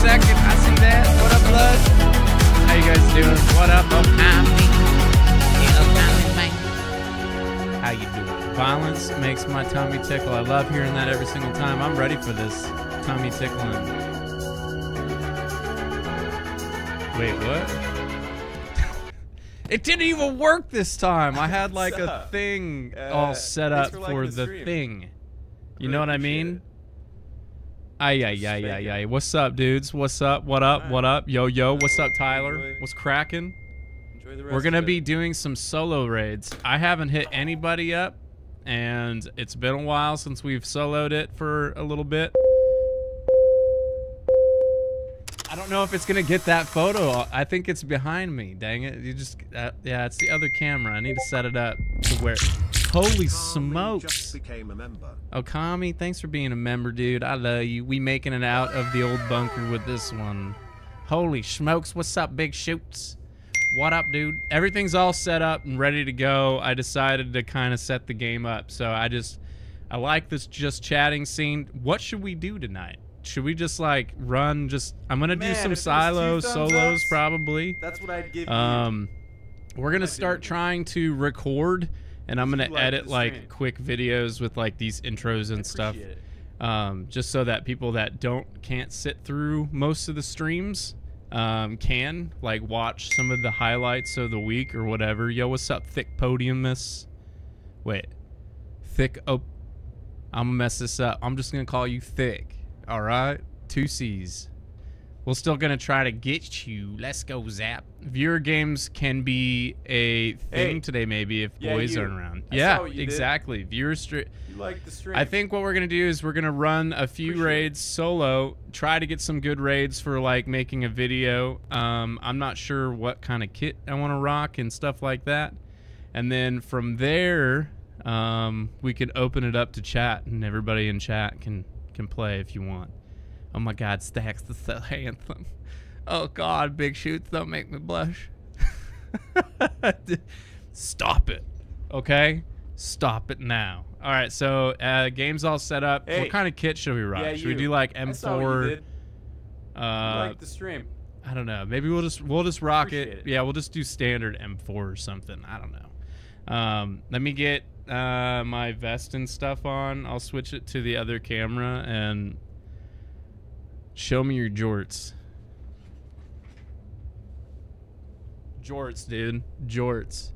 Second. I see that. What up, Blood? How you guys doing? What up, Okami? Yeah, How you doing? Violence makes my tummy tickle. I love hearing that every single time. I'm ready for this tummy tickling. Wait, what? It didn't even work this time. I had like a thing Uh, all set up for for, liking the the thing. You Really know what I appreciate mean? Ay, ay, ay, ay, ay. What's up, dudes? What's up? What up? Alright. What up? Yo, yo. What's up, Tyler? enjoy- What's cracking? Enjoy the rest We're gonna be doing some solo raids. I haven't hit anybody up, and it's been a while since we've soloed it for a little bit. I don't know if it's gonna get that photo. I think it's behind me. Dang it! You just uh, yeah, it's the other camera. I need to set it up to where. Holy Just smokes! became a member. Okami, thanks for being a member, dude. I love you. We making it out of the old bunker with this one. Holy smokes! What's up, big shoots? What up, dude? Everything's all set up and ready to go. I decided to kind of set the game up. So I just, I like this just chatting scene. What should we do tonight? Should we just like run? Just I'm gonna Man, do some silo solos ups, probably. That's what I'd give you. Um, we're gonna start trying to record, and I'm gonna like edit like stream. quick videos with like these intros and stuff, um, just so that people that don't can't sit through most of the streams um, can like watch some of the highlights of the week or whatever. Yo, what's up, thick podiumus? Wait, thick. Oh, I'm gonna mess this up. I'm just gonna call you thick. All right, two C's. We're still gonna try to get you. Let's go, Zap. Viewer games can be a thing Hey. today, maybe if Yeah, boys you. aren't around. I yeah, you did. exactly. Viewer stri- You like the stream? I think what we're gonna do is we're gonna run a few Appreciate raids solo. Try to get some good raids for like making a video. Um, I'm not sure what kind of kit I want to rock and stuff like that. And then from there, um, we can open it up to chat, and everybody in chat can can play if you want. Oh my God, Stacks the so handsome. Oh God, big shoots don't make me blush. Stop it, okay? Stop it now. All right, so uh, game's all set up. Hey. What kind of kit should we rock? Yeah, should we do like I saw what you M4? did. Uh, like the stream. I don't know. Maybe we'll just we'll just rock it. It. Yeah, we'll just do standard M4 or something. I don't know. Um, let me get uh, my vest and stuff on, I'll switch it to the other camera and show me your jorts. Jorts, dude. Jorts.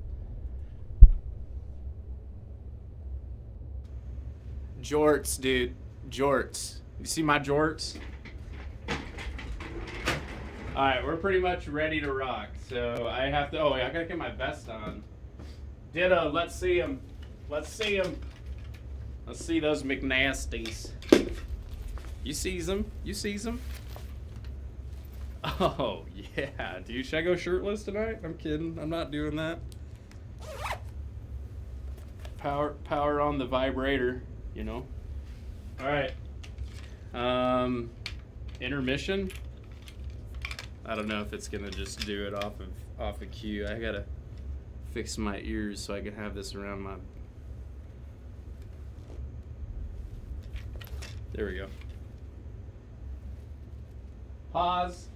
Jorts, dude. Jorts. You see my jorts? All right, we're pretty much ready to rock. So I have to. Oh, I gotta get my vest on. Ditto. Let's see them. Let's see them. Let's see those McNasties. You seize them? You seize them? Oh yeah, dude. Should I go shirtless tonight? I'm kidding. I'm not doing that. Power, power on the vibrator. You know. All right. Um, intermission. I don't know if it's gonna just do it off of off of cue. I gotta fix my ears so I can have this around my. There we go. Pause.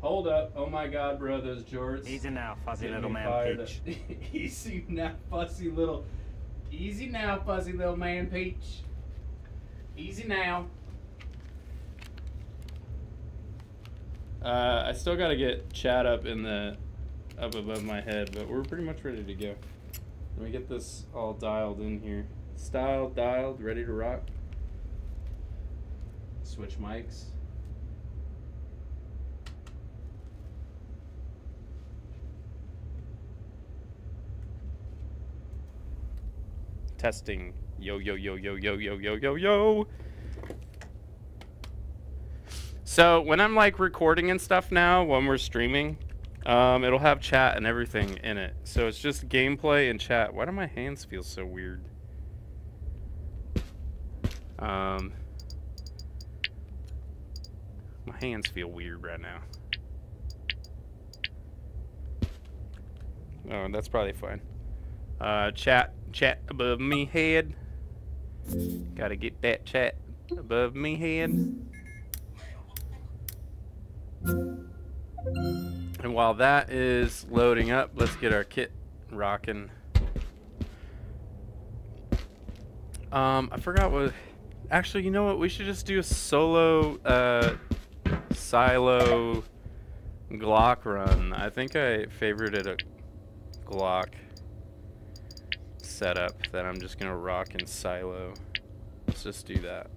Hold up. Oh my god, bro, those jorts. Easy now, fuzzy Get little man Peach. up. Easy now, fuzzy little. Easy now, fuzzy little man Peach. Easy now. Uh, I still gotta get Chad up in the up above my head, but we're pretty much ready to go. Let me get this all dialed in here. Styled, dialed, ready to rock. Switch mics. Testing. Yo, yo, yo, yo, yo, yo, yo, yo, yo. So when I'm like recording and stuff now, when we're streaming, um, it'll have chat and everything in it. So it's just gameplay and chat. Why do my hands feel so weird? Um, my hands feel weird right now. Oh, that's probably fine. Uh, chat, chat above me head. Gotta get that chat above me head. And while that is loading up, let's get our kit rocking. Um, I forgot what. Actually, you know what? We should just do a solo uh, silo Glock run. I think I favorited a Glock setup that I'm just gonna rock in silo. Let's just do that.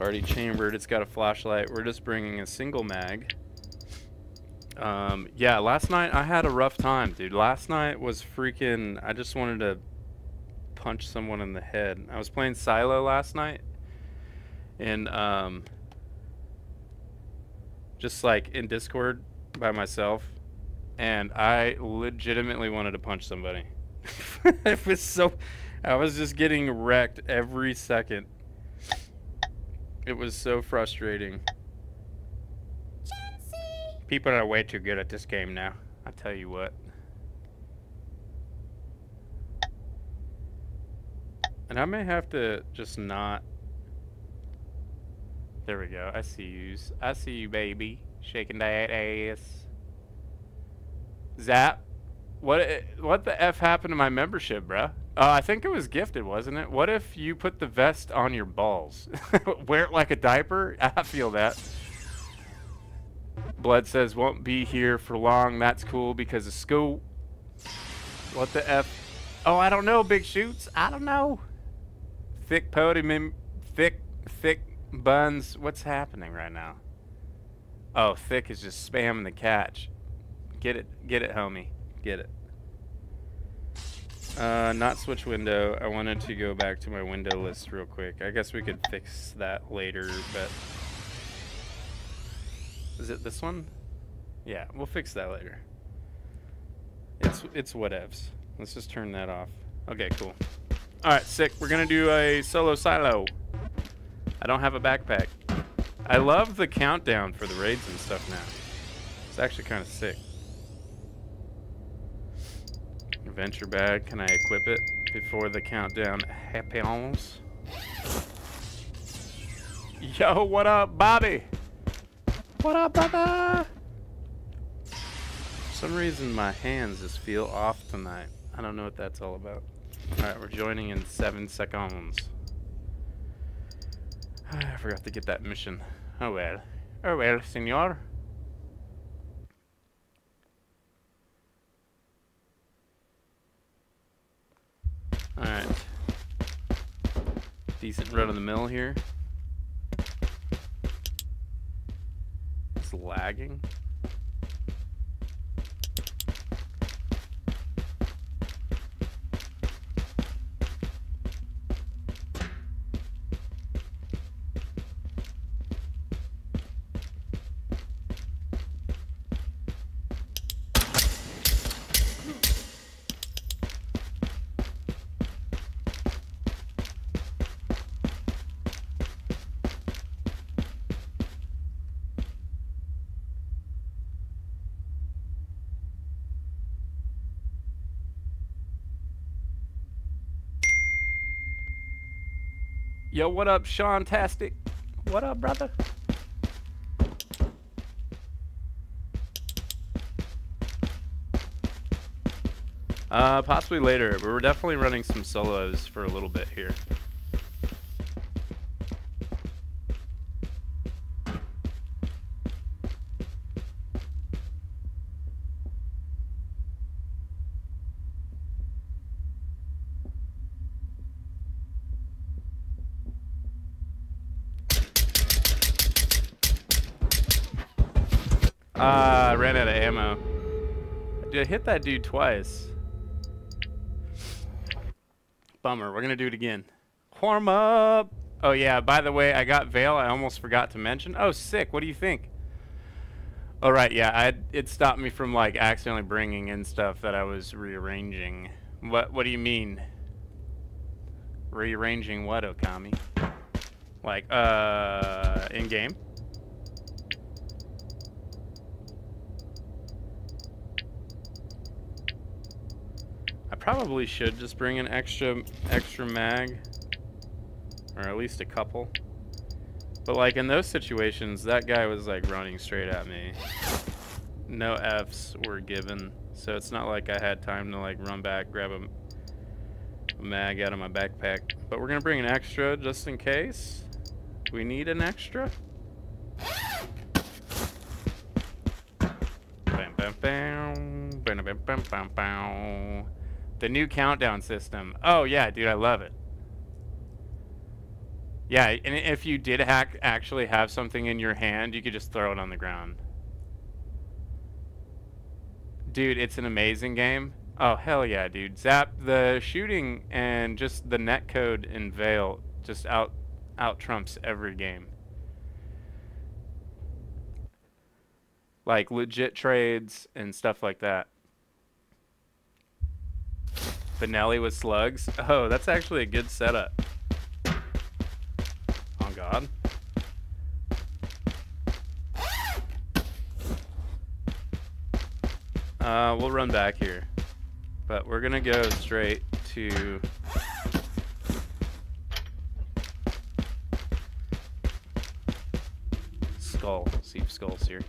Already chambered. It's got a flashlight. We're just bringing a single mag. Um, yeah, last night I had a rough time, dude. Last night was freaking. I just wanted to punch someone in the head. I was playing Silo last night, and um, just like in Discord by myself, and I legitimately wanted to punch somebody. it was so. I was just getting wrecked every second. It was so frustrating. People are way too good at this game now. I tell you what. And I may have to just not. There we go. I see you. I see you, baby. Shaking that ass. Zap. What? What the f happened to my membership, bruh? Uh, I think it was gifted, wasn't it? What if you put the vest on your balls? Wear it like a diaper? I feel that. Blood says won't be here for long. That's cool because of school. What the f? Oh, I don't know. Big shoots. I don't know. Thick podium, thick, thick buns. What's happening right now? Oh, thick is just spamming the catch. Get it, get it, homie. Get it. Uh, not switch window. I wanted to go back to my window list real quick. I guess we could fix that later, but is it this one? Yeah, we'll fix that later. It's it's whatevs. Let's just turn that off. Okay, cool. All right, sick. We're gonna do a solo silo. I don't have a backpack. I love the countdown for the raids and stuff now. It's actually kind of sick. Adventure bag. Can I equip it before the countdown happens? Yo, what up, Bobby? What up, brother? Some reason, my hands just feel off tonight. I don't know what that's all about. Alright, we're joining in seven seconds. I forgot to get that mission. Oh well. Oh well, senor. Alright. Decent run of the mill here. It's lagging. Yo, what up, Sean Tastic? What up, brother? Uh, possibly later, but we're definitely running some solos for a little bit here. Ah, I ran out of ammo. Did I hit that dude twice? Bummer. We're gonna do it again. Warm up. Oh yeah. By the way, I got Vail. I almost forgot to mention. Oh, sick. What do you think? All right. Yeah. I it stopped me from like accidentally bringing in stuff that I was rearranging. What What do you mean? Rearranging what, Okami? Like uh, in probably should just bring an extra extra mag or at least a couple. But like in those situations, that guy was like running straight at me. No Fs were given, so it's not like I had time to like run back, grab a, mag out of my backpack. But we're gonna bring an extra just in case. We need an extra. Bam bam bam bam bam bam bam bam. The new countdown system. Oh yeah, dude, I love it. Yeah, and if you did hack actually have something in your hand, you could just throw it on the ground. Dude, it's an amazing game. Oh hell yeah, dude. Zap the shooting and just the netcode in Vail just out out trumps every game. Like legit trades and stuff like that. Benelli with slugs. Oh, that's actually a good setup. Oh god. Uh, we'll run back here. But we're gonna go straight to... Skull. See if Skull's here.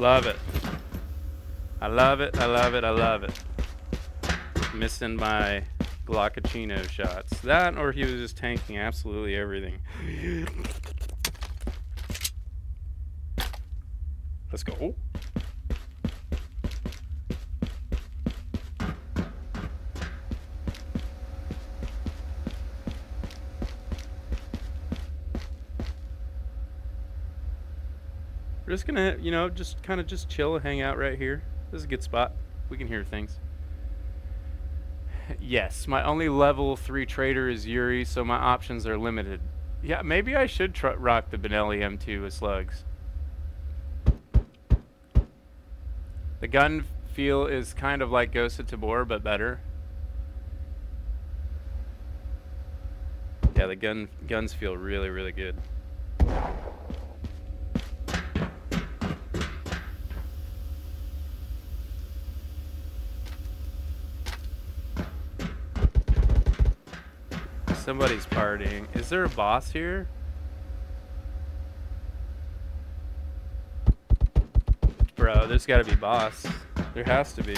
Love it. I love it. I love it. I love it. Missing my Glockachino shots. That or he was just tanking absolutely everything. Let's go. We're just gonna, you know, just kind of just chill, hang out right here. This is a good spot. We can hear things. Yes, my only level 3 trader is Yuri, so my options are limited. Yeah, maybe I should rock the Benelli M2 with slugs. The gun feel is kind of like Ghost of Tabor, but better. Yeah, the gun guns feel really, really good. Somebody's partying. Is there a boss here? Bro, there's gotta be boss. There has to be.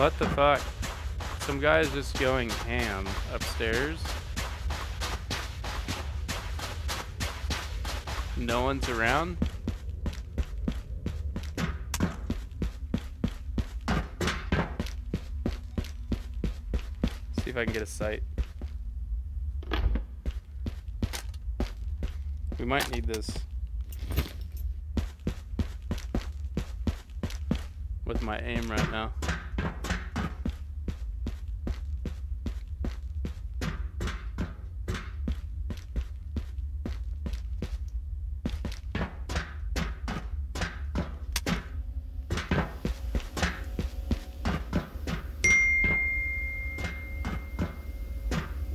What the fuck? Some guy is just going ham upstairs. No one's around. See if I can get a sight. We might need this. With my aim right now.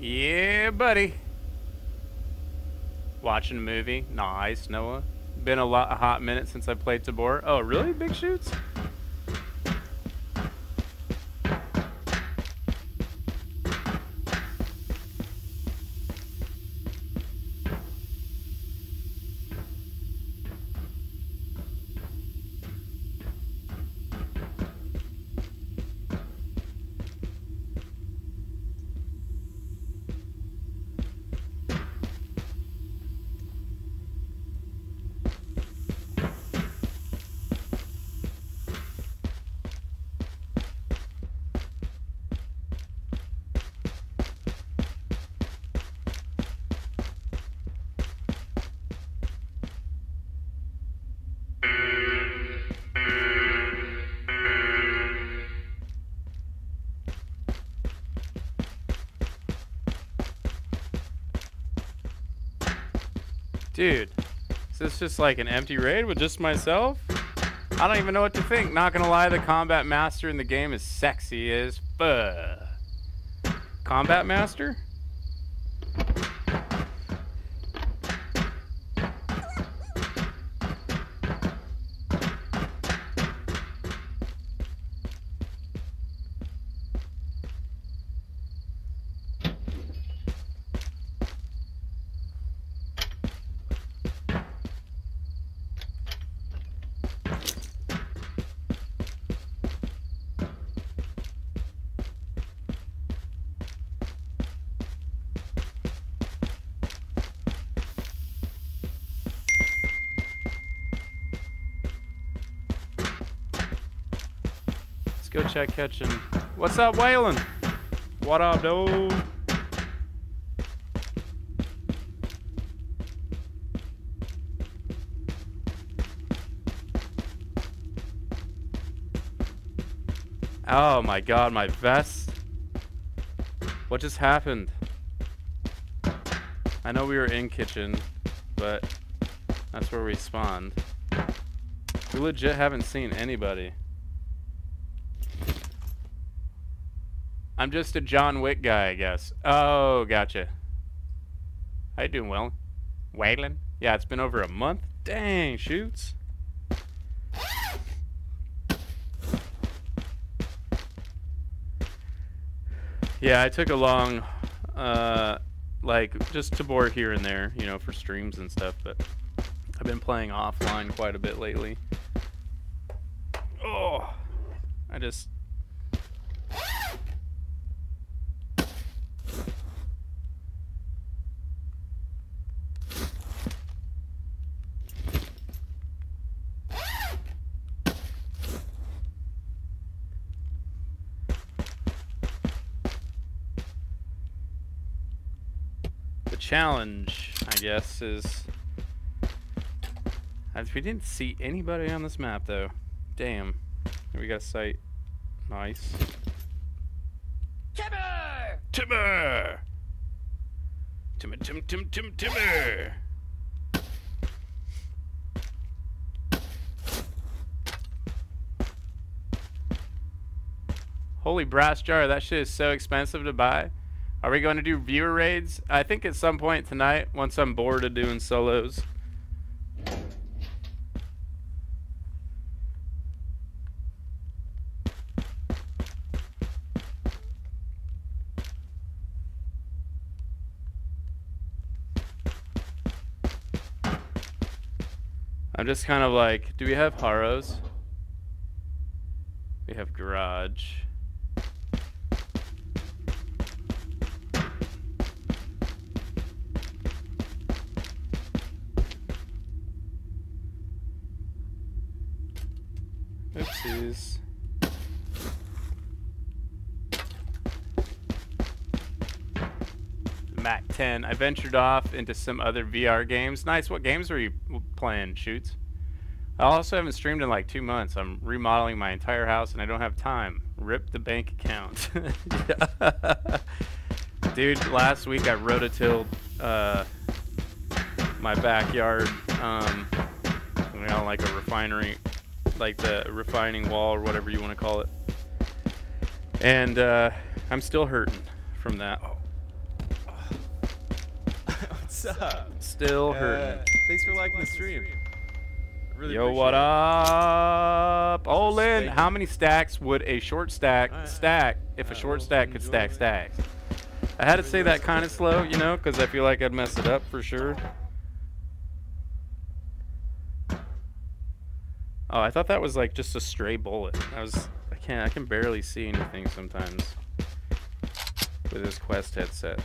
Yeah, buddy. Watching a movie. Nice, Noah. Been a lot a hot minute since I played Tabor. Oh, really? Big shoots? Is this just like an empty raid with just myself? I don't even know what to think. Not gonna lie, the combat master in the game is sexy as fuck. Combat master? Go check catching. What's up, Waylon? What up, dude? Oh my god, my vest. What just happened? I know we were in kitchen, but that's where we spawned. We legit haven't seen anybody. I'm just a John Wick guy, I guess. Oh, gotcha. How you doing, Well? Waylon? Yeah, it's been over a month. Dang, shoots. Yeah, I took a long, uh, like, just to bore here and there, you know, for streams and stuff, but I've been playing offline quite a bit lately. Oh, I just. The challenge, I guess, is. We didn't see anybody on this map, though. Damn. We got a sight. Nice. Timber! Timber! Timber, tim, tim, tim, timber! Holy brass jar, that shit is so expensive to buy. Are we going to do viewer raids? I think at some point tonight, once I'm bored of doing solos. I'm just kind of like, do we have Haros? We have Garage. Oopsies. Mac 10. I ventured off into some other VR games. Nice. What games were you playing? Shoots. I also haven't streamed in like two months. I'm remodeling my entire house and I don't have time. Rip the bank account. Dude, last week I rototilled uh, my backyard. Um, you know, like a refinery, like the refining wall or whatever you want to call it. And uh, I'm still hurting from that. What's up? Still Uh, hurting. thanks for liking the stream. Really Yo, what it. up? Olin, how many stacks would a short stack Alright. stack if a short well, stack could stack it. stacks? I had to say that kind of slow, you know, because I feel like I'd mess it up for sure. Oh, I thought that was like just a stray bullet. I was, I can't, I can barely see anything sometimes with this Quest headset.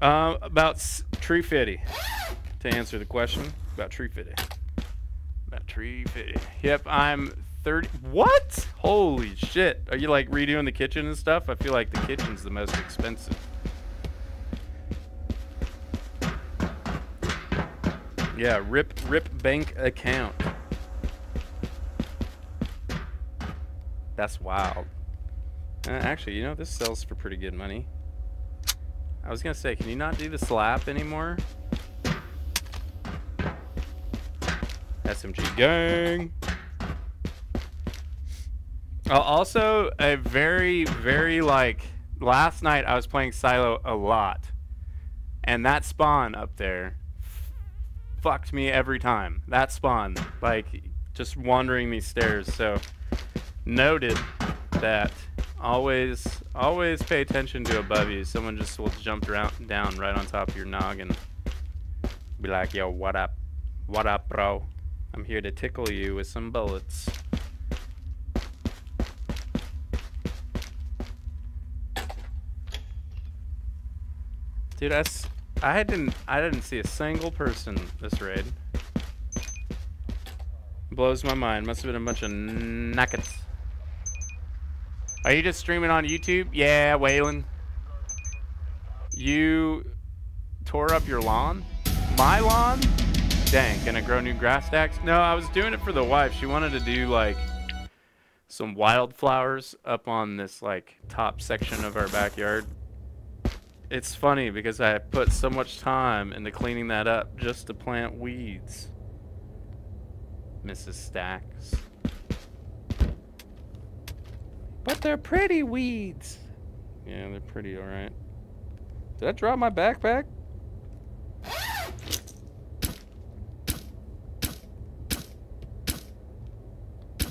Uh, about s- tree fitty. To answer the question about tree fitty. About tree fitty. Yep, I'm 30. What? Holy shit. Are you like redoing the kitchen and stuff? I feel like the kitchen's the most expensive. Yeah, rip rip bank account. That's wild. Uh, actually, you know, this sells for pretty good money. I was gonna say, can you not do the slap anymore? SMG gang. Uh, also, a very, very like last night I was playing Silo a lot, and that spawn up there fucked me every time. That spawn, like just wandering these stairs. So noted that always, always pay attention to above you. Someone just will jump around, down right on top of your noggin. Be like, yo, what up? What up, bro? I'm here to tickle you with some bullets. Dude, I, I didn't I didn't see a single person this raid. Blows my mind. Must have been a bunch of nuggets. Are you just streaming on YouTube? Yeah, Waylon. You tore up your lawn? My lawn? Dang, gonna grow new grass stacks? No, I was doing it for the wife. She wanted to do like some wildflowers up on this like top section of our backyard. It's funny because I put so much time into cleaning that up just to plant weeds. Mrs. Stacks. But they're pretty weeds. Yeah, they're pretty alright. Did I drop my backpack?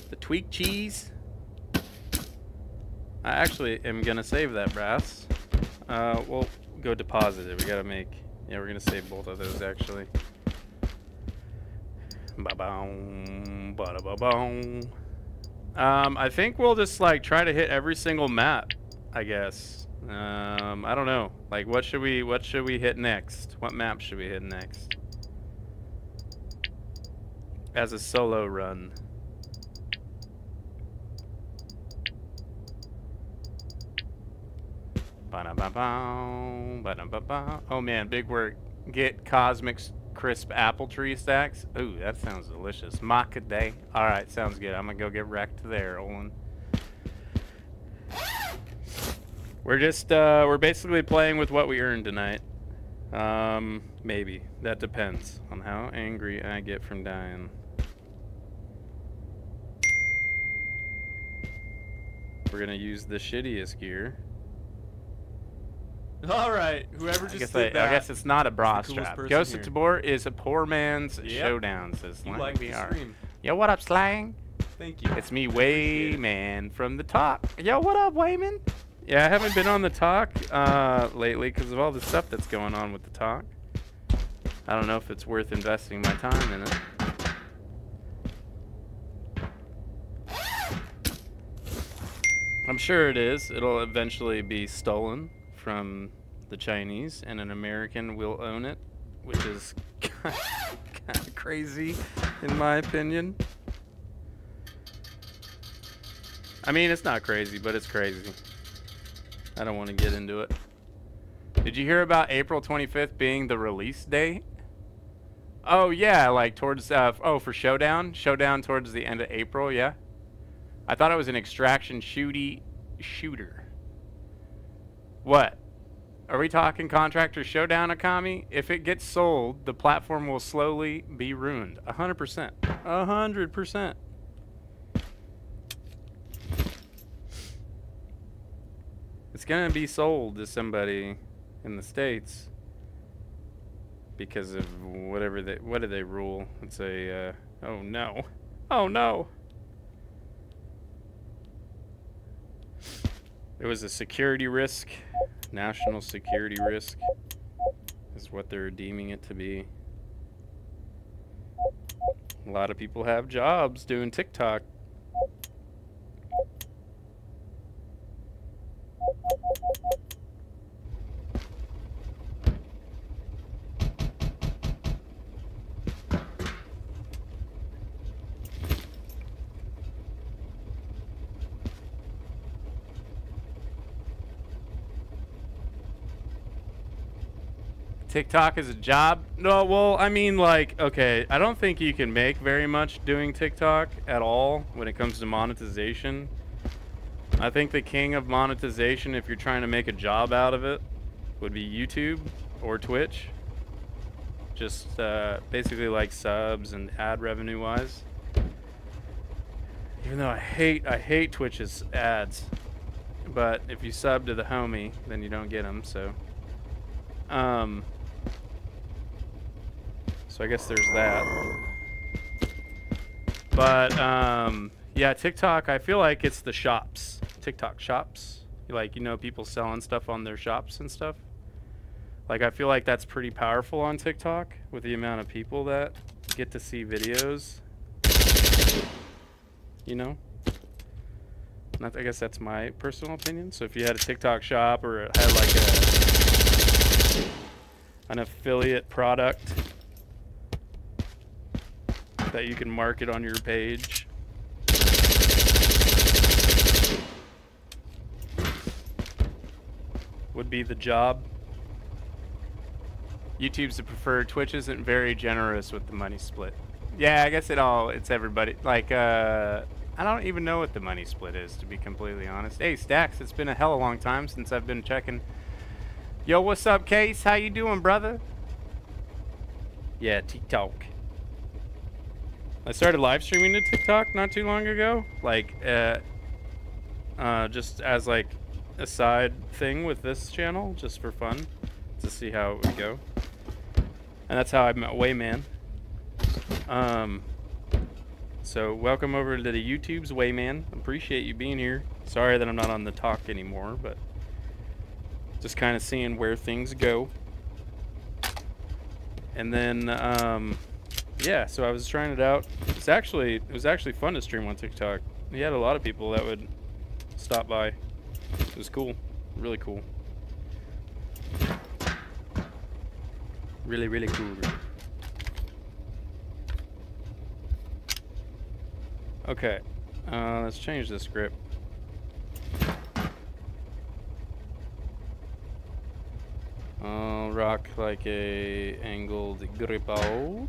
The tweak cheese. I actually am gonna save that brass. Uh, we'll go deposit it. We gotta make. Yeah, we're gonna save both of those actually. Ba-boom, ba-da-ba-boom. Um, I think we'll just like try to hit every single map. I guess. Um, I don't know. Like, what should we what should we hit next? What map should we hit next? As a solo run. Ba-da-ba-bow, ba-da-ba-bow. Oh man, big work. Get Cosmic Crisp Apple Tree Stacks. Ooh, that sounds delicious. Maca day. Alright, sounds good. I'm gonna go get wrecked there, Olin. We're just, uh, we're basically playing with what we earned tonight. Um, maybe. That depends on how angry I get from dying. We're gonna use the shittiest gear. All right, whoever I just guess, did I, that. I guess it's not a bra It's the strap. Ghost here. of Tabor is a poor man's Yep. showdown, says you Slang like the VR. stream. Yo, what up, Slang? Thank you. It's me, Appreciate it. Wayman, from the talk. Yo, what up, Wayman? Yeah, I haven't been on the talk uh, lately because of all the stuff that's going on with the talk. I don't know if it's worth investing my time in it. I'm sure it is. It'll eventually be stolen from the Chinese, and an American will own it, which is kind of crazy, in my opinion. I mean, it's not crazy, but it's crazy. I don't want to get into it. Did you hear about April 25th being the release date? Oh yeah, like towards uh, oh for Showdown, Showdown towards the end of April. Yeah, I thought it was an extraction shooty shooter. What? Are we talking contractor showdown, Okami? If it gets sold, the platform will slowly be ruined. A hundred percent. A hundred percent. It's gonna be sold to somebody in the states because of whatever they what do they rule? It's a uh, oh no, oh no. It was a security risk, national security risk, is what they're deeming it to be. A lot of people have jobs doing TikTok. TikTok is a job? No, well, I mean, like, okay, I don't think you can make very much doing TikTok at all when it comes to monetization. I think the king of monetization, if you're trying to make a job out of it, would be YouTube or Twitch. Just uh, basically like subs and ad revenue wise. Even though I hate, I hate Twitch's ads. But if you sub to the homie, then you don't get them, so. Um, so I guess there's that. But um, yeah, TikTok. I feel like it's the shops, TikTok shops. Like you know, people selling stuff on their shops and stuff. Like I feel like that's pretty powerful on TikTok with the amount of people that get to see videos. You know. I guess that's my personal opinion. So if you had a TikTok shop or had like a an affiliate product that you can market on your page. Would be the job. YouTube's the preferred. Twitch isn't very generous with the money split. Yeah, I guess it all, it's everybody. Like, uh, I don't even know what the money split is, to be completely honest. Hey, Stacks, it's been a hell of a long time since I've been checking. Yo, what's up, Case? How you doing, brother? Yeah, TikTok. I started live streaming to TikTok not too long ago, like uh, uh, just as like a side thing with this channel, just for fun, to see how it would go. And that's how I met Wayman. Um, so welcome over to the YouTube's Wayman. Appreciate you being here. Sorry that I'm not on the talk anymore, but just kind of seeing where things go. And then, um, yeah, so I was trying it out. It's actually it was actually fun to stream on TikTok. We had a lot of people that would stop by. It was cool, really cool. Really, really cool. Okay, uh, let's change the grip. I'll rock like a angled grippo.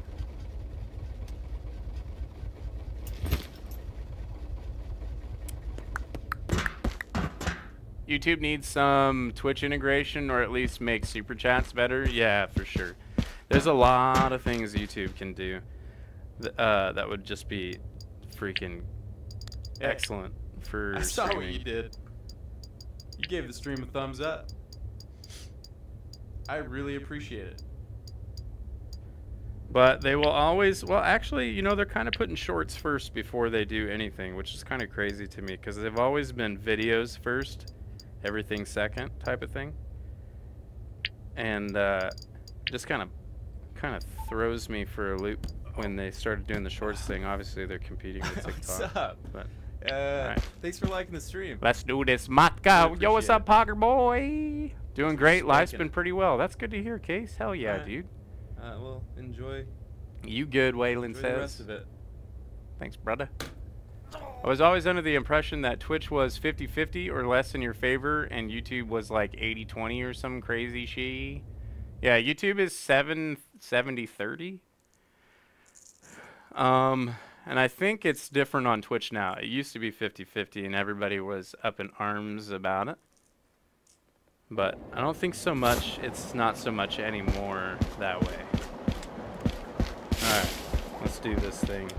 YouTube needs some Twitch integration or at least make super chats better. Yeah, for sure. There's a lot of things YouTube can do th- uh, that would just be freaking excellent for I saw what you did. You gave the stream a thumbs up. I really appreciate it. But they will always, well, actually, you know, they're kind of putting shorts first before they do anything, which is kind of crazy to me because they've always been videos first, everything second type of thing. And uh, just kind of, kind of throws me for a loop when they started doing the shorts thing. Obviously, they're competing with What's TikTok. up? But Uh, Alright. Thanks for liking the stream. let's do this, Matka. Really Yo, what's up, Pogger boy? Doing great. Just Life's liking been pretty well. That's good to hear, Case. Hell yeah, Alright. dude. Uh, well, enjoy, You good, Waylon enjoy says. the rest of it. Thanks, brother. I was always under the impression that Twitch was 50-50 or less in your favor, and YouTube was like 80-20 or some crazy shit. Yeah, YouTube is 7 70-30. Um, and I think it's different on Twitch now. It used to be 50-50 and everybody was up in arms about it. But I don't think so much, it's not so much anymore that way. Alright, let's do this thing.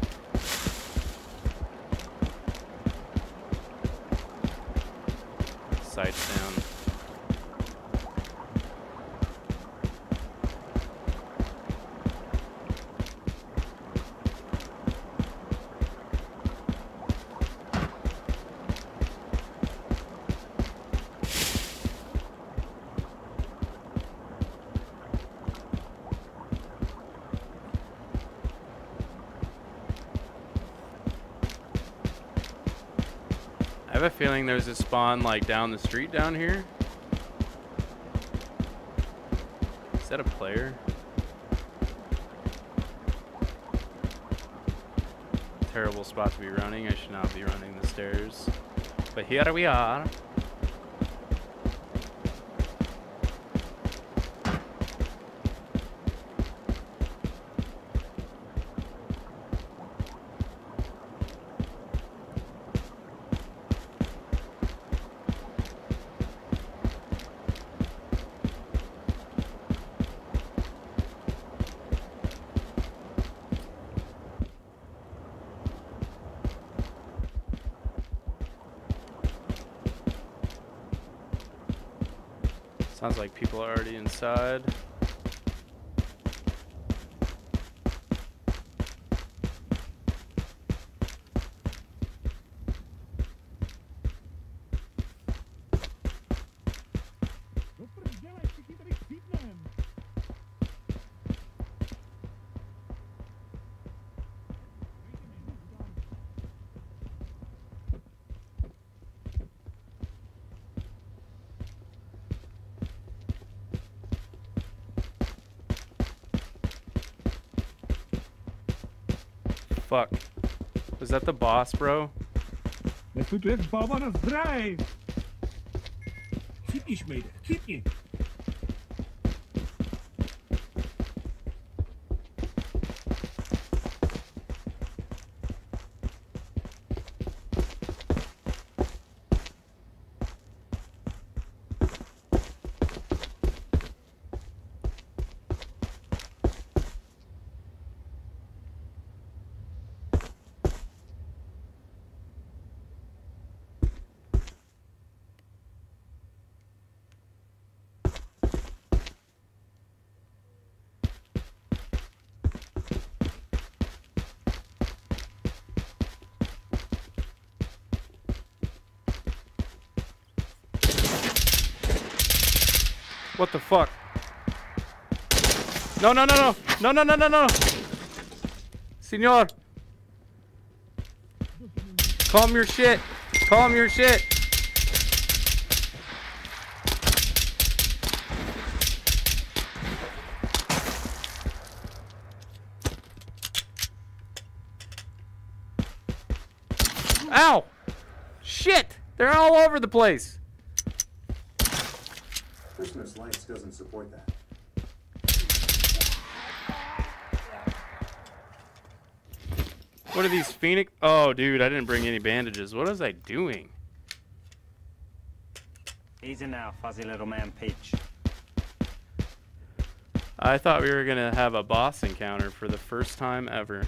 Sights down. Have a feeling there's a spawn like down the street down here. Is that a player? Terrible spot to be running. I should not be running the stairs. But here we are. Are Fuck. Was that the boss, bro? Tu jest baba! Hitnij Schmiede, hitnij! What the fuck? No, no, no, no. No, no, no, no, no. Senor! Calm your shit! Calm your shit! Ow! Shit! They're all over the place! Doesn't support that. What are these phoenix? Oh, dude, I didn't bring any bandages. What was I doing? Easy now, fuzzy little man Peach. I thought we were gonna have a boss encounter for the first time ever.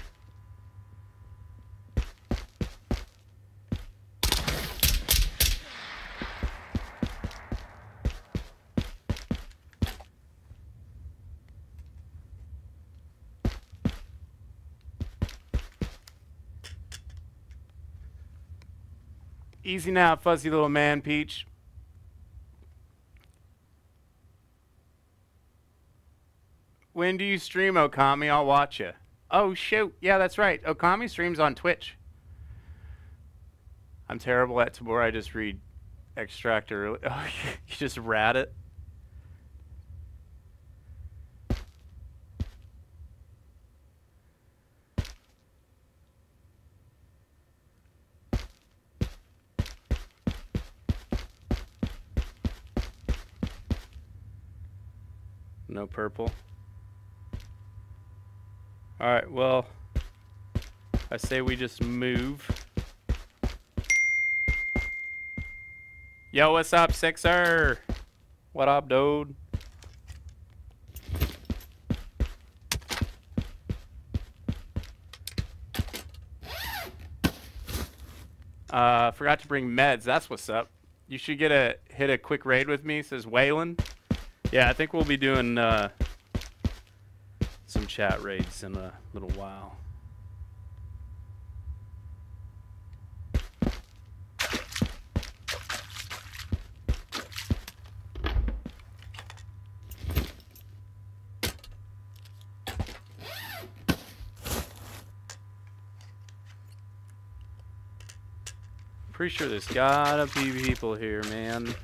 Easy now, fuzzy little man, Peach. When do you stream, Okami? I'll watch you. Oh, shoot. Yeah, that's right. Okami streams on Twitch. I'm terrible at Tabor. I just read extractor. Oh, you just rat it. No purple. Alright, well, I say we just move. Yo, what's up, Sixer? What up, dude? Uh, forgot to bring meds. That's what's up. You should get a hit a quick raid with me. Says Waylon. Yeah, I think we'll be doing uh, some chat raids in a little while. Pretty sure there's gotta be people here, man.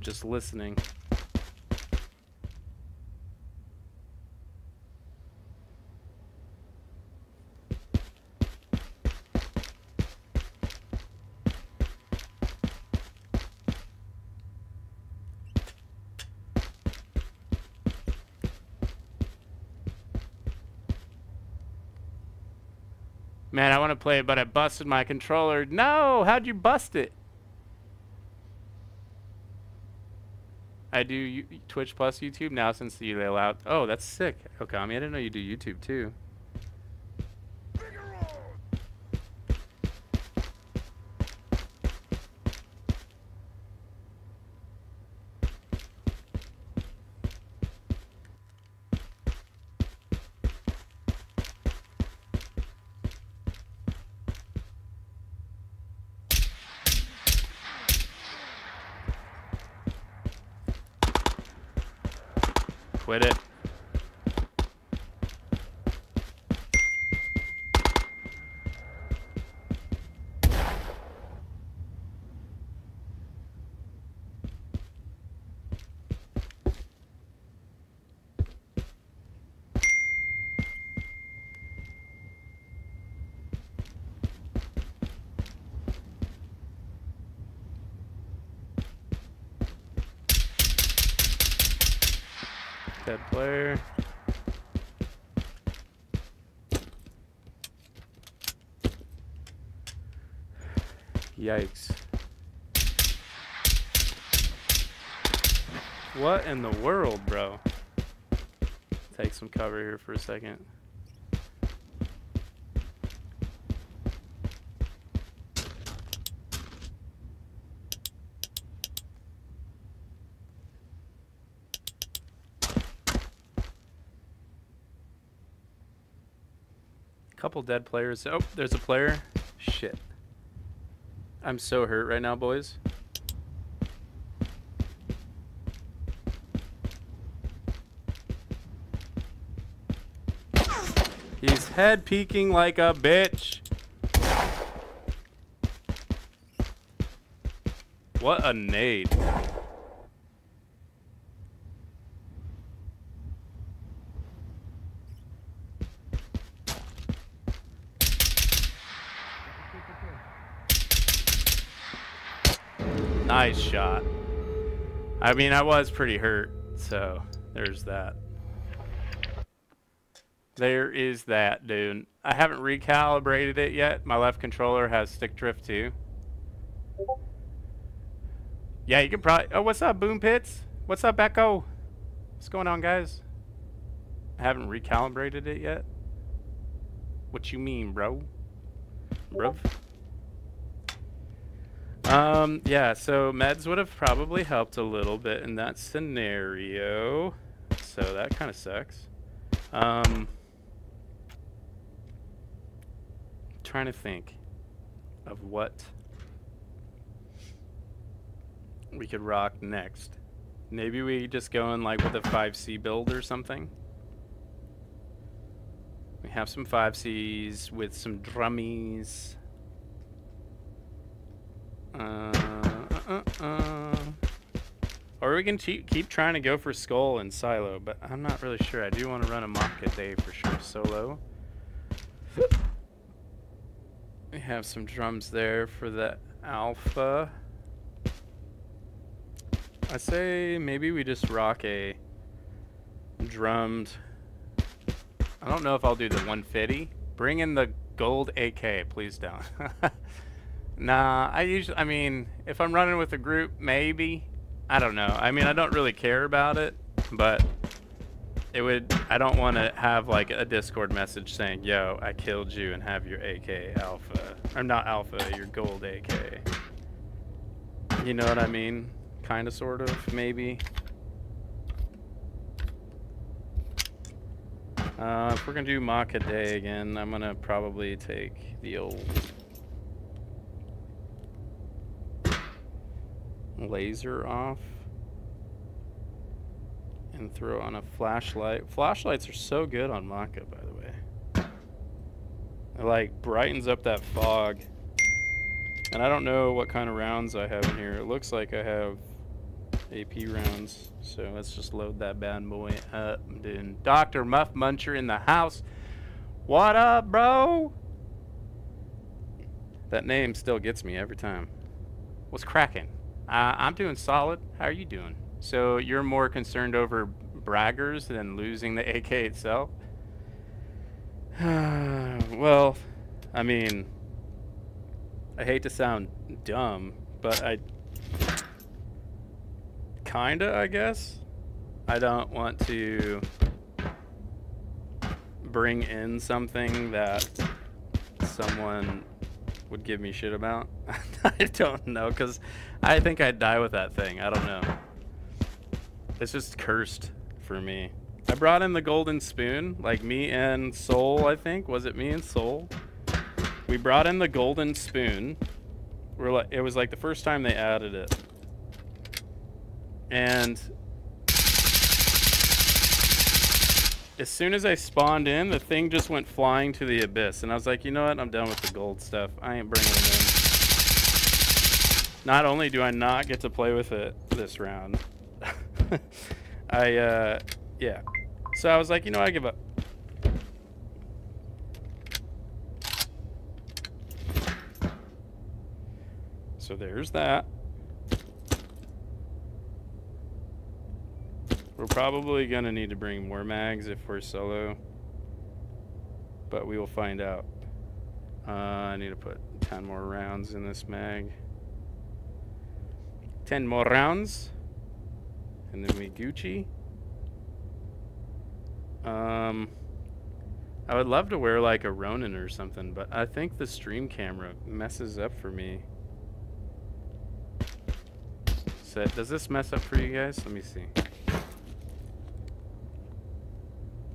Just listening. Man, I want to play it, but I busted my controller. No, how'd you bust it? I do Twitch plus YouTube now since you allow. Oh, that's sick, Okami. I didn't know you do YouTube too. Quit it. Dead player. Yikes. What in the world, bro? Take some cover here for a second. Couple dead players. Oh, there's a player. Shit. I'm so hurt right now, boys. He's head peeking like a bitch. What a nade. Nice shot. I mean, I was pretty hurt, so there's that. There is that, dude. I haven't recalibrated it yet. My left controller has stick drift too. Yeah, you can probably. Oh, what's up, Boom Pits? What's up, Echo? What's going on, guys? I haven't recalibrated it yet. What you mean, bro? Bruv? Um, yeah, so meds would have probably helped a little bit in that scenario. So that kind of sucks. Um, trying to think of what we could rock next. Maybe we just go in like with a 5C build or something. We have some 5Cs with some drummies. Uh, uh, uh, uh. Or we can keep trying to go for Skull and Silo, but I'm not really sure. I do want to run a Maka day for sure solo. We have some drums there for the Alpha. I say maybe we just rock a drummed. I don't know if I'll do the 150. Bring in the gold AK, please don't. Nah, I usually, I mean, if I'm running with a group, maybe. I don't know. I mean, I don't really care about it, but it would, I don't want to have like a Discord message saying, yo, I killed you and have your AK alpha. Or not alpha, your gold AK. You know what I mean? Kind of, sort of, maybe. Uh, if we're going to do Maka Day again, I'm going to probably take the old laser off and throw on a flashlight. Flashlights are so good on Maka, by the way. It like brightens up that fog. And I don't know what kind of rounds I have in here. It looks like I have AP rounds. So let's just load that bad boy up. Then Dr. Muff Muncher in the house. What up, bro? That name still gets me every time. What's cracking? Uh, I'm doing solid. How are you doing? So you're more concerned over braggers than losing the AK itself? well, I mean, I hate to sound dumb, but I kinda, I guess. I don't want to bring in something that someone would give me shit about. I don't know, because I think I'd die with that thing. I don't know. It's just cursed for me. I brought in the golden spoon, like me and Soul, I think. Was it me and Soul? We brought in the golden spoon. We're like, it was like the first time they added it. And as soon as I spawned in, the thing just went flying to the abyss. And I was like, you know what? I'm done with the gold stuff. I ain't bringing. Not only do I not get to play with it this round, I, uh, yeah. So I was like, you know, I give up. So there's that. We're probably going to need to bring more mags if we're solo. But we will find out. Uh, I need to put 10 more rounds in this mag. 10 more rounds. And then we Gucci. Um, I would love to wear like a Ronin or something, but I think the stream camera messes up for me. So does this mess up for you guys? Let me see.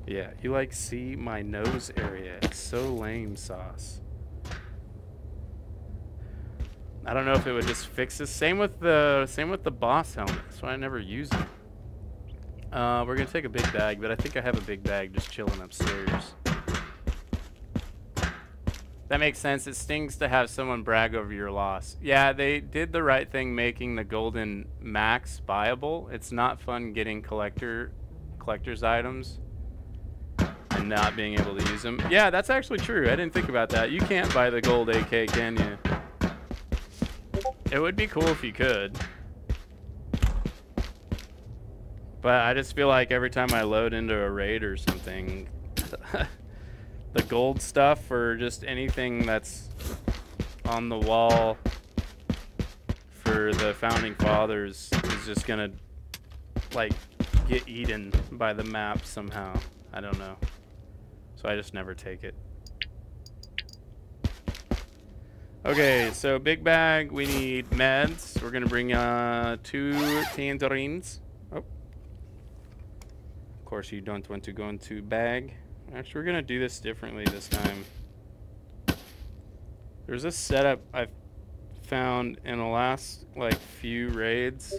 Yeah, you like see my nose area. It's so lame, sauce. I don't know if it would just fix this. Same with the same with the boss helmet. That's why I never use it. Uh, we're gonna take a big bag, but I think I have a big bag just chilling upstairs. That makes sense. It stings to have someone brag over your loss. Yeah, they did the right thing making the golden max buyable. It's not fun getting collector collector's items and not being able to use them. Yeah, that's actually true. I didn't think about that. You can't buy the gold AK, can you? It would be cool if you could. But I just feel like every time I load into a raid or something, the gold stuff or just anything that's on the wall for the founding fathers is just gonna like get eaten by the map somehow. I don't know. So I just never take it. Okay, so big bag, we need meds. We're gonna bring uh two tangerines. Oh. Of course you don't want to go into bag. Actually, we're gonna do this differently this time. There's this setup I've found in the last like few raids.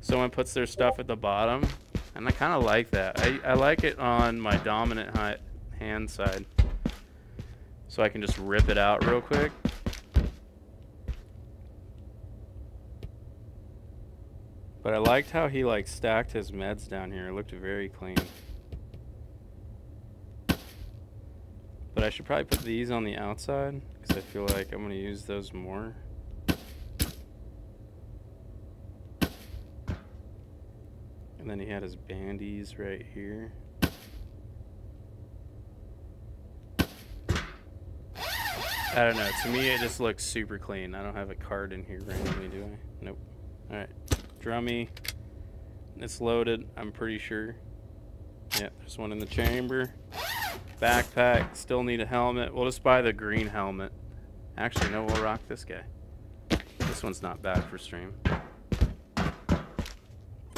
Someone puts their stuff at the bottom, and I kind of like that. I, I like it on my dominant hand side, so I can just rip it out real quick. But I liked how he like stacked his meds down here. It looked very clean. But I should probably put these on the outside because I feel like I'm going to use those more. And then he had his bandies right here. I don't know. To me, it just looks super clean. I don't have a card in here randomly, do I? Nope. Alright. Drummy. It's loaded, I'm pretty sure. Yeah, there's one in the chamber. Backpack. Still need a helmet. We'll just buy the green helmet. Actually, no, we'll rock this guy. This one's not bad for stream.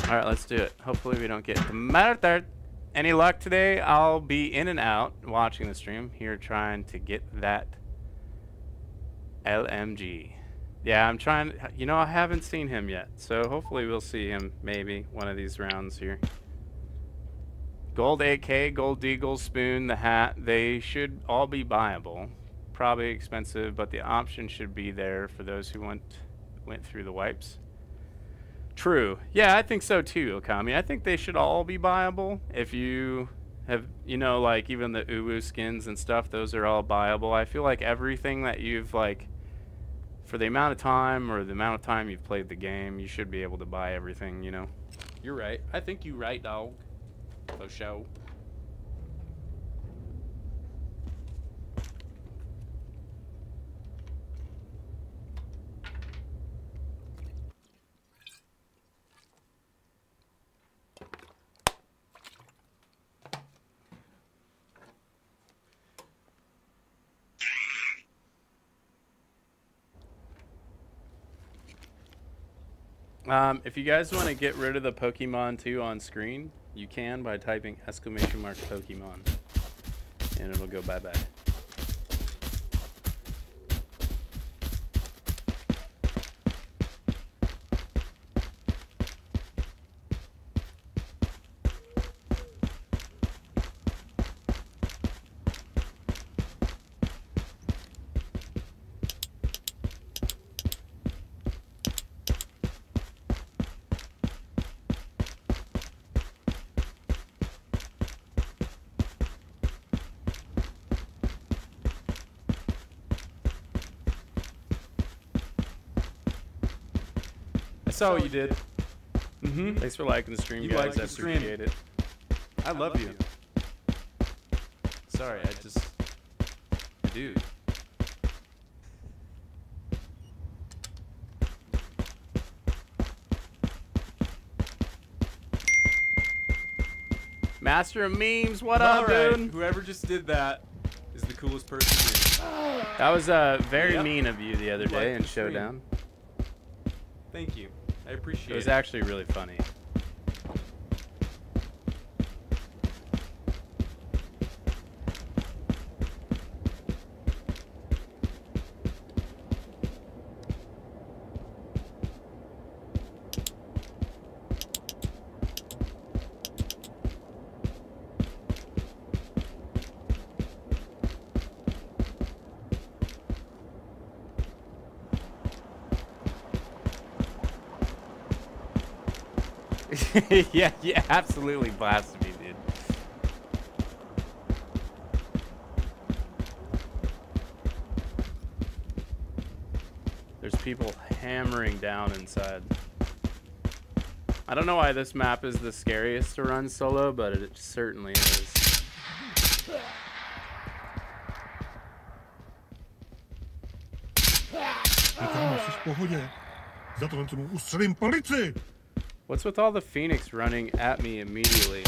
Alright, let's do it. Hopefully we don't get murdered. Any luck today? I'll be in and out watching the stream. Here trying to get that LMG. Yeah, I'm trying. You know, I haven't seen him yet. So hopefully we'll see him maybe one of these rounds here. Gold AK, Gold Deagle, Spoon, the hat, they should all be buyable. Probably expensive, but the option should be there for those who went went through the wipes. True. Yeah, I think so too, Okami. I think they should all be buyable. If you have, you know, like even the Uwu skins and stuff, those are all buyable. I feel like everything that you've like, for the amount of time or the amount of time you've played the game, you should be able to buy everything, you know. You're right. I think you're right, dog. For show. Um, if you guys want to get rid of the Pokemon too on screen, you can by typing exclamation mark Pokemon. And it'll go bye bye I saw what you did. Mm-hmm. Thanks for liking the stream, You guys. liked I stream. appreciate it. I love you. Sorry, I just, dude. Master of memes, what All up, right, dude? whoever just did that is the coolest person here. That was uh, very Yep. mean of you the other You day liked in. Showdown. Thank you. I appreciate It it. was actually really funny. yeah, yeah, absolutely blasphemy, dude. There's people hammering down inside. I don't know why this map is the scariest to run solo, but it certainly is. What's with all the Phoenix running at me immediately?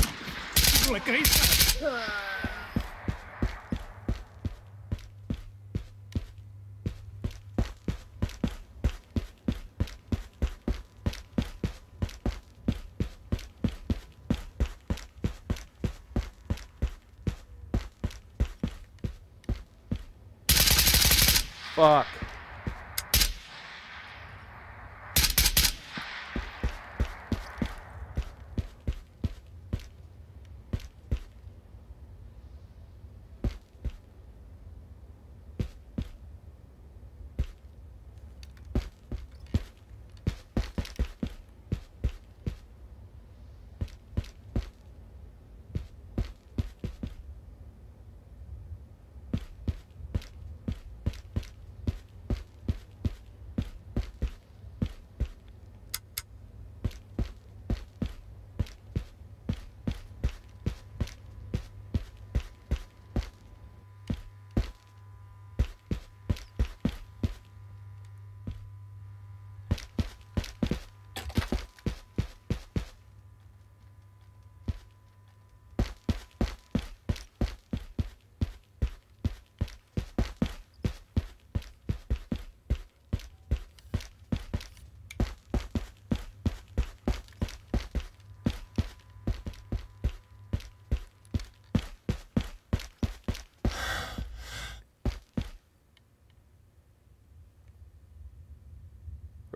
Fuck.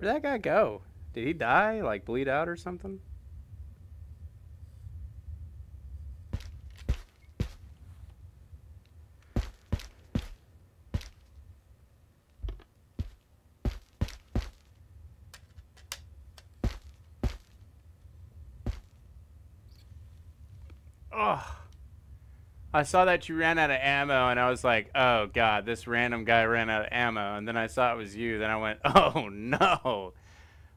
Where'd that guy go? Did he die? Like bleed out or something? Oh. I saw that you ran out of ammo and I was like, oh god, this random guy ran out of ammo. And then I saw it was you. Then I went, oh no.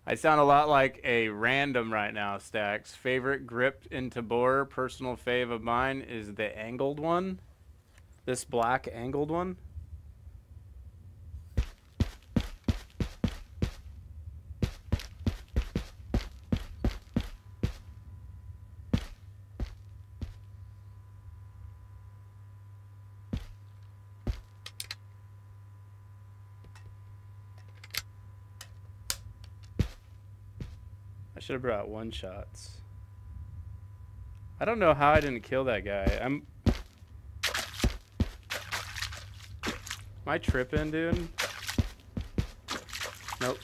I sound a lot like a random right now, Stacks. Favorite grip in Tabor, personal fave of mine is the angled one. This black angled one. Should have brought one shots. I don't know how I didn't kill that guy. I'm. Am I tripping, dude? Nope.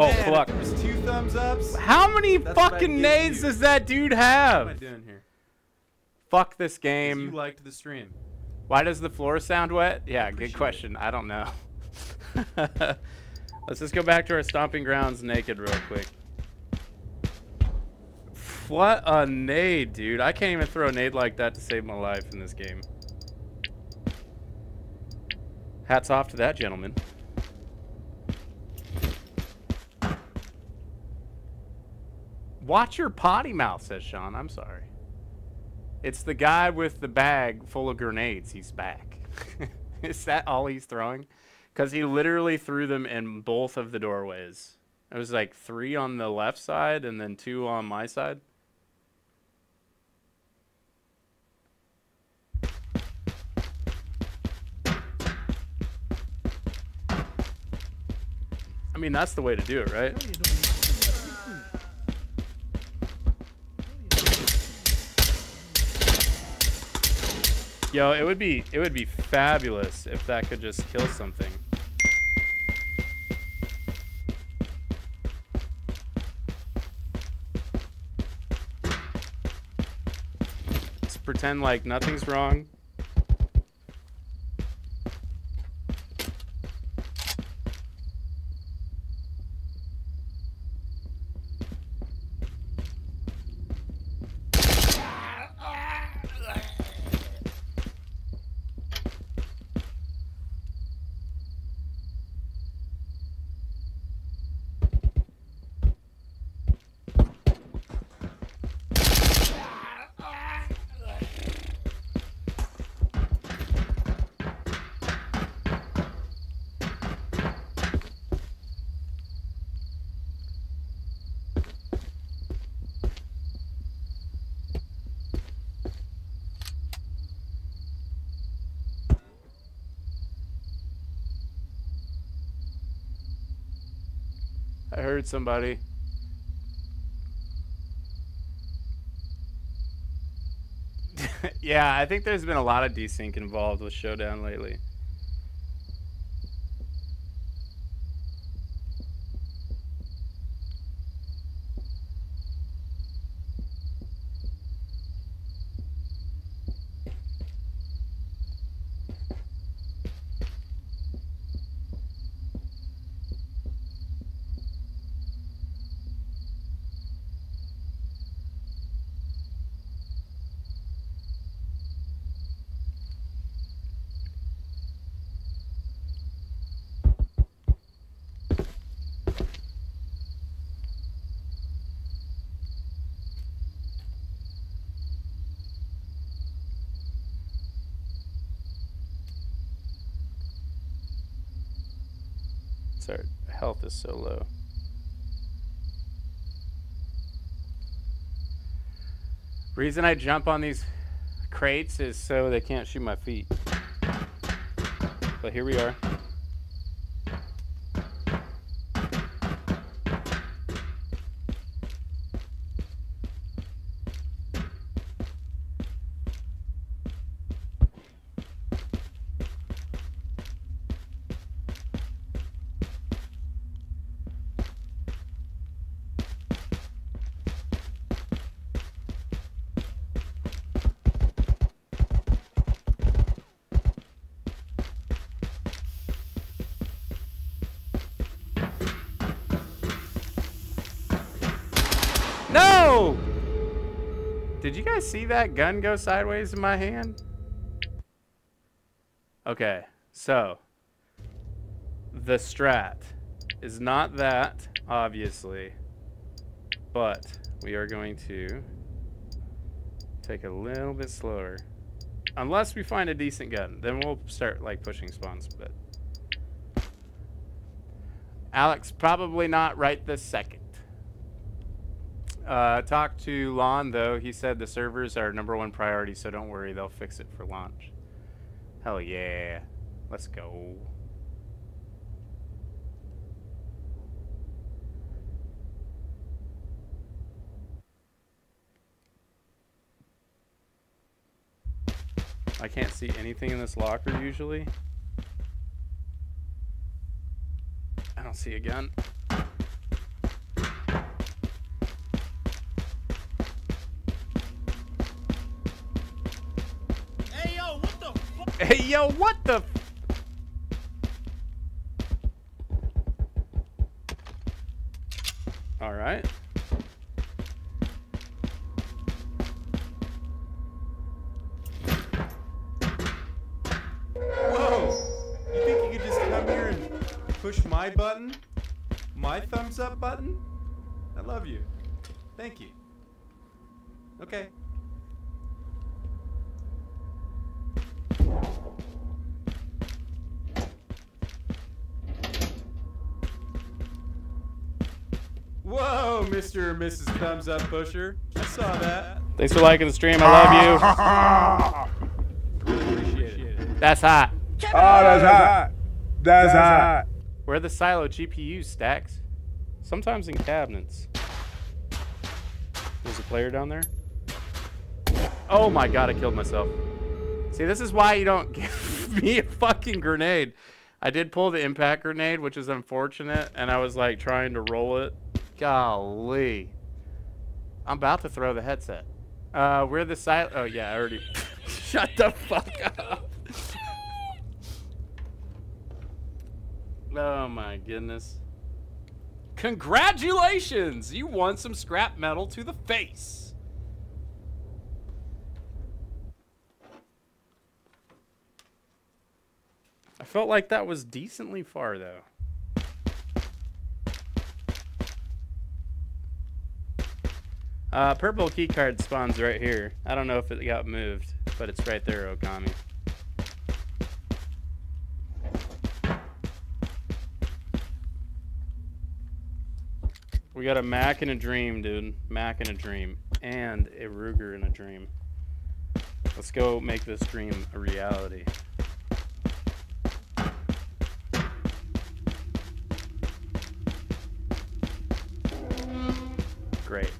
Oh fuck! There's two thumbs ups. How many That's fucking nades does that dude have? What am I doing here? Fuck this game. You liked the stream. Why does the floor sound wet? Yeah, good question. I don't know. Let's just go back to our stomping grounds naked real quick. What a nade, dude. I can't even throw a nade like that to save my life in this game. Hats off to that gentleman. Watch your potty mouth, says Sean. I'm sorry. It's the guy with the bag full of grenades. He's back. Is that all he's throwing? Because he literally threw them in both of the doorways. It was like three on the left side and then two on my side. I mean, that's the way to do it, right? Yo, it would be it would be fabulous if that could just kill something. Let's pretend like nothing's wrong. Heard somebody. yeah, I think there's been a lot of desync involved with Showdown lately. Our health is so low. Reason I jump on these crates is so they can't shoot my feet. But here we are. No! Did you guys see that gun go sideways in my hand? Okay, so the strat is not that, obviously, but we are going to take a little bit slower. Unless we find a decent gun, then we'll start like pushing spawns, but Alex, probably not right this second. Uh, talked to Lon though. He said the servers are number one priority, so don't worry, they'll fix it for launch. Hell yeah. Let's go. I can't see anything in this locker usually. I don't see a gun. Hey, yo, what the? All right. Whoa! You think you could just come here and push my button? My thumbs up button? I love you. Thank you. Okay. Whoa, Mr. or Mrs. Thumbs Up Pusher. I saw that. Thanks for liking the stream. I love you. Appreciate it. That's hot. Oh, that's hot. That's hot. Where are the silo GPU stacks? Sometimes in cabinets. There's a player down there. Oh my god, I killed myself. See, this is why you don't give me a fucking grenade. I did pull the impact grenade, which is unfortunate, and I was like trying to roll it. Golly. I'm about to throw the headset. Uh, where the side? Oh yeah, I already. Shut the fuck up. oh my goodness. Congratulations! You won some scrap metal to the face. I felt like that was decently far though. Uh, purple key card spawns right here. I don't know if it got moved, but it's right there, Okami. We got a Mac in a dream, dude. Mac in a dream. And a Ruger in a dream. Let's go make this dream a reality. Great.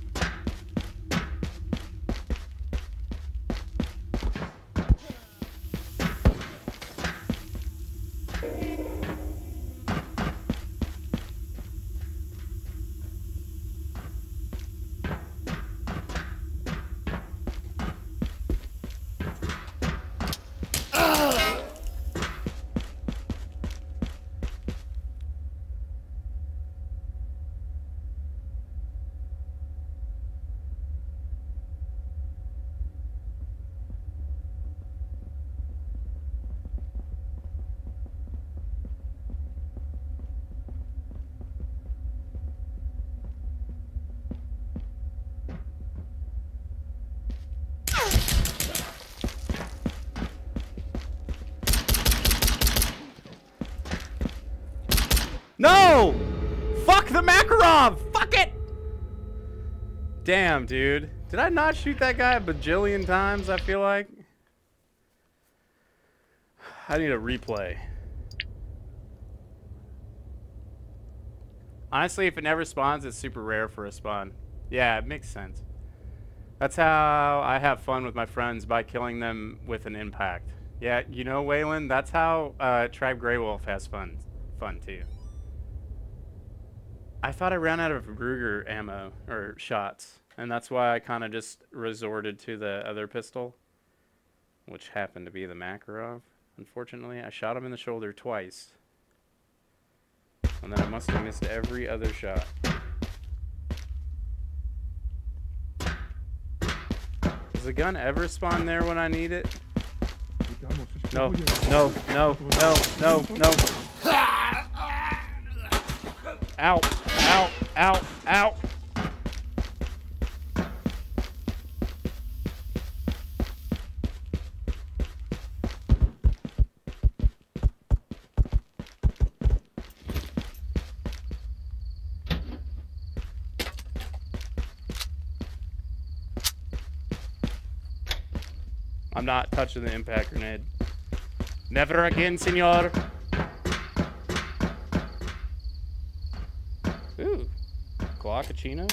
Damn, dude. Did I not shoot that guy a bajillion times, I feel like? I need a replay. Honestly, if it never spawns, it's super rare for a spawn. Yeah, it makes sense. That's how I have fun with my friends, by killing them with an impact. Yeah, you know, Waylon, that's how uh, Tribe Grey Wolf has fun, fun too. I thought I ran out of Ruger ammo or shots, and that's why I kind of just resorted to the other pistol, which happened to be the Makarov. Unfortunately, I shot him in the shoulder twice, and then I must have missed every other shot. Does the gun ever spawn there when I need it? No, no, no, no, no, no. Ow, ow, ow. I'm not touching the impact grenade. Never again, senor. Ooh, Glockachino.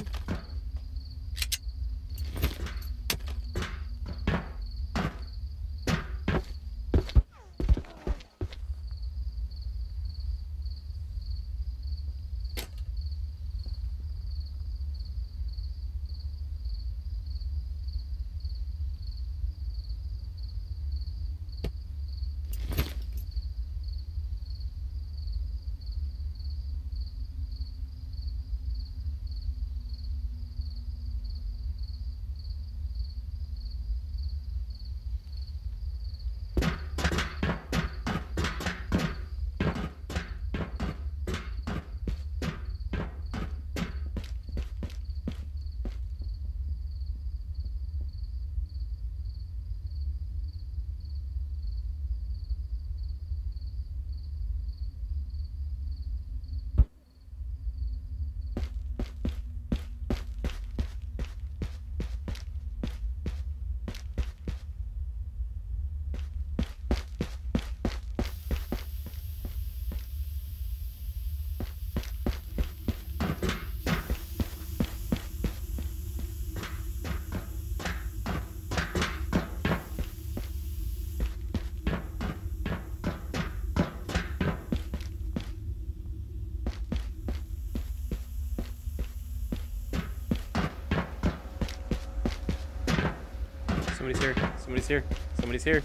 Somebody's here. Somebody's here.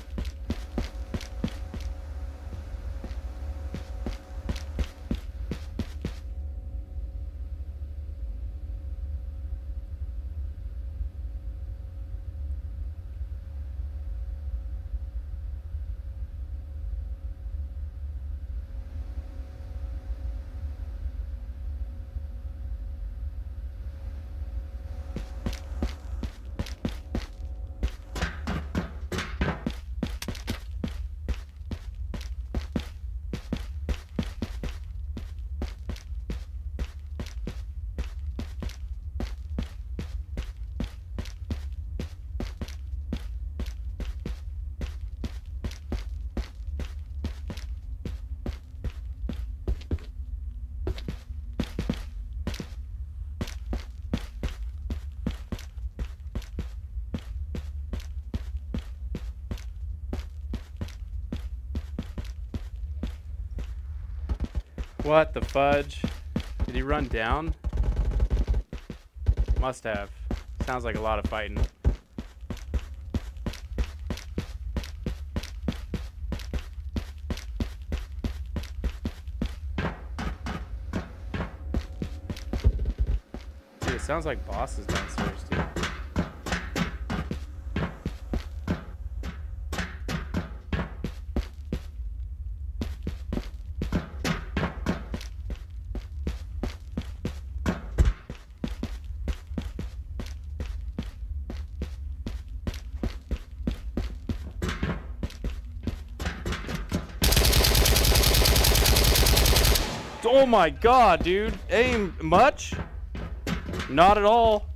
What the fudge? Did he run down? Must have. Sounds like a lot of fighting. Dude, it sounds like boss is downstairs, dude. Oh my god, dude. Aim much? Not at all.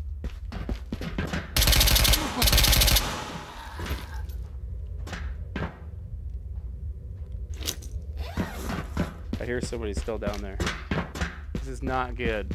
I hear somebody's still down there. This is not good.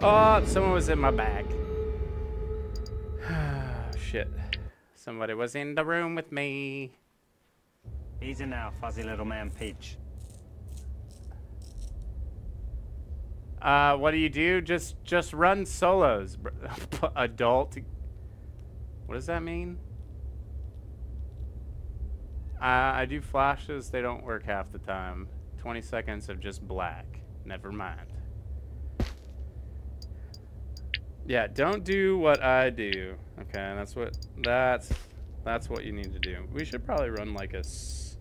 Oh, someone was in my bag. Shit. Somebody was in the room with me. Easy now, fuzzy little man Peach. Uh, what do you do? Just just run solos, adult. What does that mean? Uh, I do flashes. They don't work half the time. 20 seconds of just black. Never mind. Yeah, don't do what I do. Okay, that's what that's that's what you need to do. We should probably run like a s-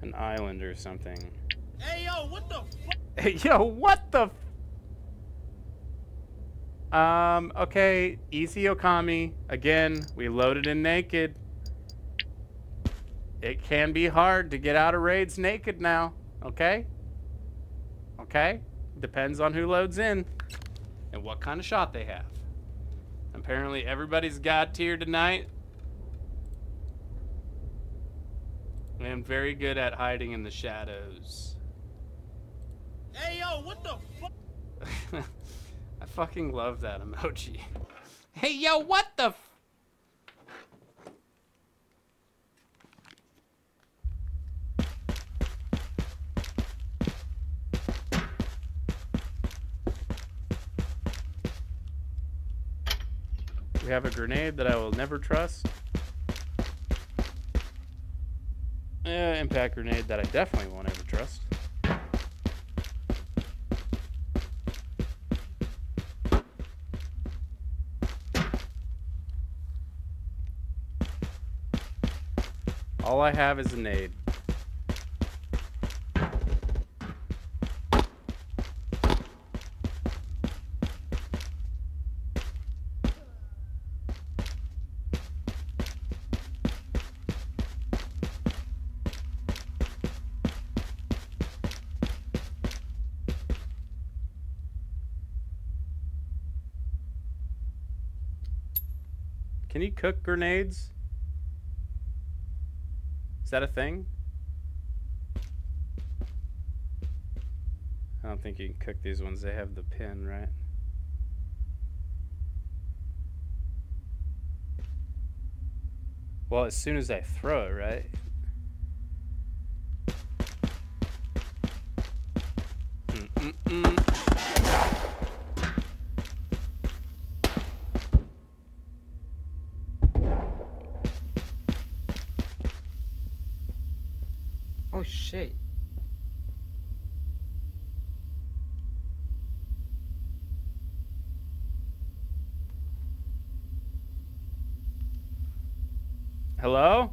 an island or something. Hey yo, what the? Hey, yo, what the? F- um. Okay, easy Okami. Again, we loaded in naked. It can be hard to get out of raids naked now. Okay. Okay. Depends on who loads in and what kind of shot they have. Apparently, everybody's god tier tonight. I am very good at hiding in the shadows. Hey yo, what the fuck? I fucking love that emoji. Hey, yo, what the? F- we have a grenade that I will never trust. Eh, impact grenade that I definitely won't ever trust. All I have is a nade. Cook grenades? Is that a thing? I don't think you can cook these ones. They have the pin, right? Well, as soon as I throw it, right? Mm-mm-mm. Oh shit. Hello?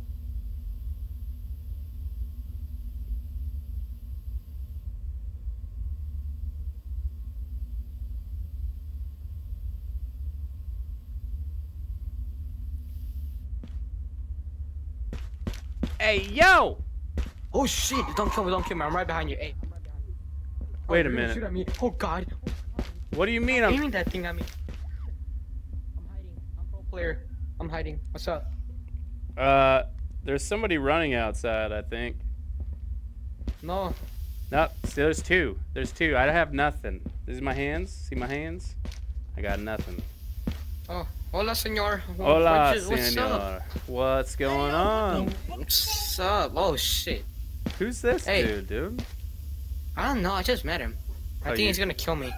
Hey, yo! Oh shit! Don't kill me! Don't kill me! I'm right behind you. Hey. Right behind you. Oh, Wait a you're gonna minute. Shoot at me. Oh god. What do you mean I'm I'm aiming that thing at me. I'm hiding. I'm pro player. I'm hiding. What's up? uh there's somebody running outside, I think. No. No, see, there's two. There's two. I don't have nothing. This is my hands. See my hands? I got nothing. Oh, hola, senor. Hola, what's, what's up? What's going on? What's up? Oh shit. Who's this Hey. dude, dude? I don't know. I just met him. I Oh, think you- he's gonna kill me.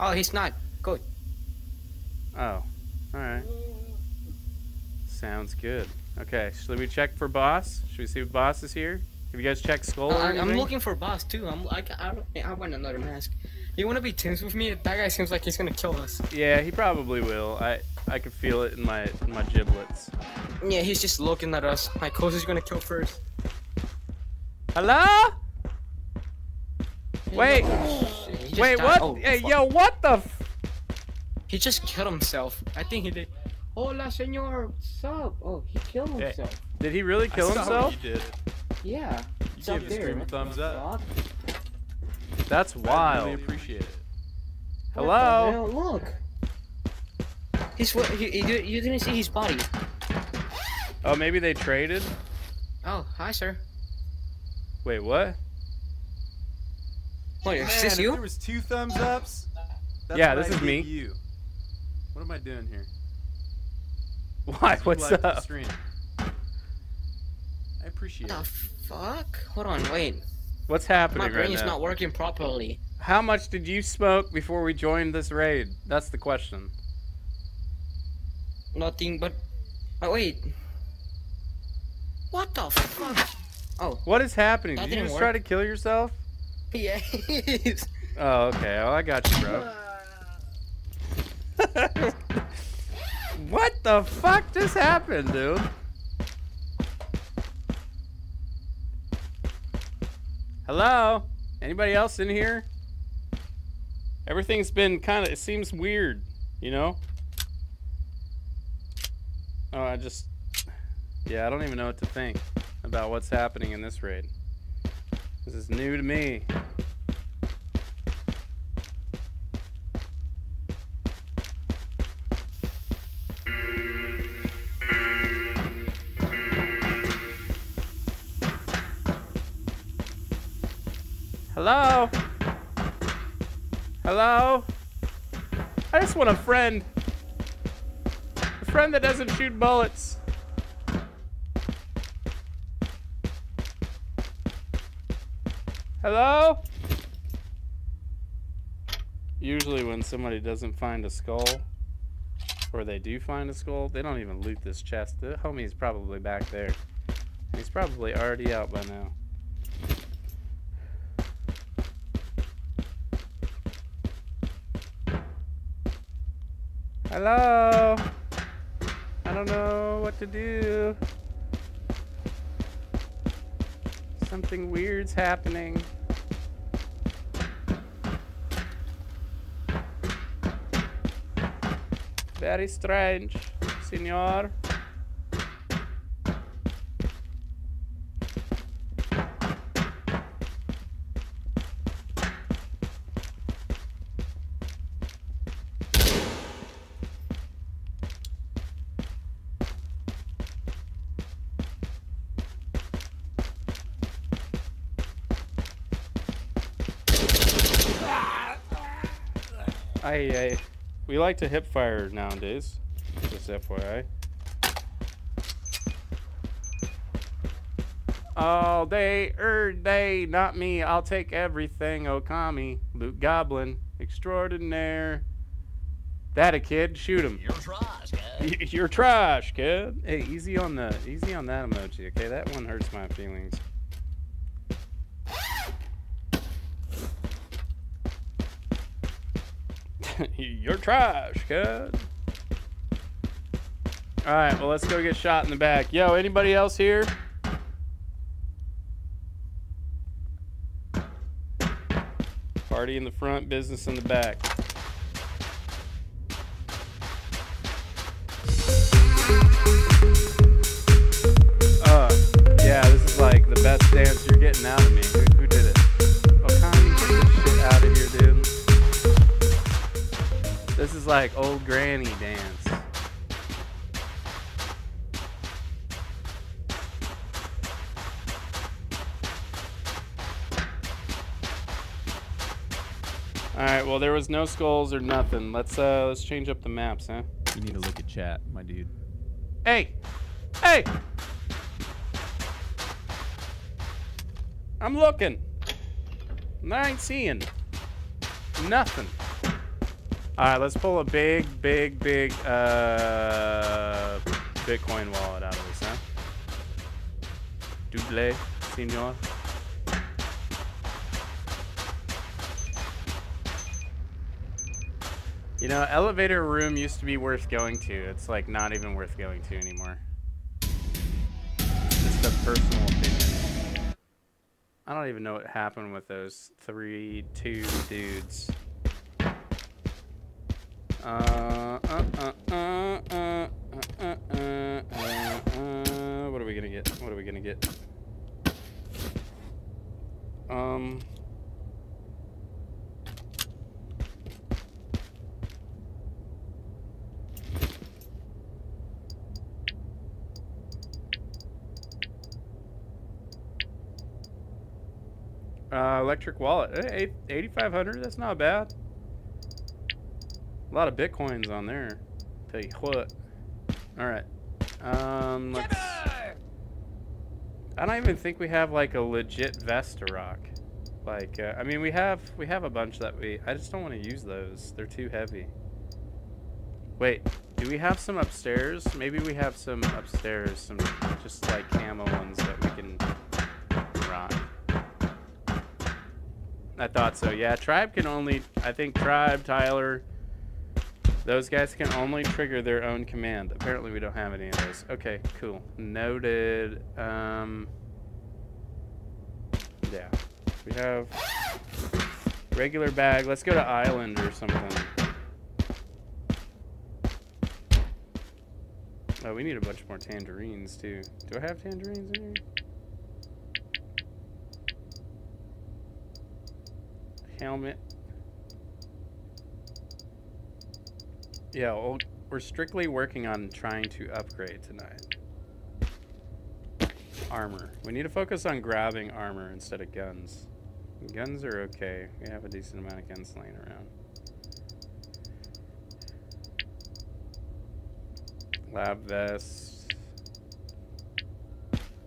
Oh, he's not. Good. Oh, alright. Sounds good. Okay, should we check for boss? Should we see if boss is here? Have you guys checked skull? Uh, or I, I'm looking for boss too. I'm. I, I, don't- I want another mask. You wanna be teams with me? That guy seems like he's gonna kill us. Yeah, he probably will. I I can feel it in my in my giblets. Yeah, he's just looking at us. My coach is gonna kill first. Hello? Wait, Shit, he just wait, died. what? Oh, hey, yo, what the? F- He just killed himself. I think he did. Hola, senor. What's up? Oh, he killed Hey. himself. Did he really kill I saw himself? What you did. Yeah. You It's gave up the stream a thumbs up. That's I really wild. appreciate it. Hello? hell? Look. He's what? You, you, you didn't see his body. Oh, maybe they traded. Oh, hi, sir. Wait, what? What? Man, is this you? there was two thumbs ups. That's Yeah, this I'd is me. You. What am I doing here? Why? What's up? I appreciate The it. fuck? Hold on, wait. What's My happening right brain is now? not working properly. How much did you smoke before we joined this raid? That's the question. Nothing but. Oh, wait. What the fuck? Oh, What is happening? That Did you just try to kill yourself? yes. Oh, okay. Well, I got you, bro. what the fuck just happened, dude? Hello? Anybody else in here? Everything's been kind of, it seems weird, you know? Oh, I just, yeah, I don't even know what to think about what's happening in this raid. This is new to me. Hello? Hello? I just want a friend. A friend that doesn't shoot bullets. Hello? Usually when somebody doesn't find a skull, or they do find a skull, they don't even loot this chest. The homie's probably back there. He's probably already out by now. Hello? I don't know what to do. Something weird's happening. Very strange, senor. I, we like to hip fire nowadays. Just FYI. All day, er day, not me. I'll take everything. Okami, loot goblin, extraordinaire. That a kid? Shoot him. You're trash, kid. You're trash, kid. Hey, easy on the, easy on that emoji. Okay, that one hurts my feelings. You're trash, kid. All right, well, let's go get shot in the back. Yo, anybody else here? Party in the front, business in the back. Uh, yeah, this is like the best dance you're getting out of me. This is like old granny dance. All right. Well, there was no skulls or nothing. Let's uh, let's change up the maps, huh? You need to look at chat, my dude. Hey, hey! I'm looking. And I ain't seeing nothing. All right, let's pull a big, big, big uh, Bitcoin wallet out of this, huh? Double, senor. You know, elevator room used to be worth going to. It's like not even worth going to anymore. Just a personal opinion. I don't even know what happened with those three, two dudes. What are we gonna get? What are we gonna get? Um. Uh, electric wallet. Hey, 8,500. That's not bad. A lot of bitcoins on there. Tell you what. All right. Um, let's. I don't even think we have like a legit vest to rock. Like, uh, I mean, we have we have a bunch that we. I just don't want to use those. They're too heavy. Wait, do we have some upstairs? Maybe we have some upstairs. Some just like camo ones that we can rock. I thought so. Yeah, Tribe can only. I think Tribe, Tyler, those guys can only trigger their own command. Apparently, we don't have any of those. Okay, cool. Noted. Um. Yeah, we have regular bag. Let's go to island or something. Oh, we need a bunch more tangerines too. Do I have tangerines in here? helmet. Yeah, well, we're strictly working on trying to upgrade tonight. Armor. We need to focus on grabbing armor instead of guns. Guns are okay. We have a decent amount of guns laying around. Lab vest.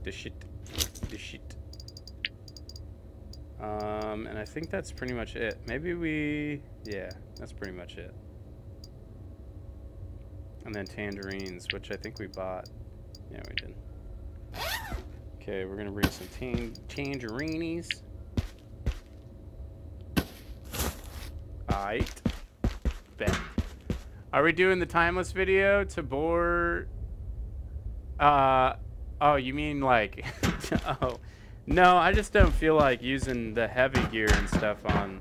The shit. The shit. Um, and I think that's pretty much it. Maybe we, yeah, that's pretty much it. And then tangerines, which I think we bought. Yeah, we did. Okay, we're gonna bring some tang tangerines. Alright. Bet. Are we doing the timeless video Tabor? Uh, oh, you mean like, oh. No, I just don't feel like using the heavy gear and stuff on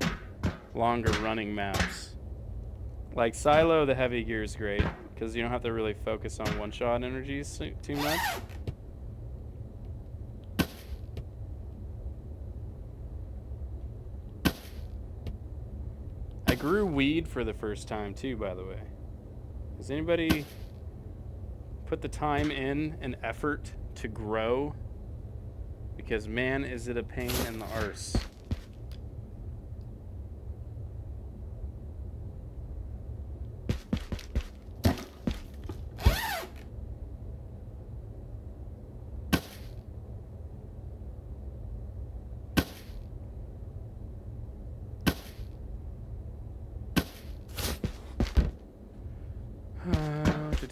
longer running maps. Like Silo, the heavy gear is great because you don't have to really focus on one-shot energies too much. I grew weed for the first time too, by the way. Has anybody put the time in and effort to grow because man, is it a pain in the arse.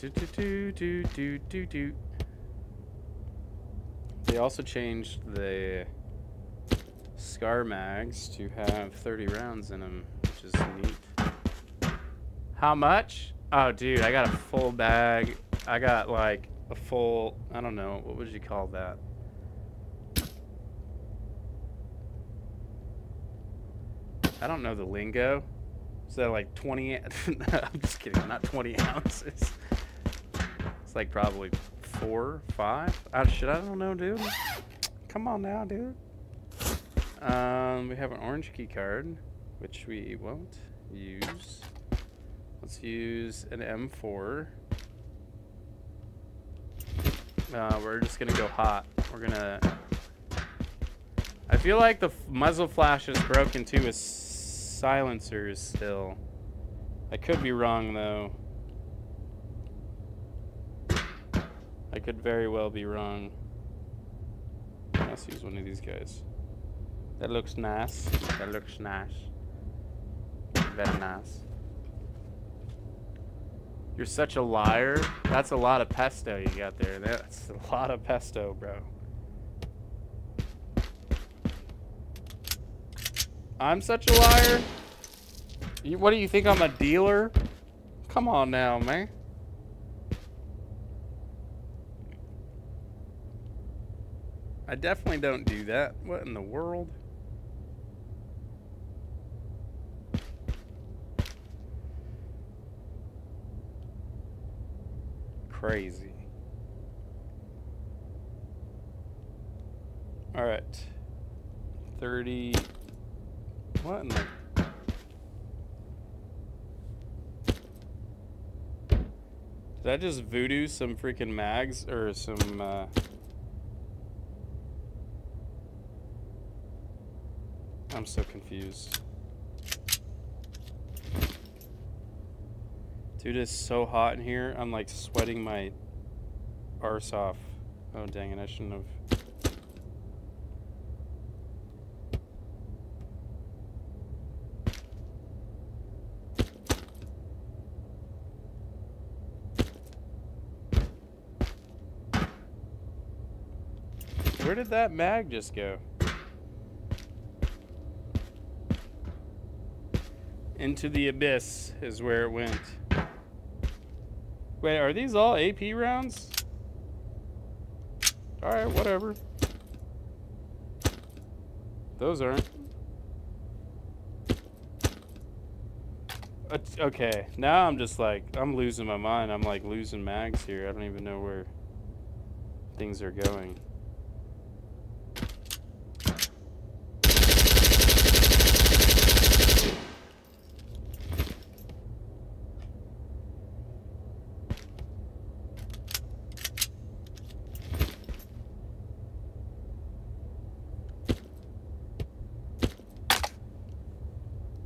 Do, do, do, do, do, do. They also changed the Scar mags to have 30 rounds in them, which is neat. How much? Oh, dude, I got a full bag. I got like a full, I don't know, what would you call that? I don't know the lingo. Is that like 20? I'm just kidding. Not 20 ounces. It's like probably four, five. Uh, shit, I don't know, dude. Come on now, dude. Um, we have an orange key card, which we won't use. Let's use an M4. Uh, we're just gonna go hot. We're gonna. I feel like the muzzle flash is broken too with silencers still. I could be wrong though. I could very well be wrong. Let's use one of these guys. That looks nice. That looks nice. Very nice. You're such a liar. That's a lot of pesto you got there. That's a lot of pesto, bro. I'm such a liar? You, what do you think? I'm a dealer? Come on now, man. I definitely don't do that. What in the world? Crazy. All right. 30 What in the Did I just voodoo some freaking mags or some uh I'm so confused. Dude, it's so hot in here. I'm like sweating my arse off. Oh, dang it. I shouldn't have. Where did that mag just go? Into the abyss is where it went. Wait, are these all AP rounds? Alright, whatever. Those aren't. Okay, now I'm just like, I'm losing my mind. I'm like losing mags here. I don't even know where things are going.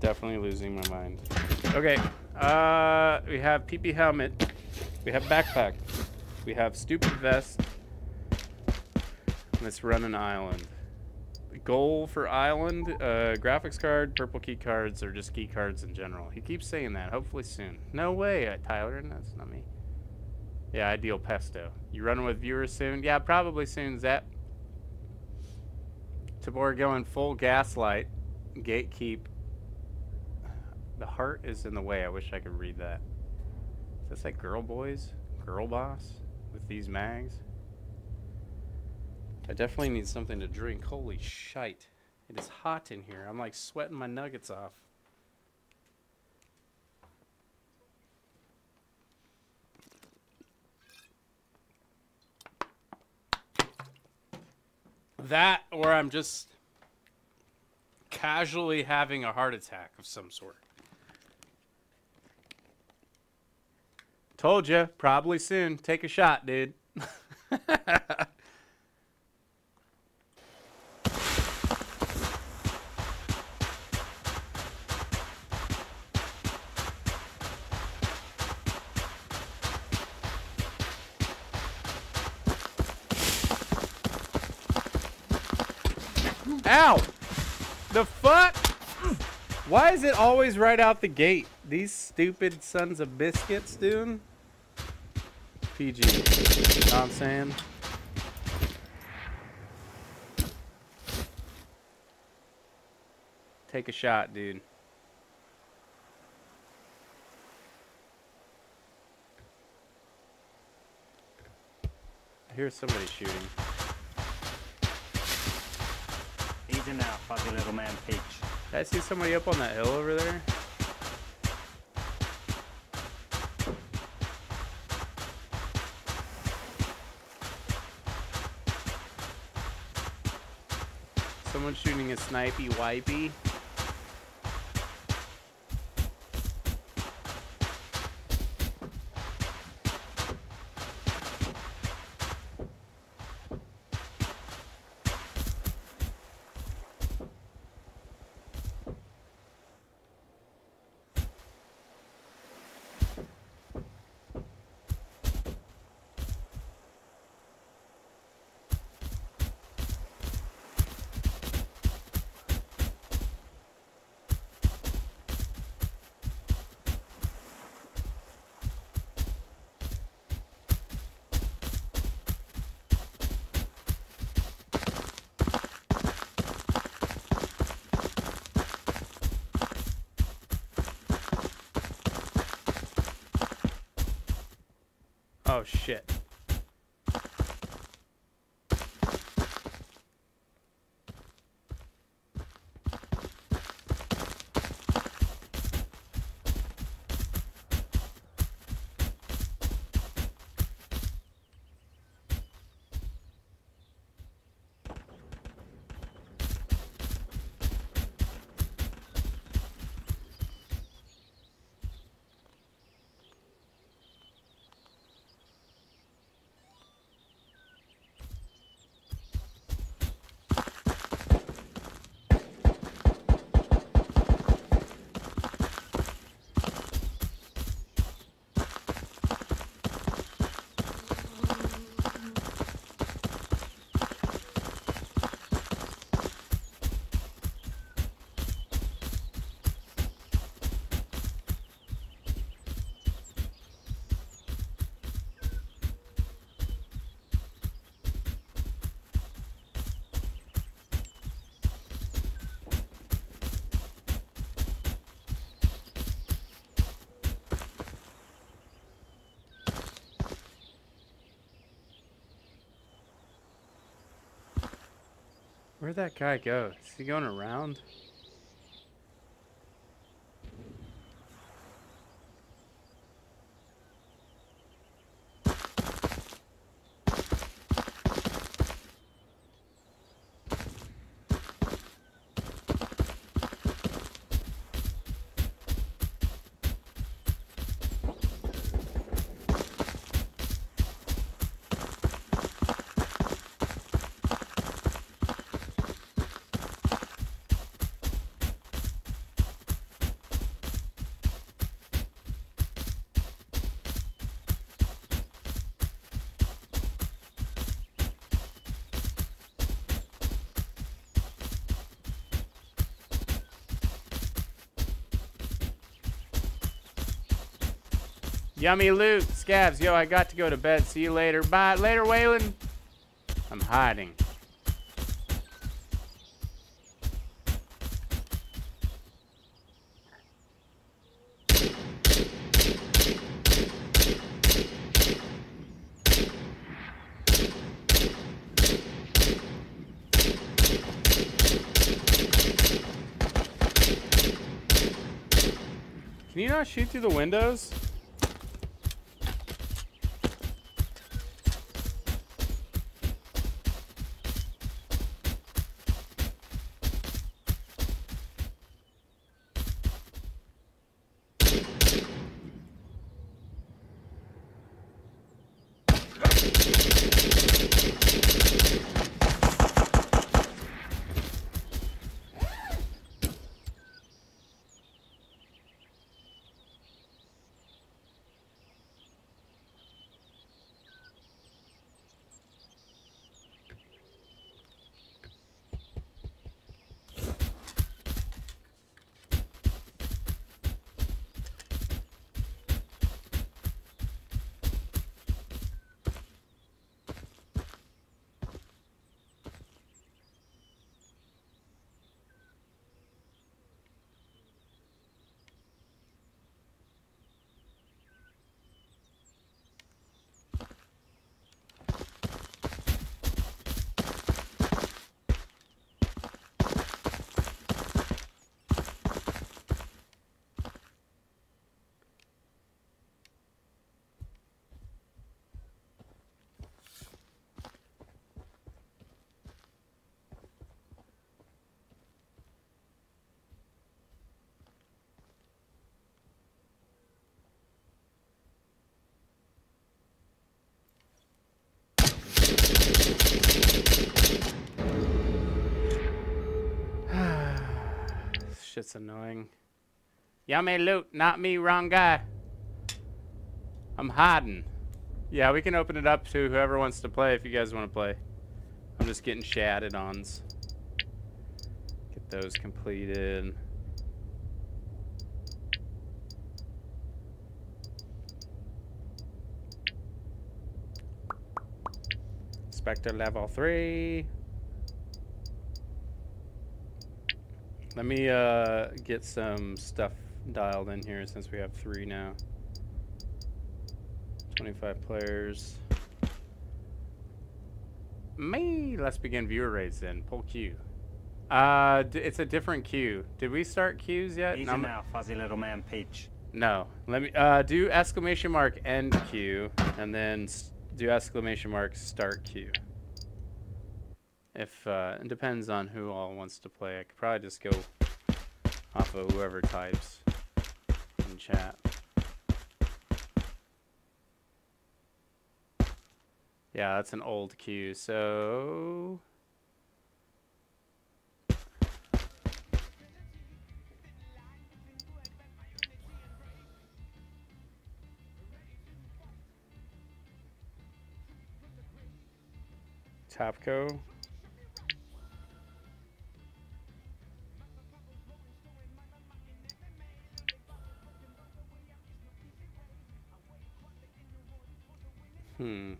Definitely losing my mind. Okay, uh, we have PP helmet. We have backpack. We have stupid vest. Let's run an island. Goal for island, uh, graphics card, purple key cards, or just key cards in general. He keeps saying that. Hopefully soon. No way, uh, Tyler. That's not me. Yeah, ideal pesto. You running with viewers soon? Yeah, probably soon, Zep. Tabor going full gaslight. Gatekeep. The heart is in the way. I wish I could read that. Does that say girl boys? Girl boss? With these mags? I definitely need something to drink. Holy shite. It is hot in here. I'm like sweating my nuggets off. That or I'm just casually having a heart attack of some sort. Told you, probably soon. Take a shot, dude. Ow! The fuck? Why is it always right out the gate? These stupid sons of biscuits, dude. PG. You know what I'm saying? Take a shot, dude. I hear somebody shooting. Easy now, fucking little man Peach. Did I see somebody up on that hill over there? Someone shooting a snipey wipey. Where'd that guy go? Is he going around? Yummy loot. Scabs, yo, I got to go to bed. See you later. Bye. Later, Waylon. I'm hiding. Can you not shoot through the windows? Shit's annoying. Yummy loot, not me, wrong guy. I'm hiding. Yeah, we can open it up to whoever wants to play if you guys want to play. I'm just getting chatted ons. Get those completed. Spectre level 3. Let me uh, get some stuff dialed in here since we have three now. 25 players. Me, let's begin viewer rates then. Pull queue. Uh, d- it's a different queue. Did we start queues yet? Easy No, now, fuzzy little man Peach. no. Let me uh, do exclamation mark end queue and then do exclamation mark start queue. If uh, it depends on who all wants to play. I could probably just go off of whoever types in chat. Yeah, that's an old queue. So Tapco. Hmm.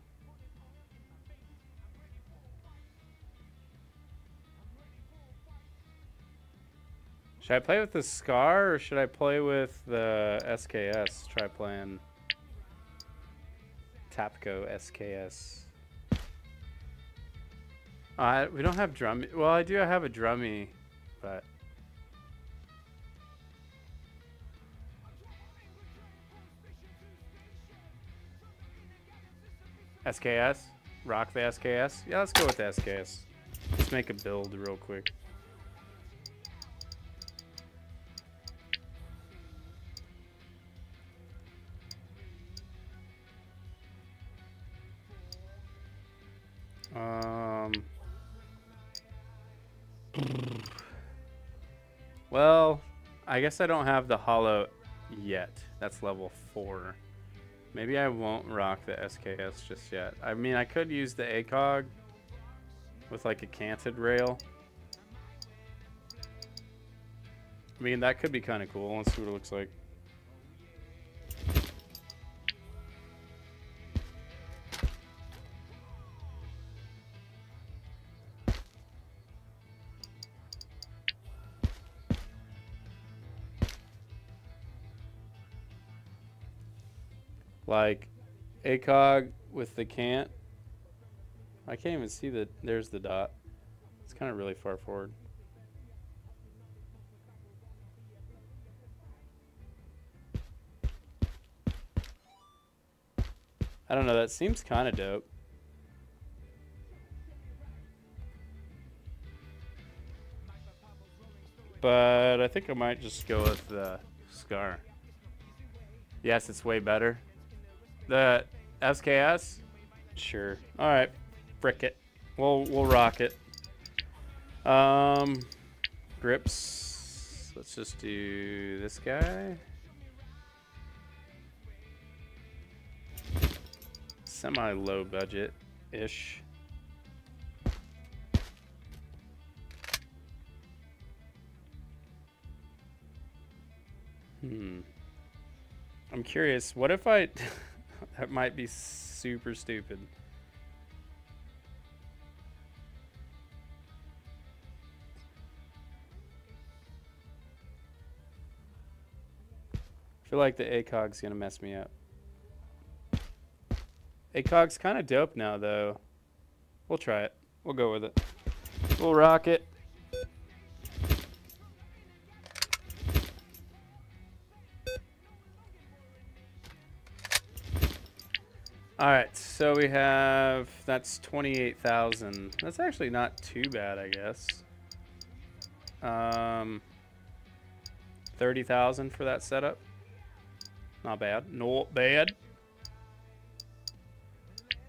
Should I play with the Scar or should I play with the SKS? Try playing Tapco SKS. Uh, we don't have drum. Well, I do have a drummy, SKS, rock the SKS. Yeah, let's go with the SKS. Let's make a build real quick. Um. Well, I guess I don't have the hollow yet. That's level four. Maybe I won't rock the SKS just yet. I mean, I could use the ACOG with like a canted rail. I mean, that could be kind of cool. Let's see what it looks like. Like ACOG with the cant. I can't even see the, there's the dot. It's kind of really far forward. I don't know, that seems kind of dope. But I think I might just go with the Scar. Yes, it's way better. The SKS? Sure. All right. Frick it. We'll we'll rock it. Um, grips. Let's just do this guy. Semi low budget ish. Hmm. I'm curious. What if I? that might be super stupid. I feel like the ACOG's gonna mess me up. ACOG's kind of dope now, though. We'll try it. We'll go with it. We'll rock it. So we have that's twenty-eight thousand. That's actually not too bad, I guess. Um, thirty thousand for that setup. Not bad. Not bad.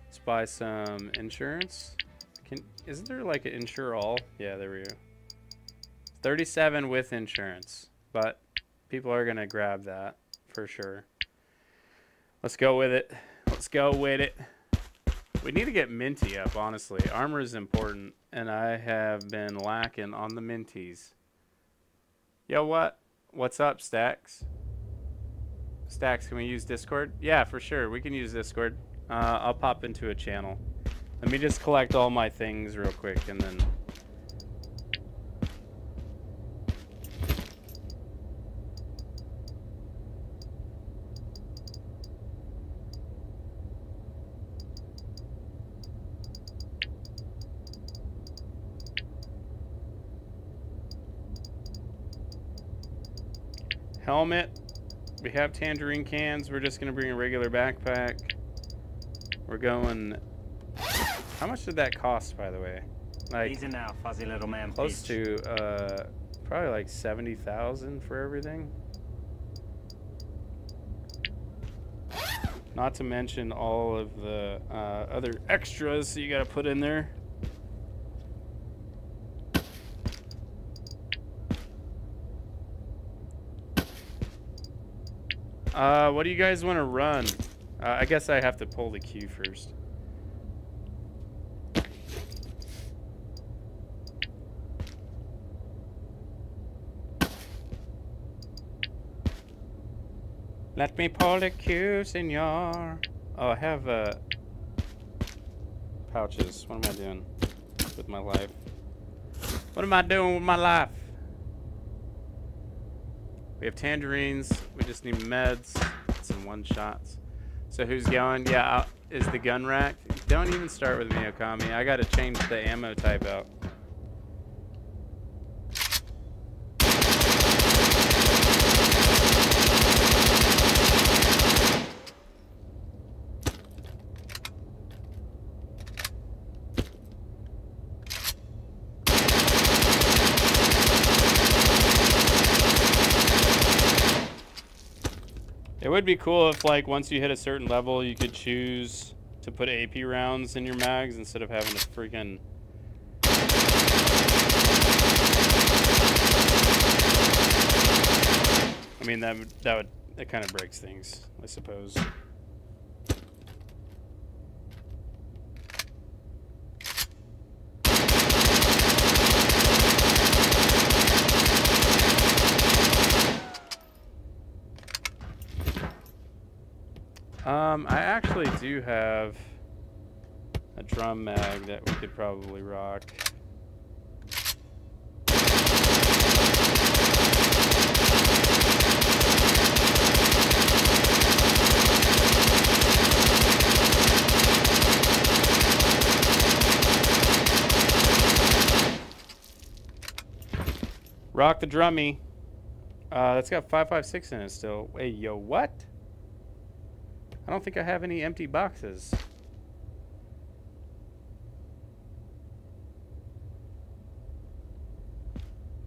Let's buy some insurance. Can isn't there like an insure all? Yeah, there we go. 37 with insurance, but people are gonna grab that for sure. Let's go with it. Let's go with it. We need to get minty up, honestly. Armor is important, and I have been lacking on the minties. Yo, what? What's up, Stacks? Stacks, can we use Discord? Yeah, for sure. We can use Discord. Uh, I'll pop into a channel. Let me just collect all my things real quick, and then... Helmet. We have tangerine cans. We're just going to bring a regular backpack. We're going... How much did that cost, by the way? Like, Easy now, fuzzy little man close to, uh, probably like 70,000 for everything. Not to mention all of the uh, other extras that you got to put in there. Uh, what do you guys want to run? Uh, I guess I have to pull the queue first. Let me pull the queue, senor. Oh, I have uh, pouches. What am I doing with my life? What am I doing with my life? We have tangerines. We just need meds. Some one shots. So who's going? Yeah, i is the gun rack? Don't even start with me, Okami. I gotta change the ammo type out. Would be cool if, like, once you hit a certain level, you could choose to put AP rounds in your mags instead of having to freaking. I mean, that that would that kind of breaks things, I suppose. Um, I actually do have a drum mag that we could probably rock. Rock the drummy. Uh, that's got 556 in it still. Wait, yo, what? I don't think I have any empty boxes.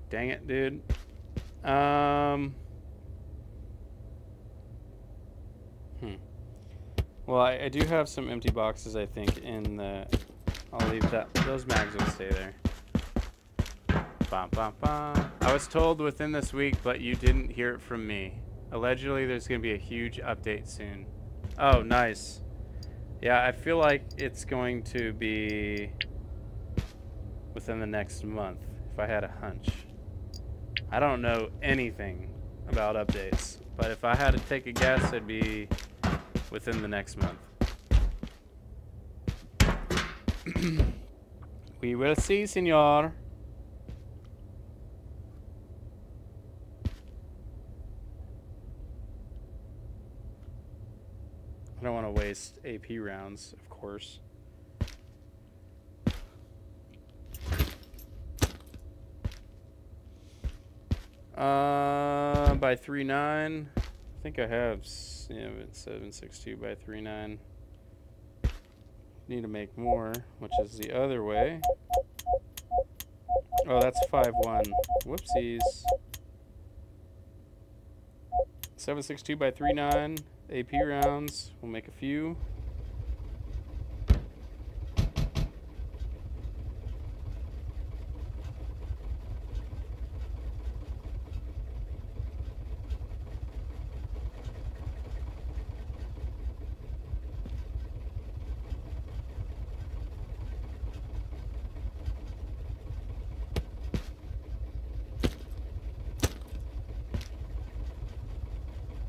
Dang it, dude. Um. Hmm. Well, I, I do have some empty boxes, I think, in the... I'll leave that. Those mags will stay there. Bum, bum, bum. I was told within this week, but you didn't hear it from me. Allegedly, there's going to be a huge update soon. Oh, nice. Yeah, I feel like it's going to be within the next month, if I had a hunch. I don't know anything about updates, but if I had to take a guess, it'd be within the next month. we will see, senor. I don't want to waste AP rounds, of course. Uh, by three nine. I think I have yeah, seven six two by three nine. Need to make more, which is the other way. Oh, that's five one. Whoopsies. Seven six two by three nine. AP rounds. We'll make a few.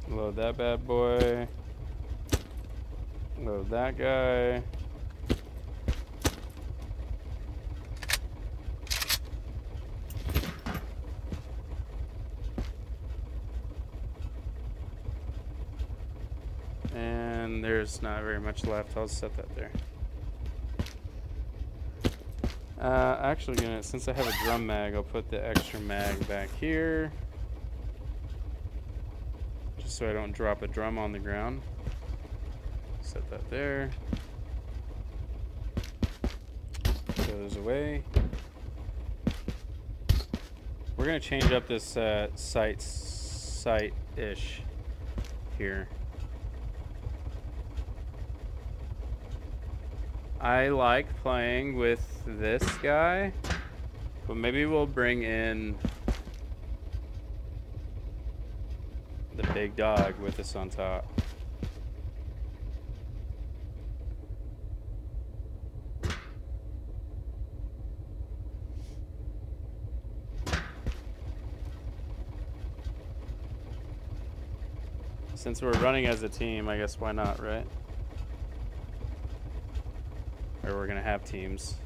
Load that bad boy. Load that guy. And there's not very much left. I'll set that there. Uh, actually, gonna since I have a drum mag, I'll put the extra mag back here, so I don't drop a drum on the ground. Set that there. Goes away. We're gonna change up this uh, sight sight ish here. I like playing with this guy, but maybe we'll bring in the big dog with us on top. Since we're running as a team, I guess why not, right? Or we're gonna have teams.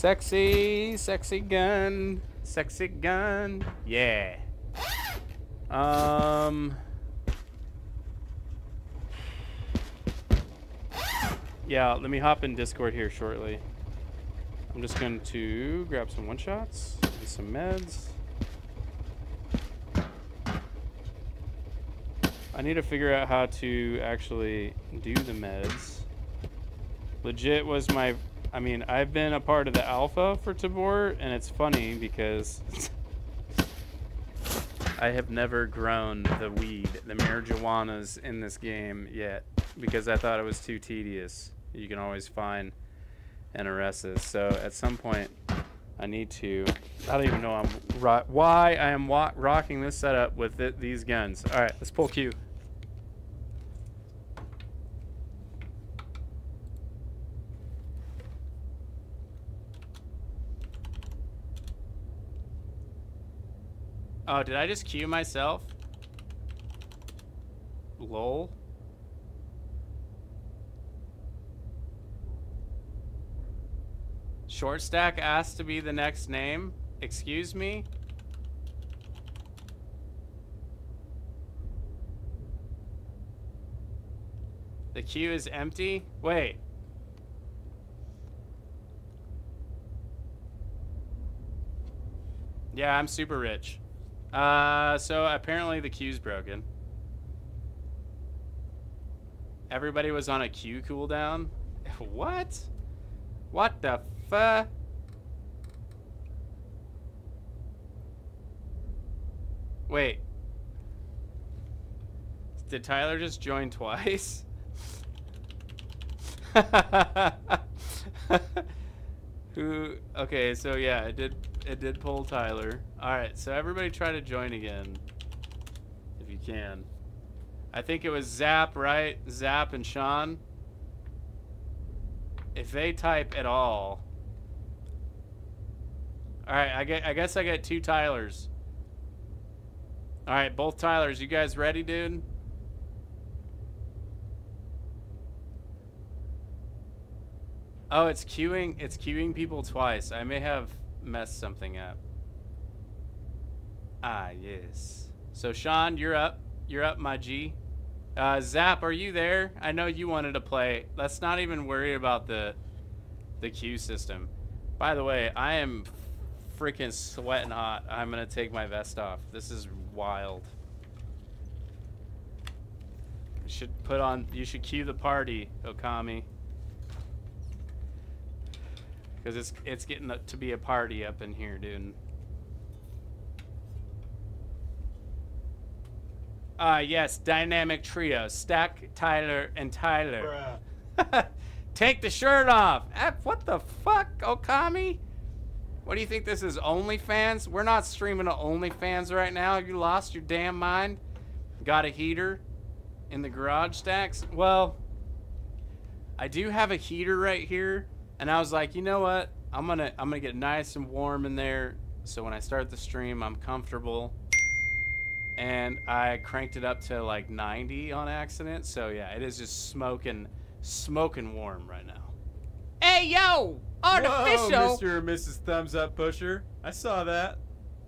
Sexy, sexy gun, sexy gun, yeah. Um. Yeah, let me hop in Discord here shortly. I'm just going to grab some one shots and some meds. I need to figure out how to actually do the meds. Legit was my, I mean, I've been a part of the alpha for Tabor, and it's funny because I have never grown the weed, the marijuanas in this game yet, because I thought it was too tedious. You can always find an NRSs. So at some point, I need to. I don't even know I'm why I am rocking this setup with th- these guns. All right, let's pull Q. Oh, did I just cue myself? Lol. Short stack asked to be the next name. Excuse me? The queue is empty? Wait. Yeah, I'm super rich. Uh, so apparently the queue's broken. Everybody was on a queue cooldown? what? What the fuck? Wait. Did Tyler just join twice? Who? Okay, so yeah, it did. It did pull Tyler. All right, so everybody try to join again, if you can. I think it was Zap, right? Zap and Sean. If they type at all. All right, I get. I guess I get two Tylers. All right, both Tylers. You guys ready, dude? Oh, it's queuing. It's queuing people twice. I may have messed something up. Ah, yes. So Sean, you're up. You're up, my G. Uh, Zap, are you there? I know you wanted to play. Let's not even worry about the the queue system. By the way, I am freaking sweating hot. I'm gonna take my vest off. This is wild. You should put on. You should cue the party, Okami. Because it's it's getting to be a party up in here, dude. Ah, uh, yes, dynamic trio. Stack, Tyler, and Tyler. Take the shirt off. What the fuck, Okami? What do you think this is, OnlyFans? We're not streaming to OnlyFans right now. Have you lost your damn mind? Got a heater in the garage stacks? Well, I do have a heater right here, and I was like, you know what? I'm gonna I'm gonna get nice and warm in there, so when I start the stream, I'm comfortable. And I cranked it up to like 90 on accident, so yeah, it is just smoking, smoking warm right now. Hey yo, artificial. Whoa, Mr. and Mrs. Thumbs Up Pusher. I saw that.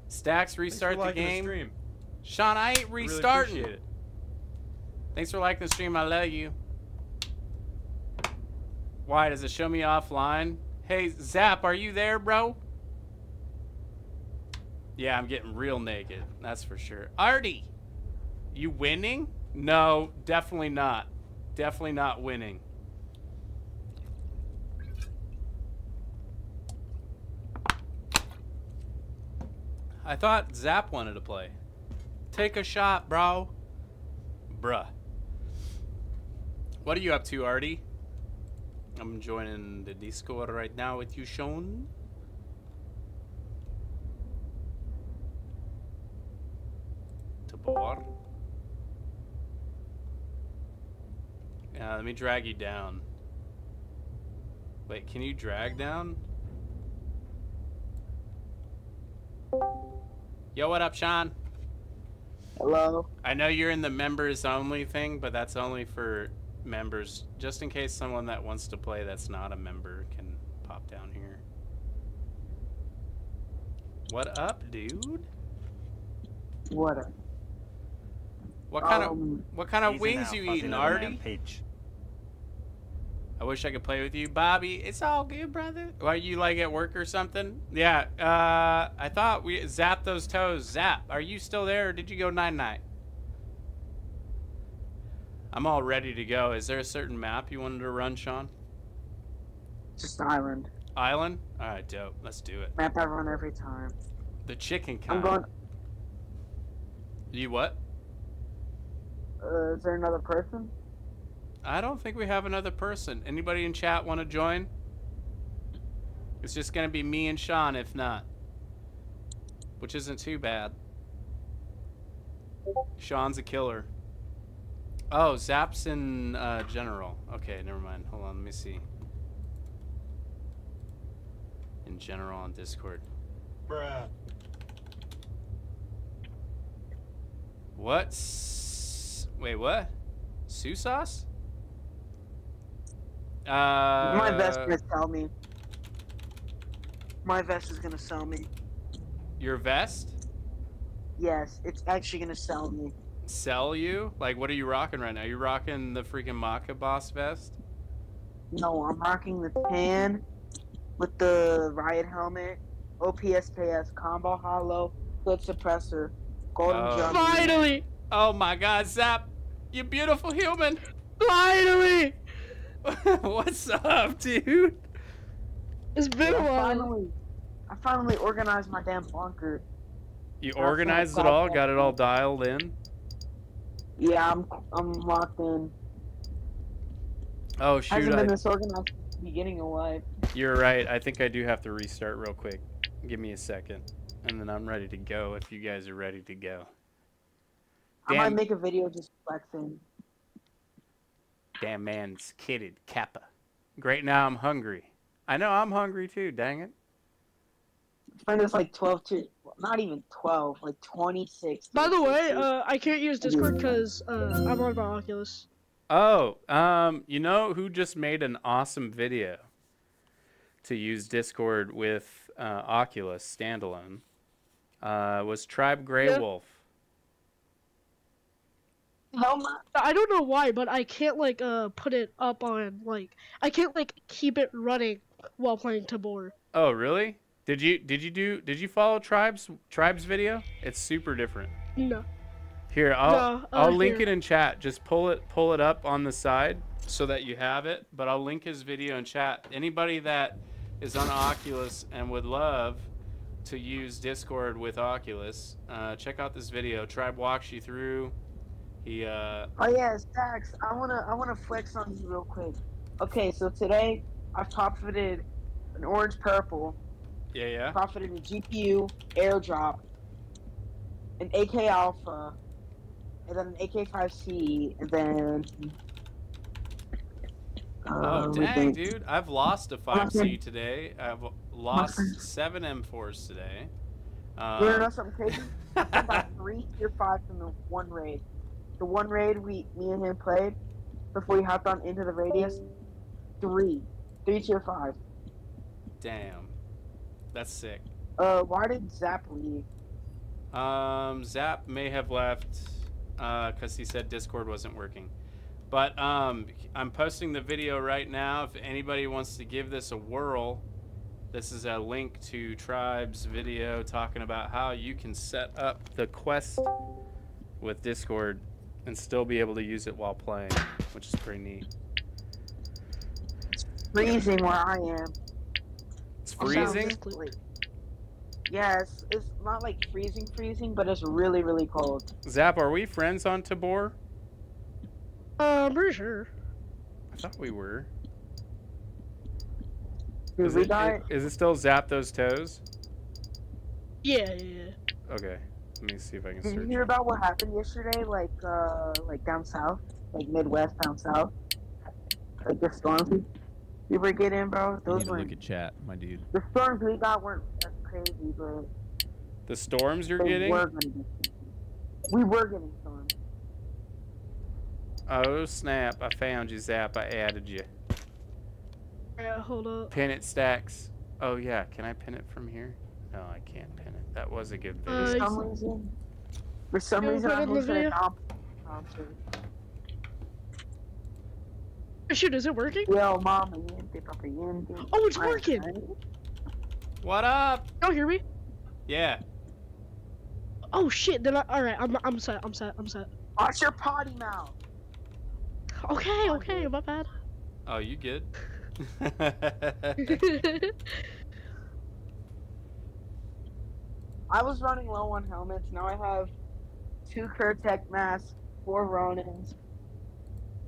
Stacks Thanks for restart the liking game. stream. Sean, I ain't Really restarting. appreciate it. Thanks for liking the stream. I love you. Why does it show me offline? Hey, Zap, are you there, bro? Yeah, I'm getting real naked. That's for sure. Artie, you winning? No, definitely not. Definitely not winning. I thought Zap wanted to play. Take a shot, bro. Bruh. What are you up to, Artie? I'm joining the Discord right now with you, Sean. Tabor. Yeah, uh, let me drag you down. Wait, can you drag down? Yo, what up, Sean? Hello. I know you're in the members only thing, but that's only for members. Just in case someone that wants to play that's not a member can pop down here. What up, dude? What? A, What kind Um, of what kind of wings you eating, Artie? Peach. I wish I could play with you, Bobby. It's all good, brother. Why you like at work or something? Yeah. Uh, I thought we zap those toes. Zap. Are you still there, or did you go nine nine? I'm all ready to go. Is there a certain map you wanted to run, Sean? just island. Island? All right, dope. Let's do it. Map I run every time. The chicken kind. I'm going. You what? Uh, is there another person? I don't think we have another person. Anybody in chat want to join? It's just gonna be me and Sean, if not. Which isn't too bad. Sean's a killer. Oh, Zap's in uh, general. Okay, never mind. Hold on, let me see. In general on Discord. Bruh. What? S- Wait, what? Sue sauce? Uh, My vest is gonna sell me. My vest is gonna sell me. Your vest? Yes, it's actually gonna sell me. Sell you? Like, what are you rocking right now? You rocking the freaking Maka Boss vest? No, I'm rocking the tan with the riot helmet, OPSKS combo hollow, good suppressor, golden Oh. jump. Finally! Oh my god, Zap! You beautiful human! Finally! What's up, dude? It's been a while. finally, I finally organized my damn bunker. You not organized it all? Got it all dialed in? Yeah, I'm I'm locked in. Oh, shoot. Hasn't I, been this organized beginning of life. you're right. I think I do have to restart real quick. Give me a second. And then I'm ready to go if you guys are ready to go. I might make a video just flexing. damn man's kidded. Kappa. Great, now I'm hungry. I know I'm hungry too, dang it. Friend is like 12 to, not even 12, like 26. By the way, uh, I can't use Discord because uh, I'm on my Oculus. Oh, um, you know who just made an awesome video to use Discord with uh, Oculus standalone? Uh, was Tribe Grey Yeah. Wolf. Hell no. I don't know why, but I can't like uh put it up on like I can't like keep it running while playing Tabor. Oh, really? Did you did you do did you follow Tribe's Tribe's video? It's super different. No. Here, I'll No, uh, I'll link here. it in chat. Just pull it pull it up on the side so that you have it. But I'll link his video in chat. Anybody that is on Oculus and would love to use Discord with Oculus, uh, check out this video. Tribe walks you through. He uh Oh yeah, Stacks. I wanna I wanna flex on you real quick. Okay, so today I profited an orange purple, yeah yeah. profited a GPU airdrop, an AK Alpha, and then an AK5C, and then Oh, dang, dude. I've lost a 5C today. I've lost seven M4s today. You wanna know Um, something crazy? I got three tier fives from the one raid. The one raid we, me and him played before we hopped on into the radius. Three, three tier fives. damn. That's sick. Uh, why did Zap leave? Um, Zap may have left because he said Discord wasn't working. But um, I'm posting the video right now. If anybody wants to give this a whirl, this is a link to Tribe's video talking about how you can set up the quest with Discord and still be able to use it while playing, which is pretty neat. It's Freezing where I am. It's freezing. Yes, it's, it's not like freezing, freezing, but it's really, really cold. Zap, are we friends on Tabor? Uh, I'm pretty sure. I thought we were. Dude, Is we it, got is it still Zap those toes? Yeah, yeah, yeah. Okay, let me see if I can Did you search. hear about what happened yesterday? Like, uh, like down south, like Midwest down south, like the storms we, we were getting, bro. Those need to were look at chat, my dude. the storms we got weren't as crazy, but The storms you're they getting? were gonna be. We were getting storms. Oh snap! I found you, Zap. I added you. Yeah, hold up. Pin it, stacks. Oh yeah, can I pin it from here? No, I can't pin it. That was a good Uh, video. For some reason, for some reason, I'm in the hosting a video? comp- concert. Shoot, is it working? Well, mama, yente, papa, yente. Oh, it's working. What up? Y'all hear me? Yeah. Oh shit! Then I, all right, I'm I'm set. I'm set. I'm set. Watch your potty mouth. Okay, okay, my bad. Oh, you good? I was running low on helmets. Now I have two Kurtek masks, four Ronins,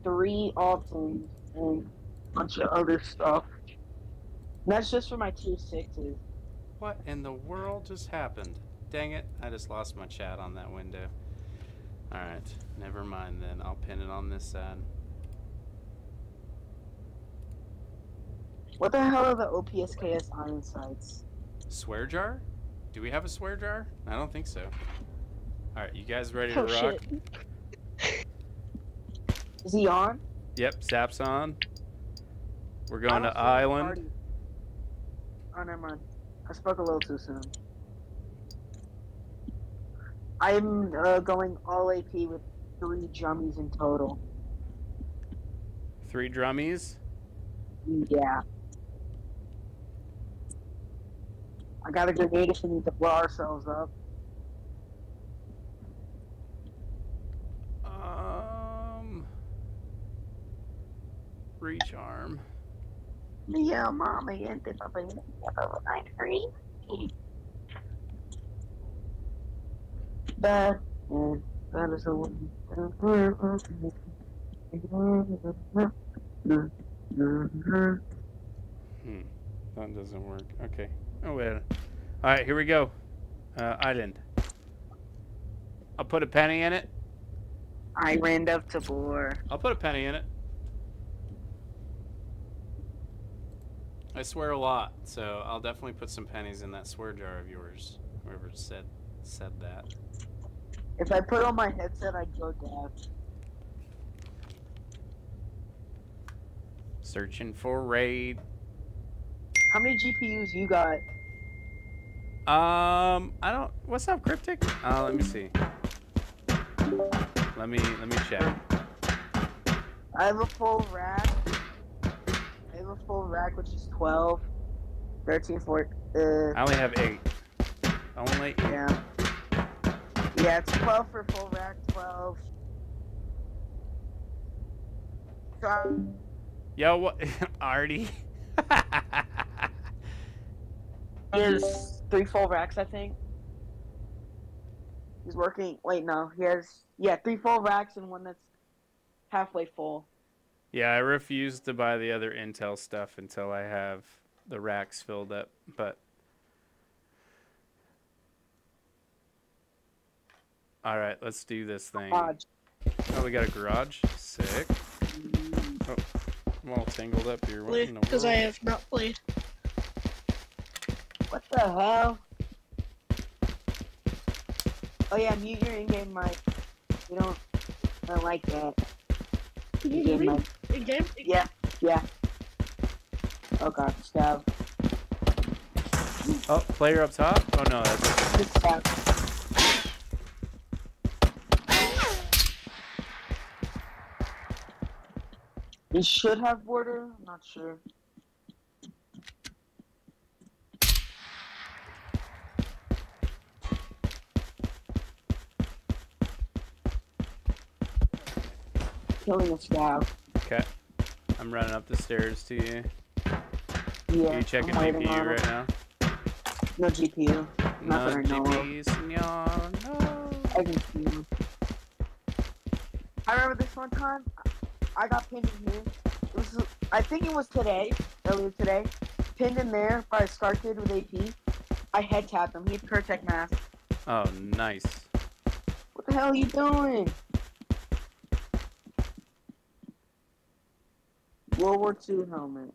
three Altyns, and a bunch of other stuff. And that's just for my tier sixes. what in the world just happened? Dang it! I just lost my chat on that window. All right, never mind then. I'll pin it on this side. What the hell are the OPSKS iron sights? Swear jar? Do we have a swear jar? I don't think so. All right, you guys ready oh, to Oh rock? shit. Is he on? Yep, Zap's on. We're going to Island. party. Oh, never mind. I spoke a little too soon. I'm uh, going all AP with three jummies in total. Three drummies. Yeah. I got a grenade if we need to blow ourselves up. Um, reach arm. Yeah, mama, gente, papa, gente, papa, I'm free. That, that is a. Hmm, that doesn't work. Okay. Oh well. All right, here we go. Uh, Island. I'll put a penny in it. I ran up to Boar. I'll put a penny in it. I swear a lot, so I'll definitely put some pennies in that swear jar of yours. Whoever said said that. If I put on my headset, I'd go deaf. Searching for raid. How many GPUs you got? Um, I don't. What's up, cryptic? Uh, let me see. Let me let me check. I have a full rack. Full rack, which is 12, 13, 14. Uh, I only have eight. Only eight. yeah. Yeah, it's 12 for full rack, 12. So Yo, what? Artie. is three full racks, I think. He's working. Wait, no, he has yeah three full racks and one that's halfway full. Yeah, I refuse to buy the other Intel stuff until I have the racks filled up. But all right, let's do this thing. Garage. Oh, we got a garage. Sick. Oh, I'm all tangled up here. What in the Because I have not played. What the hell? Oh yeah, mute your in-game mic. We don't, don't like that. In-game mic. In game? Yeah, yeah. Oh god, stab. Oh, player up top? Oh no, that's Good stab. We should have border. I'm not sure. Killing a stab. Okay. I'm running up the stairs to you. Yeah. Are you checking I'm GPU on right now? No GPU. Not No that I. GPU, senor. No. I can see you. I remember this one time. I got pinned in here. It was, I think it was today, earlier today. Pinned in there by a Scar Kid with AP. I head tapped him. He had Kurtek mask. Oh, nice. What the hell are you doing? World War II helmet.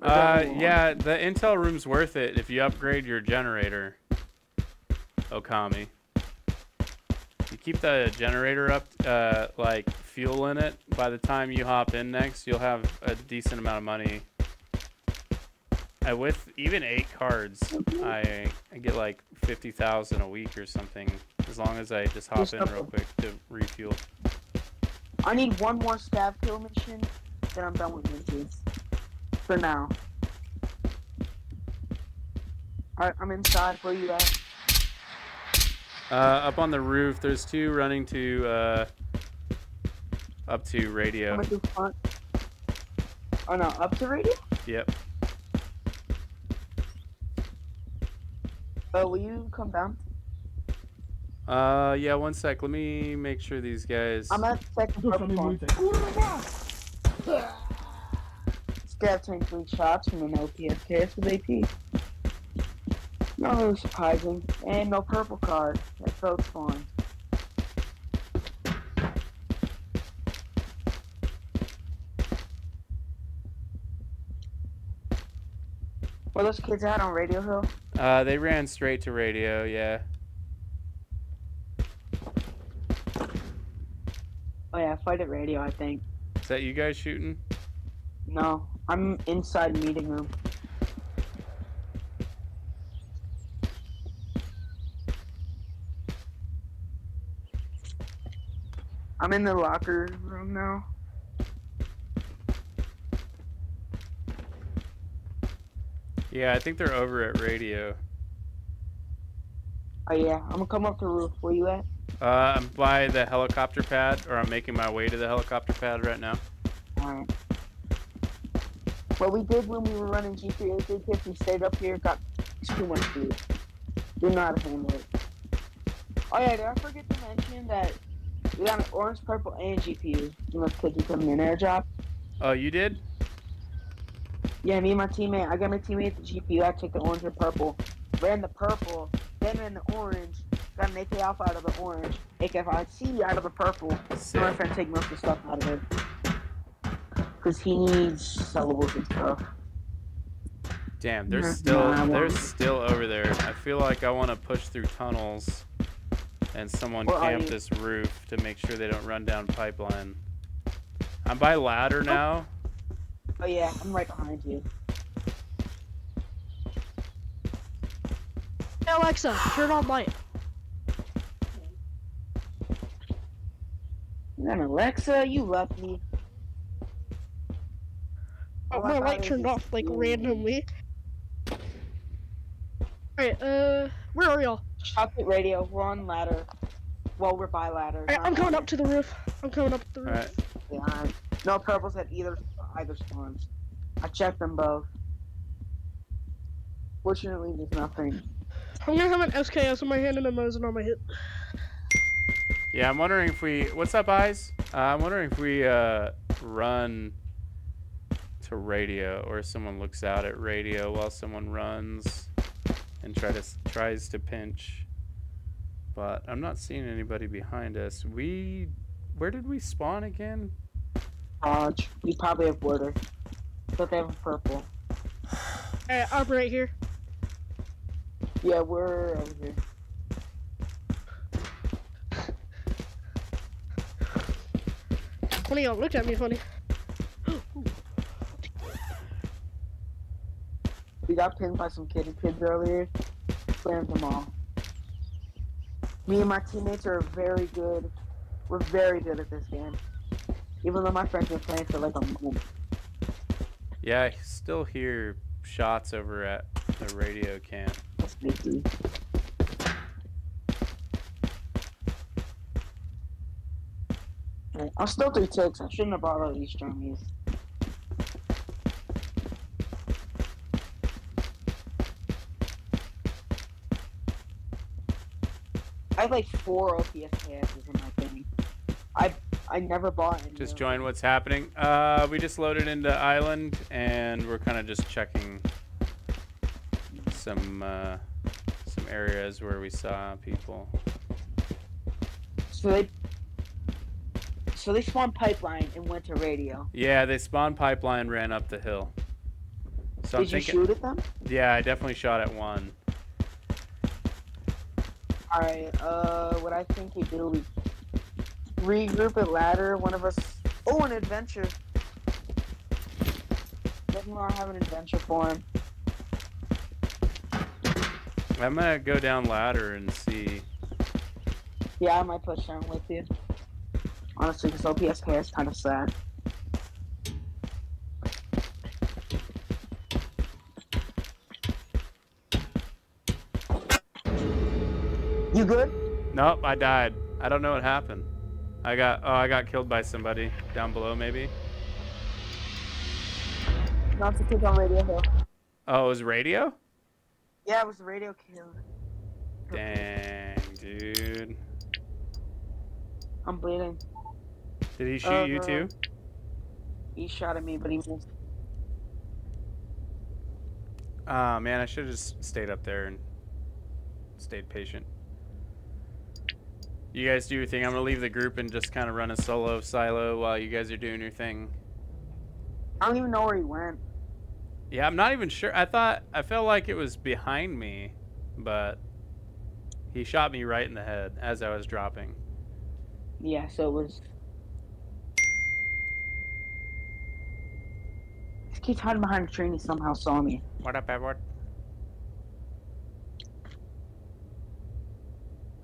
Uh, yeah, the intel room's worth it if you upgrade your generator. Okami. You keep the generator up, uh, like fuel in it. By the time you hop in next, you'll have a decent amount of money. And with even eight cards, I, I get like fifty thousand a week or something. As long as I just hop in real quick to refuel. I need one more stab kill mission, then I'm done with ninjas. For now. Alright, I'm inside. Where you at? Uh, up on the roof, there's two running to uh, up to radio. I'm gonna front. Oh no, up to radio? Yep. Oh, will you come down? Uh, yeah, one sec. Let me make sure these guys. I'm at second purple Stab tank three shots from an OPSKS with AP. Not really surprising. And no purple card. That's both fine. Where those kids at on Radio Hill? Uh, they ran straight to radio. Yeah. Oh yeah, fight at radio, I think. Is that you guys shooting? No, I'm inside meeting room. I'm in the locker room now. Yeah, I think they're over at radio. Oh yeah, I'm gonna come up the roof. Where you at? Uh, I'm by the helicopter pad, or I'm making my way to the helicopter pad right now. Alright. What we did when we were running GTA 350, we stayed up here, got too much food. Know how handle it. Oh yeah, did I forget to mention that we got an orange, purple, and GPU. Unless kids are coming in airdrop. Oh, you did? Yeah, me and my teammate, I got my teammate the GPU, I took the orange and purple. Ran the purple, then ran the orange, got an AK Alpha out of the orange, AK5C out of the purple. Sick. And my friend take most of the stuff out of it. Cause he needs sellables and stuff. Damn, they're still they're still over there. I feel like I want to push through tunnels, and someone Where are camp you? this roof to make sure they don't run down pipeline. I'm by ladder oh. now. Oh yeah, I'm right behind you. Hey Alexa, turn on light. And then Alexa, you left me. Oh, my light turned off like you. randomly. Alright, uh, where are y'all? Chocolate radio, we're on ladder. Well, we're by ladder. Alright, not I'm coming on up to the roof. I'm coming up the roof. Alright. Yeah, alright. no purples at either either spawns. I checked them both. Fortunately, there's nothing. I'm gonna have an SKS in my hand and a Mosin on my hip. Yeah, I'm wondering if we. What's up, eyes? Uh, I'm wondering if we uh, run to radio, or someone looks out at radio while someone runs and try to tries to pinch. But I'm not seeing anybody behind us. We, where did we spawn again? Dodge. We probably have border. But they have a purple. Alright, I'm right here. Yeah, we're over here. One of y'all looked at me funny. We got pinned by some kitty kids earlier. Cleared them all. Me and my teammates are very good. We're very good at this game. Even though my friends been playing for like a month. Yeah, I still hear shots over at the radio camp. That's sneaky. I'm still three ticks. I shouldn't have brought all these drummies. Have like four OPS passes in my thing. I I never bought any. Just join what's happening. Uh, we just loaded into Island, and we're kind of just checking some uh, some areas where we saw people. So they so they spawned pipeline and went to radio. Yeah, they spawned pipeline, ran up the hill. So I'm Did you thinking, shoot at them? yeah, I definitely shot at one. Alright, uh, what I think we do, we regroup at ladder, one of us, oh, an adventure. Want to have an adventure for him. I'm gonna go down ladder and see. Yeah, I might push down with you. Honestly, because OPSK is kind of sad. You good? Nope, I died. I don't know what happened. I got oh, I got killed by somebody down below, maybe. Not to kick on radio hill. Oh, it was radio. Yeah, it was the radio kill. Dang, dude. I'm bleeding. Did he shoot Uh, you too? He shot at me, but he missed. Oh man, I should have just stayed up there and stayed patient. You guys do your thing. I'm gonna leave the group and just kind of run a solo silo while you guys are doing your thing. I don't even know where he went. Yeah, I'm not even sure. I thought I felt like it was behind me, but he shot me right in the head as I was dropping. Yeah, so it was. This kid's hiding behind a tree and he somehow saw me. What up, Edward?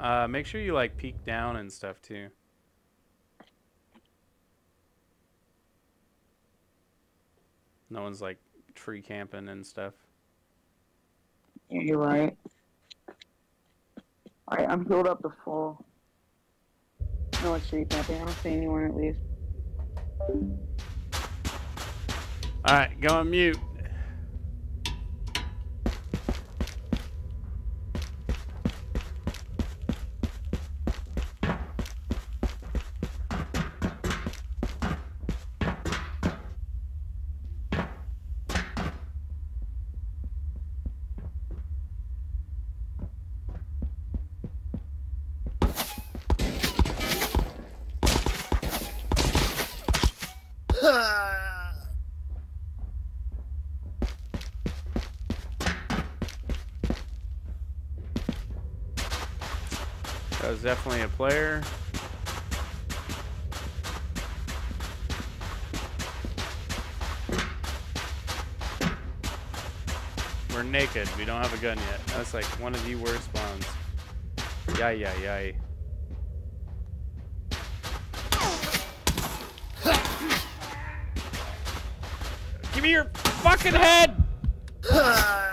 Uh, make sure you like peek down and stuff too. No one's like tree camping and stuff. Yeah, you're right. Alright, I'm healed up to full. No one's tree camping. I don't see anyone at least. All right, go on mute. Definitely a player. We're naked. We don't have a gun yet. That's like one of the worst spawns. Yay, yay, yay. Give me your fucking head!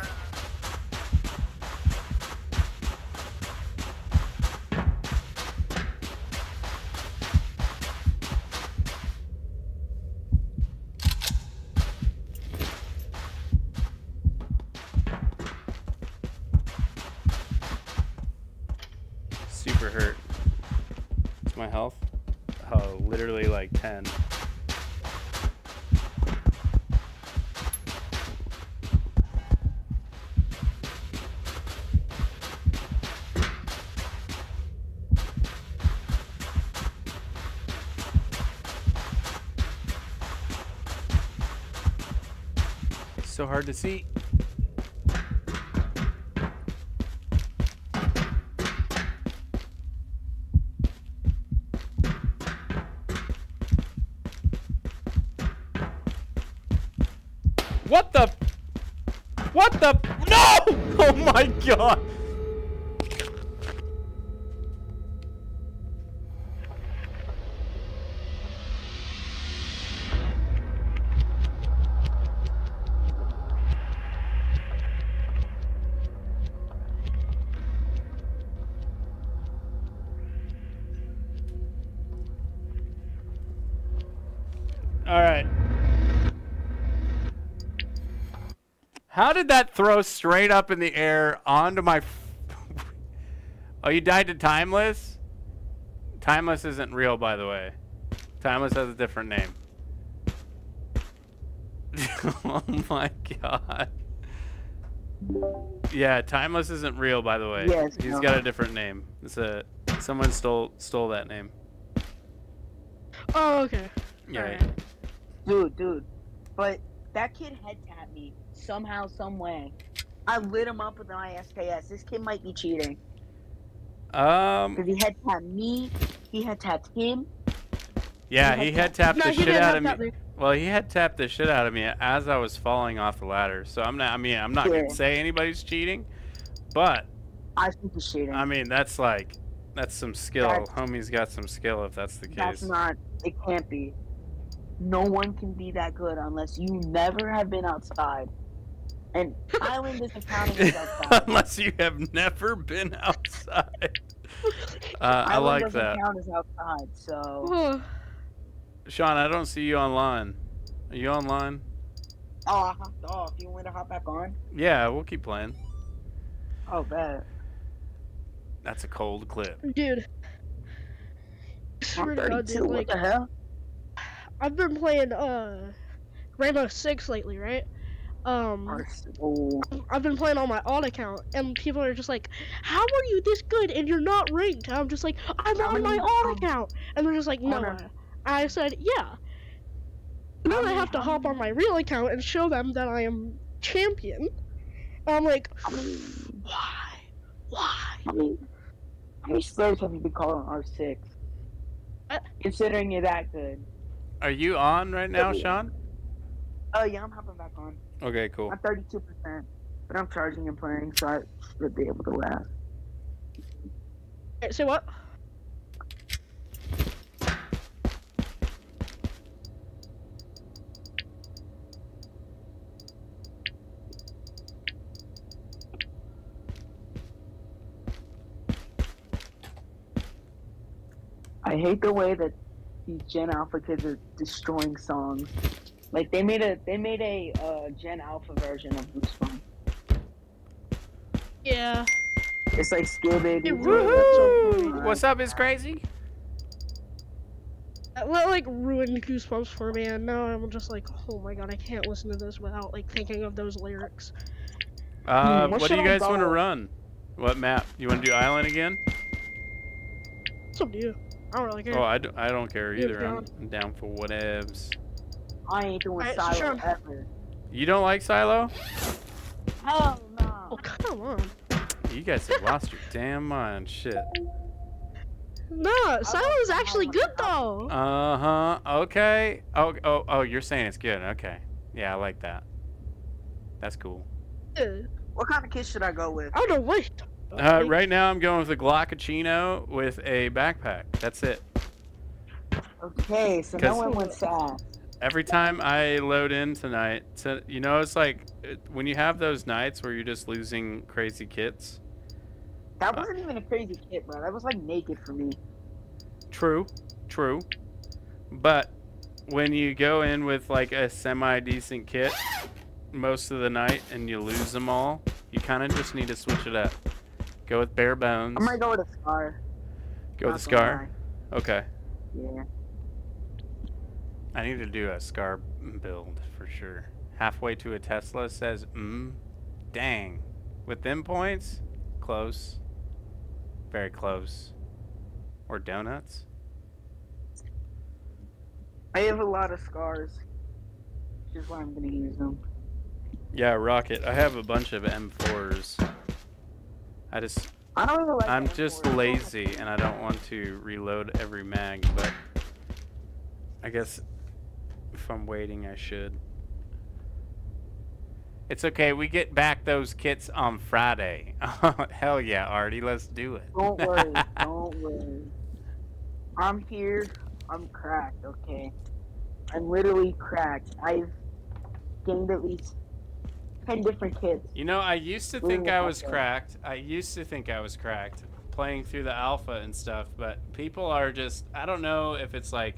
hard to see? How did that throw straight up in the air onto my? oh, you died to Timeless. Timeless isn't real, by the way. Timeless has a different name. oh my god. Yeah, Timeless isn't real, by the way. Yes, He's no. got a different name. It's a someone stole stole that name. Oh, okay. Yeah. Alright. Dude, dude. But that kid head tapped me somehow, some way. I lit him up with an ISKS. This kid might be cheating. Um. Because he head tapped me, he head tapped him. Yeah, He he had had tapped No, the he shit out of me. that. Well, he had tapped the shit out of me as I was falling off the ladder. So I'm not. I mean, I'm not Yeah. gonna say anybody's cheating, but I think he's cheating. I mean that's like that's some skill. That's- Homie's got some skill if that's the case. That's not, it can't be. No one can be that good unless you never have been outside. And Island isn't counting as outside. Unless you have never been outside. Uh, I like that. count as outside, so. Sean, I don't see you online. Are you online? Oh, I hopped off. You want me to hop back on? Yeah, we'll keep playing. Oh, bet. That's a cold clip. dude. Swear I'm to God, 32. dude, What like, the hell? I've been playing uh Rainbow Six lately, right? Um, Oh, I've been playing on my odd account, and people are just like, "How are you this good and you're not ranked?" And I'm just like, "I'm How on my many- odd um, account," and they're just like, "No." Connor. I said, "Yeah." And then I have to hop on my real account and show them that I am champion. And I'm like, How why? Why? how many, how many slaves have you been calling R6? Uh, Considering you're that good. Are you on right now, Sean? Oh, yeah, I'm hopping back on. Okay, cool. I'm 32%, but I'm charging and playing, so I should be able to last. Wait, say what? I hate the way that these Gen Alpha kids are destroying songs. Like they made a they made a uh, Gen Alpha version of Goosebumps. Yeah. It's like Skill Baby. Woohoo! What's up, is crazy? That li- like ruined Goosebumps for me, and now I'm just like, oh my god, I can't listen to this without like thinking of those lyrics. Uh, Hmm, what what do you guys want to run? What map? You want to do Island again? It's up to you. I don't really care. Oh, I, d- I don't care either. I'm, I'm down for whatevs. I ain't doing Alright, so Silo Sean- ever. You don't like Silo? Hell no. Oh come on. You guys have lost your damn mind. Shit. Nah, Silo's actually good though. Uh huh. Okay. Oh, oh, oh, you're saying it's good. Okay. Yeah, I like that. That's cool. Yeah. What kind of kid should I go with? Oh no, wait. Uh, right now, I'm going with a Glockachino with a backpack. That's it. Okay, so no one went sad. Every time I load in tonight, to, you know, it's like it, when you have those nights where you're just losing crazy kits. That uh, wasn't even a crazy kid, bro. That was like naked for me. True, true. But when you go in with like a semi decent kit most of the night and you lose them all, you kind of just need to switch it up. Go with bare bones. I'm gonna go with a scar. Go with not gonna scar. Okay. Yeah. I need to do a scar build for sure. Halfway to a Tesla says, mm, dang. With them points, close. Very close. Or donuts. I have a lot of scars. Which is why I'm gonna use them. Yeah, rocket. I have a bunch of M4s. I just I don't even like I'm the just M4. lazy and I don't want to reload every mag, but I guess if I'm waiting I should. It's okay, we get back those kits on Friday. Hell yeah, Artie, let's do it. Don't worry, don't worry. I'm here. I'm cracked. Okay, I'm literally cracked. I've gained at least ten different kits. You know, I used to think I was cracked. I used to think I was cracked playing through the alpha and stuff, but people are just I don't know if it's like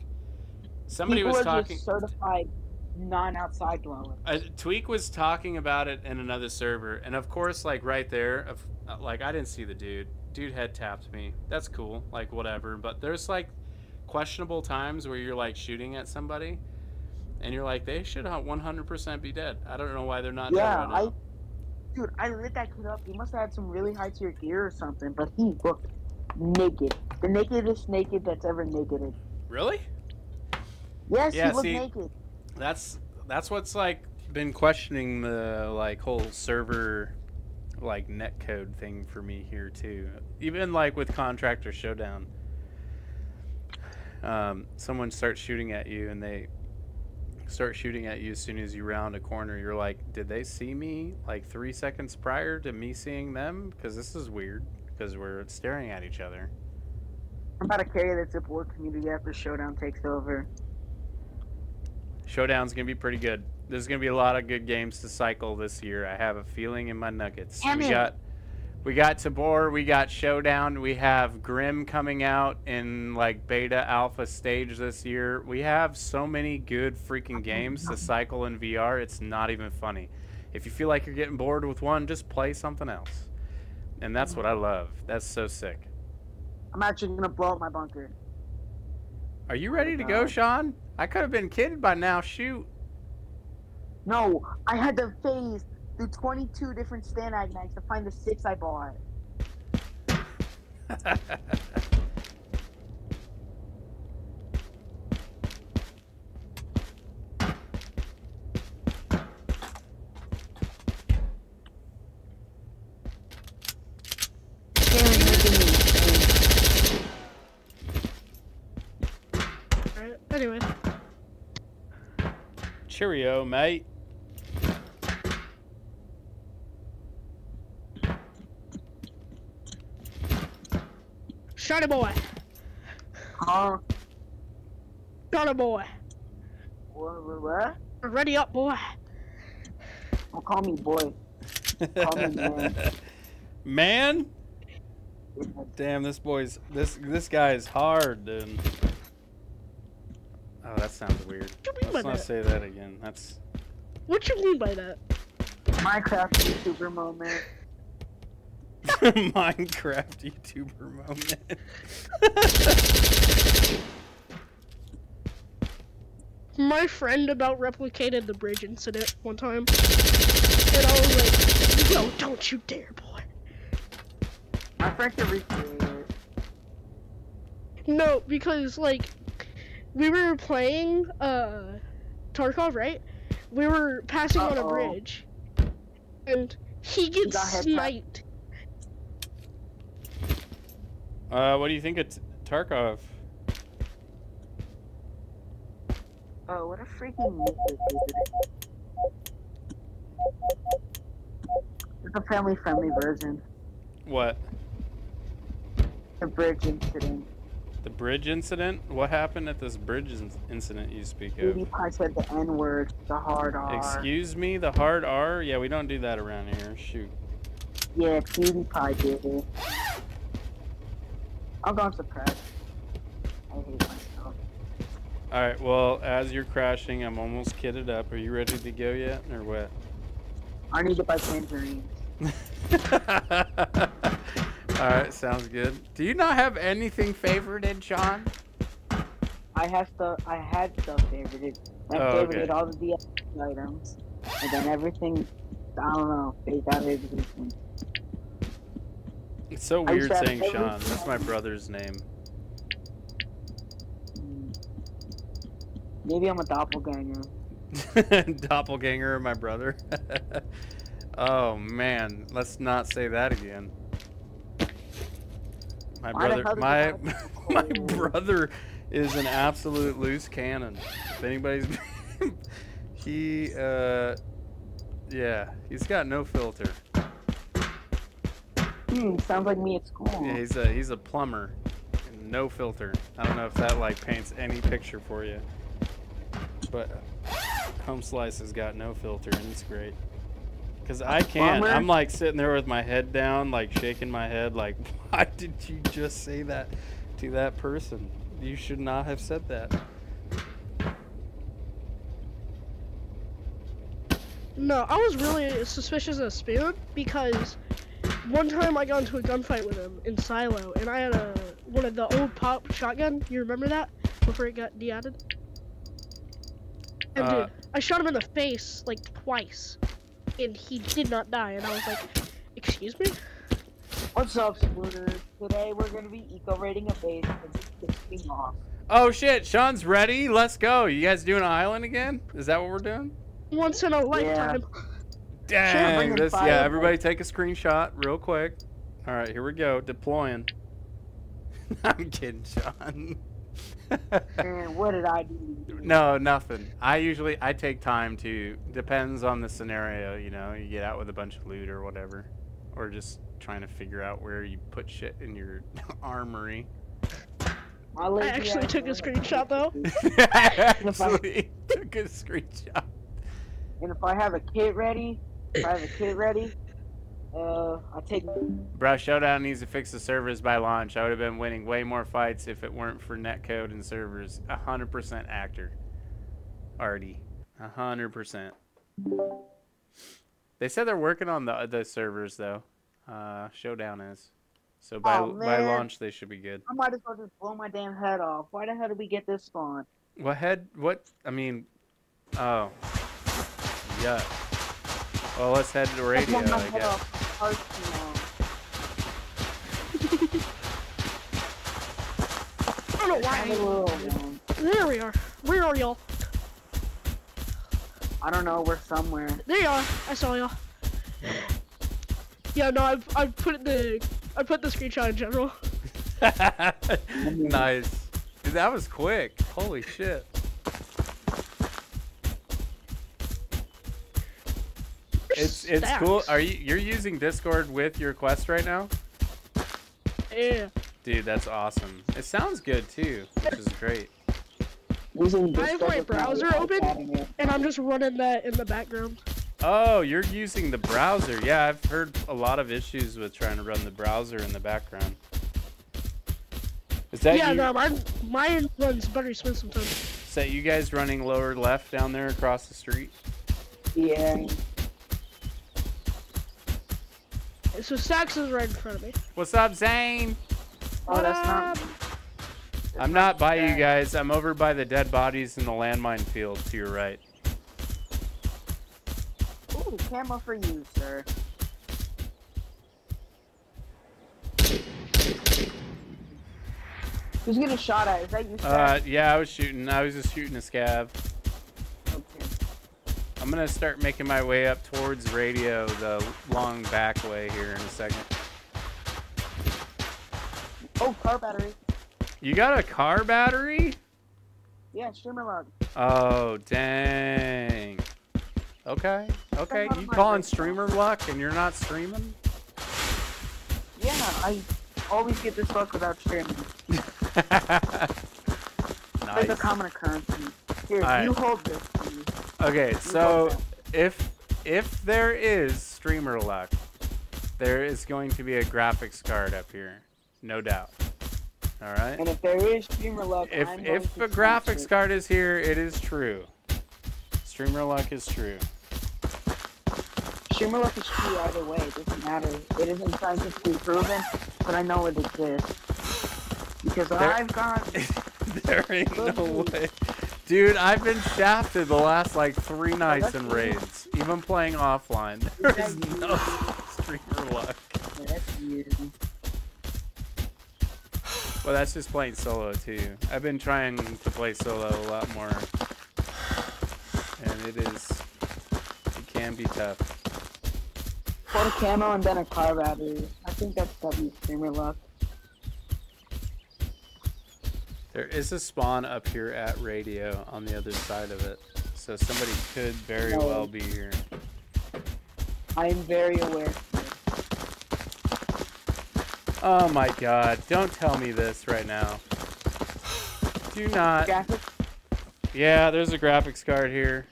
somebody People was talking certified non-outside dwellers. uh, Tweak was talking about it in another server, and of course, like right there, of uh, like I didn't see the dude. Dude head tapped me. That's cool, like whatever. But there's like questionable times where you're like shooting at somebody, and you're like, they should 100% be dead. I don't know why they're not Yeah, dead I, dude, I lit that kid up. He must have had some really high tier gear or something, but he looked naked. The nakedest naked that's ever nakeded. Really? Yes, Yeah, he looked see- naked. That's that's what's like been questioning the like whole server like netcode thing for me here too. Even like with Contractor Showdown. Um, someone starts shooting at you and they start shooting at you as soon as you round a corner. You're like, did they see me like three seconds prior to me seeing them? Because this is weird. Because we're staring at each other. I'm about to carry the zip war community after Showdown takes over. Showdown's gonna be pretty good. There's gonna be a lot of good games to cycle this year. I have a feeling in my nuggets. Damn we it. got we got Tabor, we got Showdown, we have Grim coming out in like beta alpha stage this year. We have so many good freaking games to cycle in VR. It's not even funny. If you feel like you're getting bored with one, just play something else. And that's what I love. That's so sick. I'm actually gonna blow up my bunker. Are you ready to go, uh, Sean? I could have been kidded by now. Shoot. No, I had to phase through 22 different stand to find the six I bought. Damn, making me insane. Alright, anyway. Cheerio, mate. Shut Shot boy. Huh? Shot boy. What, what, what? Ready up, boy. Don't call me boy. Call me man. Man? Damn, this boy's this this guy is hard, dude. Oh, that sounds weird. you mean Let's by not that? say that again. That's What you mean by that? Minecraft YouTuber moment. Minecraft YouTuber moment. My friend about replicated the bridge incident one time. And I was like, no, don't you dare, boy. My friend can recreate it. No, because like we were playing uh Tarkov, right? We were passing on a bridge. And he gets got sniped. uh, what do you think of Tarkov? Oh, what a freaking myth is. It's a family friendly version. What? The bridge incident. The bridge incident? What happened at this bridge in- incident you speak of? PewDiePie said the N word, the hard R. Excuse me, the hard R? Yeah, we don't do that around here. Shoot. Yeah, PewDiePie did it. I'm going suppressed. I hate myself. Alright, well, as you're crashing, I'm almost kitted up. Are you ready to go yet, or what? I need to buy tangerines. Alright, sounds good. Do you not have anything favorited, Sean? I have stuff. I had stuff favorited. I Oh, favorited okay. all the DLC items, and then everything. I don't know. Out of existence. It's so weird used to have saying Sean. That's my brother's name. Mm. Maybe I'm a doppelganger. Doppelganger my brother. oh man, let's not say that again. My brother, my my brother is an absolute loose cannon. If anybody's, he, uh, yeah, he's got no filter. Hmm, sounds like me at school. Yeah, he's a he's a plumber, no filter. I don't know if that like paints any picture for you, but Home Slice has got no filter, and it's great. Cause I can't. I'm like sitting there with my head down, like shaking my head, like, why did you just say that to that person? You should not have said that. No, I was really suspicious of Spoon because one time I got into a gunfight with him in Silo, and I had a one of the old pop shotgun. You remember that before it got de-added? And Uh, dude, I shot him in the face like twice, and he did not die. And I was like, "Excuse me." What's up, Spooners? Today we're gonna be eco rating a base and just pissing off. Oh shit, Sean's ready. Let's go. You guys doing an island again? Is that what we're doing? Once in a lifetime. Dang, bringing this yeah. Everybody take a screenshot real quick. All right, here we go. Deploying. I'm kidding, Sean. And what did I do? no, nothing. I usually I take time to depends on the scenario. You know, you get out with a bunch of loot or whatever, or just trying to figure out where you put shit in your armory. My I actually took a screenshot though. I actually took a screenshot. And if I have a kit ready, if I have a kit ready, uh, I take. Bro, Showdown needs to fix the servers by launch. I would have been winning way more fights if it weren't for netcode and servers. 100% actor. Artie. 100%. They said they're working on the the servers though. Uh, Showdown is. So by Oh, by launch they should be good. I might as well just blow my damn head off. Why the hell did we get this spawn? What head? What? I mean, oh, yeah. Well, let's head to I radio, my I guess. off hard too long. I don't know Have a why. little one. There we are. Where are y'all? I don't know. We're somewhere. There you are. I saw y'all. Yeah, no, I've I've put the I put the screenshot in general. nice. Dude, that was quick. Holy shit. It's it's cool. Are you you're using Discord with your quest right now? Yeah. Dude, that's awesome. It sounds good too, which is great. Using I have my with my browser open, and I'm just running that in the background. Oh, you're using the browser. Yeah, I've heard a lot of issues with trying to run the browser in the background. Is that yeah, you? no, mine mine runs very smooth sometimes. Is that you guys running lower left down there across the street? Yeah. So Stacks is right in front of me. What's up, Zane? Oh, that's not. I'm not by you guys. I'm over by the dead bodies in the landmine field to your right. Ooh, camera for you, sir. Who's getting shot at? Is that you, sir? Uh, yeah, I was shooting. I was just shooting a scav. I'm gonna start making my way up towards radio, the long back way here in a second. Oh, car battery. You got a car battery? Yeah, streamer log. Oh, dang. Okay, okay. You calling streamer luck and you're not streaming? Yeah, I always get this luck without streaming. It's like a common occurrence. Here, Alright. you hold this, please. Okay, You so if if there is streamer luck, there is going to be a graphics card up here, no doubt. All right. And if there is streamer luck, If I'm if a graphics it. card is here, it is true. Streamer luck is true. Streamer luck is true either way. It doesn't matter. It isn't scientifically proven, but I know it exists. Because There- I've got there ain't no way. Dude, I've been shafted the last like three oh, nights in raids. Even playing offline. There is no streamer luck. Well, that's just playing solo too. I've been trying to play solo a lot more. and it is it can be tough. Put a camo and then a car battery. I think that's W streamer luck. There is a spawn up here at radio on the other side of it, so somebody could very No. well be here. I am very aware. Oh my god, don't tell me this right now. Do not. Graphics. Yeah, there's a graphics card here.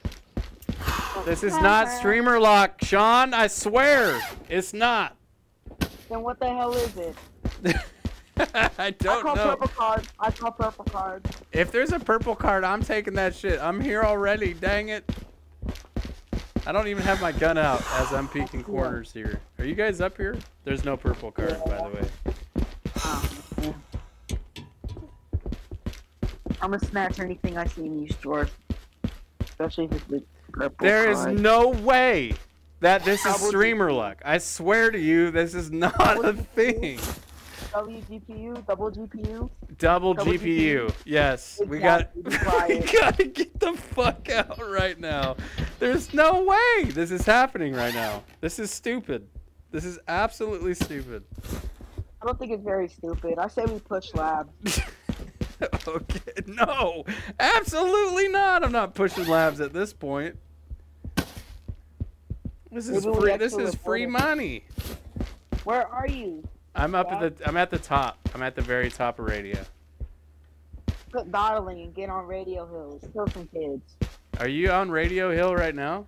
This is not streamer lock, Sean. I swear, it's not. Then what the hell is it? I don't I call know. purple card. I call purple card. If there's a purple card, I'm taking that shit. I'm here already. Dang it. I don't even have my gun out as I'm peeking corners here. Are you guys up here? There's no purple card, by the way. Oh, I'm gonna snatch anything I see in these drawers. Especially if it's the purple There is card. no way that this is streamer luck. I swear to you, this is not a thing. WGPU, double GPU. Double Double GPU. Yes, we got. We gotta get the fuck out right now. There's no way this is happening right now. This is stupid. This is absolutely stupid. I don't think it's very stupid. I say we push labs. okay, no, absolutely not. I'm not pushing labs at this point. This is Maybe free. This is free money. Where are you? I'm up at the. I'm at the top. I'm at the very top of radio. Quit dawdling and get on Radio Hill. Kill some kids. Are you on Radio Hill right now?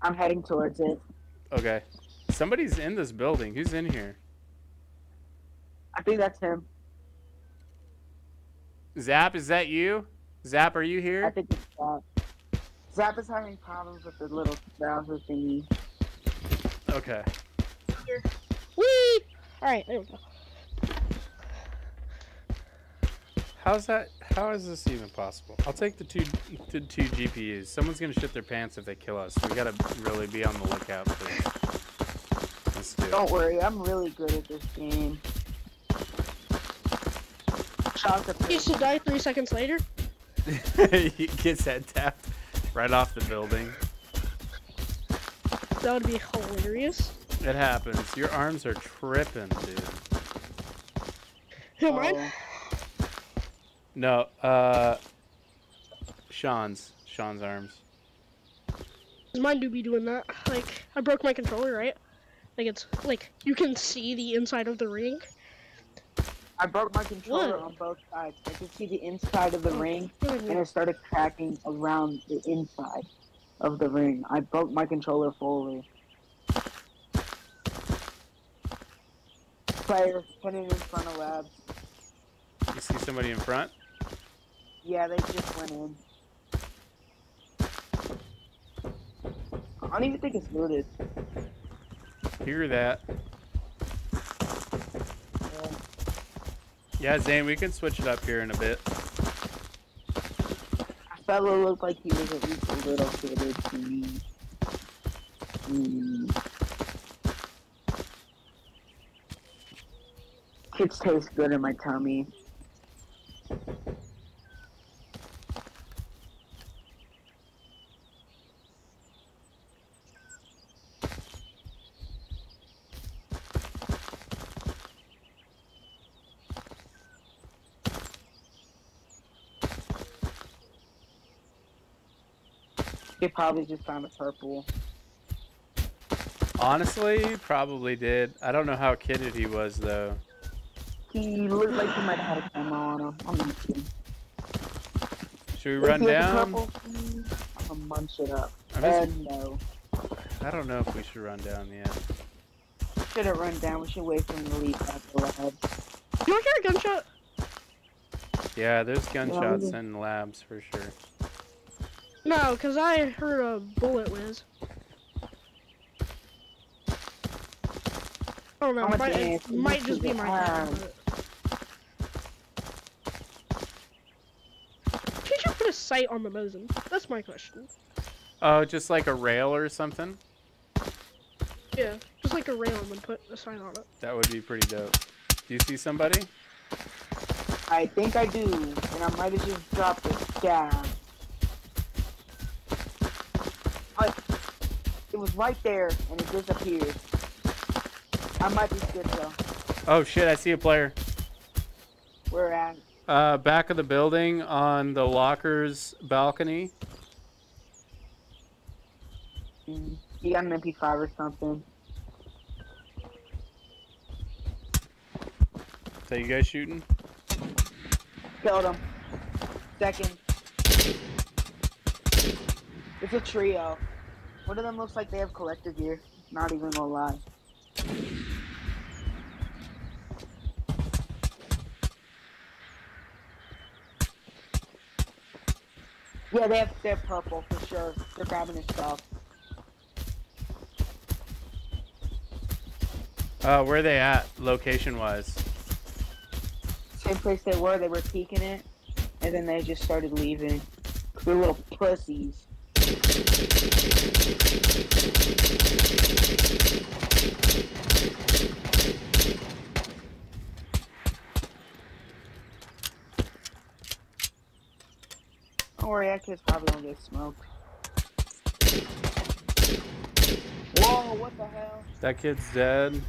I'm heading towards it. Okay. Somebody's in this building. Who's in here? I think that's him. Zap, is that you? Zap, are you here? I think it's Zap. Zap is having problems with the little browser thingy. Okay. Whee! Alright, there we go. How's that? How is this even possible? I'll take the two, the two GPUs. Someone's gonna shit their pants if they kill us. We gotta really be on the lookout for this. Let's do Don't worry, I'm really good at this game. Shout out He used to die three seconds later. he gets head tapped right off the building. That would be hilarious. It happens. Your arms are tripping, dude. Who mine? Oh, No, uh, Sean's. Sean's arms. Is mine do be doing that. Like, I broke my controller, right? Like, it's like you can see the inside of the ring. I broke my controller What? on both sides. I could see the inside of the ring, and it started cracking around the inside of the ring. I broke my controller fully. Player putting in front of labs. You see somebody in front? Yeah, they just went in. I don't even think it's looted. Hear that? Yeah, Zane, we can switch it up here in a bit. That fellow looked like he was at least a little fitted to me. Hmm. Kids taste good in my tummy. They probably just found a purple. Honestly, probably did. I don't know how kidded he was though. He looked like he might have had a camo on him. I'm not kidding. Should we run If he has a down? purple, I'm gonna munch it up. I'm just- And no. I don't know if we should run down yet. Should have run down. We should wait for him to leave at the lab. You don't hear a gunshot? Yeah, there's gunshots Yeah. in labs for sure. No, because I heard a bullet whiz. I don't know. Might, it might just be my you head. have? but- Did you put a sight on the Mosin? That's my question. Oh, just like a rail or something? Yeah, just like a rail and then put a sign on it. That would be pretty dope. Do you see somebody? I think I do, and I might have just dropped it stab. I, it was right there and it disappeared. I might be good though. Oh shit! I see a player. Where at? Uh, back of the building on the lockers balcony. You got an MP5 or something. Is that you guys shooting? Killed him. Second. It's a trio. One of them looks like they have collective gear. Not even gonna lie. Yeah, they have they're purple for sure. They're grabbing his stuff. Uh, where are they at, location-wise? Same place they were, they were peeking it, and then they just started leaving. They're little pussies. Don't worry, that kid's probably gonna get smoked. Whoa, what the hell? That kid's dead.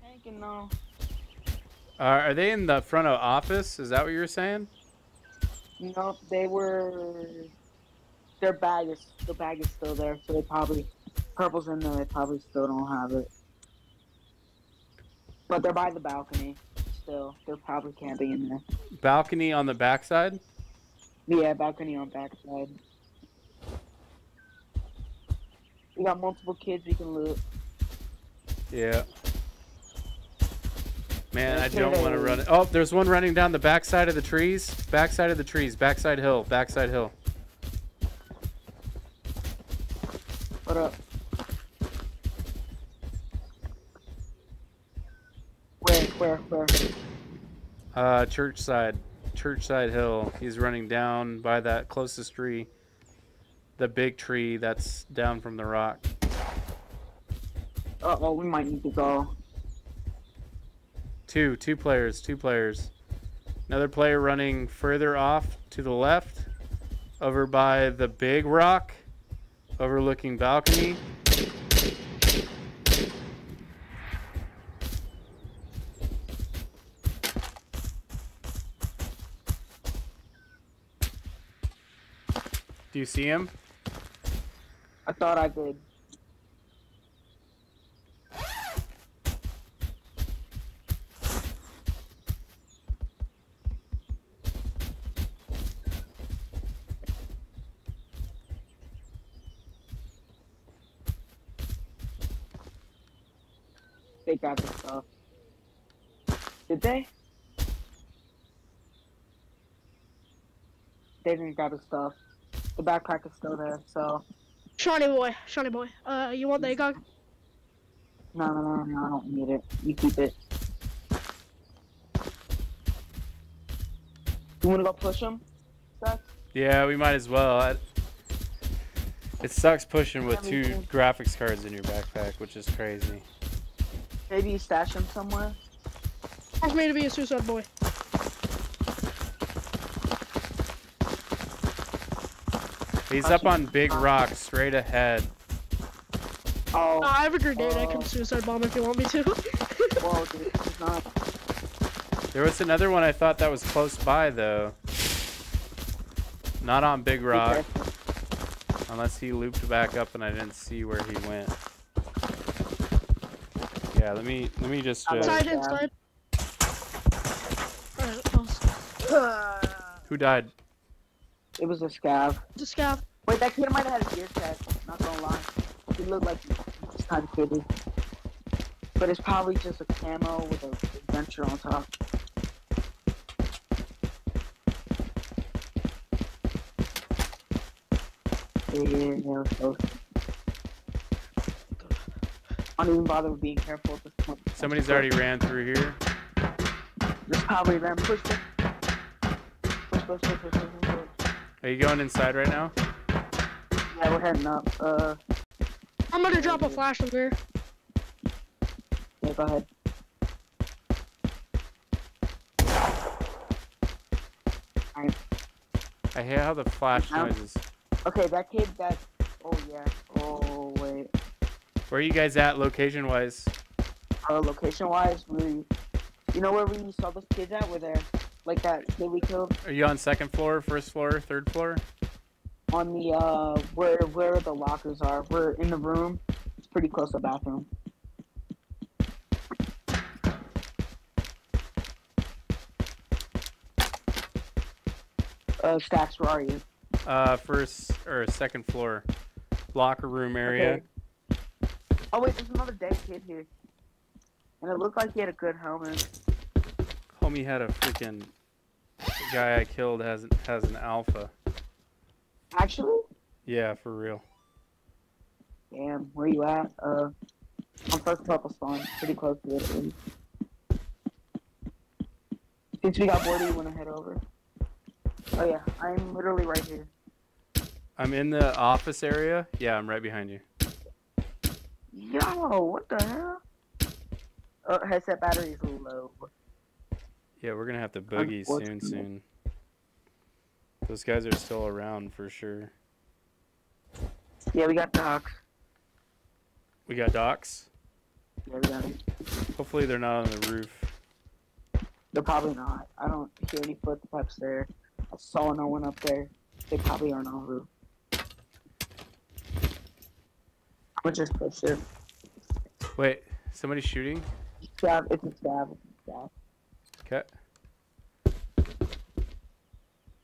Thinking no. Uh, are they in the front of office? Is that what you were saying? Nope, they were. Their bag is the bag is still there, so they probably purple's in there. They probably still don't have it, but they're by the balcony. Still, they're probably camping in there. Balcony on the backside. Yeah, balcony on backside. We got multiple kids we can loot. Yeah. Man, I don't want to run it. Oh, there's one running down the backside of the trees. Backside of the trees. Backside hill. Backside hill. What up? Where, where, where? Uh, church side. Church side hill. He's running down by that closest tree. The big tree that's down from the rock. Uh oh, we might need to go. Two. Two players. Two players. Another player running further off to the left. Over by the big rock. Overlooking balcony. Do you see him? I thought I did. They got the stuff. Did they? They didn't grab the stuff. The backpack is still there, so Shawnee boy, Shawnee boy. Uh, you want the ACOG? no, no, no, no, I don't need it. You keep it. You wanna go push him? Seth? Yeah, we might as well. I, it sucks pushing with two too. graphics cards in your backpack, which is crazy. Maybe you stash him somewhere. Ask me to be a suicide boy. He's up on Big Rock, straight ahead. Oh, I have a grenade. I Oh. can suicide bomb if you want me to. whoa, dude, he's not. There was another one I thought that was close by, though. Not on Big Rock, unless he looped back up and I didn't see where he went. Yeah, let me let me just. Uh, inside, inside. Alright, who died? It was a scav. The scav. Wait, that kid might have had a gear tag. Not gonna lie. He looked like he's kind of kidding. But it's probably just a camo with a adventure on top. Yeah, yeah, yeah, so. I don't even bother with being careful at this point. Somebody's already ran through here. There's probably them. Push, push. Push, push, push, push, push, push, push. Are you going inside right now? Yeah, we're heading up. Uh, I'm gonna drop a flash over there. yeah, go ahead. I hear how the flash Ow. noises. Okay, that kid. That. Oh yeah. Oh wait. Where are you guys at location wise? Uh, location wise, we. You know where we saw those kids at? We're there. Like that kid we killed Are you on second floor, first floor, third floor? on the uh where where the lockers are. We're in the room. It's pretty close to the bathroom. Uh, Stacks, where are you? Uh, first or second floor, locker room area. Okay. Oh wait, there's another dead kid here. And it looked like he had a good helmet. Homie had a freaking guy I killed has has an alpha. Actually? Yeah, for real. Damn, where you at? Uh, I'm first purple spawn, pretty close to it. Since we got bored, you wanna head over? Oh yeah, I'm literally right here. I'm in the office area. Yeah, I'm right behind you. Yo, what the hell? Oh, headset battery's low. Yeah, we're gonna have to boogie soon, soon. Those guys are still around for sure. Yeah, we got docs. We got docks. Yeah, we got it. Hopefully they're not on the roof. They're probably not. I don't hear any footsteps there. I saw no one up there. They probably aren't on the roof. I'm just push it. Wait, somebody shooting? Stab, it's a stab, it's a stab. Okay.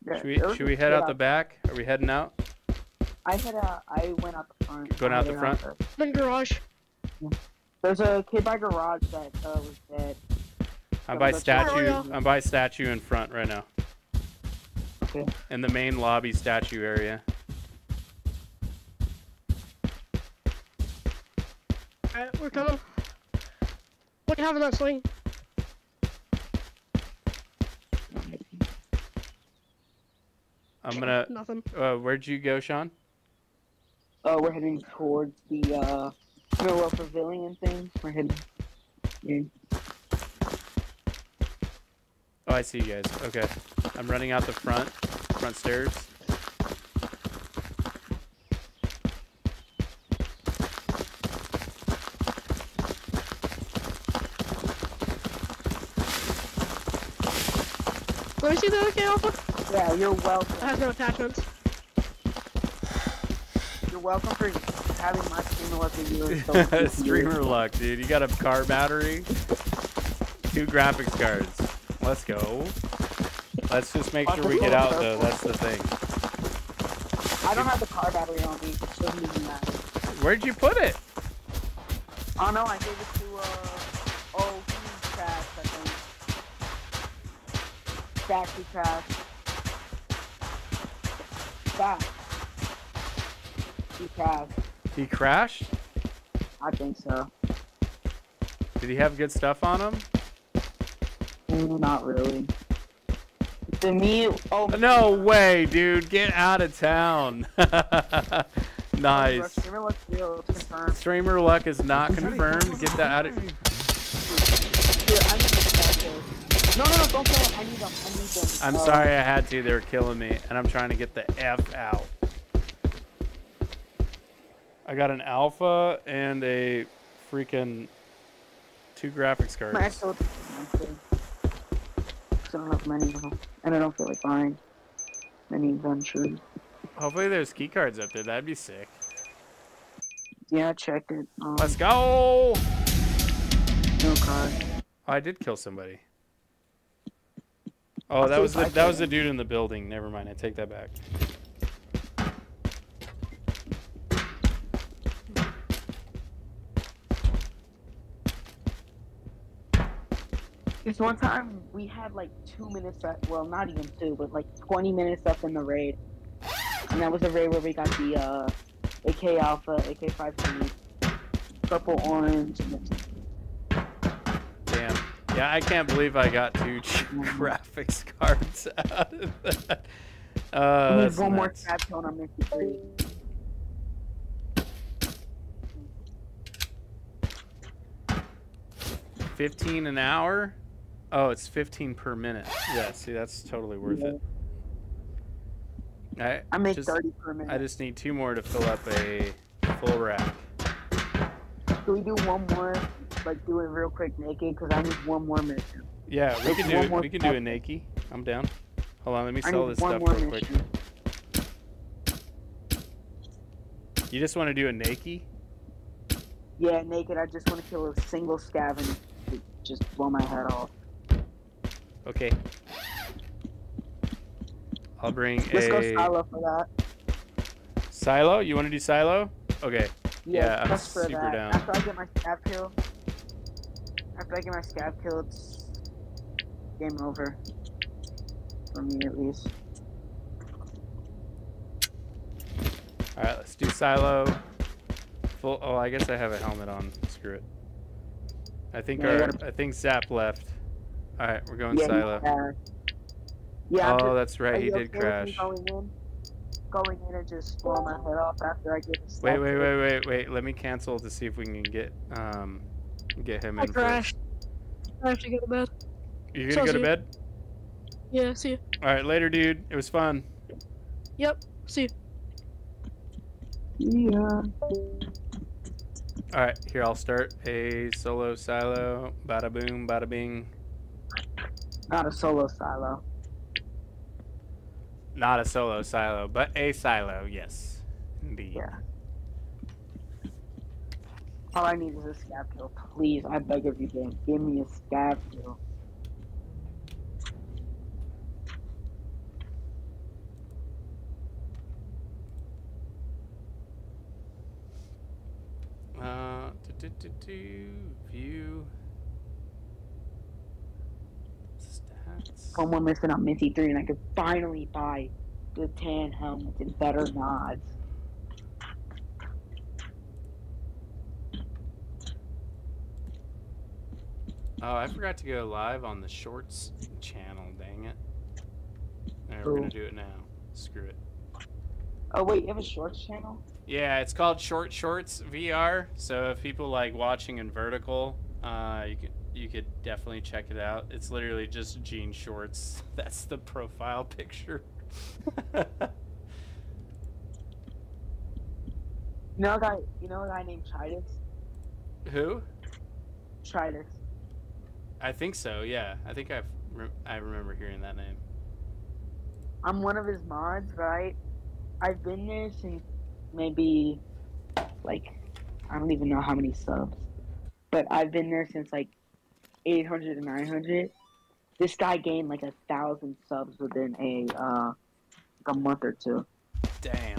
Yeah, Should we should we head kid out the back? Are we heading out? I had a, I went out the front. Going out the headed front? the- Then garage. There's a kid by garage that uh, was dead. I'm Yeah, by statue. Mario. I'm by statue in front right now. Okay. In the main lobby statue area. Alright, we're coming. What do you have in that sling? I'm gonna. Nothing. Uh, where'd you go, Sean? Uh, we're heading towards the uh, Middle Pavilion thing. We're heading. Yeah. Oh, I see you guys. Okay. I'm running out the front, front stairs. Let me see the AK Alpha. Yeah, you're welcome. It has no attachments. You're welcome for having my streamer luck with you. and so much Streamer luck, dude. You got a car battery, two graphics cards. Let's go. Let's just make sure we get out though. That's the thing. I don't have the car battery on me. It doesn't even matter. Where'd you put it? Oh no, I gave it to uh oh he's trash, I think. Factory trash. He crashed. He crashed? I think so. Did he have good stuff on him? Mm, not really. To me, oh No way, dude. Get out of town. nice. Streamer looks real. It's confirmed. Streamer luck is not confirmed. Get that out of. Here, I need to check this. No, no, no, don't kill him. I need them. I need them. I'm Uh, sorry I had to. They were killing me, and I'm trying to get the F out. I got an alpha and a freaking two graphics cards. I still I don't have many them, and I don't feel like buying many adventures. Hopefully there's key cards up there. That'd be sick. Yeah, check it. Um, Let's go. No card. Oh, I did kill somebody. Oh, that was the that was the dude in the building. Never mind. I take that back. This one time we had like two minutes left. Well, not even two, but like 20 minutes left in the raid, and that was the raid where we got the uh, AK Alpha, AK 5 purple, orange. and. Yeah, I can't believe I got two graphics cards out of that. Uh, we need one more nuts. scav kill and I'm 53. Fifteen an hour? Oh, it's fifteen per minute. Yeah, see, that's totally worth it. I, I make just, 30 per minute. I just need two more to fill up a full rack. Can we do one more? Like, do it real quick naked? Because I need one more mission. Yeah, we can do it. We can do a naked. I'm down. Hold on, let me sell this stuff real quick. You just want to do a naked? Yeah, naked. I just want to kill a single scav and it just blow my head off. Okay. I'll bring Let's go a silo for that. silo. You want to do silo? Okay. Yeah, I'm super that. down. After I get my scav kill, after I get my scav kill, it's game over. For me, at least. All right, let's do silo. Full. Oh, I guess I have a helmet on. Screw it. I think Yeah, our. I think Zap left. All right, we're going yeah, silo. Yeah. Oh, that's right, he did okay with me crash. Going in, and just blow my head off after I get the Wait, wait, wait, wait, wait. Let me cancel to see if we can get um get him I in. first. crashed. I have to go to bed. You gonna So go to see- bed? Yeah, see you. All right, later, dude. It was fun. Yep, see you. Yeah. All right, here I'll start a solo silo. Bada boom, bada bing. Not a solo silo. Not a solo silo, but a silo. Yes, indeed. Yeah. All I need is a scav kill. Please, I beg of you, game. Give me a scav kill. Uh, do, do, do, do, view. Stats. listed on Minty 3 and I could finally buy the tan helmet and better nods. Oh, I forgot to go live on the Shorts channel. Dang it. Alright, we're gonna do it now. Screw it. Oh wait, you have a shorts channel? Yeah, it's called Short Shorts VR. So if people like watching in vertical, uh, you could you could definitely check it out. It's literally just jean shorts. That's the profile picture. You know a guy you know a guy named Tritus? Who? Tritus. I think so. Yeah, I think I've re- I remember hearing that name. I'm one of his mods, right? I've been there since maybe like I don't even know how many subs. But I've been there since like 800 to 900. This guy gained like a thousand subs within a uh like a month or two. Damn.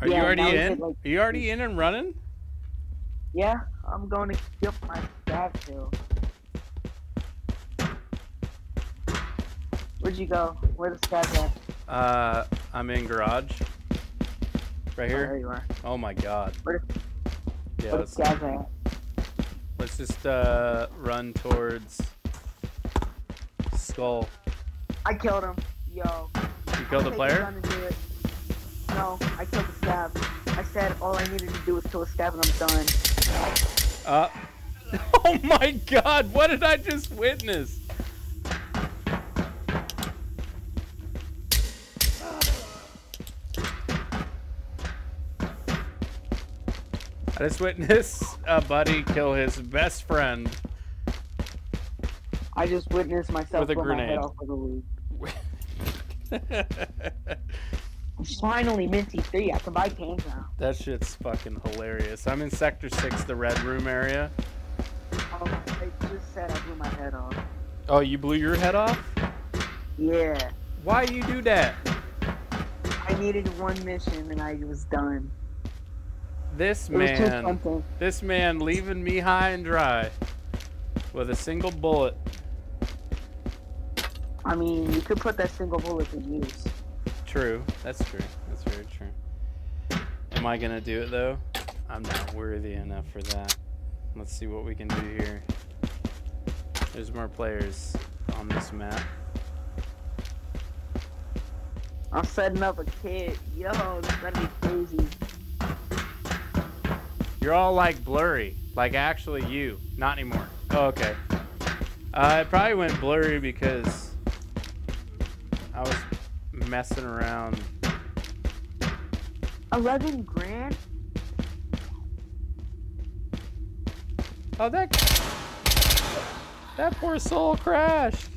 Are Yeah, you already in? like- Are you already in and running? Yeah, I'm going to skip my scav kill. Where'd you go? Where the scavs at? Uh, I'm in garage. Right Oh, there here. you are. Oh my god. Where, Yeah, where the at? Let's just uh run towards skull. I killed him. Yo. You killed the player? gun and do it. No, I killed the scav. I said all I needed to do was kill a scav and I'm done. Uh. Oh my god, what did I just witness? I just witnessed a buddy kill his best friend. I just witnessed myself With a blow my grenade. head off with a loop. Finally, Minty 3. I can buy cans now. that shit's fucking hilarious. I'm in Sector 6, the Red Room area. Oh, they just said I blew my head off. Oh, you blew your head off? Yeah. Why do you do that? I needed one mission and I was done. This It was too man, this man leaving me high and dry with a single bullet. I mean, you could put that single bullet to use. True, that's true. That's very true. Am I gonna do it though? I'm not worthy enough for that. Let's see what we can do here. There's more players on this map. I'm setting up a kid. Yo, this is gonna be crazy. You're all like blurry, like actually you, not anymore. Oh, okay. Uh, it probably went blurry because I was messing around. Eleven grand? Oh, that that poor soul crashed.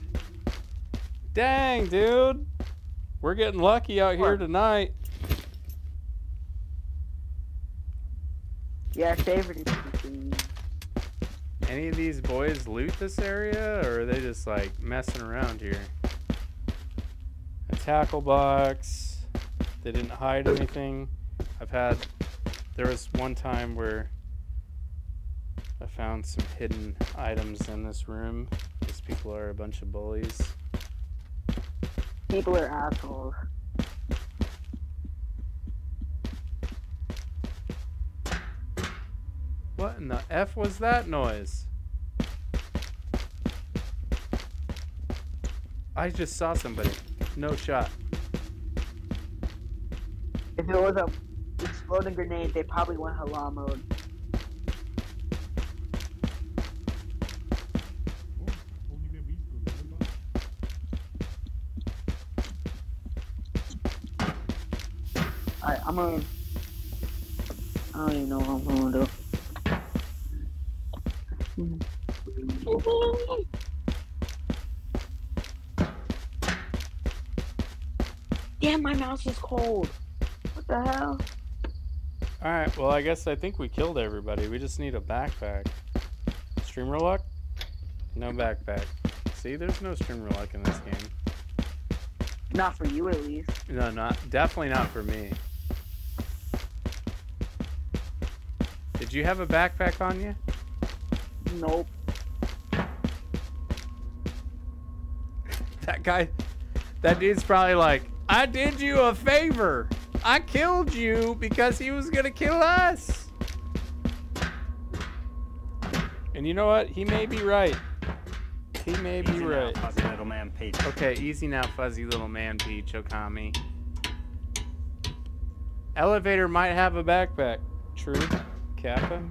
Dang, dude. We're getting lucky out here tonight. Yeah, favorite. Any of these boys loot this area, or are they just like messing around here? A tackle box. They didn't hide anything. I've had. There was one time where I found some hidden items in this room. These people are a bunch of bullies. People are assholes. What in the F was that noise? I just saw somebody. No shot. If it was a exploding grenade, they probably went halal mode. Alright, I'm gonna. I don't even know what I'm gonna do. Damn, my mouse is cold. What the hell? Alright, well, I guess I think we killed everybody. We just need a backpack. Streamer luck? No backpack. See, there's no streamer luck in this game. Not for you, at least. No, not definitely not for me. Did you have a backpack on you? Nope. That guy, that dude's probably like, I did you a favor. I killed you because he was gonna kill us. And you know what? He may be right. He may be Easy now, right. fuzzy little man Peach. Okay, easy now, fuzzy little man Peach Okami. Elevator might have a backpack. True. Kappa?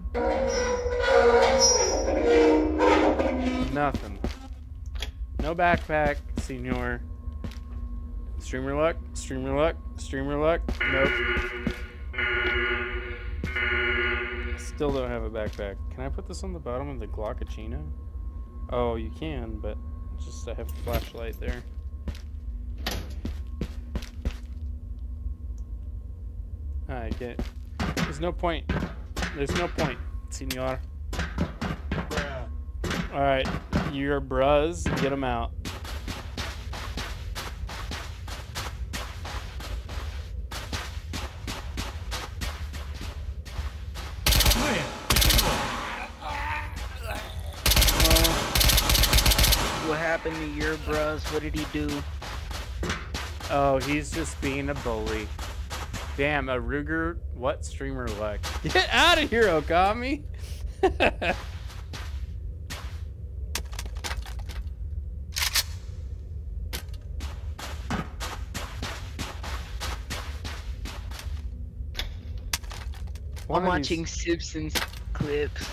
Nothing. No backpack, senor. Streamer luck, streamer luck, streamer luck. Nope. Still don't have a backpack. Can I put this on the bottom of the Glockachino? Oh, you can, but just I have a flashlight there. I get. There's no point. There's no point, senor. All right, your bruz, get them out. What happened to your bros? What did he do? Oh, he's just being a bully. Damn, a Ruger. What streamer luck? Get out of here, Okami. One I'm watching these- Simpsons clips.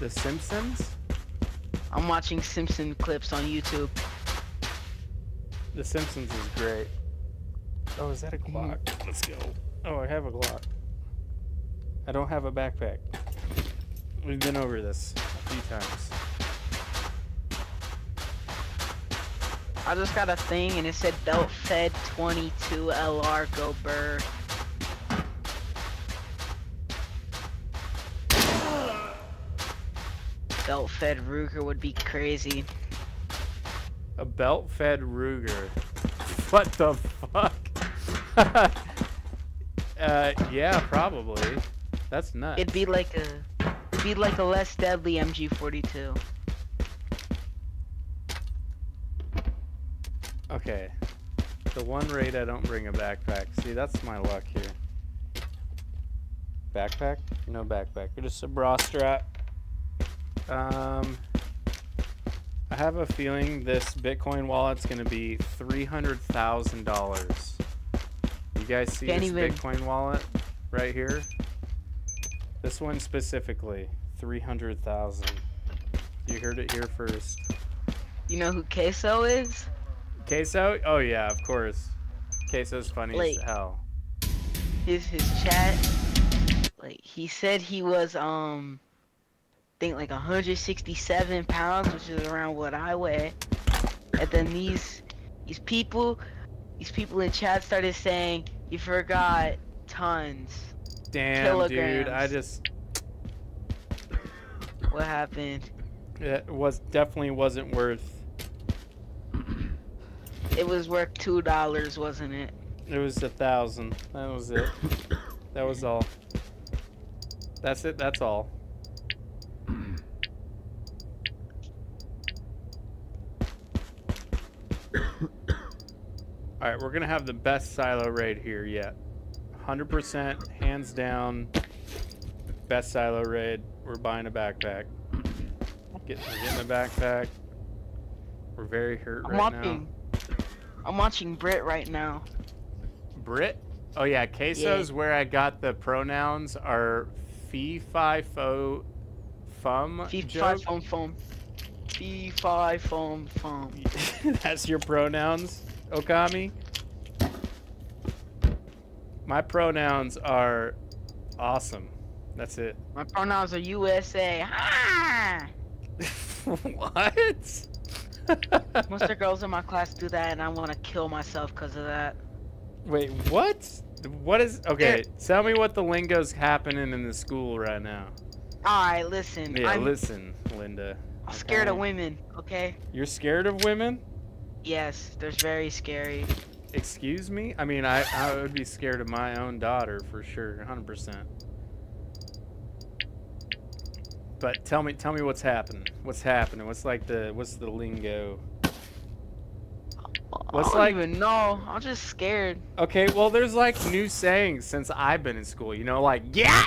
The Simpsons. I'm watching Simpson clips on YouTube. The Simpsons is great. Oh, is that a Glock? Mm. Let's go. Oh, I have a Glock. I don't have a backpack. We've been over this a few times. I just got a thing and it said belt fed 22 LR go burr. Belt fed Ruger would be crazy. A belt-fed Ruger. What the fuck? uh, yeah, probably. That's nuts. It'd be like a it'd be like a less deadly MG42. Okay. The one raid I don't bring a backpack. See, that's my luck here. Backpack? No backpack. Just a bra strap. Um, I have a feeling this Bitcoin wallet's gonna be three hundred thousand dollars. You guys see Can't this even- Bitcoin wallet right here? This one specifically, three hundred thousand. You heard it here first. You know who Queso is? Queso? Oh yeah, of course. Queso's funny Like- as hell. his his chat like he said he was um think like 167 pounds which is around what i weigh and then these these people these people in chat started saying you forgot tons Damn, dude. I just what happened it was definitely wasn't worth. it was worth two dollars wasn't it It was a thousand. That was it. That was all. That's it. That's all. All right, we're gonna have the best silo raid here yet. 100%, hands down, best silo raid. We're buying a backpack. Get, we're getting a backpack. We're very hurt i'm right now. watching i'm watching brit right now Brit? Oh yeah, queso's where I got the pronouns are fee fi fo fum fee five foam foam fee five foam foam That's your pronouns, Okami. My pronouns are awesome. That's it. my pronouns are usa ah! what? Most of the girls in my class do that, and I want to kill myself because of that. Wait, what? What is okay? Tell me what the lingo's happening in the school right now. Alright, listen. Yeah, I'm listen, Linda. I'm scared of women, okay? You're scared of women? Yes, they're very scary. Excuse me? I mean, I, I would be scared of my own daughter for sure, 100%. But tell me, tell me what's happening. What's happening? What's like the, what's the lingo? What's I don't like? even know. I'm just scared. Okay, well, there's like new sayings since I've been in school. You know, like yeah.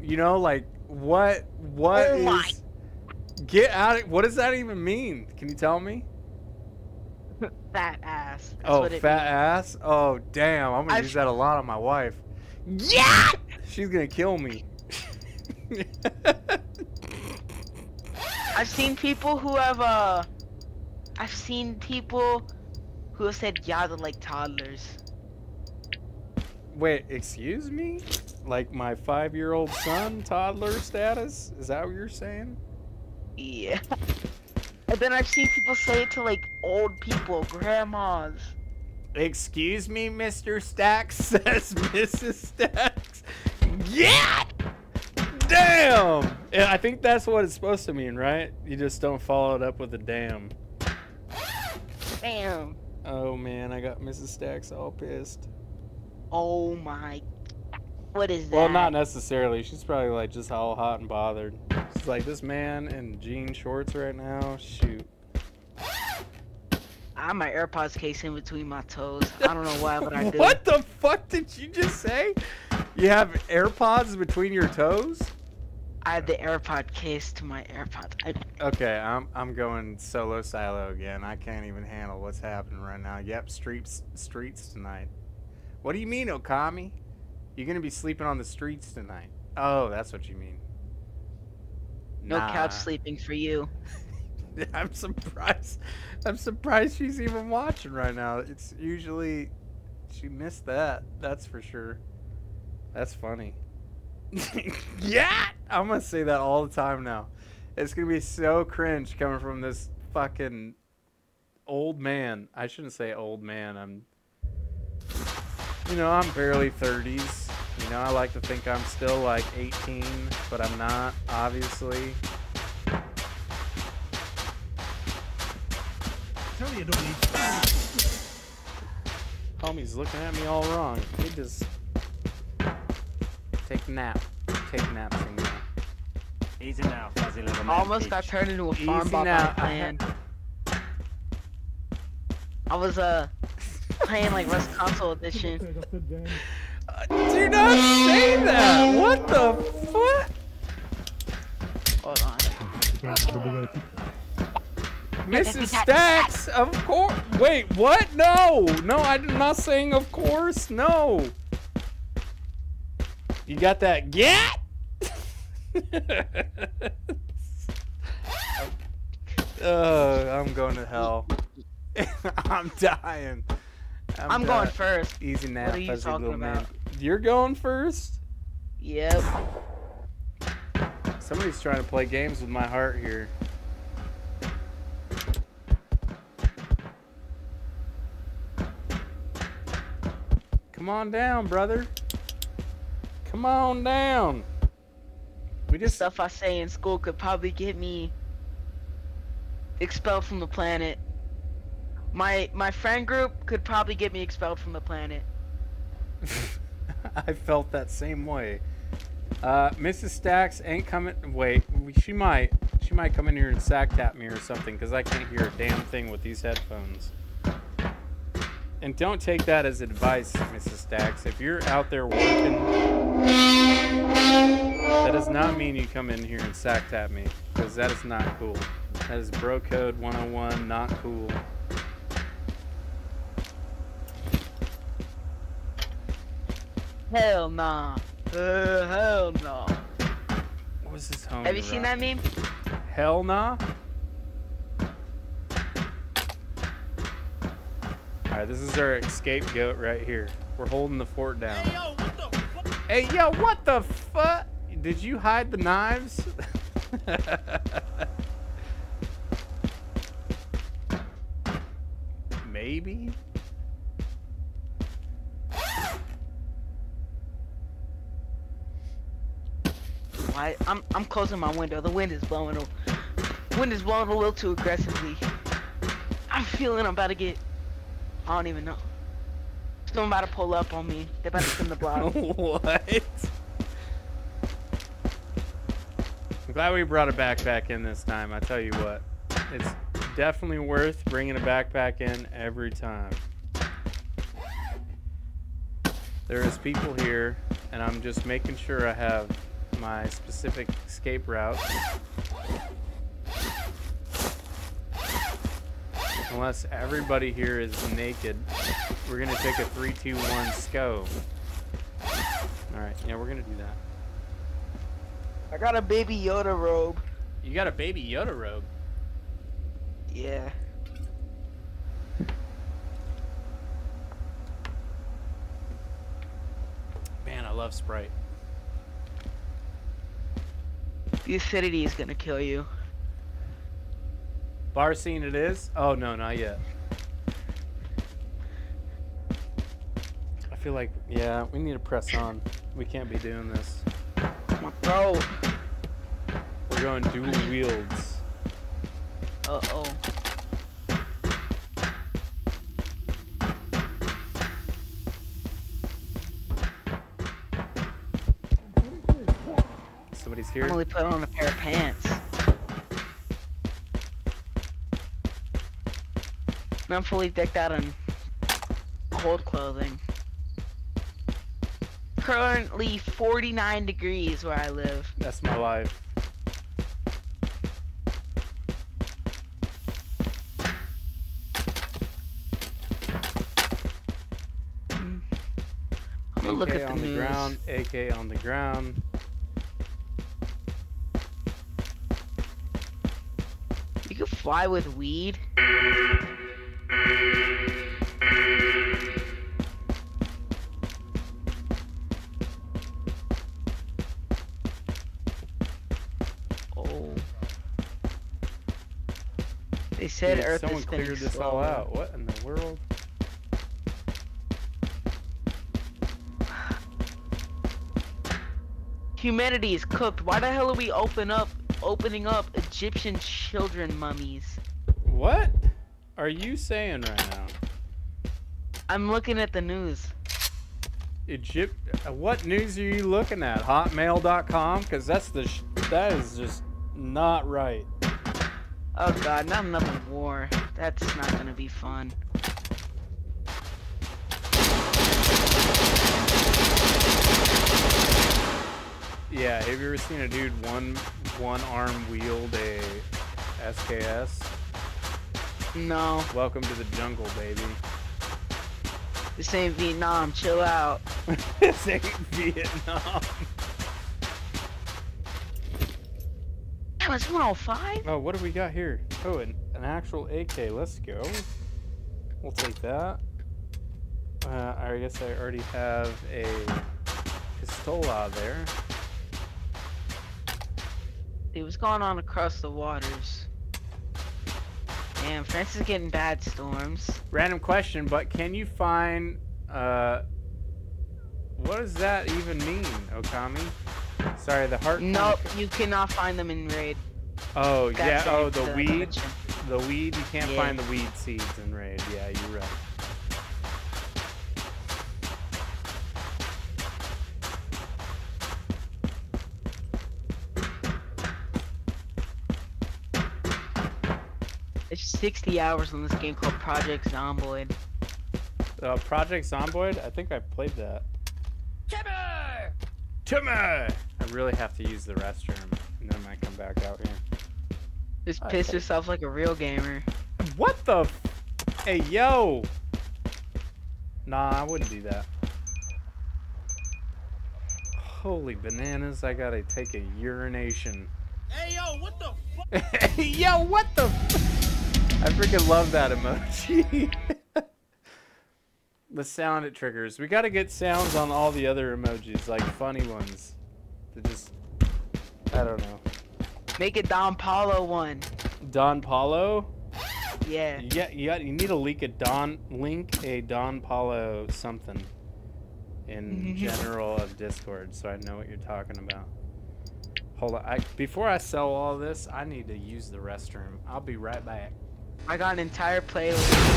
You know, like what? What Oh is? Get out! Of, what does that even mean? Can you tell me? Fat ass. That's oh, fat means. ass. Oh, damn! I'm gonna use that a lot on my wife. Yeah! She's gonna kill me. I've seen people who have uh I've seen people who have said yeah to like toddlers. Wait, excuse me? Like my five-year-old son, toddler status? Is that what you're saying? Yeah. And then I've seen people say it to like old people, grandmas. Excuse me, Mr. Stacks, says Mrs. Stacks. Yeah! Damn! Yeah, I think that's what it's supposed to mean, right? You just don't follow it up with a damn. Damn. Oh man, I got Mrs. Stacks all pissed. Oh my. What is that? Well, not necessarily. She's probably like just all hot and bothered. She's like, this man in jean shorts right now. Shoot. I have my AirPods case in between my toes. I don't know why, but I do. What the fuck did you just say? You have AirPods between your toes? I have the AirPod case to my AirPods. I, Okay, I'm I'm going solo silo again. I can't even handle what's happening right now. Yep, streets streets tonight. What do you mean, Okami? You're gonna be sleeping on the streets tonight. Oh, that's what you mean. no Nah. couch sleeping for you. I'm surprised. I'm surprised she's even watching right now. It's usually she missed that. That's for sure. That's funny. yeah, I'm gonna say that all the time now. It's gonna be so cringe coming from this fucking old man. I shouldn't say old man. I'm, you know, I'm barely 30s. You know, I like to think I'm still like 18, but I'm not, obviously. Tell you don't need. Homie's looking at me all wrong. He just take a nap. Take naps in there. Easy now, fuzzy little man. Almost got turned into a farm Easy bot now. by plan. I was uh playing like Rust Console Edition. Do not say that. What the fuck? Hold on. Mrs. Stacks, of course. Wait, what? No, no, I'm not saying of course. No. You got that? Get. uh, I'm going to hell. I'm dying. I'm, I'm going first. Easy nap, are you fuzzy talking little man. about? You're going first. Yep. Somebody's trying to play games with my heart here. Come on down, brother. Come on down. We The just stuff I say in school could probably get me expelled from the planet. My my friend group could probably get me expelled from the planet. I felt that same way. Uh, Mrs. Stacks ain't coming. Wait, she might. She might come in here and sack tap me or something because I can't hear a damn thing with these headphones. And don't take that as advice, Mrs. Stacks. If you're out there working, that does not mean you come in here and sack tap me because that is not cool. That is bro code 101, not cool. Hell nah. Uh, hell no. What was this home? Have you seen that meme? Hell nah. Alright, this is our escape goat right here. We're holding the fort down. Hey, yo, what the fuck? Did you hide the knives? Maybe? Why? I'm I'm closing my window. The wind is blowing. Wind is blowing a little too aggressively. I'm feeling I'm about to get. I don't even know. Someone about to pull up on me. They about to spin the block. what? I'm glad we brought a backpack in this time. I tell you what, it's definitely worth bringing a backpack in every time. There is people here, and I'm just making sure I have my specific escape route. Unless everybody here is naked, we're gonna take a three, two, one, sco. All right, yeah, we're gonna do that. I got a baby Yoda robe. You got a baby Yoda robe. Yeah. Man, I love Sprite. The acidity is gonna kill you. Bar scene it is? Oh no, not yet. I feel like, yeah, we need to press on. We can't be doing this. My throat. We're going dual wields. Uh oh. Somebody's I'm here. only put on a pair of pants. And I'm fully decked out in cold clothing. Currently 49 degrees where I live. That's my life. Hmm. I'm gonna look at the on the ground, AK on the ground. You can fly with weed. Oh. They said Dude, Earth someone is spinning cleared this all out. What in the world? Humanity is cooked. Why the hell are we open up, opening up Egyptian children mummies? What are you saying right now? I'm looking at the news. Egypt. uh, What news are you looking at? Hotmail.com? Because that's the. Sh- that is just not right. Oh god, not another war. That's not gonna be fun. Yeah. Have you ever seen a dude one one arm wield a SKS? No, Welcome to the jungle, baby. this ain't Vietnam. Chill out. this ain't Vietnam. Damn, it's 105. Oh, what do we got here? Oh, an, an actual AK. Let's go. We'll take that. Uh, I guess I already have a pistola there. See was going on across the waters. Damn, France is getting bad storms. Random question, but can you find uh what does that even mean, Okami? Sorry, the heart. Nope, you cannot find them in raid. Oh yeah. That's Oh, the the weed. The weed. You can't Yeah. find the weed seeds in raid. Yeah, you're right. It's 60 hours on this game called Project Zomboid. Uh, Project Zomboid. I think I played that. Timber! Timmy! I really have to use the restroom, and then I come back out here. Just I piss think- yourself like a real gamer. What the? F- hey, yo! Nah, I wouldn't do that. Holy bananas! I gotta take a urination. Hey yo, what the fuck? yo, what the? I freaking love that emoji. the sound it triggers. We gotta get sounds on all the other emojis, like funny ones. To just, I don't know. Make a Don Paulo one. Don Paulo. Yeah. Yeah, you got, you need to link a Don, link a Don Paulo something in Mhm. general of Discord, so I know what you're talking about. Hold on, I, before I sell all this, I need to use the restroom. I'll be right back. I got an entire playlist.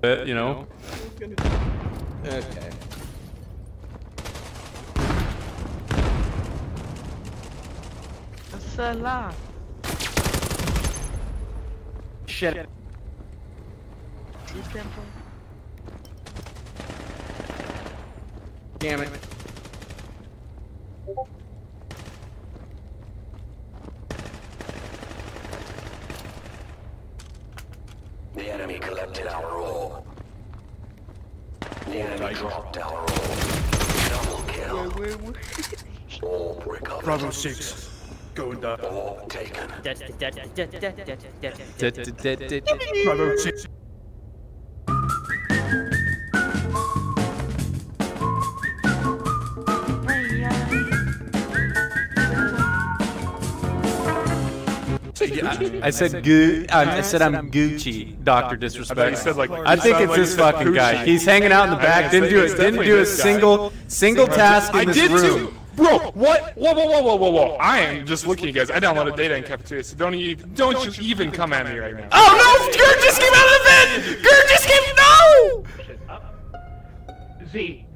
But, you know. Okay. Salah. Shit. Too simple. Damn it. The enemy collected our ore. The enemy dropped our ore. Double kill. Orb recovered. Bravo 6. Going down. Orb taken. Bravo I said Gu- I, I said I'm Gucci, Doctor Disrespect. you said, like- I think it's sound this like fucking guy. He's hanging out in the back. Didn't do it. Didn't do a single single task in I this did room. Too. Bro, what? Whoa, whoa, whoa, whoa, whoa, whoa! I am just looking at you guys. I downloaded data in cafeteria, so don't even, don't you even come at me right now. Oh no! Gert just came out of the vent. Gert just came. No! Z.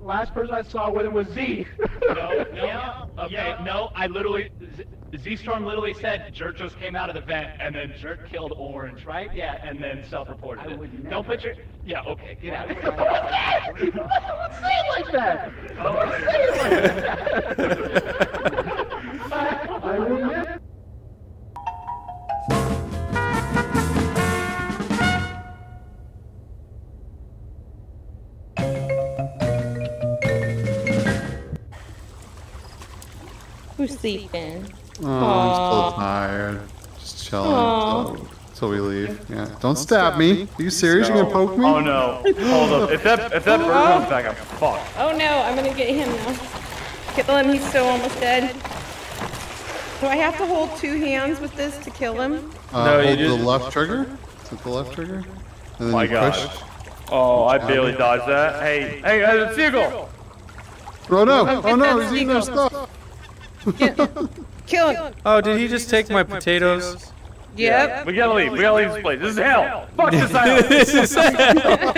Last person I saw with him was Z. no, no. Okay, no, I literally. Z- Z-Storm literally said Jerk just came out of the vent, and then Jerk killed Orange, right? Yeah, and then self-reported it. Don't put your. Yeah, okay, get out of here. Don't say it like that. Don't say it like that. I will miss. Who's sleeping? Oh, I'm still tired. Just chilling until, until we leave. Yeah. Don't stab me. Are you serious? You're gonna poke me? Oh no. Hold up. If that if that bird comes back, I'm fucked. Oh no, I'm gonna get him now. Kill him, he's so almost dead. Do I have to hold two hands with this to kill him? Uh, No, you hold the left trigger. Is it the left trigger? And then My you God. push. Oh, I barely dodged that. Hey, hey, uh, Seagull. Oh no! Oh, no! He's that eating our seagull. stuff. Kill him. Oh, did he just take my potatoes? Yep. We gotta leave. We gotta leave this place. This is hell. Fuck this island. This is hell.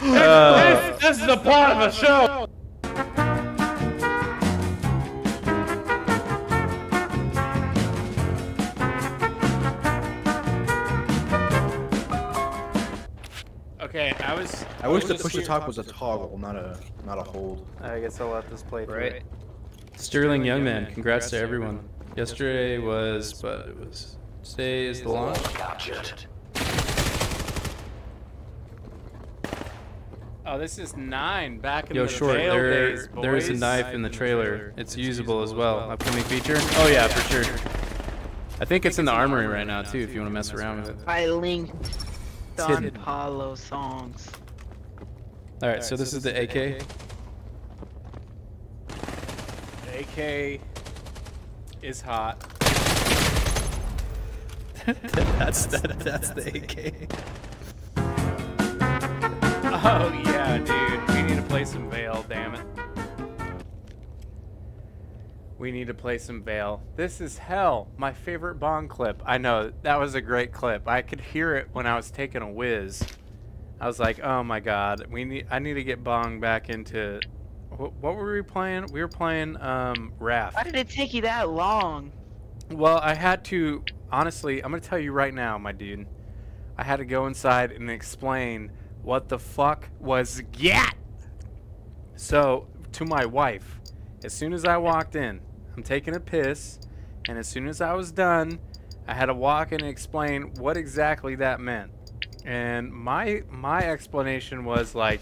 Uh, this, this is the plot of the show. Okay, I was. I wish the push to talk was a toggle, not a not a hold. I guess I'll let this play through. Right. Sterling Youngman, congrats to everyone. Yesterday was, but it was. Today is the launch. Gotcha. Oh, this is nine back in Yo, the short, there, days, there is a knife in the trailer. It's, it's usable, usable as well. well. Upcoming feature? Oh yeah, for sure. I think it's in the armory right now too, if you want to mess around with it. I linked Don Paulo songs. All right, so this is the AK. AK is hot. that's that, that's the AK. Oh yeah, dude. We need to play some Vail, damn it. We need to play some Vail. This is hell. My favorite Bong clip. I know, that was a great clip. I could hear it when I was taking a whiz. I was like, oh my god, we need I need to get Bong back into what, what were we playing? We were playing um Raft. Why did it take you that long? Well, I had to honestly, I'm gonna tell you right now, my dude. I had to go inside and explain what the fuck was GAT. So, to my wife, as soon as I walked in, I'm taking a piss, and as soon as I was done, I had to walk in and explain what exactly that meant. And my my explanation was like,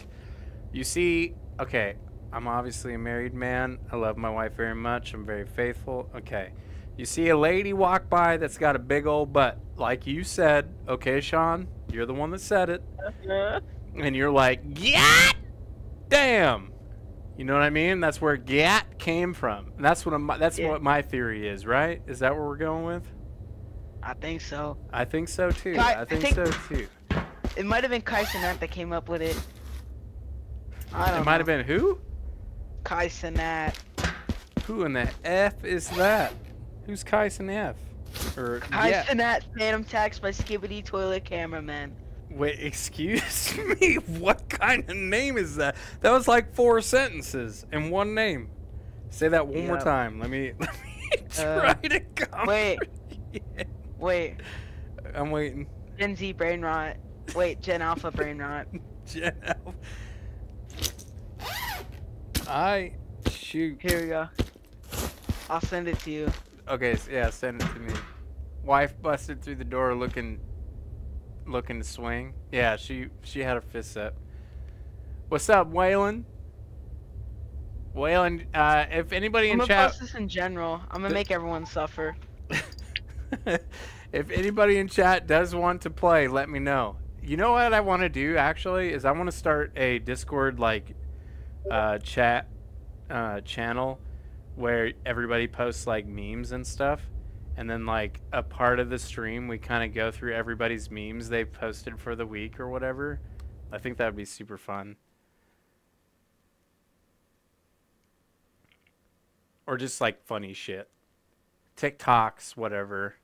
you see, okay, I'm obviously a married man. I love my wife very much. I'm very faithful. Okay. You see a lady walk by that's got a big old butt, like you said. Okay, Sean, you're the one that said it. Uh-huh. And you're like, yeah, damn. You know what I mean? That's where "gat" came from. And that's what I'm, that's Yeah. what my theory is, right? Is that what we're going with? I think so. I think so too. I I think, think- so too. It might have been Kai Cenat that came up with it. I don't It might know. have been who? Kai Cenat. Who in the f is that? Who's Kyson F? Or Kai yeah. Cenat Phantom Tax by Skibidi Toilet Cameraman. Wait, excuse me. What kind of name is that? That was like four sentences in one name. Say that one more time. Let me let me Uh, try to come. Wait. Wait. I'm waiting. Gen Z brain rot. Wait, Gen Alpha brain rot. Gen Alpha. I shoot. Here we go. I'll send it to you. Okay, s yeah, send it to me. Wife busted through the door looking looking to swing. Yeah, she she had her fist up. What's up, Waylon? Waylon, uh, if anybody I'm in gonna chat post this in general. I'm gonna make everyone suffer. if anybody in chat does want to play, let me know. You know what I want to do actually is I want to start a Discord like uh, chat uh, channel where everybody posts like memes and stuff, and then like a part of the stream we kind of go through everybody's memes they've posted for the week or whatever. I think that would be super fun. Or just like funny shit. TikToks, whatever.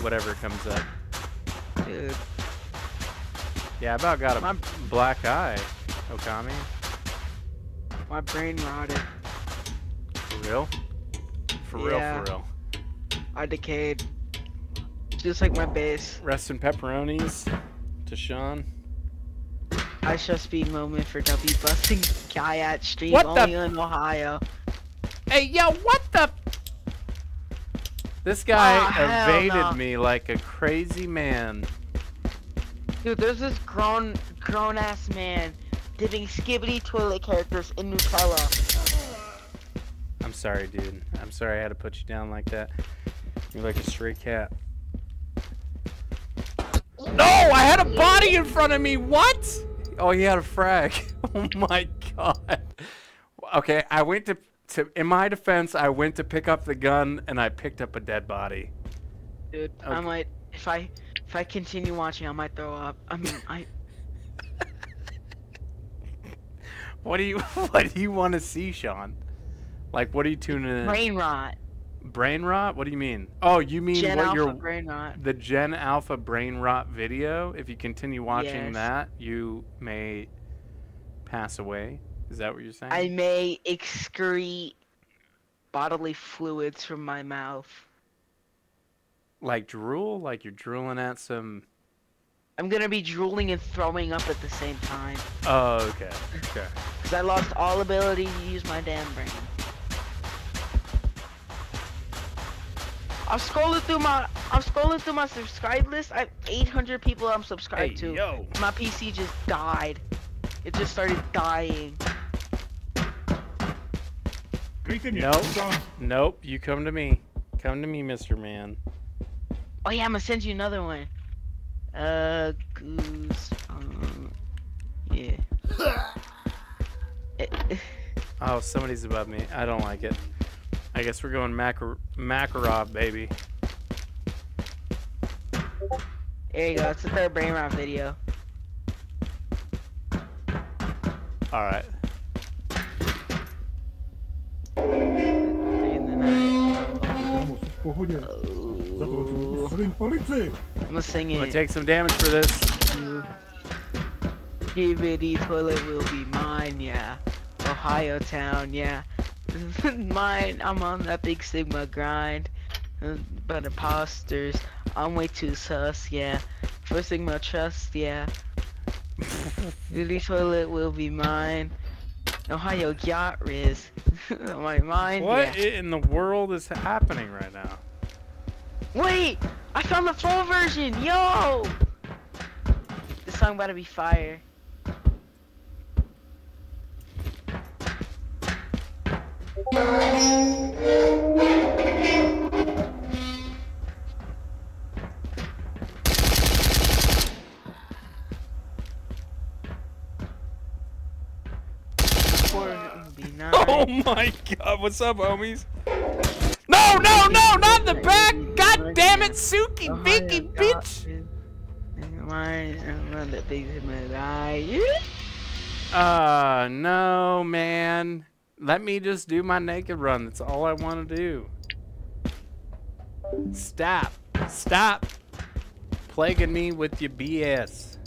Whatever comes up. Dude. Yeah, I about got a black eye, Okami. My brain rotted. For real? For real, for real. I decayed. Just like my base. Rest in pepperonis to Sean. I shall speed moment for W busting guy at stream What the- only in Ohio. Hey, yo, what the? This guy ah, hell evaded no. me like a crazy man. Dude, there's this grown grown ass man dipping skibidi toilet characters in Nutella. I'm sorry, dude. I'm sorry I had to put you down like that. You're like a stray cat. No, I had a body in front of me. What? Oh, he had a frag. Oh my god. Okay, I went to to in my defense, I went to pick up the gun and I picked up a dead body. Dude, I Okay. might if I if I continue watching I might throw up. I mean I What do you what do you want to see, Sean? Like what are you tuning in? brain rot. Brain rot? What do you mean? Oh, you mean Gen what you're brain rot. the Gen Alpha brain rot video? If you continue watching Yes. that, you may pass away. Is that what you're saying? I may excrete bodily fluids from my mouth. Like drool? Like you're drooling at some I'm gonna be drooling and throwing up at the same time. Oh, okay. Okay. Because I lost all ability to use my damn brain. I'm scrolling through my I'm scrolling through my subscribe list. I have 800 people I'm subscribed Hey, to. yo. My PC just died. It just started dying. Nope. Nope. You come to me. Come to me, Mr. Man. Oh yeah, I'm gonna send you another one. Uh, goose. Um, yeah. Oh, somebody's above me. I don't like it. I guess we're going Makar Makarov, baby. There you go. It's the third brain rot video. All right. I'm gonna sing I'm take some damage for this. DVD toilet will be mine, yeah. Ohio town, yeah. mine, I'm on that big Sigma grind. But imposters, I'm way too sus, yeah. For Sigma trust, yeah. DVD toilet will be mine. Ohio yacht riz. My mind, What yeah. in the world is happening right now? Wait! I found the full version! Yo! This song about to be fire. Oh my god, what's up, homies? No, no, no, not the back! God damn it, Suki, Vicky, bitch! Mine, I'm on the big Sigma guy. Uh, no, man. Let me just do my naked run. That's all I want to do. Stop. Stop plaguing me with your BS.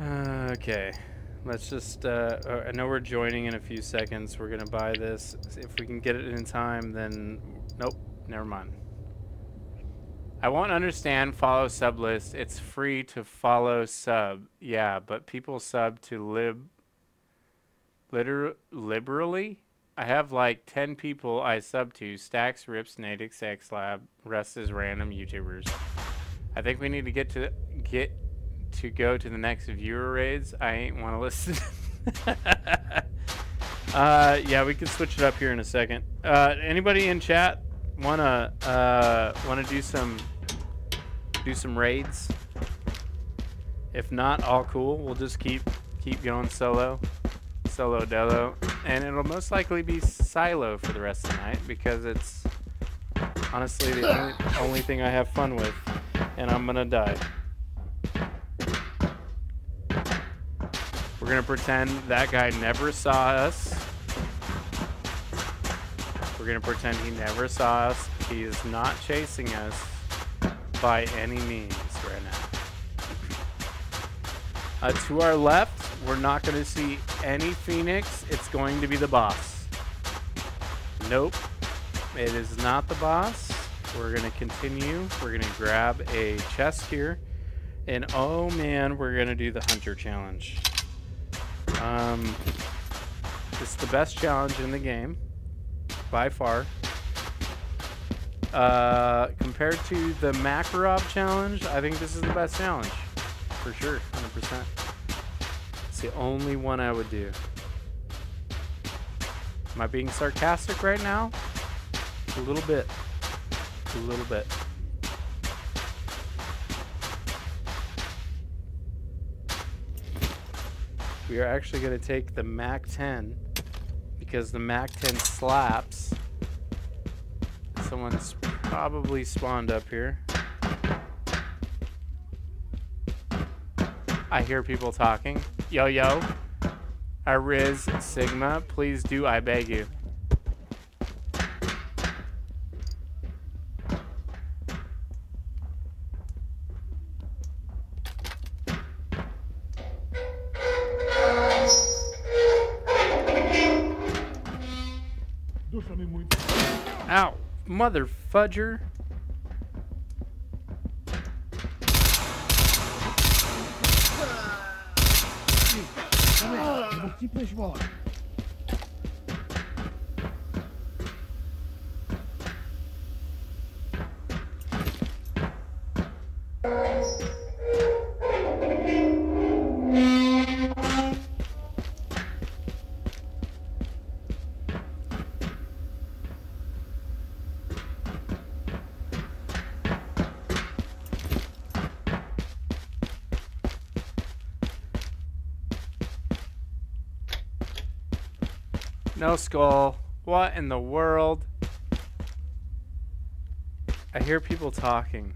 Uh, okay. Let's just, uh, uh, I know we're joining in a few seconds. We're going to buy this. If we can get it in time, then, nope, never mind. I won't understand follow sub list. It's free to follow sub. Yeah, but people sub to lib liter liberally. I have like 10 people I sub to. Stacks, Rips, Nadix, Xlab. Rest is random YouTubers. I think we need to get to get to go to the next viewer raids. I ain't want to listen. uh, yeah, we can switch it up here in a second. Uh, anybody in chat wanna uh wanna do some do some raids? If not, all cool. We'll just keep keep going solo, solo delo, and it'll most likely be silo for the rest of the night because it's honestly the only, only thing I have fun with, and I'm gonna die. We're gonna pretend that guy never saw us. Gonna pretend he never saw us. He is not chasing us by any means right now. Uh, to our left, we're not gonna see any Phoenix. It's going to be the boss. Nope, it is not the boss. We're gonna continue. We're gonna grab a chest here. And oh man, we're gonna do the hunter challenge. Um, it's the best challenge in the game, by far. Uh, compared to the Makarov challenge, I think this is the best challenge, for sure, 100%. It's the only one I would do. Am I being sarcastic right now? A little bit. A little bit. We are actually going to take the Mac 10 because the Mac 10 slaps. Someone's probably spawned up here. I hear people talking. Yo, yo. Ariz Sigma, please do, I beg you. Mother fudger. No skull. What in the world? I hear people talking.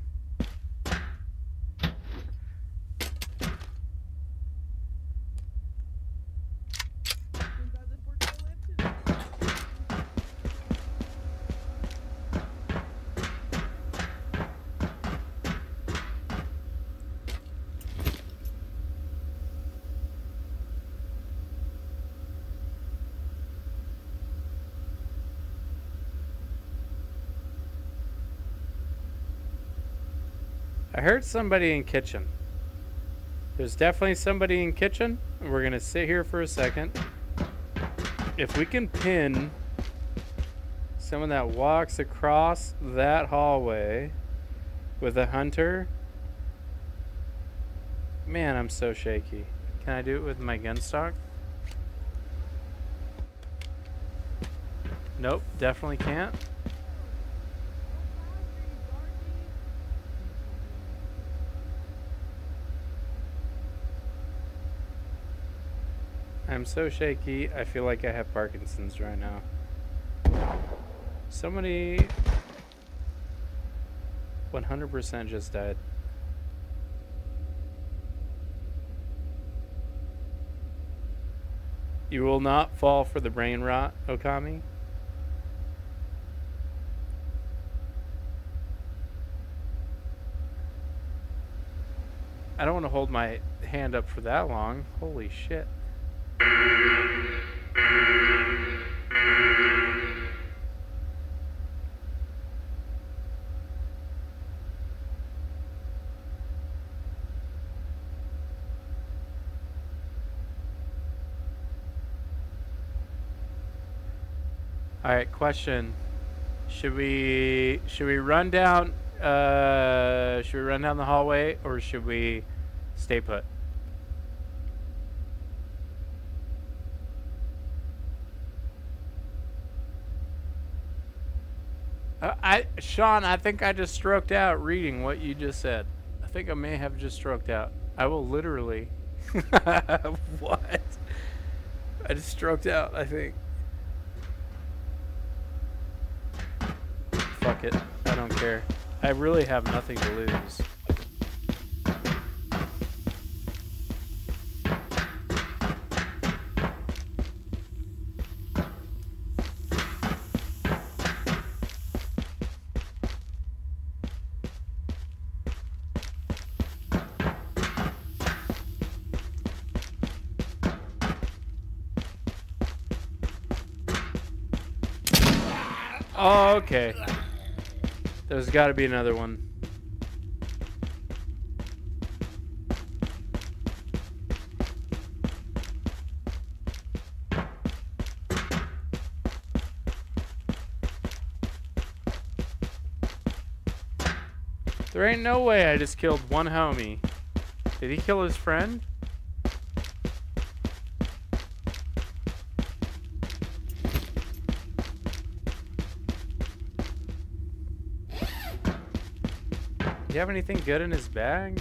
Heard somebody in kitchen. There's definitely somebody in kitchen. We're gonna sit here for a second. If we can pin someone that walks across that hallway with a hunter. Man, I'm so shaky. Can I do it with my gun stock? Nope, definitely can't. I'm so shaky, I feel like I have Parkinson's right now. Somebody 100% just died. You will not fall for the brain rot, Okami. I don't want to hold my hand up for that long. Holy shit. All right, question. Should we should we run down uh should we run down the hallway or should we stay put? Uh, I Sean, I think I just stroked out reading what you just said. I think I may have just stroked out. I will literally What? I just stroked out, I think. Fuck it. I don't care. I really have nothing to lose. Okay. There's got to be another one. There ain't no way I just killed one homie. Did he kill his friend? Do you have anything good in his bag?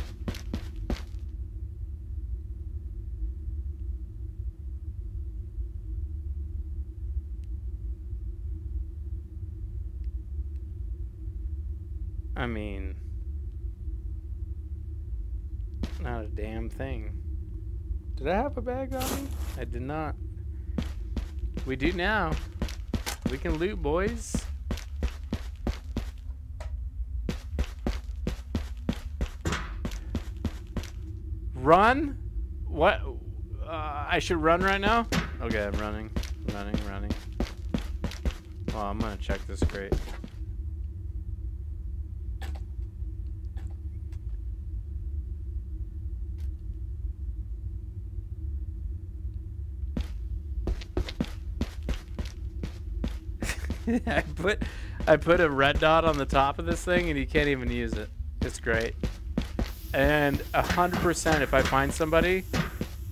I mean, not a damn thing. Did I have a bag on me? I did not. We do now. We can loot, boys. Run? What? Uh, I should run right now? Okay, I'm running. Running, running. Oh, I'm gonna check this crate. I put I put a red dot on the top of this thing and you can't even use it. It's great. And a hundred percent, if I find somebody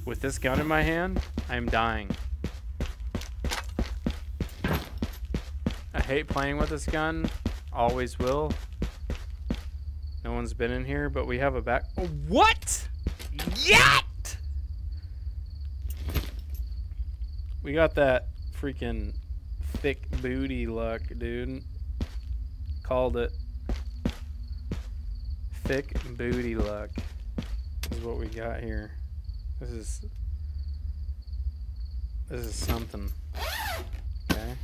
with this gun in my hand, I'm dying. I hate playing with this gun. Always will. No one's been in here, but we have a back. What? Yet? We got that freaking thick booty luck, dude. Called it. Thick booty luck is what we got here. This is this is something. Okay.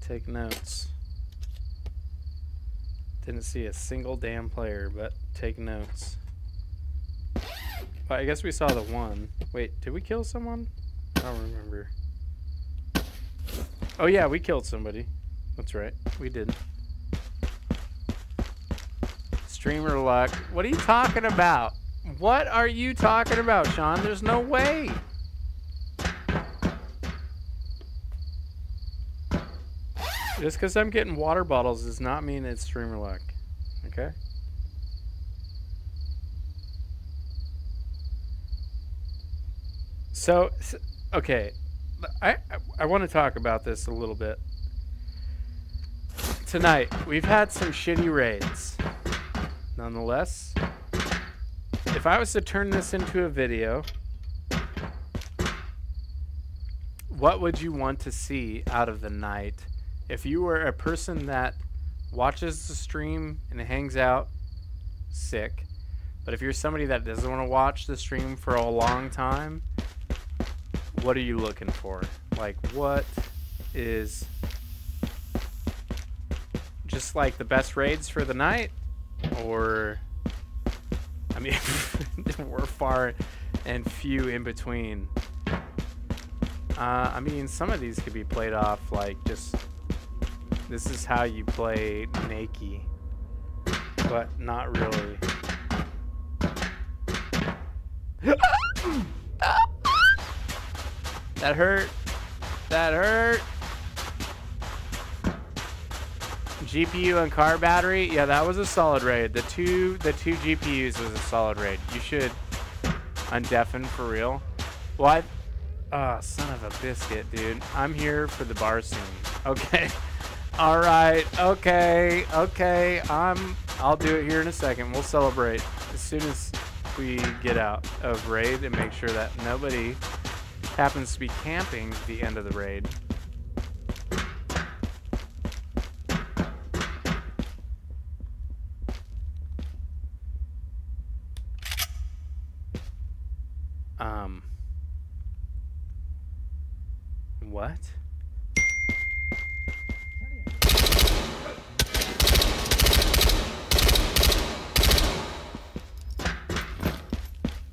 Take notes. Didn't see a single damn player, but take notes. But I guess we saw the one. Wait, did we kill someone? I don't remember. Oh yeah, we killed somebody. That's right, we did. Streamer luck. What are you talking about? What are you talking about, Sean? There's no way. Just because I'm getting water bottles does not mean it's streamer luck. Okay? So, okay. I, I, I want to talk about this a little bit. Tonight, we've had some shitty raids. Nonetheless, if I was to turn this into a video, what would you want to see out of the night? If you were a person that watches the stream and hangs out sick. But if you're somebody that doesn't want to watch the stream for a long time what are you looking for? Like what is just like the best raids for the night or i mean we're far and few in between uh, I mean, some of these could be played off like just this is how you play Nakey, but not really. that hurt. That hurt. GPU and car battery. Yeah, that was a solid raid. The two the two GPUs was a solid raid. You should undeafen for real. I, Ah, son of a biscuit, dude. I'm here for the bar scene. Okay. All right. Okay. Okay. I'm. I'll do it here in a second. We'll celebrate as soon as we get out of raid and make sure that nobody happens to be camping at the end of the raid. Um. What?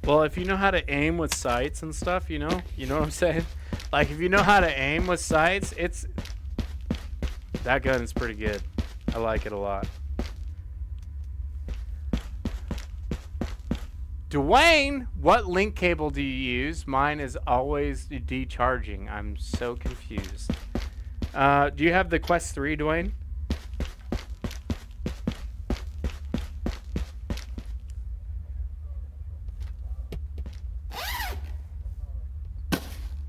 Well, if you know how to aim with sights and stuff, you know, you know what I'm saying? Like if you know how to aim with sights, it's that gun is pretty good. I like it a lot. Dwayne, what link cable do you use? Mine is always decharging. I'm so confused. Uh, do you have the Quest 3, Dwayne?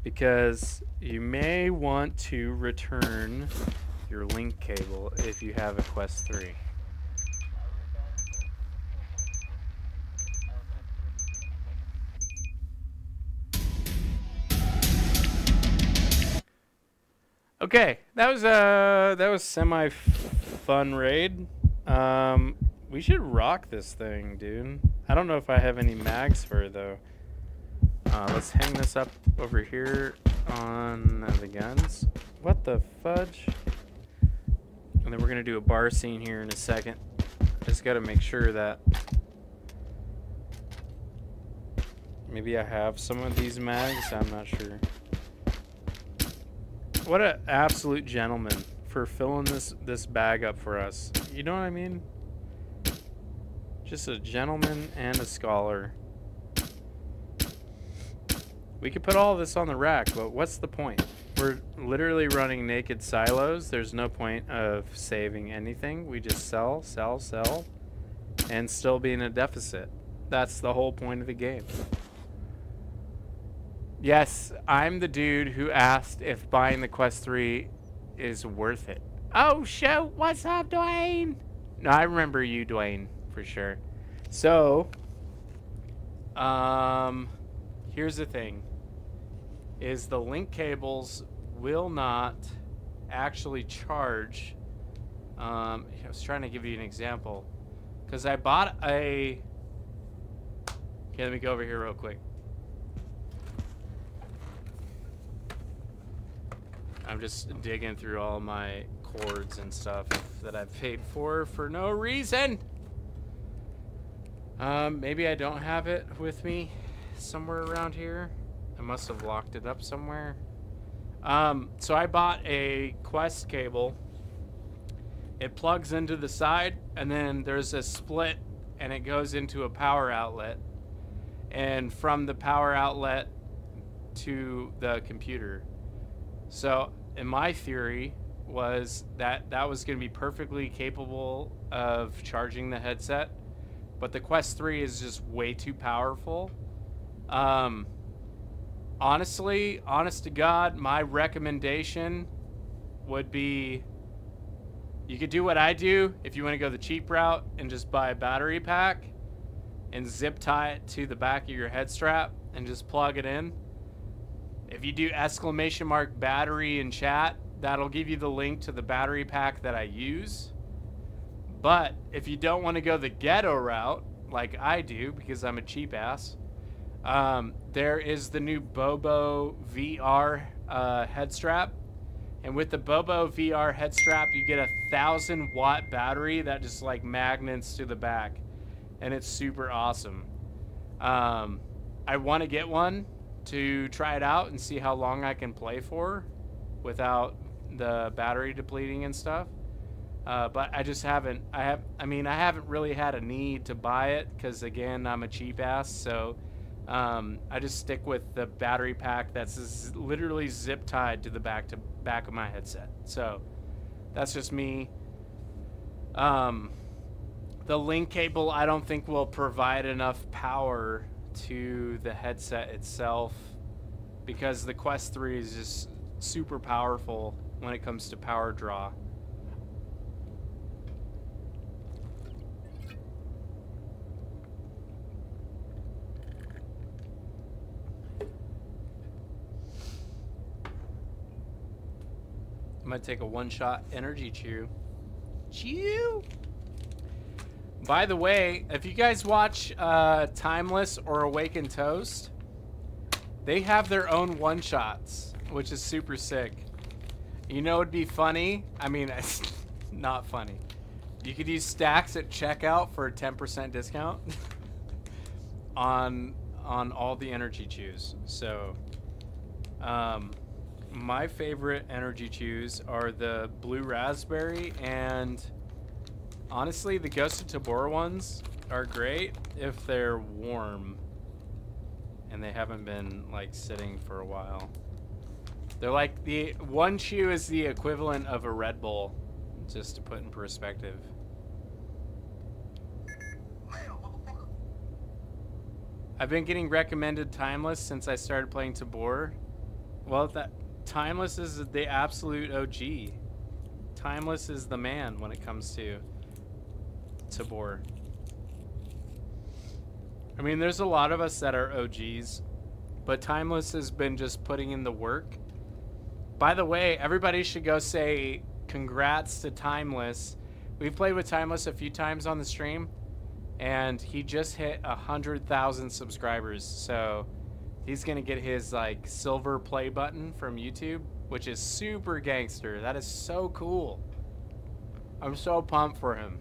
Because you may want to return your link cable if you have a Quest 3. Okay, that was uh that was semi fun raid. Um, we should rock this thing, dude. I don't know if I have any mags for it though. Uh, let's hang this up over here on the guns. What the fudge? And then we're gonna do a bar scene here in a second. Just gotta make sure that maybe I have some of these mags. I'm not sure. What an absolute gentleman for filling this this bag up for us. You know what I mean? Just a gentleman and a scholar. We could put all this on the rack, but what's the point? We're literally running naked silos. There's no point of saving anything. We just sell, sell, sell. and still be in a deficit. That's the whole point of the game. Yes, I'm the dude who asked if buying the Quest 3 is worth it. Oh, shoot. What's up, Dwayne? No, I remember you, Dwayne, for sure. So, um, here's the thing. Is the link cables will not actually charge. Um, I was trying to give you an example. Because I bought a... Okay, let me go over here real quick. I'm just digging through all my cords and stuff that I've paid for for no reason. Um, maybe I don't have it with me somewhere around here. I must have locked it up somewhere. Um, so I bought a Quest cable. It plugs into the side, and then there's a split, and it goes into a power outlet. And from the power outlet to the computer. So, in my theory, was that that was going to be perfectly capable of charging the headset, but the Quest 3 is just way too powerful. Um, honestly, honest to God, my recommendation would be you could do what I do if you want to go the cheap route and just buy a battery pack and zip tie it to the back of your head strap and just plug it in. If you do exclamation mark battery in chat, that'll give you the link to the battery pack that I use. But if you don't want to go the ghetto route, like I do, because I'm a cheap ass, um, there is the new Bobo VR uh, head strap. And with the Bobo VR head strap, you get a thousand watt battery that just like magnets to the back. And it's super awesome. Um, I want to get one to try it out and see how long I can play for without the battery depleting and stuff. Uh, but I just haven't. I have. I mean, I haven't really had a need to buy it because again, I'm a cheap ass. So um, I just stick with the battery pack that's literally zip tied to the back to back of my headset. So that's just me. Um, the link cable I don't think will provide enough power to the headset itself because the Quest 3 is just super powerful when it comes to power draw. I'm gonna take a one-shot energy chew. Chew. By the way, if you guys watch uh, Timeless or Awaken Toast, they have their own one-shots, which is super sick. You know it'd be funny? I mean, it's not funny. You could use stacks at checkout for a 10% discount on on all the energy chews. So, um, my favorite energy chews are the blue raspberry and honestly the ghost of tabor ones are great if they're warm and they haven't been like sitting for a while they're like the one chew is the equivalent of a red bull just to put in perspective I've been getting recommended Timeless since I started playing Tabor. Well, that Timeless is the absolute OG. Timeless is the man when it comes to Tabor. I mean, there's a lot of us that are OGs, but Timeless has been just putting in the work. By the way, everybody should go say congrats to Timeless. We've played with Timeless a few times on the stream, and he just hit a hundred thousand subscribers. So he's gonna get his like silver play button from YouTube, which is super gangster. That is so cool. I'm so pumped for him.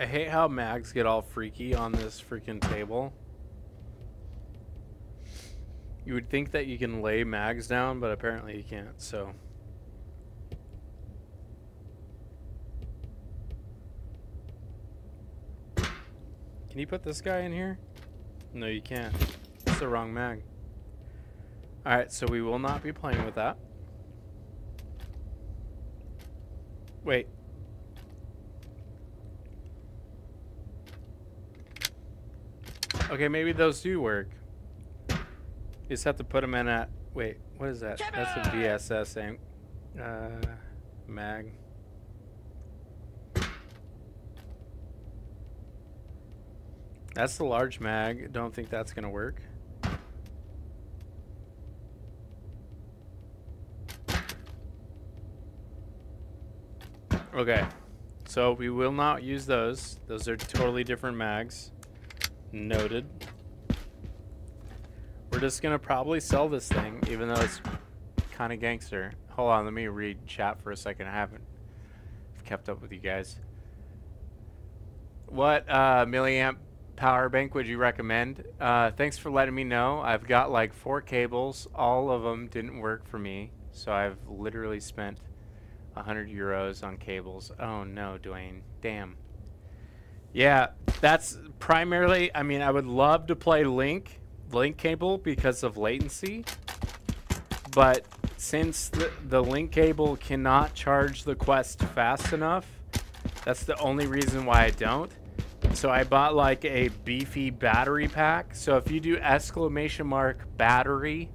I hate how mags get all freaky on this freaking table. You would think that you can lay mags down, but apparently you can't, so. Can you put this guy in here? No, you can't. It's the wrong mag. Alright, so we will not be playing with that. Wait. Okay, maybe those do work. You just have to put them in at... Wait, what is that? That's a VSS aim. Uh, mag. That's the large mag. Don't think that's going to work. Okay. So we will not use those. Those are totally different mags. Noted. We're just to probably sell this thing, even though it's kind of gangster. Hold on, let me read chat for a second. I haven't kept up with you guys. What uh, milliamp power bank would you recommend? Uh, thanks for letting me know. I've got like four cables. All of them didn't work for me. So I've literally spent 100 euros on cables. Oh no, Dwayne. Damn. Yeah, that's primarily, I mean, I would love to play Link, Link cable because of latency. But since the, the Link cable cannot charge the Quest fast enough, that's the only reason why I don't. So I bought like a beefy battery pack. So if you do exclamation mark battery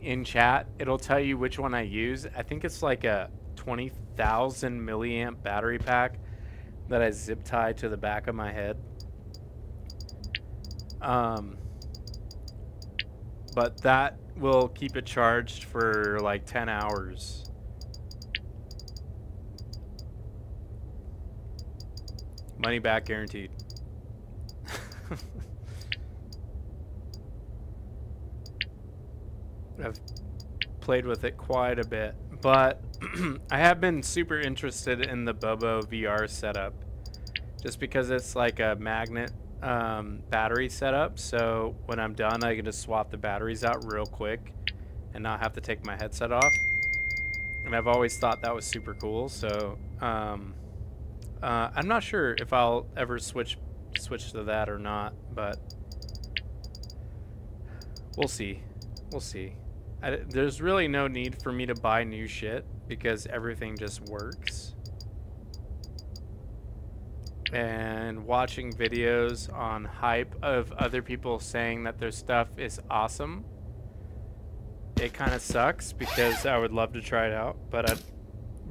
in chat, it'll tell you which one I use. I think it's like a 20,000 milliamp battery pack that I zip tie to the back of my head. Um, but that will keep it charged for like 10 hours. Money back guaranteed. I've played with it quite a bit, but I have been super interested in the Bobo VR setup just because it's like a magnet um, battery setup. So when I'm done, I can just swap the batteries out real quick and not have to take my headset off. And I've always thought that was super cool. So um, uh, I'm not sure if I'll ever switch switch to that or not, but we'll see. We'll see. I, there's really no need for me to buy new shit because everything just works. And watching videos on hype of other people saying that their stuff is awesome, it kind of sucks because I would love to try it out, but I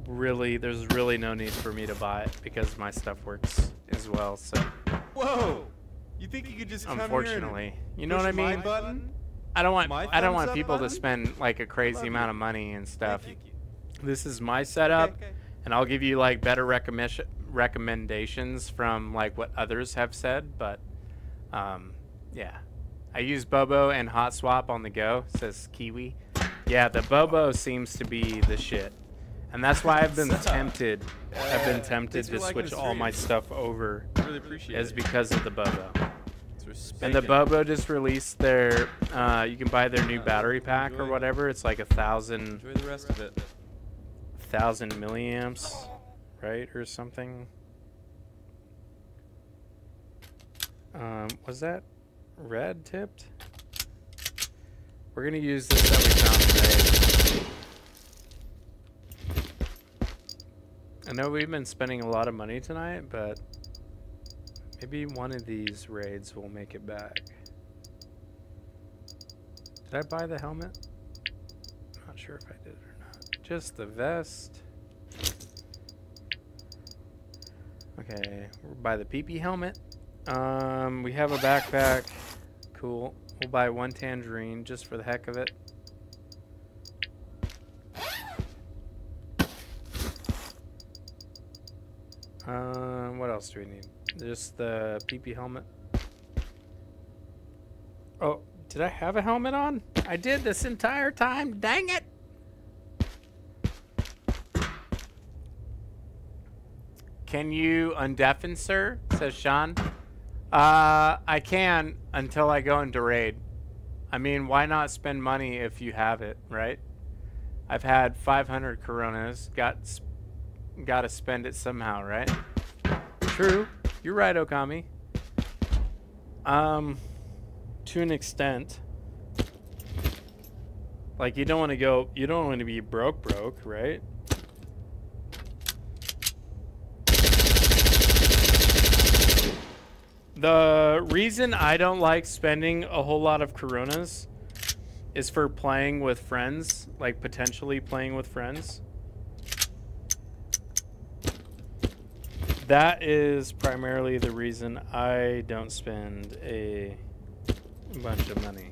really, there's really no need for me to buy it because my stuff works as well. So. Whoa! You think you could just come Unfortunately, you know what I mean? button? I don't want My I don't want people to spend like a crazy amount of money and stuff. This is my setup, and I'll give you like better recommend recommendations from like what others have said. But um, yeah, I use Bobo and Hot Swap on the go. Says Kiwi. Yeah, the Bobo seems to be the shit, and that's why I've been tempted. I've been tempted to switch all my stuff over. Really appreciate Is it. because of the Bobo. And the. Bobo just released their, uh, you can buy their new battery pack or whatever. It's like a thousand, Enjoy the rest of it. thousand milliamps, right, or something. Um, was that red tipped? We're gonna use this that we found today. I know we've been spending a lot of money tonight, but maybe one of these raids will make it back. Did I buy the helmet? I'm Not sure if I did or not. Just the vest. Okay, we'll buy the PP helmet. Um, we have a backpack. Cool. We'll buy one tangerine just for the heck of it. Um, what else do we need? Just the PP helmet. Oh, did I have a helmet on? I did this entire time. Dang it! can you undeafen, sir? Says Sean. Uh, I can until I go into raid. I mean, why not spend money if you have it, right? I've had 500 Coronas. Got, got to spend it somehow, right? True. You're right, Okami. Um, to an extent. Like, you don't want to go, you don't want to be broke broke, right? The reason I don't like spending a whole lot of Coronas is for playing with friends, like potentially playing with friends. That is primarily the reason I don't spend a bunch of money.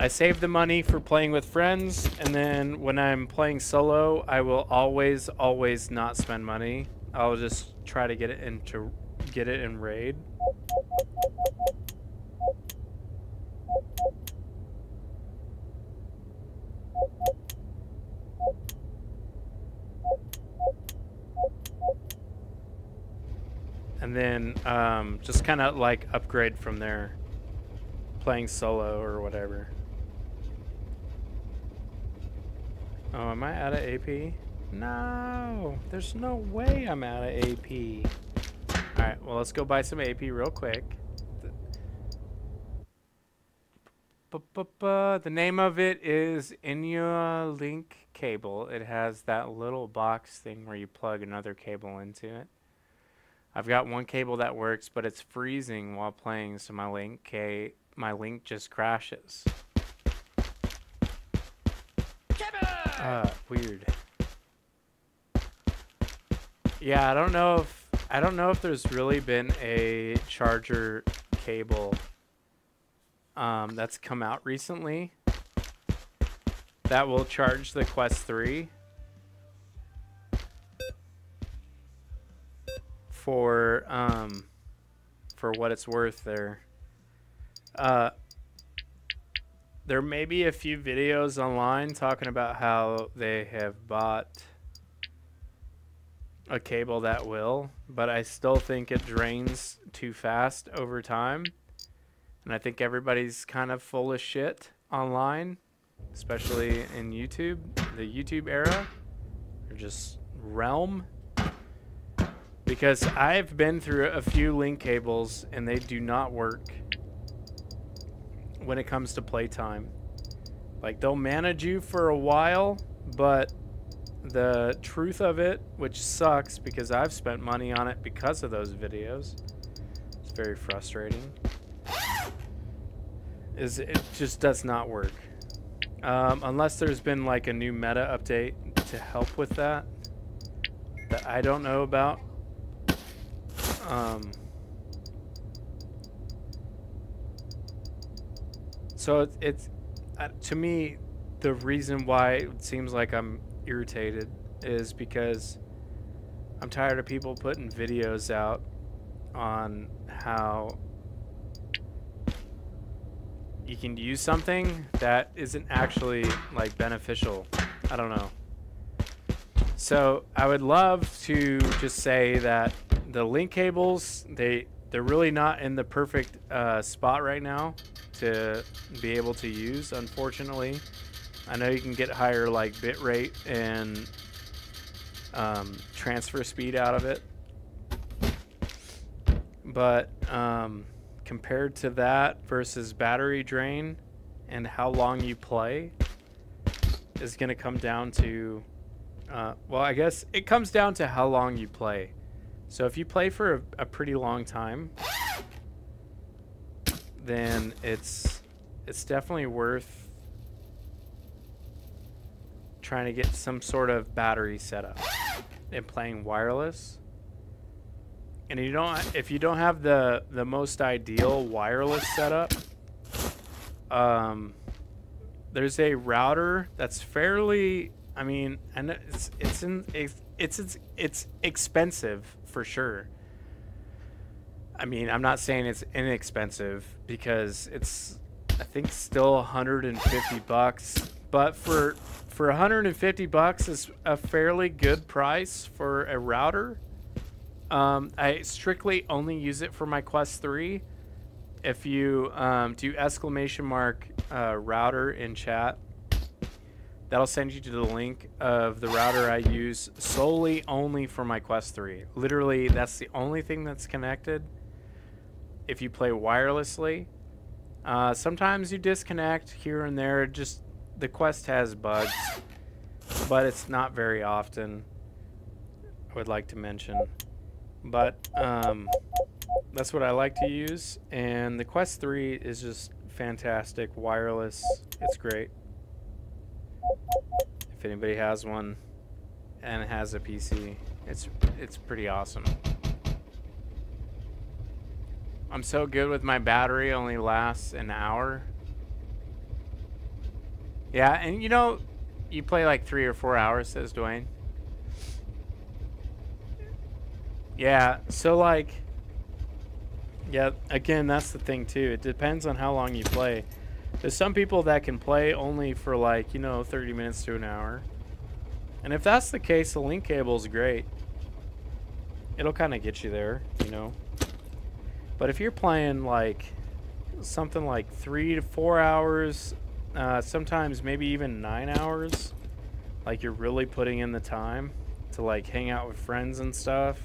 I save the money for playing with friends, and then when I'm playing solo, I will always, always not spend money. I'll just try to get it into get it in raid. And then um, just kind of like upgrade from there, playing solo or whatever. Oh, am I out of AP? No, there's no way I'm out of AP. Alright, well, let's go buy some AP real quick. The name of it is Inya Link Cable. It has that little box thing where you plug another cable into it. I've got one cable that works, but it's freezing while playing, so my link ca my link just crashes. Uh, weird. Yeah, I don't know if I don't know if there's really been a charger cable um, that's come out recently that will charge the Quest 3 for um, for what it's worth there. Uh, there may be a few videos online talking about how they have bought a cable that will, but I still think it drains too fast over time. And I think everybody's kind of full of shit online, especially in YouTube, the YouTube era, or just realm. Because I've been through a few link cables and they do not work when it comes to playtime. Like they'll manage you for a while, but the truth of it, which sucks because I've spent money on it because of those videos, it's very frustrating, is it just does not work. Um, unless there's been like a new meta update to help with that that I don't know about. Um, so it's, it's uh, to me the reason why it seems like I'm irritated is because I'm tired of people putting videos out on how you can use something that isn't actually like beneficial. I don't know. So I would love to just say that the link cables they they're really not in the perfect uh, spot right now to be able to use. Unfortunately, I know you can get higher like bit rate and um, transfer speed out of it, but um, compared to that versus battery drain and how long you play is going to come down to uh, well i guess it comes down to how long you play so if you play for a, a pretty long time then it's it's definitely worth trying to get some sort of battery setup and playing wireless. And you don't if you don't have the the most ideal wireless setup um there's a router that's fairly i mean and it's it's in it's it's it's expensive for sure i mean i'm not saying it's inexpensive because it's i think still 150 bucks but for for 150 bucks is a fairly good price for a router. Um, I strictly only use it for my Quest 3. If you um, do exclamation mark uh, router in chat, that'll send you to the link of the router I use solely only for my Quest 3. Literally, that's the only thing that's connected. If you play wirelessly, uh, sometimes you disconnect here and there. Just the Quest has bugs, but it's not very often. I would like to mention, but um, that's what I like to use. And the Quest 3 is just fantastic, wireless. It's great. If anybody has one and has a PC, it's it's pretty awesome. I'm so good with my battery, only lasts an hour. Yeah, and you know, you play like three or four hours, says Dwayne. Yeah, so like, yeah, again, that's the thing too. It depends on how long you play. There's some people that can play only for like, you know, 30 minutes to an hour. And if that's the case, the link cable is great. It'll kind of get you there, you know. But if you're playing like something like three to four hours, uh, sometimes maybe even nine hours, like you're really putting in the time to like hang out with friends and stuff,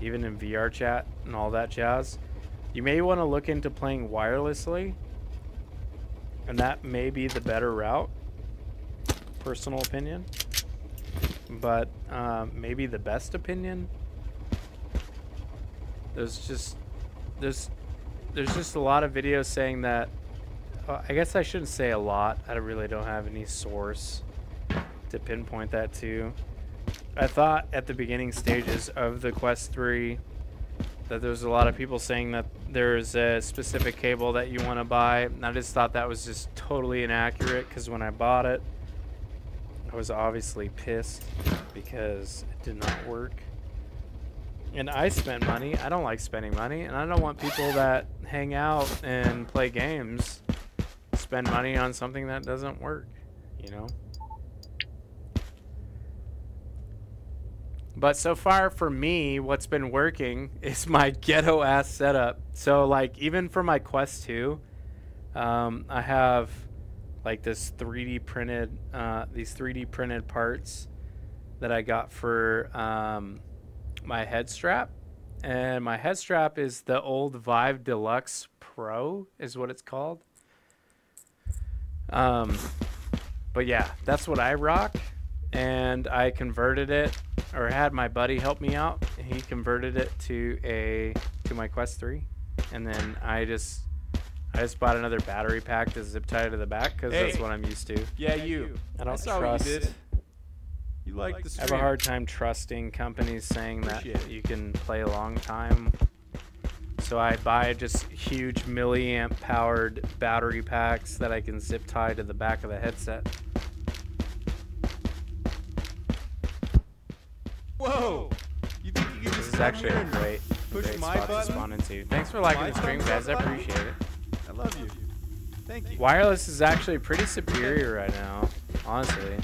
even in VR chat and all that jazz, you may want to look into playing wirelessly. And that may be the better route, personal opinion. But uh, maybe the best opinion. There's just there's there's just a lot of videos saying that uh, I guess I shouldn't say a lot. I really don't have any source to pinpoint that to. I thought at the beginning stages of the Quest 3 that there's a lot of people saying that there's a specific cable that you want to buy. And I just thought that was just totally inaccurate because when I bought it, I was obviously pissed because it did not work. And I spent money. I don't like spending money. And I don't want people that hang out and play games spend money on something that doesn't work, you know? But so far for me, what's been working is my ghetto ass setup. So like even for my Quest 2, um, I have like this 3D printed, uh, these 3D printed parts that I got for um, my head strap. And my head strap is the old Vive Deluxe Pro is what it's called. Um, but yeah, that's what I rock. And I converted it or had my buddy help me out. He converted it to a to my Quest 3. And then I just I just bought another battery pack to zip tie to the back because Hey. that's what I'm used to. Yeah, you. I don't I saw trust. what you did. You like the I have a hard time trusting companies saying that Appreciate it. you can play a long time. So I buy just huge milliamp powered battery packs that I can zip tie to the back of the headset. Whoa! You think you can This is actually a great, push great my spot to button? spawn into. Thanks for liking My the stream, guys. I button? appreciate it. I love you. Thank you. Wireless is actually pretty superior right now, honestly.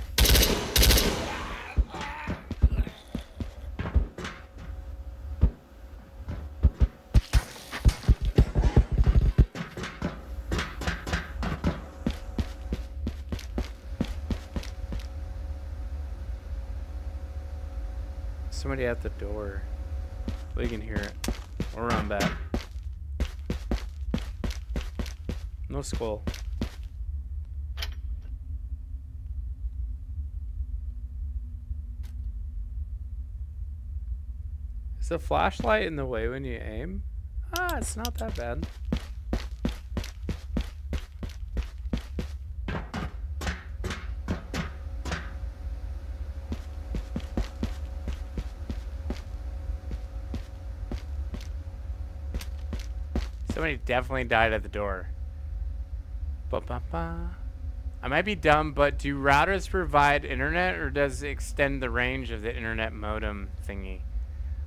Somebody at the door. We can hear it. We'll run back. No skull. Is the flashlight in the way when you aim? Ah, it's not that bad. Somebody definitely died at the door. Ba -ba -ba. I might be dumb, but do routers provide internet or does it extend the range of the internet modem thingy?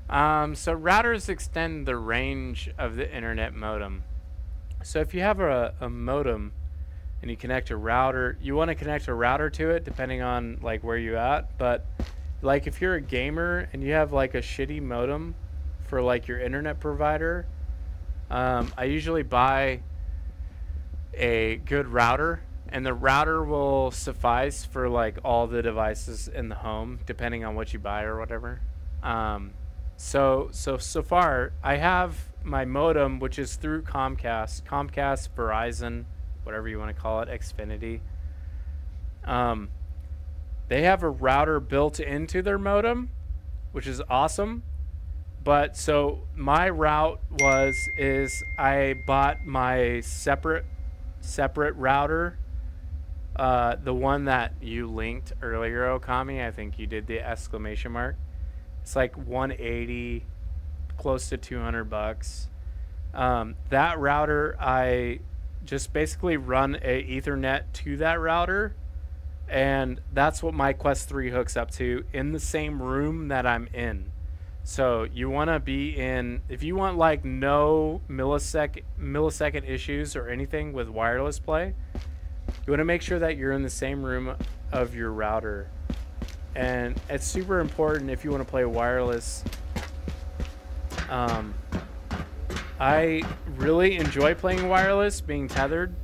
Um, so routers extend the range of the internet modem. So if you have a, a modem and you connect a router. You want to connect a router to it depending on like where you're at, but like if you're a gamer and you have like a shitty modem for like your internet provider, um, I usually buy a good router and the router will suffice for like all the devices in the home depending on what you buy or whatever. Um, so so so far i have my modem which is through comcast comcast verizon whatever you want to call it xfinity. Um, they have a router built into their modem which is awesome but so my route was is i bought my separate separate router uh, the one that you linked earlier, Okami, I think you did the exclamation mark. It's like 180, close to 200 bucks. Um, that router, I just basically run a Ethernet to that router, and that's what my Quest 3 hooks up to in the same room that I'm in. So you want to be in if you want like no millisecond millisecond issues or anything with wireless play, you want to make sure that you're in the same room of your router. And it's super important if you want to play wireless. Um, I really enjoy playing wireless, being tethered.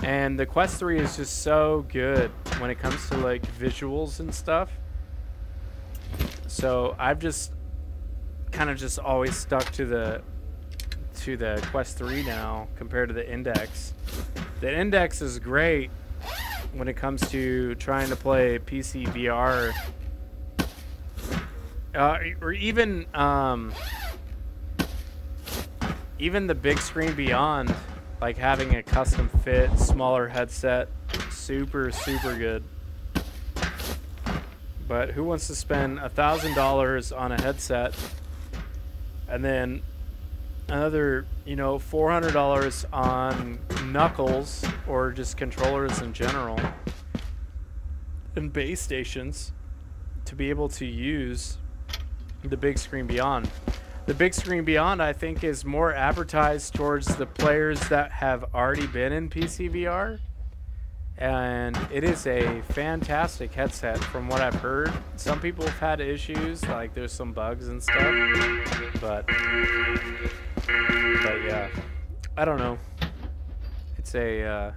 And the Quest 3 is just so good when it comes to like visuals and stuff. So I've just kind of just always stuck to the to the Quest 3 now compared to the Index. The Index is great when it comes to trying to play PC VR. Uh, or even um, even the Bigscreen Beyond, like having a custom fit, smaller headset, super super good. But who wants to spend a thousand dollars on a headset and then another, you know, $400 on knuckles or just controllers in general and base stations to be able to use the Bigscreen Beyond. The Bigscreen Beyond, I think, is more advertised towards the players that have already been in PCVR. And it is a fantastic headset from what I've heard. Some people have had issues, like there's some bugs and stuff. But but yeah, I don't know. It's a. Uh,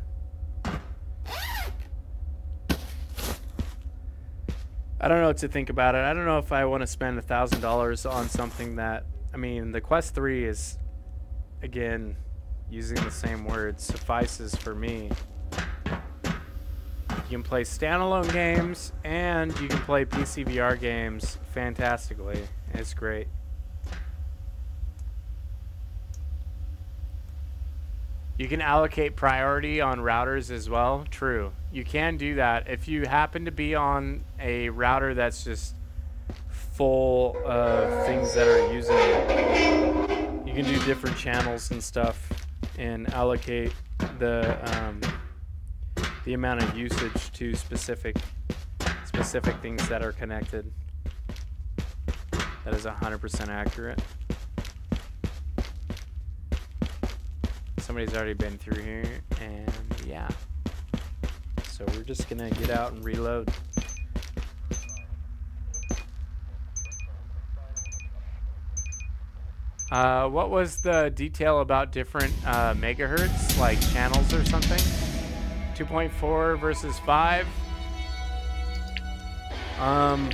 I don't know what to think about it. I don't know if I want to spend a thousand dollars on something that. I mean, the Quest 3 is, again, using the same words, suffices for me. You can play standalone games and you can play PC VR games fantastically. It's great. You can allocate priority on routers as well. True. You can do that. If you happen to be on a router that's just full of things that are using it, you can do different channels and stuff and allocate the um, the amount of usage to specific specific things that are connected. That is 100% accurate. somebody's already been through here, and yeah. So we're just gonna get out and reload. Uh, what was the detail about different uh, megahertz, like channels or something? 2.4 versus 5? Um,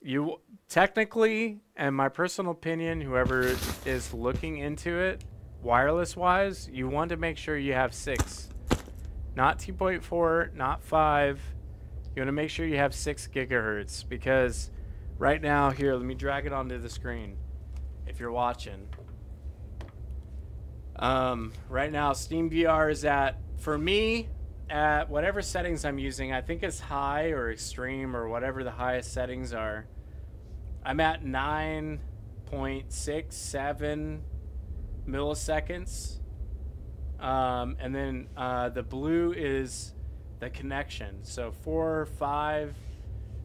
you technically, and my personal opinion, whoever is looking into it, wireless wise, you want to make sure you have six. Not 2.4, not five. You want to make sure you have six gigahertz because right now, here, let me drag it onto the screen if you're watching. Um, right now, Steam VR is at, for me, at whatever settings I'm using, I think it's high or extreme or whatever the highest settings are. I'm at 9.67 milliseconds. Um, and then uh, the blue is the connection. So four, five,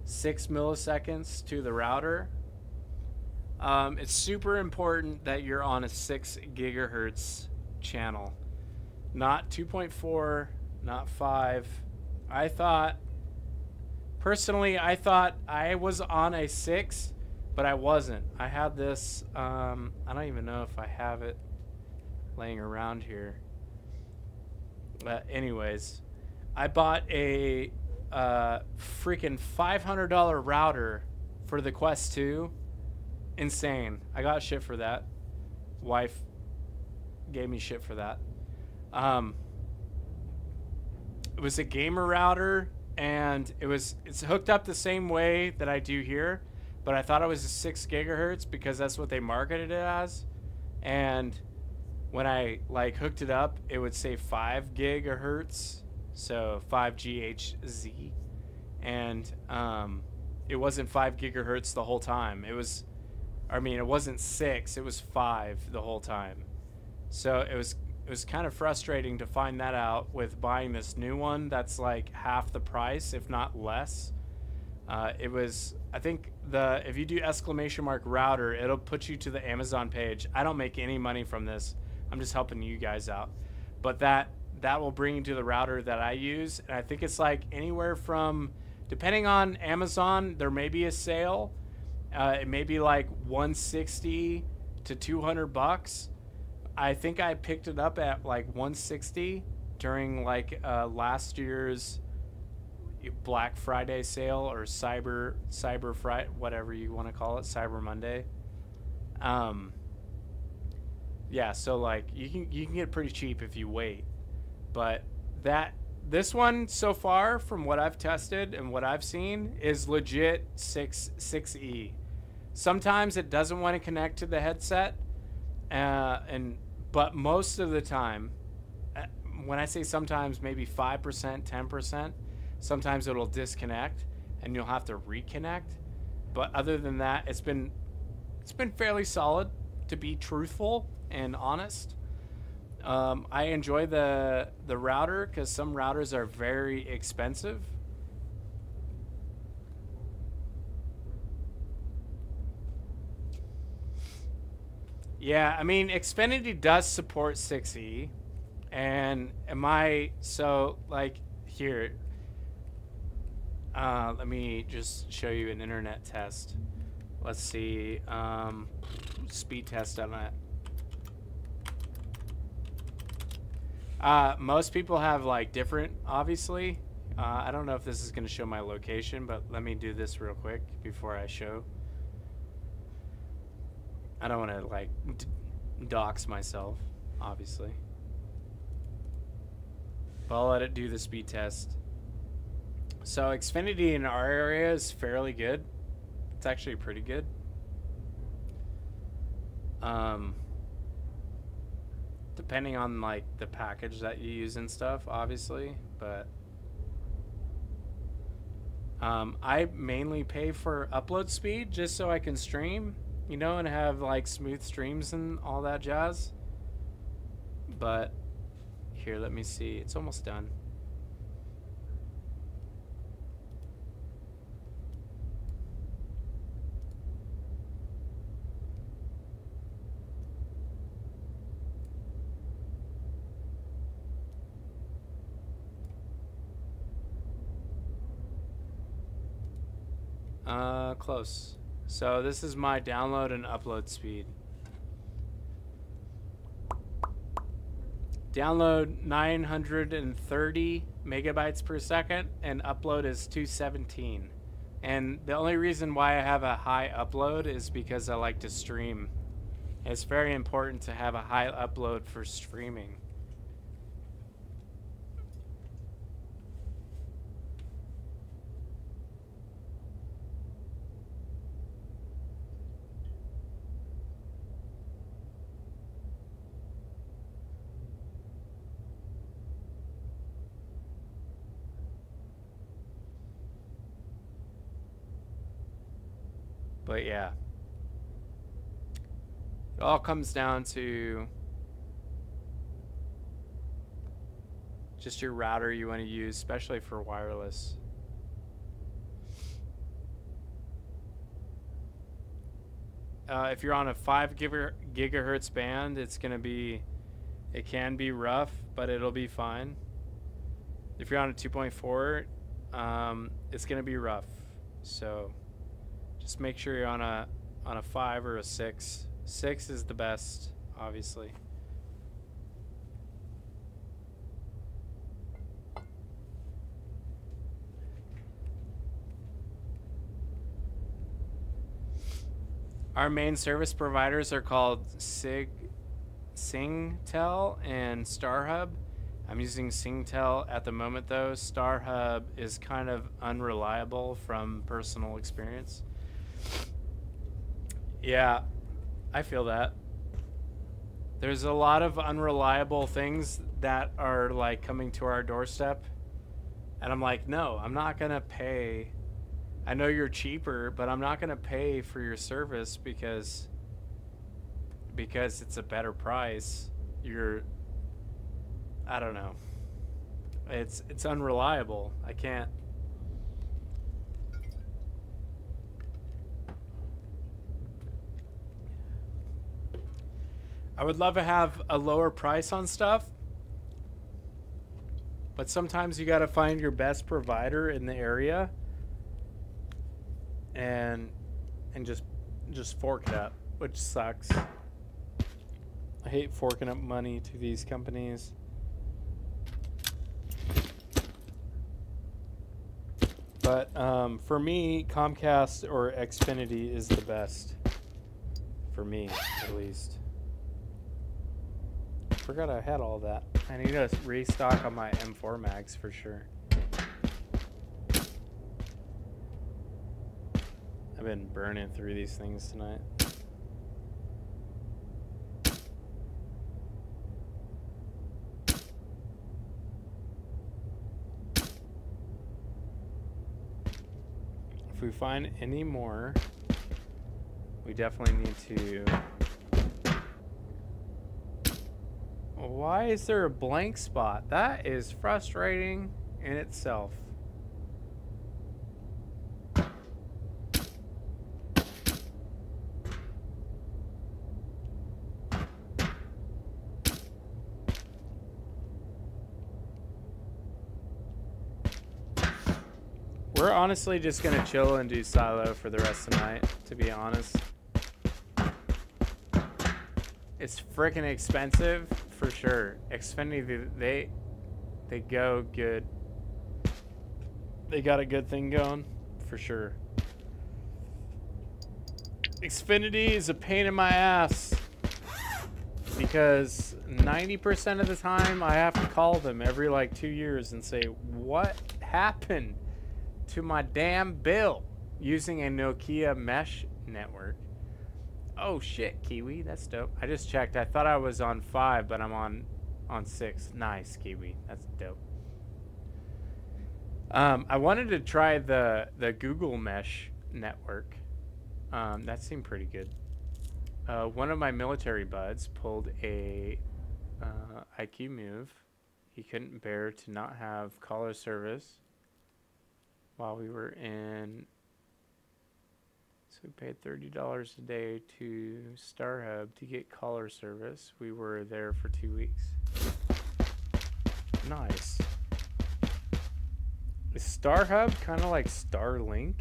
six milliseconds to the router. Um, it's super important that you're on a six gigahertz channel, not 2.4, not five. I thought, personally, I thought I was on a six, but I wasn't. I had this, um, I don't even know if I have it laying around here. But anyways, I bought a uh, freaking $500 router for the Quest 2. Insane. I got shit for that. Wife gave me shit for that. Um, it was a gamer router and it was it's hooked up the same way that I do here, but I thought it was a six gigahertz because that's what they marketed it as. And when I like hooked it up, it would say five gigahertz, so five GHz, and um, it wasn't five gigahertz the whole time. It was, I mean, it wasn't six. It was five the whole time. So it was it was kind of frustrating to find that out with buying this new one that's like half the price, if not less. Uh, it was, I think the if you do exclamation mark router, it'll put you to the Amazon page. I don't make any money from this. I'm just helping you guys out. But that that will bring you to the router that I use, and I think it's like anywhere from, depending on Amazon, there may be a sale. Uh, it may be like 160 to 200 bucks. I think I picked it up at like 160 during like uh, last year's Black Friday sale or Cyber Cyber Friday, whatever you want to call it, Cyber Monday. Um, yeah, so like you can you can get pretty cheap if you wait, but that this one so far from what I've tested and what I've seen is legit six six E. Sometimes it doesn't want to connect to the headset, uh, and but most of the time, uh, when I say sometimes, maybe 5%, 10%, sometimes it'll disconnect and you'll have to reconnect. But other than that, it's been it's been fairly solid to be truthful and honest. Um, I enjoy the the router because some routers are very expensive. Yeah, I mean, Xfinity does support 6E. And am I so like here? Uh, let me just show you an internet test. Let's see. Um, speed test on that. Uh, most people have like different, obviously. Uh, I don't know if this is going to show my location, but let me do this real quick before I show. I don't want to like dox myself, obviously. But I'll let it do the speed test. So Xfinity in our area is fairly good. It's actually pretty good. Um, depending on like the package that you use and stuff, obviously, but um, I mainly pay for upload speed just so I can stream you know, and have like smooth streams and all that jazz. But here, let me see. It's almost done. Uh, close. So this is my download and upload speed. Download 930 megabytes per second and upload is 217. And the only reason why I have a high upload is because I like to stream. It's very important to have a high upload for streaming. But yeah. It all comes down to just your router you want to use, especially for wireless. Uh, if you're on a 5 gigahertz band, it's going to be, it can be rough, but it'll be fine. If you're on a 2.4, um, it's gonna be rough. So just make sure you're on a on a five or a six. Six is the best, obviously. Our main service providers are called Sig, Singtel and StarHub. I'm using Singtel at the moment though. StarHub is kind of unreliable from personal experience. Yeah, I feel that. There's a lot of unreliable things that are like coming to our doorstep. And I'm like, no, I'm not going to pay. I know you're cheaper, but I'm not going to pay for your service because because it's a better price. You're I don't know. It's it's unreliable. I can't I would love to have a lower price on stuff. But sometimes you got to find your best provider in the area and and just just fork it up, which sucks. I hate forking up money to these companies. But um, for me, Comcast or Xfinity is the best. For me, at least. Forgot I had all that. I need to restock on my M4 mags for sure. I've been burning through these things tonight. If we find any more, we definitely need to... Why is there a blank spot? That is frustrating in itself. We're honestly just gonna chill and do silo for the rest of the night, to be honest. It's freaking expensive, for sure. Xfinity, they, they go good. They got a good thing going, for sure. Xfinity is a pain in my ass because 90% of the time I have to call them every like two years and say, what happened to my damn bill using a Nokia mesh network? Oh shit, Kiwi, that's dope. I just checked. I thought I was on five, but I'm on on six. Nice, Kiwi. That's dope. Um, I wanted to try the the Google Mesh network. Um, that seemed pretty good. Uh, one of my military buds pulled a uh, IQ move. He couldn't bear to not have caller service while we were in so we paid $30 a day to StarHub to get caller service. We were there for two weeks. Nice. Is StarHub kind of like Starlink?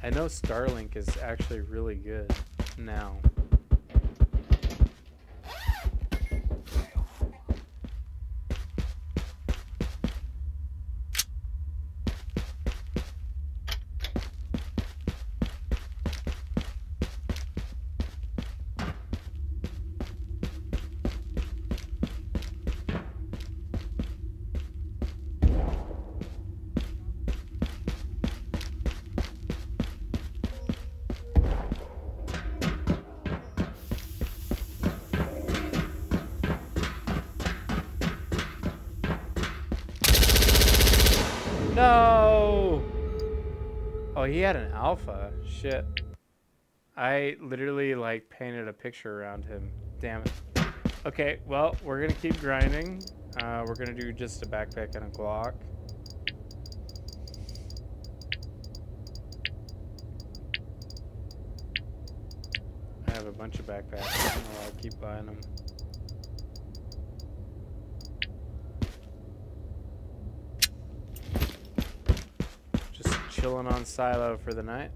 I know Starlink is actually really good now. He had an alpha. Shit. I literally, like, painted a picture around him. Damn it. Okay, well, we're gonna keep grinding. Uh, we're gonna do just a backpack and a Glock. I have a bunch of backpacks. I I'll keep buying them. Chilling on Silo for the night.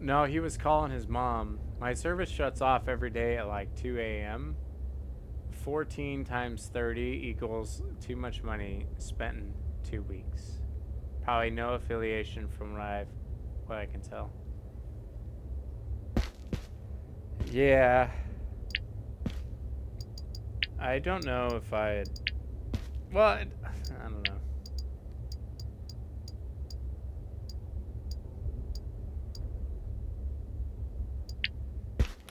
No, he was calling his mom. My service shuts off every day at like 2 a.m. 14 times 30 equals too much money spent in two weeks. Probably no affiliation from what, I've, what I can tell. Yeah. I don't know if I. Well, I don't know.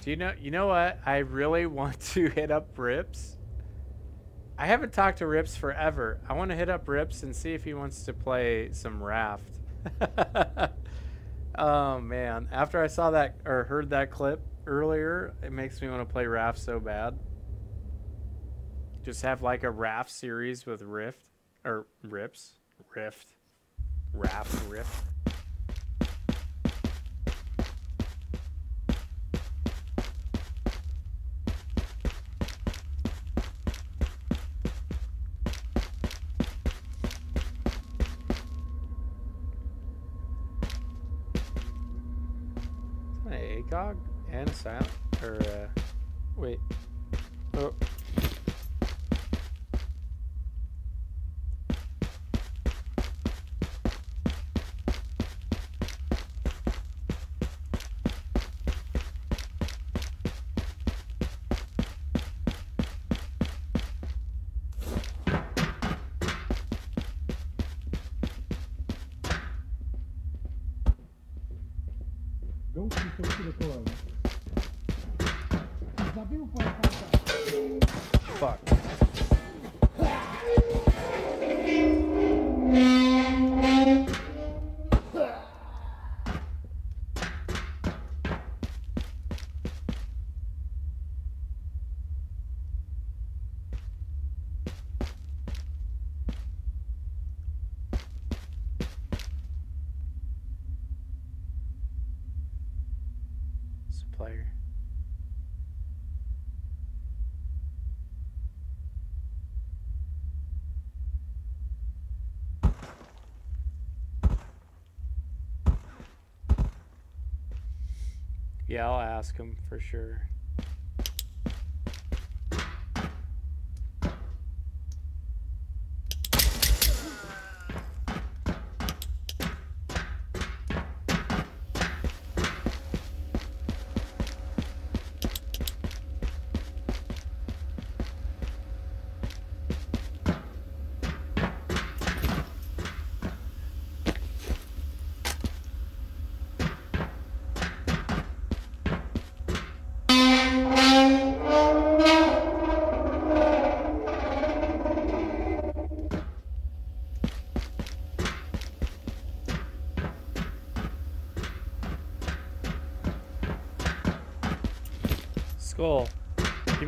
Do you know? You know what? I really want to hit up Rips. I haven't talked to Rips forever. I want to hit up Rips and see if he wants to play some Raft. oh man! After I saw that or heard that clip earlier, it makes me want to play Raft so bad. Just have like a Raft series with Rift or Rips, Rift, Raft, Rift. Yeah, I'll ask him for sure.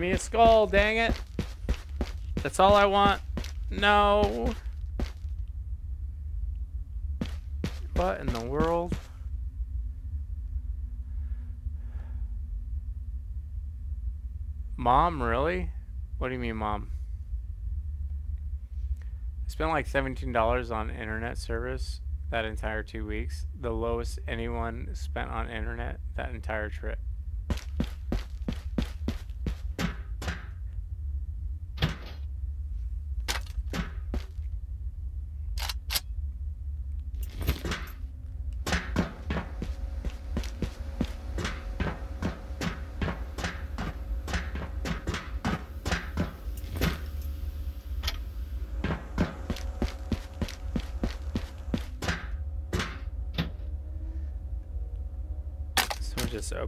Me a skull, dang it. That's all I want. No. What in the world? Mom, really? What do you mean, mom? I spent like $17 on internet service that entire two weeks. The lowest anyone spent on internet that entire trip.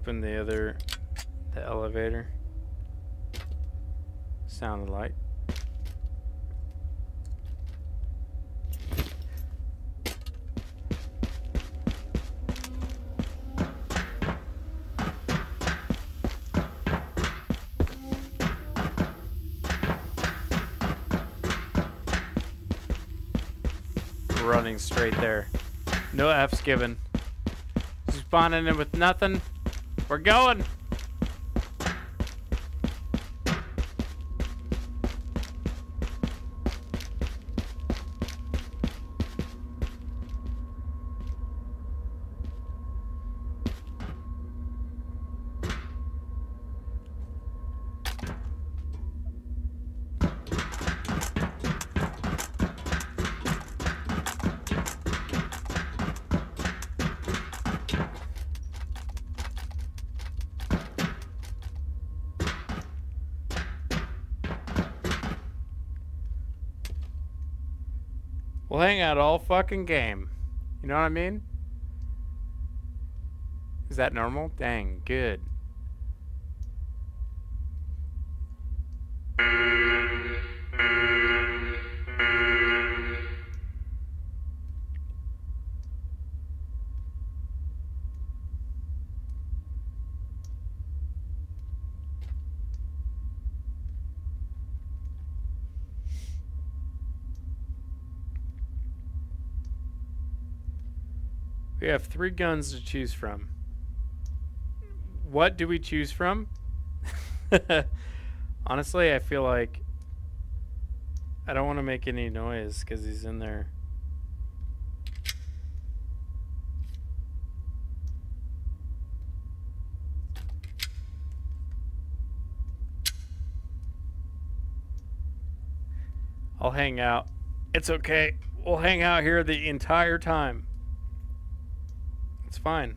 Just opened the other, the elevator. Sounded like. Running straight there. No F's given. Spawning in with nothing. We're going. We'll all fucking game. You know what I mean? Is that normal? Dang, good. We have three guns to choose from. What do we choose from? Honestly, I feel like I don't want to make any noise because he's in there. I'll hang out. It's okay. We'll hang out here the entire time. It's fine.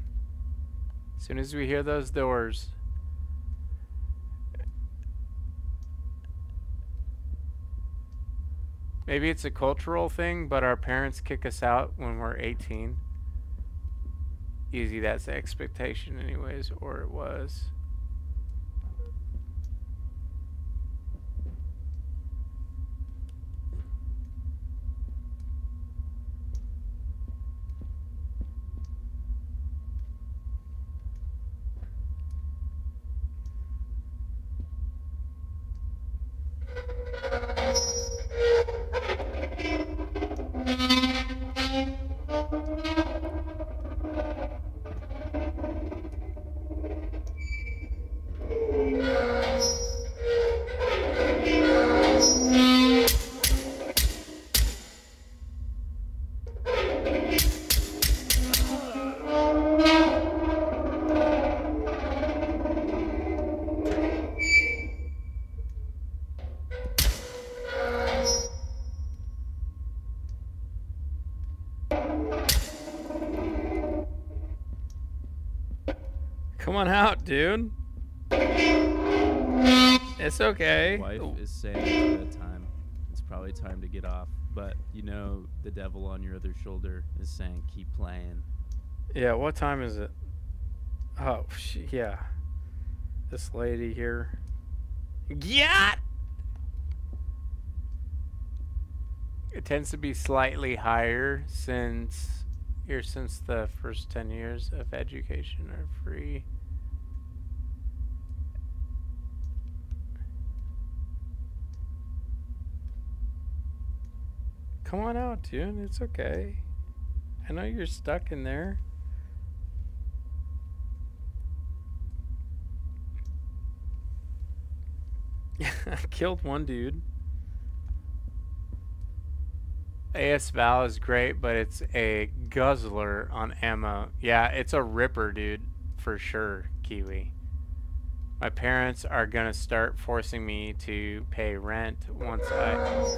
As soon as we hear those doors. Maybe it's a cultural thing, but our parents kick us out when we're 18. Easy, that's the expectation anyways, or it was. Yeah, what time is it? Oh, she, yeah. This lady here. Yeah. It tends to be slightly higher since here since the first 10 years of education are free. Come on out, dude. It's okay. I know you're stuck in there. killed one dude. AS Val is great, but it's a guzzler on ammo. Yeah, it's a ripper, dude, for sure, Kiwi. My parents are gonna start forcing me to pay rent once I...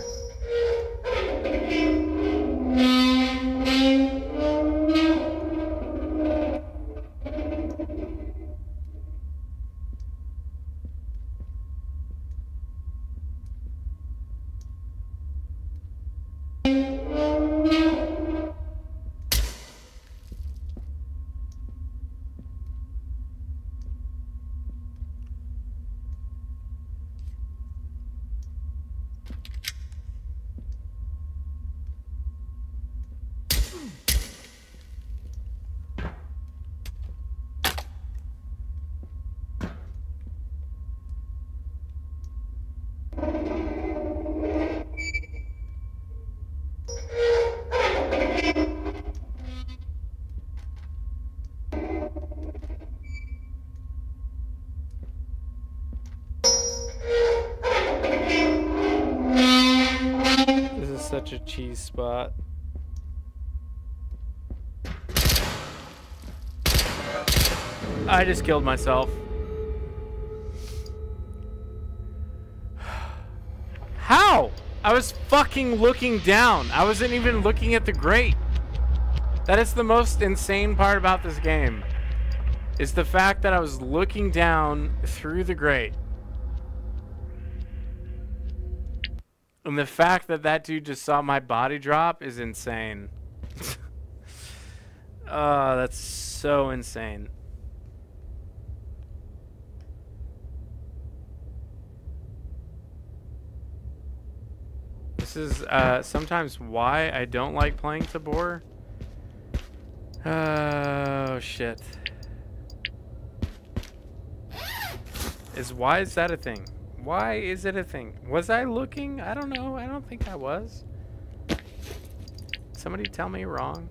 spot. I just killed myself. How? I was fucking looking down. I wasn't even looking at the grate. That is the most insane part about this game. Is the fact that I was looking down through the grate. And the fact that that dude just saw my body drop is insane. oh, that's so insane. This is uh, sometimes why I don't like playing Tabor. Oh, shit. Is why is that a thing? Why is it a thing? Was I looking? I don't know. I don't think I was. Somebody tell me wrong.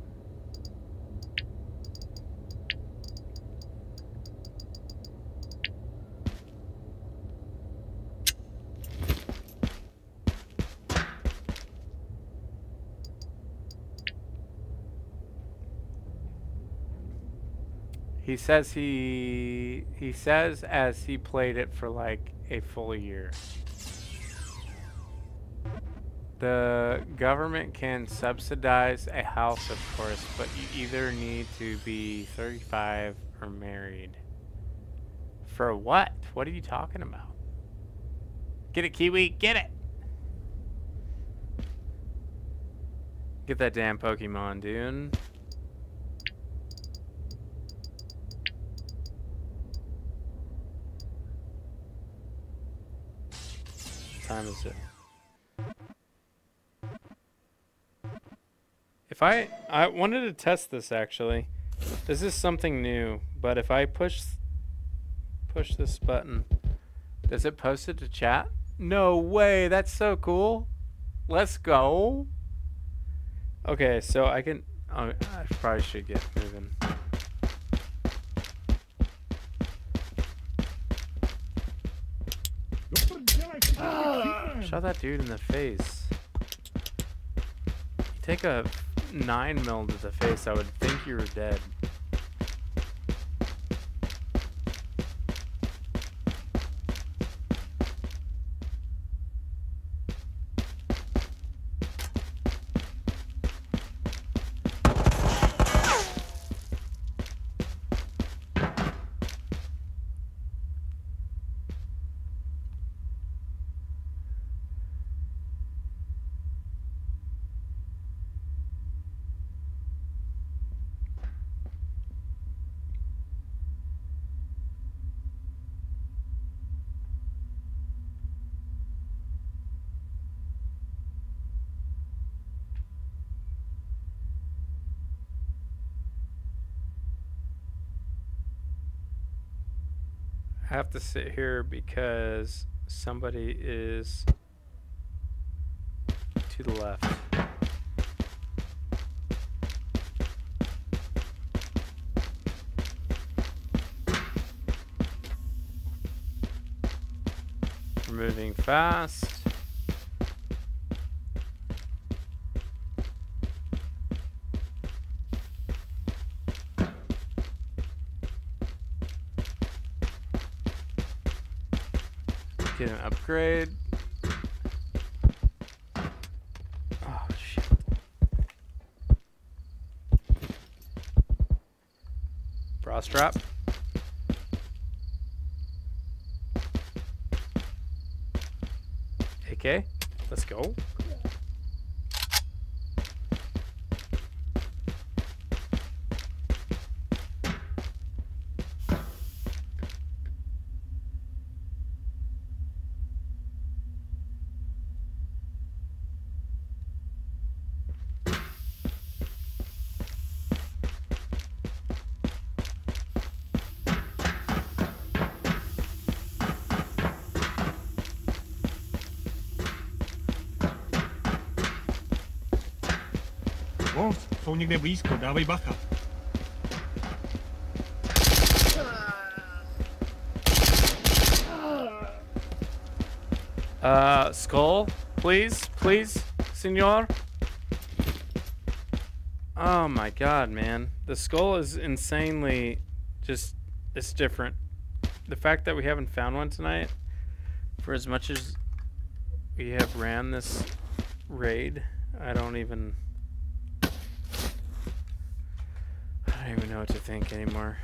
He says he he says as he played it for like a full year. The government can subsidize a house, of course, but you either need to be 35 or married. For what? What are you talking about? Get it, Kiwi, get it! Get that damn Pokemon, dude. Time is it? If I I wanted to test this actually. This is something new, but if I push push this button, does it post it to chat? No way, that's so cool. Let's go. Okay, so I can oh, I probably should get moving. Shot that dude in the face. You take a 9 mil to the face, I would think you were dead. Have to sit here because somebody is to the left. We're moving fast. Get an upgrade. Oh shit. Frost drop. AK, let's go. Někde blízko, dávej bacha. Uh, skull, please, please, senor. Oh my god, man. The skull is insanely just, it's different. The fact that we haven't found one tonight, for as much as we have ran this raid, I don't even, I don't even know what to think anymore.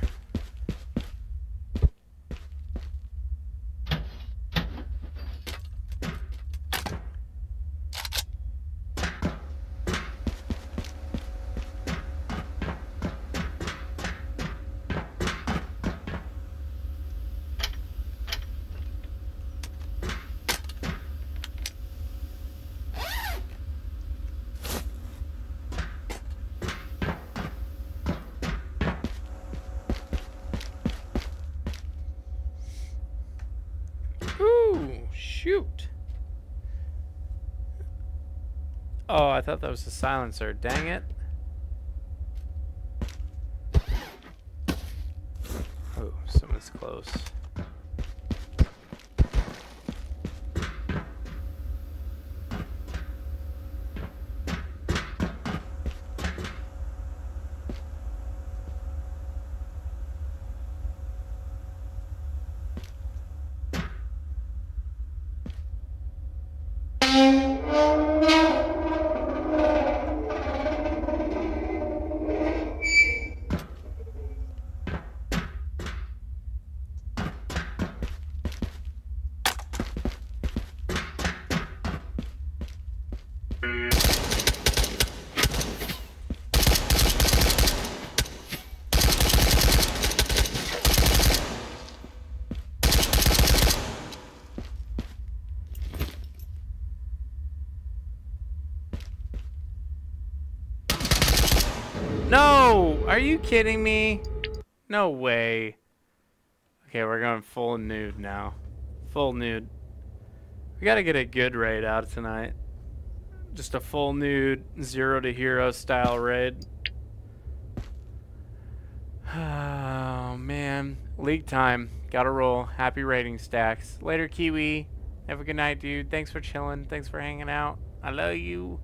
Oh, I thought that was a silencer. Dang it. You kidding me? No way. Okay, we're going full nude now. Full nude. We gotta get a good raid out tonight. Just a full nude, zero to hero style raid. Oh, man. League time. Gotta roll. Happy rating stacks. Later, Kiwi. Have a good night, dude. Thanks for chilling. Thanks for hanging out. I love you.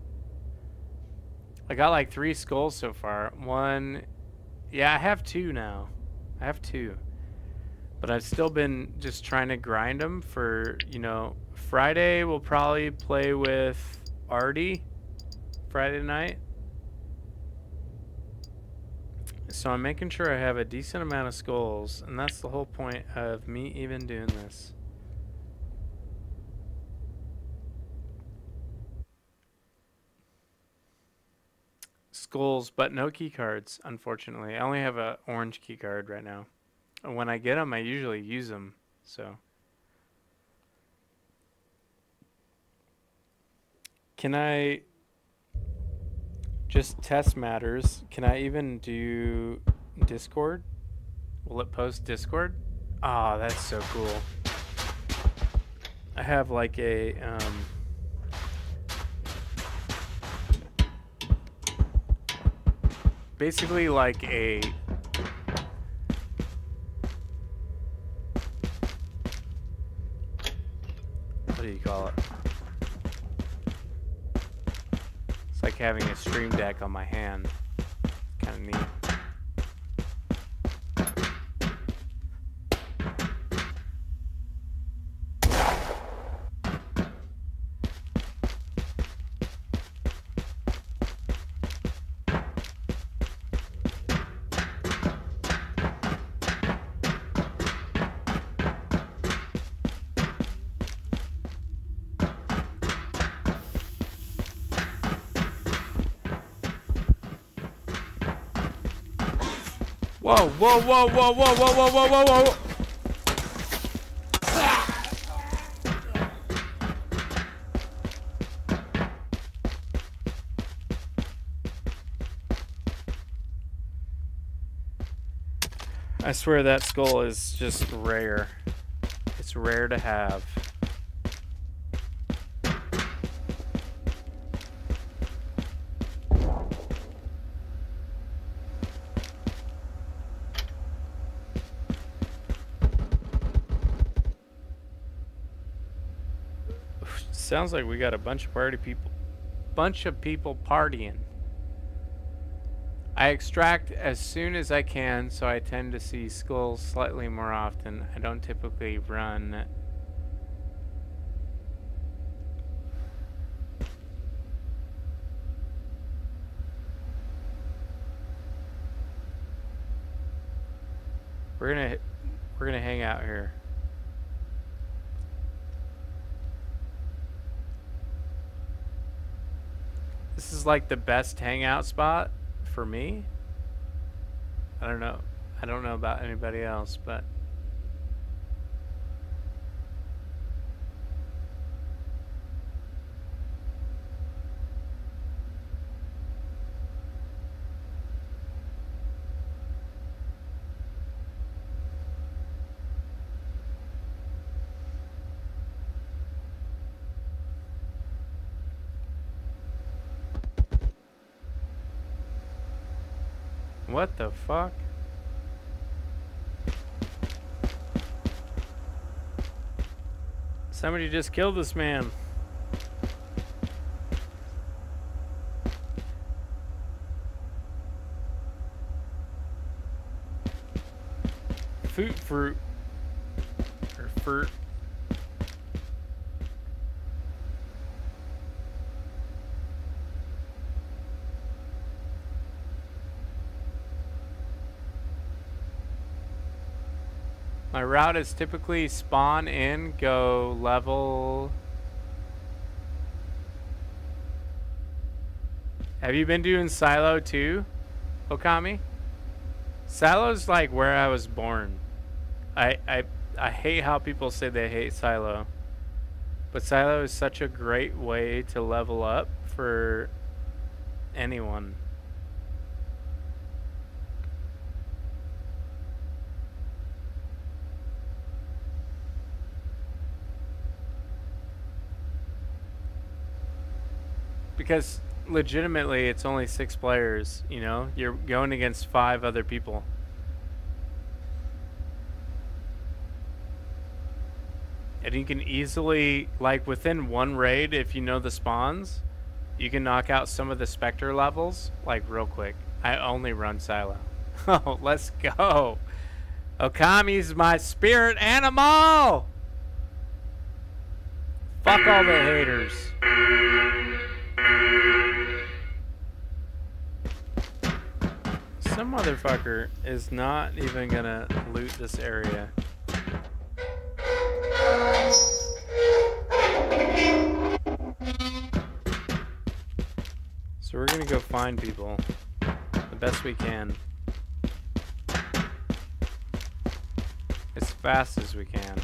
I got like three skulls so far. One, yeah, I have two now. I have two. But I've still been just trying to grind them for, you know, Friday we'll probably play with Artie Friday night. So I'm making sure I have a decent amount of skulls, and that's the whole point of me even doing this. Skulls, but no key cards, unfortunately. I only have an orange key card right now. And when I get them, I usually use them, so. Can I just test matters? Can I even do Discord? Will it post Discord? Ah, oh, that's so cool. I have like a um, basically like a what do you call it? It's like having a stream deck on my hand. Kind of neat. Whoa, whoa, whoa, whoa, whoa, whoa, whoa, whoa, whoa, whoa. I swear that skull is just rare. It's rare to have. Sounds like we got a bunch of party people, bunch of people partying. I extract as soon as I can, so I tend to see skulls slightly more often. I don't typically run We're gonna we're gonna hang out here. This like the best hangout spot for me. I don't know. I don't know about anybody else, but fuck? Somebody just killed this man. Fruit fruit. Or fruit. My route is typically spawn in, go level. Have you been doing silo too, Okami? Silo's like where I was born. I I I hate how people say they hate silo. But silo is such a great way to level up for anyone. Because legitimately it's only six players, you know? You're going against five other people. And you can easily, like within one raid, if you know the spawns, you can knock out some of the Spectre levels, like real quick. I only run Silo. Oh, let's go. Okami's my spirit animal! Fuck all the haters. Some motherfucker is not even gonna loot this area. So we're gonna go find people the best we can. As fast as we can.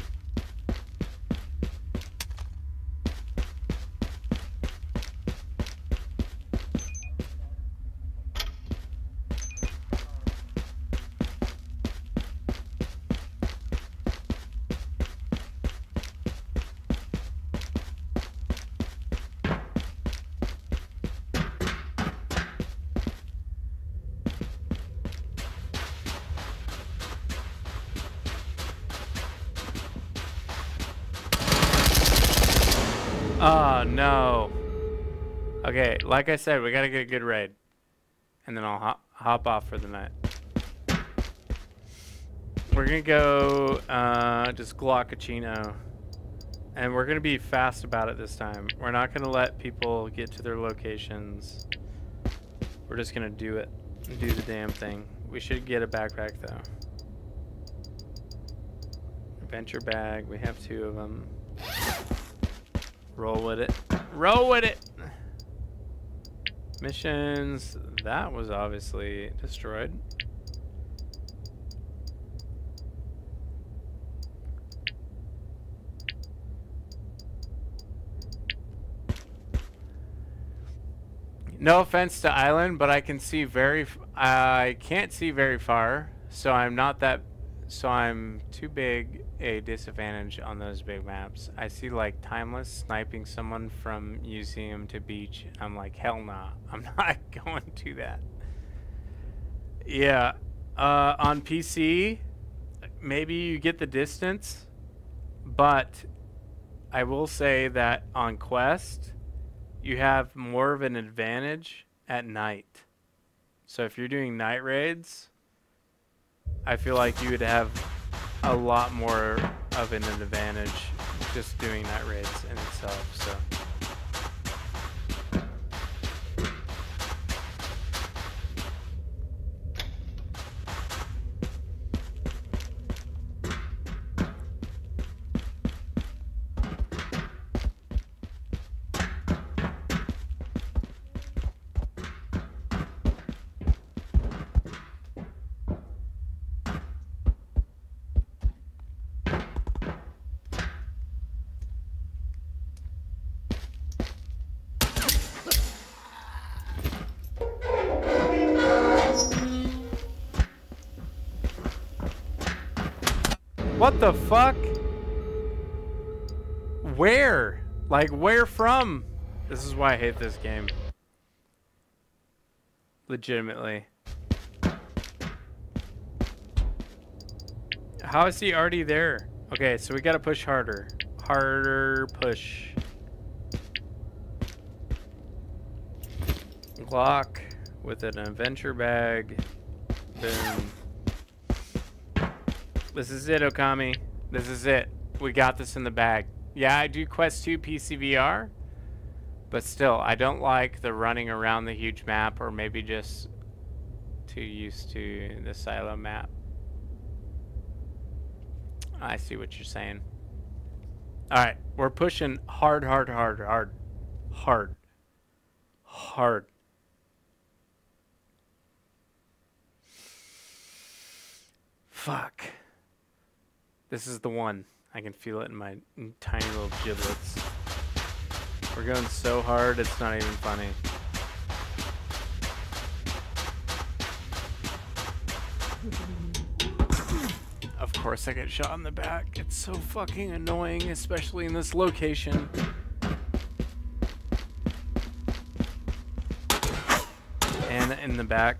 Oh no. Okay, like I said, we gotta get a good raid. And then I'll hop, hop off for the night. We're gonna go uh, just Glockachino. And we're gonna be fast about it this time. We're not gonna let people get to their locations. We're just gonna do it. Do the damn thing. We should get a backpack though. Adventure bag, we have two of them. Roll with it. Roll with it! Missions. That was obviously destroyed. No offense to Island, but I can see very... I can't see very far, so I'm not that... So I'm too big a disadvantage on those big maps. I see like Timeless sniping someone from museum to beach. I'm like, hell nah. I'm not going to that. Yeah. Uh, on PC, maybe you get the distance, but I will say that on Quest, you have more of an advantage at night. So if you're doing night raids, I feel like you would have a lot more of an advantage just doing that raids in itself. So. the fuck? Where? Like, where from? This is why I hate this game. Legitimately. How is he already there? Okay, so we gotta push harder. Harder push. Glock with an adventure bag. Boom. This is it, Okami. This is it. We got this in the bag. Yeah, I do Quest 2 PCVR, but still, I don't like the running around the huge map or maybe just too used to the silo map. I see what you're saying. Alright, we're pushing hard, hard, hard, hard, hard, hard. Fuck. This is the one. I can feel it in my tiny little giblets. We're going so hard, it's not even funny. Of course I get shot in the back. It's so fucking annoying, especially in this location. And in the back.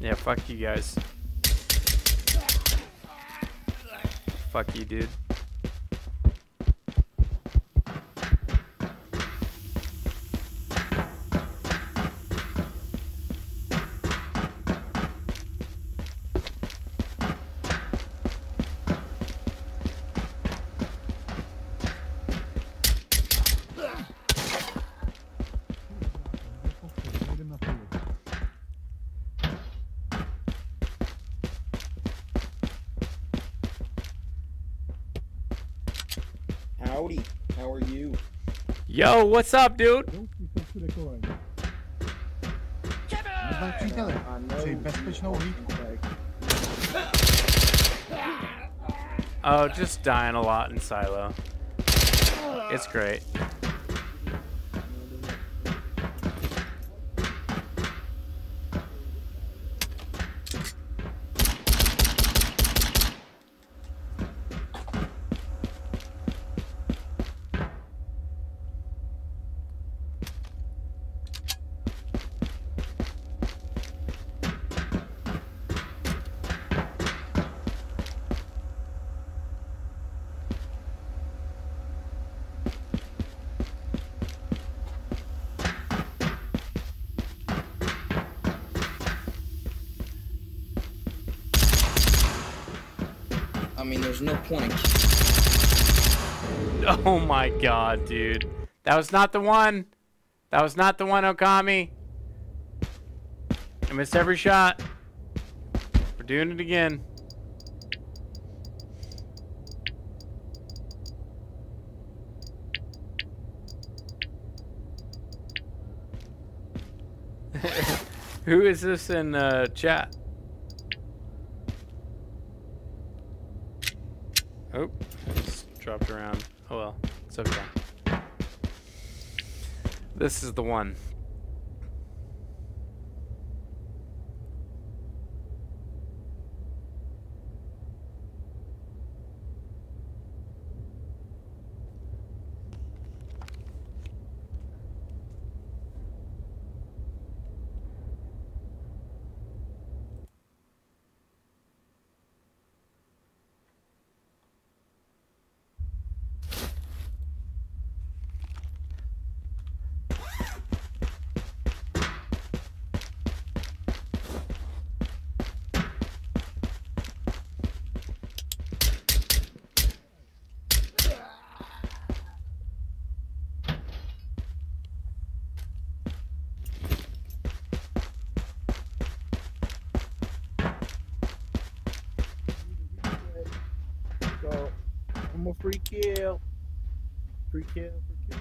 Yeah, fuck you guys. Fuck you, dude. Howdy. How are you? Yo, what's up, dude? Czyli bezpieczną. Oh, just dying a lot in silo. It's great. I mean, there's no point in Oh my god, dude. That was not the one. That was not the one, Okami. I missed every shot. We're doing it again. Who is this in uh, chat? Oh, it's dropped around. Oh well, it's okay. This is the one. So, I'm a free kill. Free kill, free kill.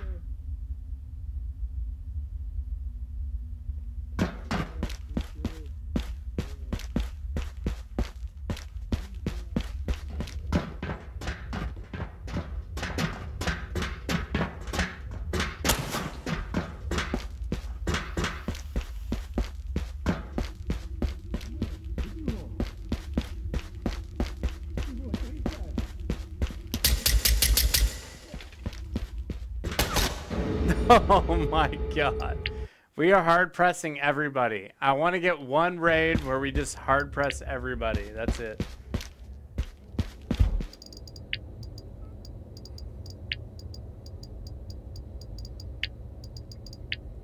Oh my god. We are hard pressing everybody. I want to get one raid where we just hard press everybody. That's it.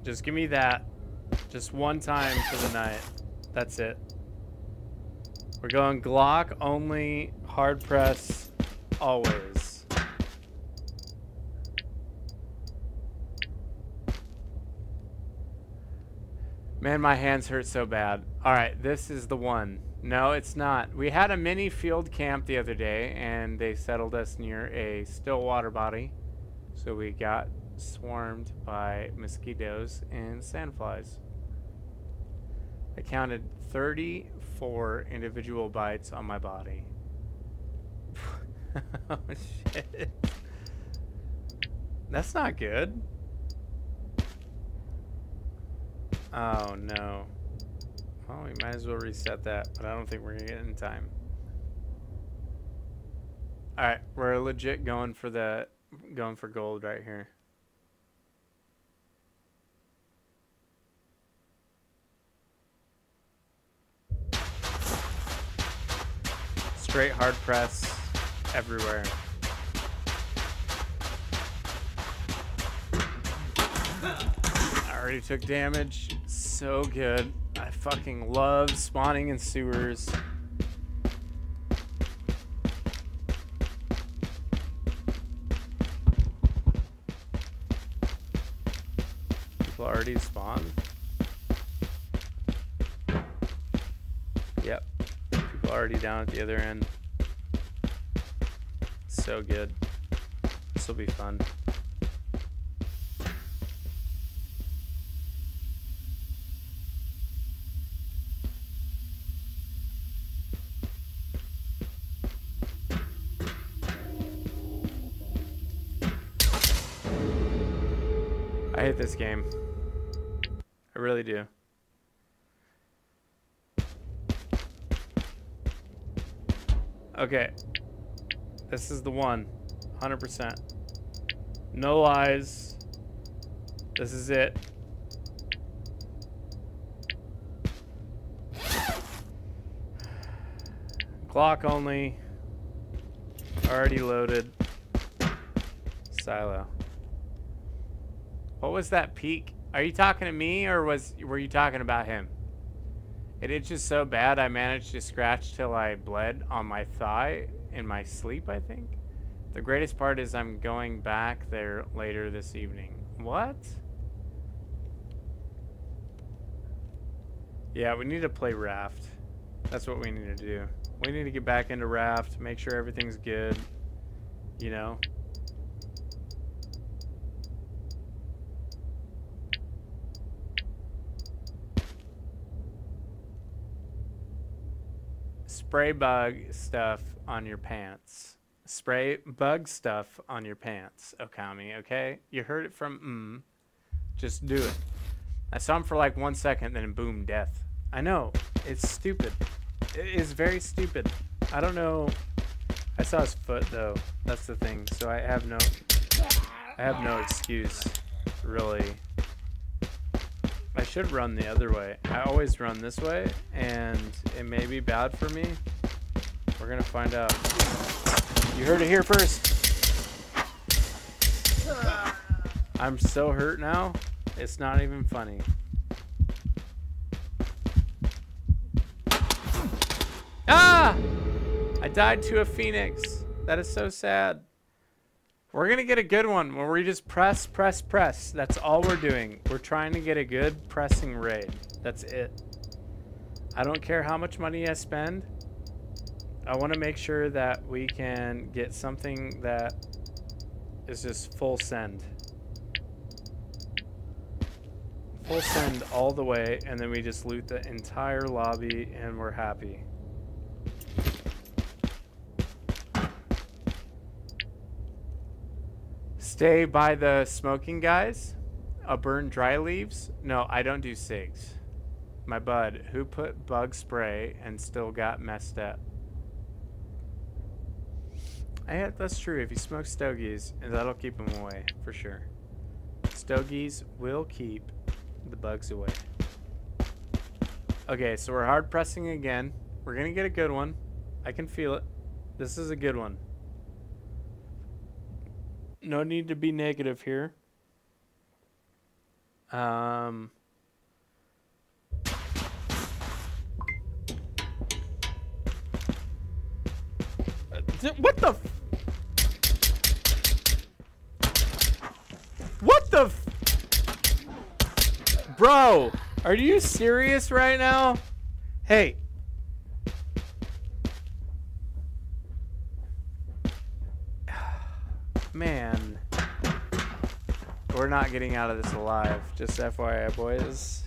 Just give me that. Just one time for the night. That's it. We're going Glock only, hard press, always. Man, my hands hurt so bad. Alright, this is the one. No, it's not. We had a mini field camp the other day, and they settled us near a still water body. So we got swarmed by mosquitoes and sandflies. I counted 34 individual bites on my body. oh shit. That's not good. Oh no. Well, we might as well reset that, but I don't think we're gonna get it in time. Alright, we're legit going for the going for gold right here. Straight hard press everywhere. I already took damage. So good. I fucking love spawning in sewers. People already spawned? Yep. People already down at the other end. So good. This will be fun. This game. I really do. Okay. This is the one. 100%. No lies. This is it. Glock only. Already loaded. Silo. What was that peak? Are you talking to me or was were you talking about him? It itches so bad I managed to scratch till I bled on my thigh in my sleep, I think. The greatest part is I'm going back there later this evening. What? Yeah, we need to play Raft. That's what we need to do. We need to get back into Raft, make sure everything's good. You know? Spray bug stuff on your pants. Spray bug stuff on your pants, Okami, okay? You heard it from mm. Just do it. I saw him for like one second, then boom, death. I know. It's stupid. It is very stupid. I don't know. I saw his foot though. That's the thing. So I have no I have no excuse, really. I should run the other way. I always run this way, and it may be bad for me. We're gonna find out. You heard it here first. I'm so hurt now, it's not even funny. Ah! I died to a phoenix. That is so sad. We're going to get a good one where we just press, press, press. That's all we're doing. We're trying to get a good pressing raid. That's it. I don't care how much money I spend. I want to make sure that we can get something that is just full send. Full send all the way, and then we just loot the entire lobby, and we're happy. Stay by the smoking guys. A burn dry leaves. No, I don't do cigs. My bud, who put bug spray and still got messed up. I, that's true. If you smoke stogies, that'll keep them away for sure. Stogies will keep the bugs away. Okay, so we're hard pressing again. We're gonna get a good one. I can feel it. This is a good one. No need to be negative here. Um. Uh, What the? What the? Bro, are you serious right now? Hey. Man. We're not getting out of this alive. Just FYI, boys.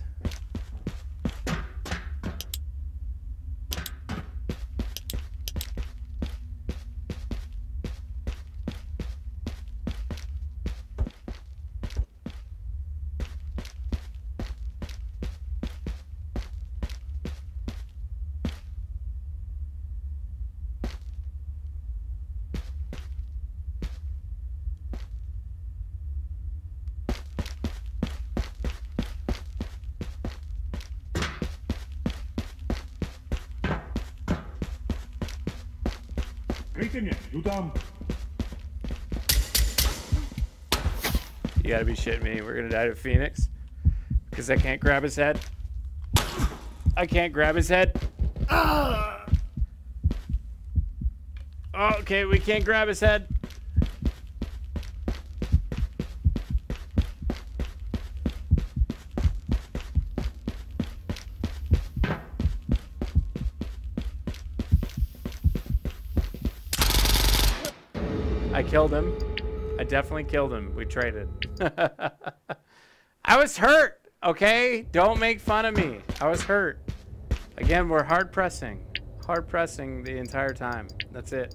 Tam. You gotta be shitting me. We're gonna die to Phoenix. Because I can't grab his head. I can't grab his head. Ah! Oh, okay, we can't grab his head. I killed him. I definitely killed him. We traded. I was hurt, okay? Don't make fun of me. I was hurt. Again, we're hard pressing. Hard pressing the entire time. That's it.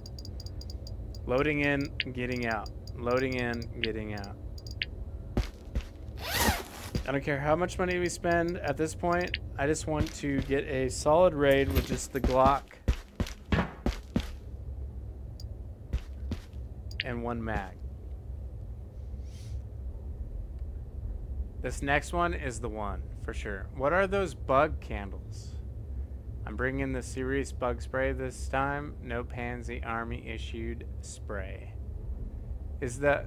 Loading in, getting out. Loading in, getting out. I don't care how much money we spend at this point. I just want to get a solid raid with just the Glock and one mag. This next one is the one for sure. What are those bug candles? I'm bringing the serious bug spray this time. No pansy army issued spray. Is the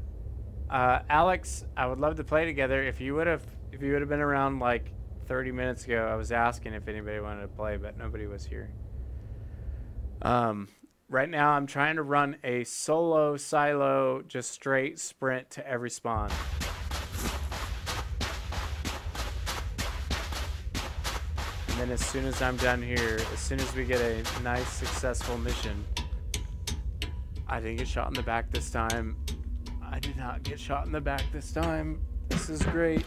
uh, Alex? I would love to play together. If you would have, if you would have been around like 30 minutes ago, I was asking if anybody wanted to play, but nobody was here. Um, right now I'm trying to run a solo silo, just straight sprint to every spawn. And then as soon as I'm done here, as soon as we get a nice successful mission, I didn't get shot in the back this time. I did not get shot in the back this time. This is great.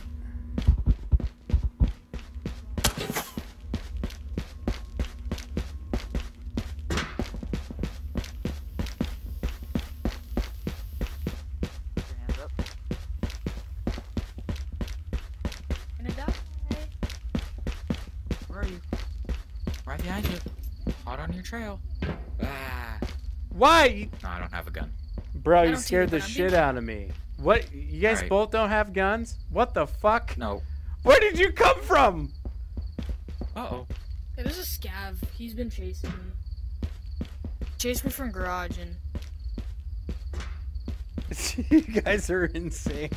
Gonna die. Where are you? Right behind you. Hot on your trail. Ah. Why? No, I don't have a gun. Bro, I you scared the shit out of me. What? You guys Alright. both don't have guns? What the fuck? No. Where did you come from? Uh oh. It was a scav. He's been chasing me. Chased me from garage and you guys are insane.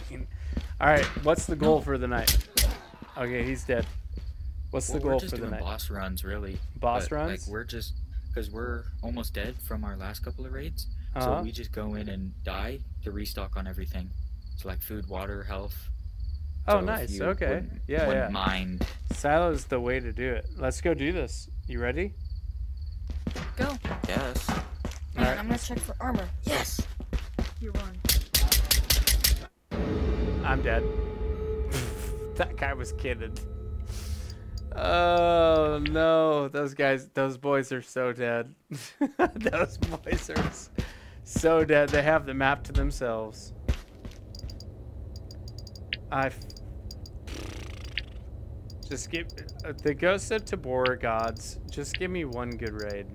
All right, what's the goal for the night? Okay, he's dead. What's Well, the we're goal just for the doing night? boss runs, really. Boss But, runs? Like we're just because we're almost dead from our last couple of raids, Uh-huh. so we just go in and die to restock on everything. So like food, water, health. Oh, So nice. you Okay. wouldn't- Yeah, wouldn't yeah. Mind. Silo's the way to do it. Let's go do this. You ready? go. Yes. Man, Alright. I'm gonna check for armor. Yes. You're run. I'm dead. that guy was kidding. Oh no, those guys, those boys are so dead. those boys are so dead. They have the map to themselves. I just give uh, the Ghost of Tabor gods. Just give me one good raid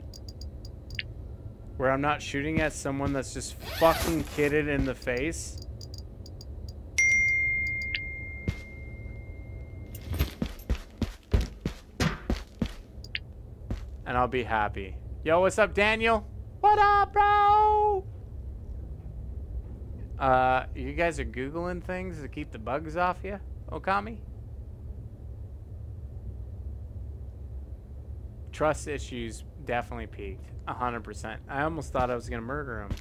where I'm not shooting at someone that's just fucking kitted in the face. And I'll be happy. Yo, what's up, Daniel? What up, bro? Uh, you guys are Googling things to keep the bugs off you, Okami? Trust issues definitely peaked. 100%. I almost thought I was going to murder him.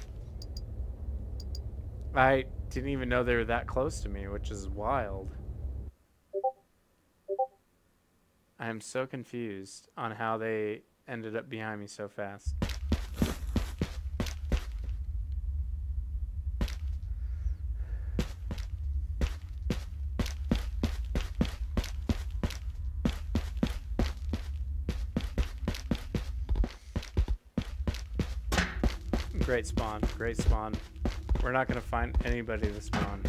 I didn't even know they were that close to me, which is wild. I am so confused on how they ended up behind me so fast. Great spawn, great spawn. We're not gonna find anybody to spawn.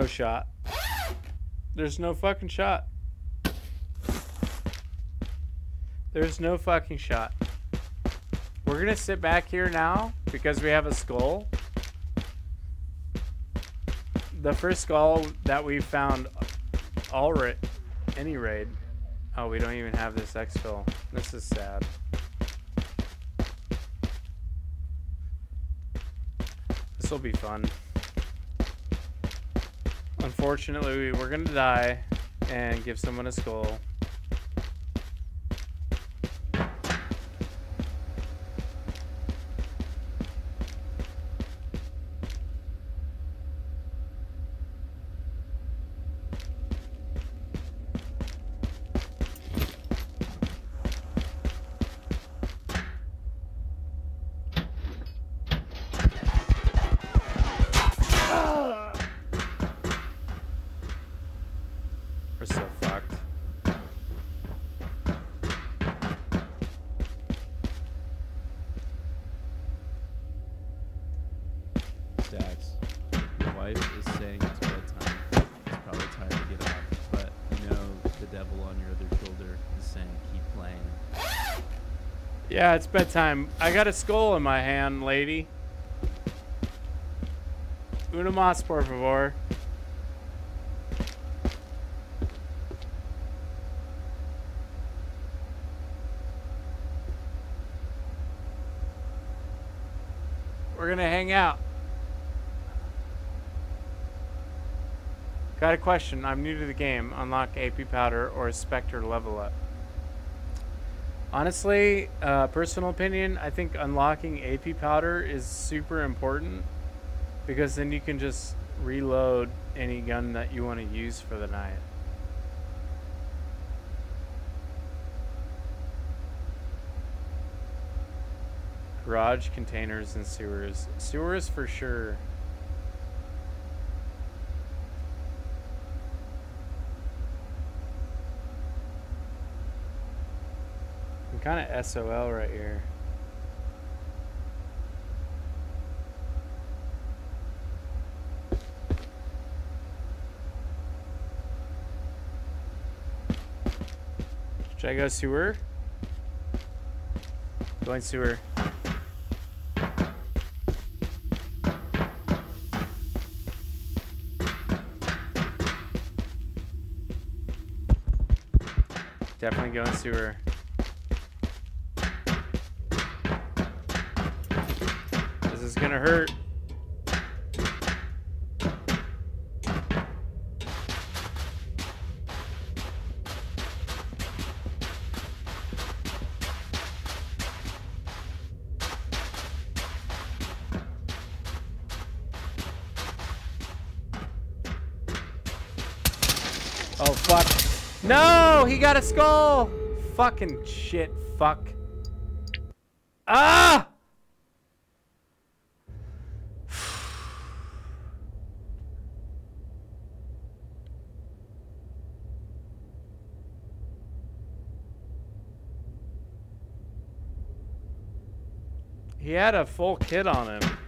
No shot. There's no fucking shot. There's no fucking shot. We're gonna sit back here now because we have a skull. The first skull that we found all ra any raid. Oh, we don't even have this exfil. This is sad. This will be fun. Unfortunately, we're gonna die and give someone a skull. Yeah, it's bedtime. I got a skull in my hand, lady. Una más, por favor. We're gonna hang out. Got a question. I'm new to the game. Unlock AP powder or Spectre level up. Honestly, uh, personal opinion, I think unlocking AP powder is super important because then you can just reload any gun that you want to use for the night. Garage, containers, and sewers. Sewers for sure. Kind of SOL right here. Should I go sewer? Going sewer. Definitely going sewer. This is gonna hurt. Oh fuck. No, he got a skull. Fucking shit, fuck. Ah! He had a full kit on him.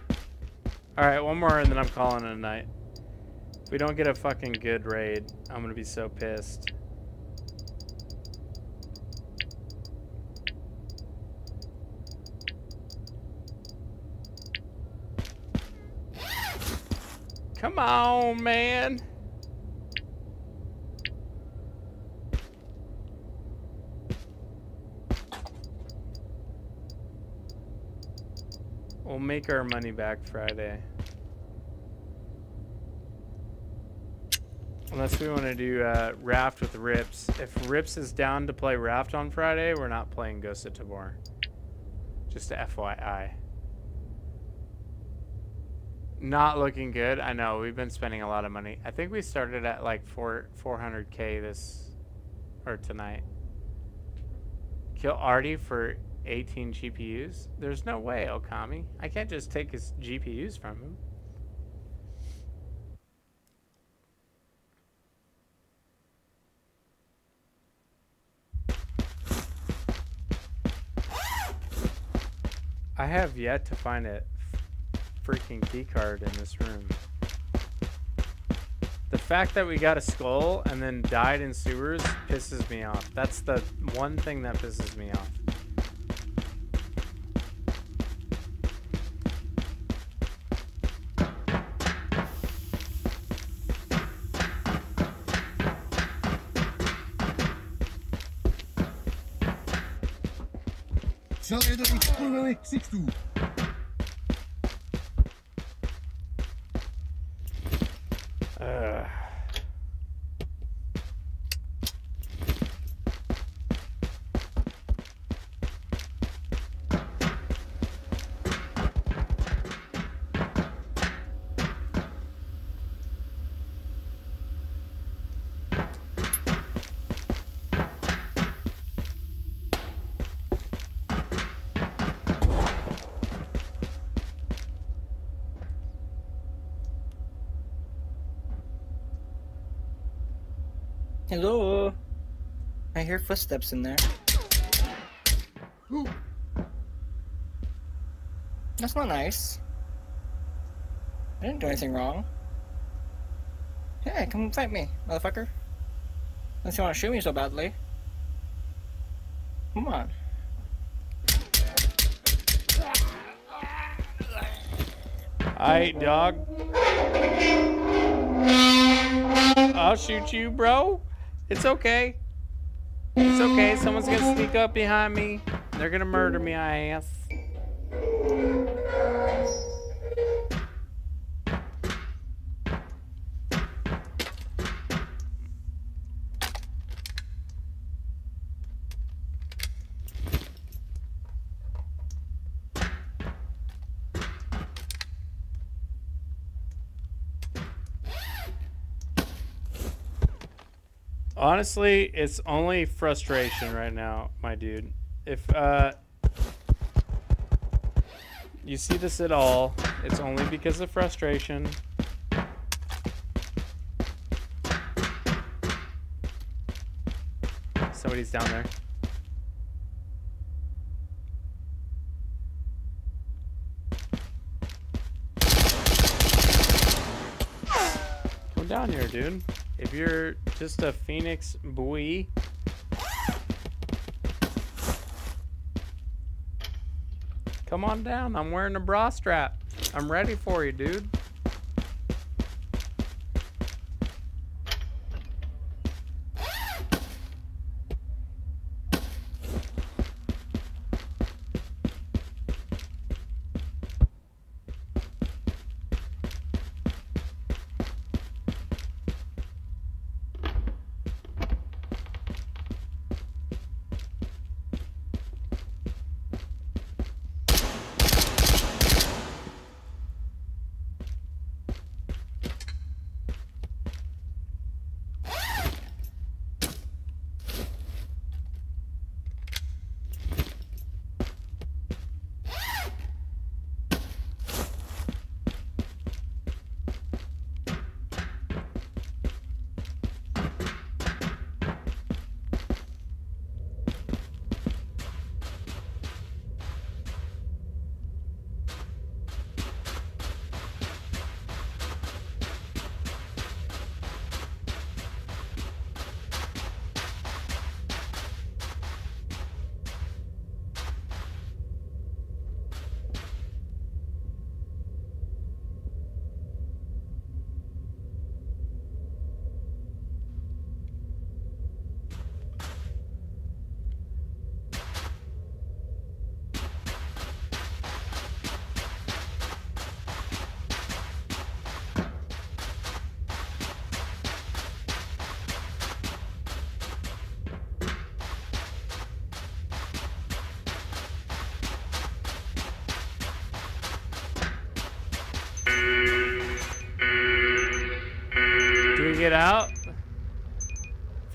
Alright, one more and then I'm calling it a night. If we don't get a fucking good raid, I'm gonna be so pissed. Come on, man. Make our money back Friday. Unless we want to do uh, Raft with Rips. If Rips is down to play Raft on Friday, we're not playing Ghost of Tabor. Just a FYI. Not looking good. I know, we've been spending a lot of money. I think we started at like four 400k this, or tonight. Kill Artie for 18 GPUs? There's no way, Okami. I can't just take his GPUs from him. I have yet to find a freaking key card in this room. The fact that we got a skull and then died in sewers pisses me off. That's the one thing that pisses me off. Die spoelen ik Hello. I hear footsteps in there. That's not nice. I didn't do anything wrong. Hey, come fight me, motherfucker. Unless you want to shoot me so badly. Come on. Alright, dog. I'll shoot you, bro. It's okay. It's okay. Someone's gonna sneak up behind me. They're gonna murder me, I ass. Honestly, it's only frustration right now, my dude. If uh you see this at all, it's only because of frustration. Somebody's down there. Come down here, dude. If you're just a Phoenix buoy, come on down. I'm wearing a bra strap. I'm ready for you, dude.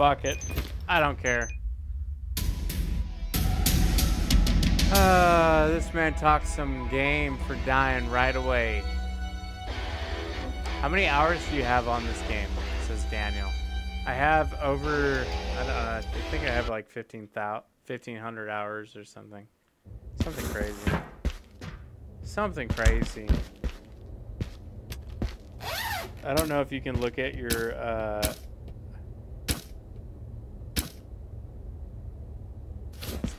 Fuck it. I don't care. Uh, this man talks some game for dying right away. How many hours do you have on this game? Says Daniel. I have over, I, know, I think I have like 15,000, 1,500 hours or something. Something crazy. Something crazy. I don't know if you can look at your, uh...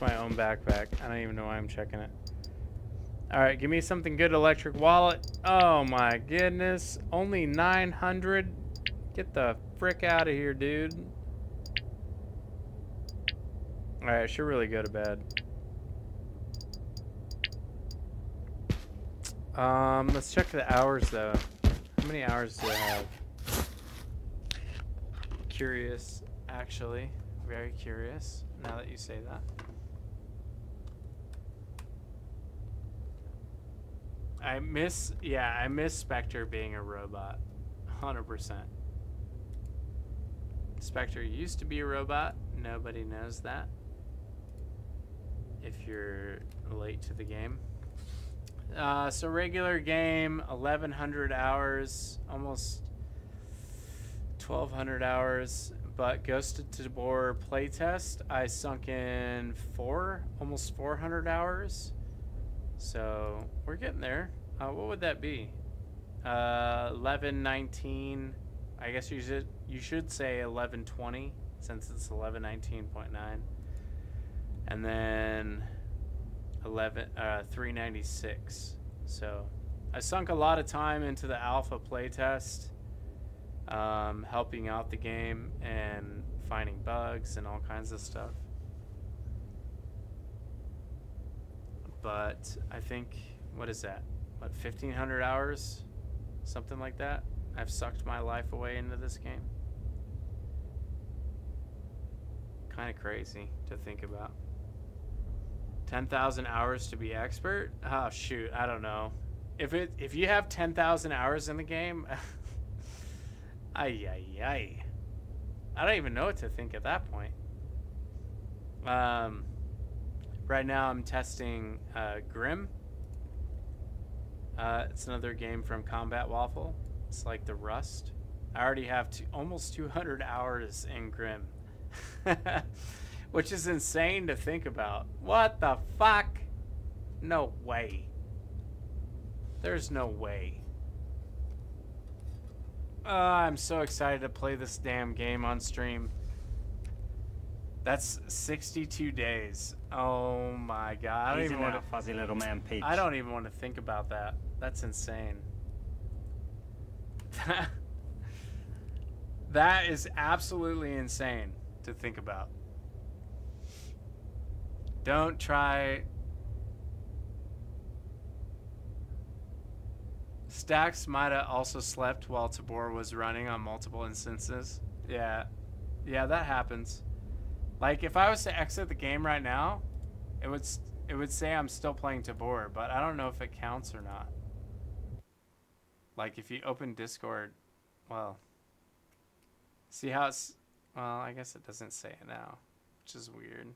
It's my own backpack. I don't even know why I'm checking it. Alright, give me something good electric wallet. Oh my goodness. Only 900? Get the frick out of here, dude. Alright, I should really go to bed. Um, let's check the hours though. How many hours do I have? Curious, actually. Very curious, now that you say that. I miss, yeah, I miss Spectre being a robot. 100%. Spectre used to be a robot. Nobody knows that. If you're late to the game. Uh, so regular game, 1100 hours, almost 1200 hours. But Ghost of Tabor playtest, I sunk in four, almost 400 hours. So we're getting there. Uh, what would that be? Uh, 1119. I guess you should you should say 1120 since it's 1119.9. And then 11 uh, 396. So I sunk a lot of time into the alpha playtest, um, helping out the game and finding bugs and all kinds of stuff. But I think what is that? What 1500 hours? Something like that. I've sucked my life away into this game. Kind of crazy to think about. 10,000 hours to be expert? Oh shoot, I don't know. If it if you have 10,000 hours in the game, ay ay ay. I don't even know what to think at that point. Um, right now I'm testing uh, Grim. Uh, it's another game from Combat Waffle. It's like the Rust. I already have two, almost 200 hours in Grim. Which is insane to think about. What the fuck? No way. There's no way. Uh, I'm so excited to play this damn game on stream. That's 62 days. Oh my god. I don't Easy even want to fuzzy little man Peach. I don't even want to think about that. That's insane. that is absolutely insane to think about. Don't try. Stacks might have also slept while Tabor was running on multiple instances. Yeah. Yeah, that happens. Like, if I was to exit the game right now, it would, it would say I'm still playing Tabor, but I don't know if it counts or not. Like, if you open Discord, well, see how it's, well, I guess it doesn't say it now, which is weird.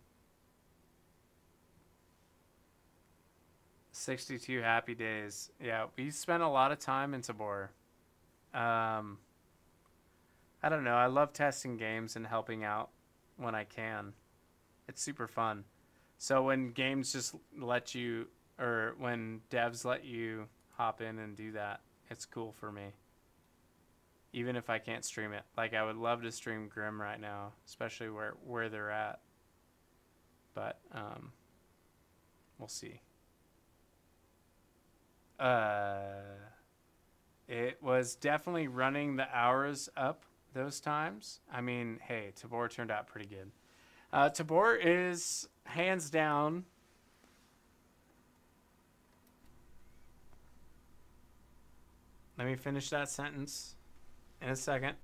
62 happy days. Yeah, we spent a lot of time in Tabor. Um, I don't know. I love testing games and helping out when I can. It's super fun. So when games just let you, or when devs let you hop in and do that, it's cool for me. Even if I can't stream it. Like, I would love to stream Grim right now, especially where, where they're at. But, um, we'll see. Uh, it was definitely running the hours up those times. I mean, hey, Tabor turned out pretty good. Uh, Tabor is hands down. Let me finish that sentence in a second.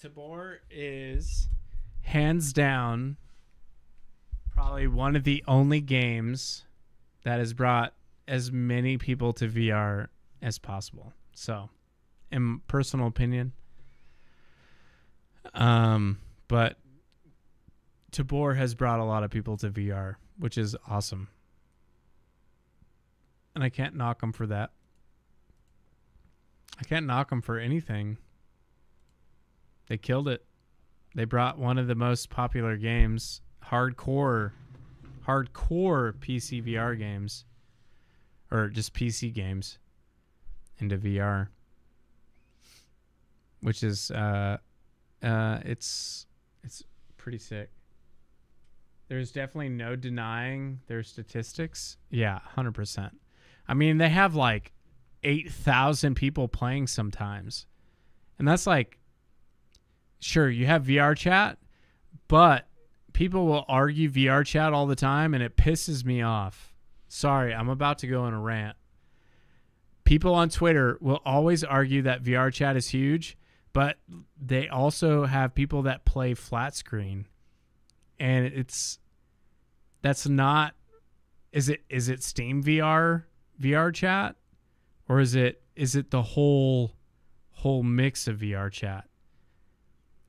Tabor is hands down probably one of the only games that has brought as many people to VR as possible. So, in personal opinion, um, but Tabor has brought a lot of people to VR, which is awesome, and I can't knock him for that. I can't knock them for anything. They killed it. They brought one of the most popular games, hardcore, hardcore PC VR games, or just PC games, into VR. Which is, uh, uh, it's it's pretty sick. There's definitely no denying their statistics. Yeah, hundred percent. I mean, they have like 8,000 people playing sometimes. And that's like, sure, you have VR chat, but people will argue VR chat all the time and it pisses me off. Sorry, I'm about to go on a rant. People on Twitter will always argue that VR chat is huge, but they also have people that play flat screen. And it's that's not is it is it Steam VR VR chat? or is it is it the whole whole mix of VR chat?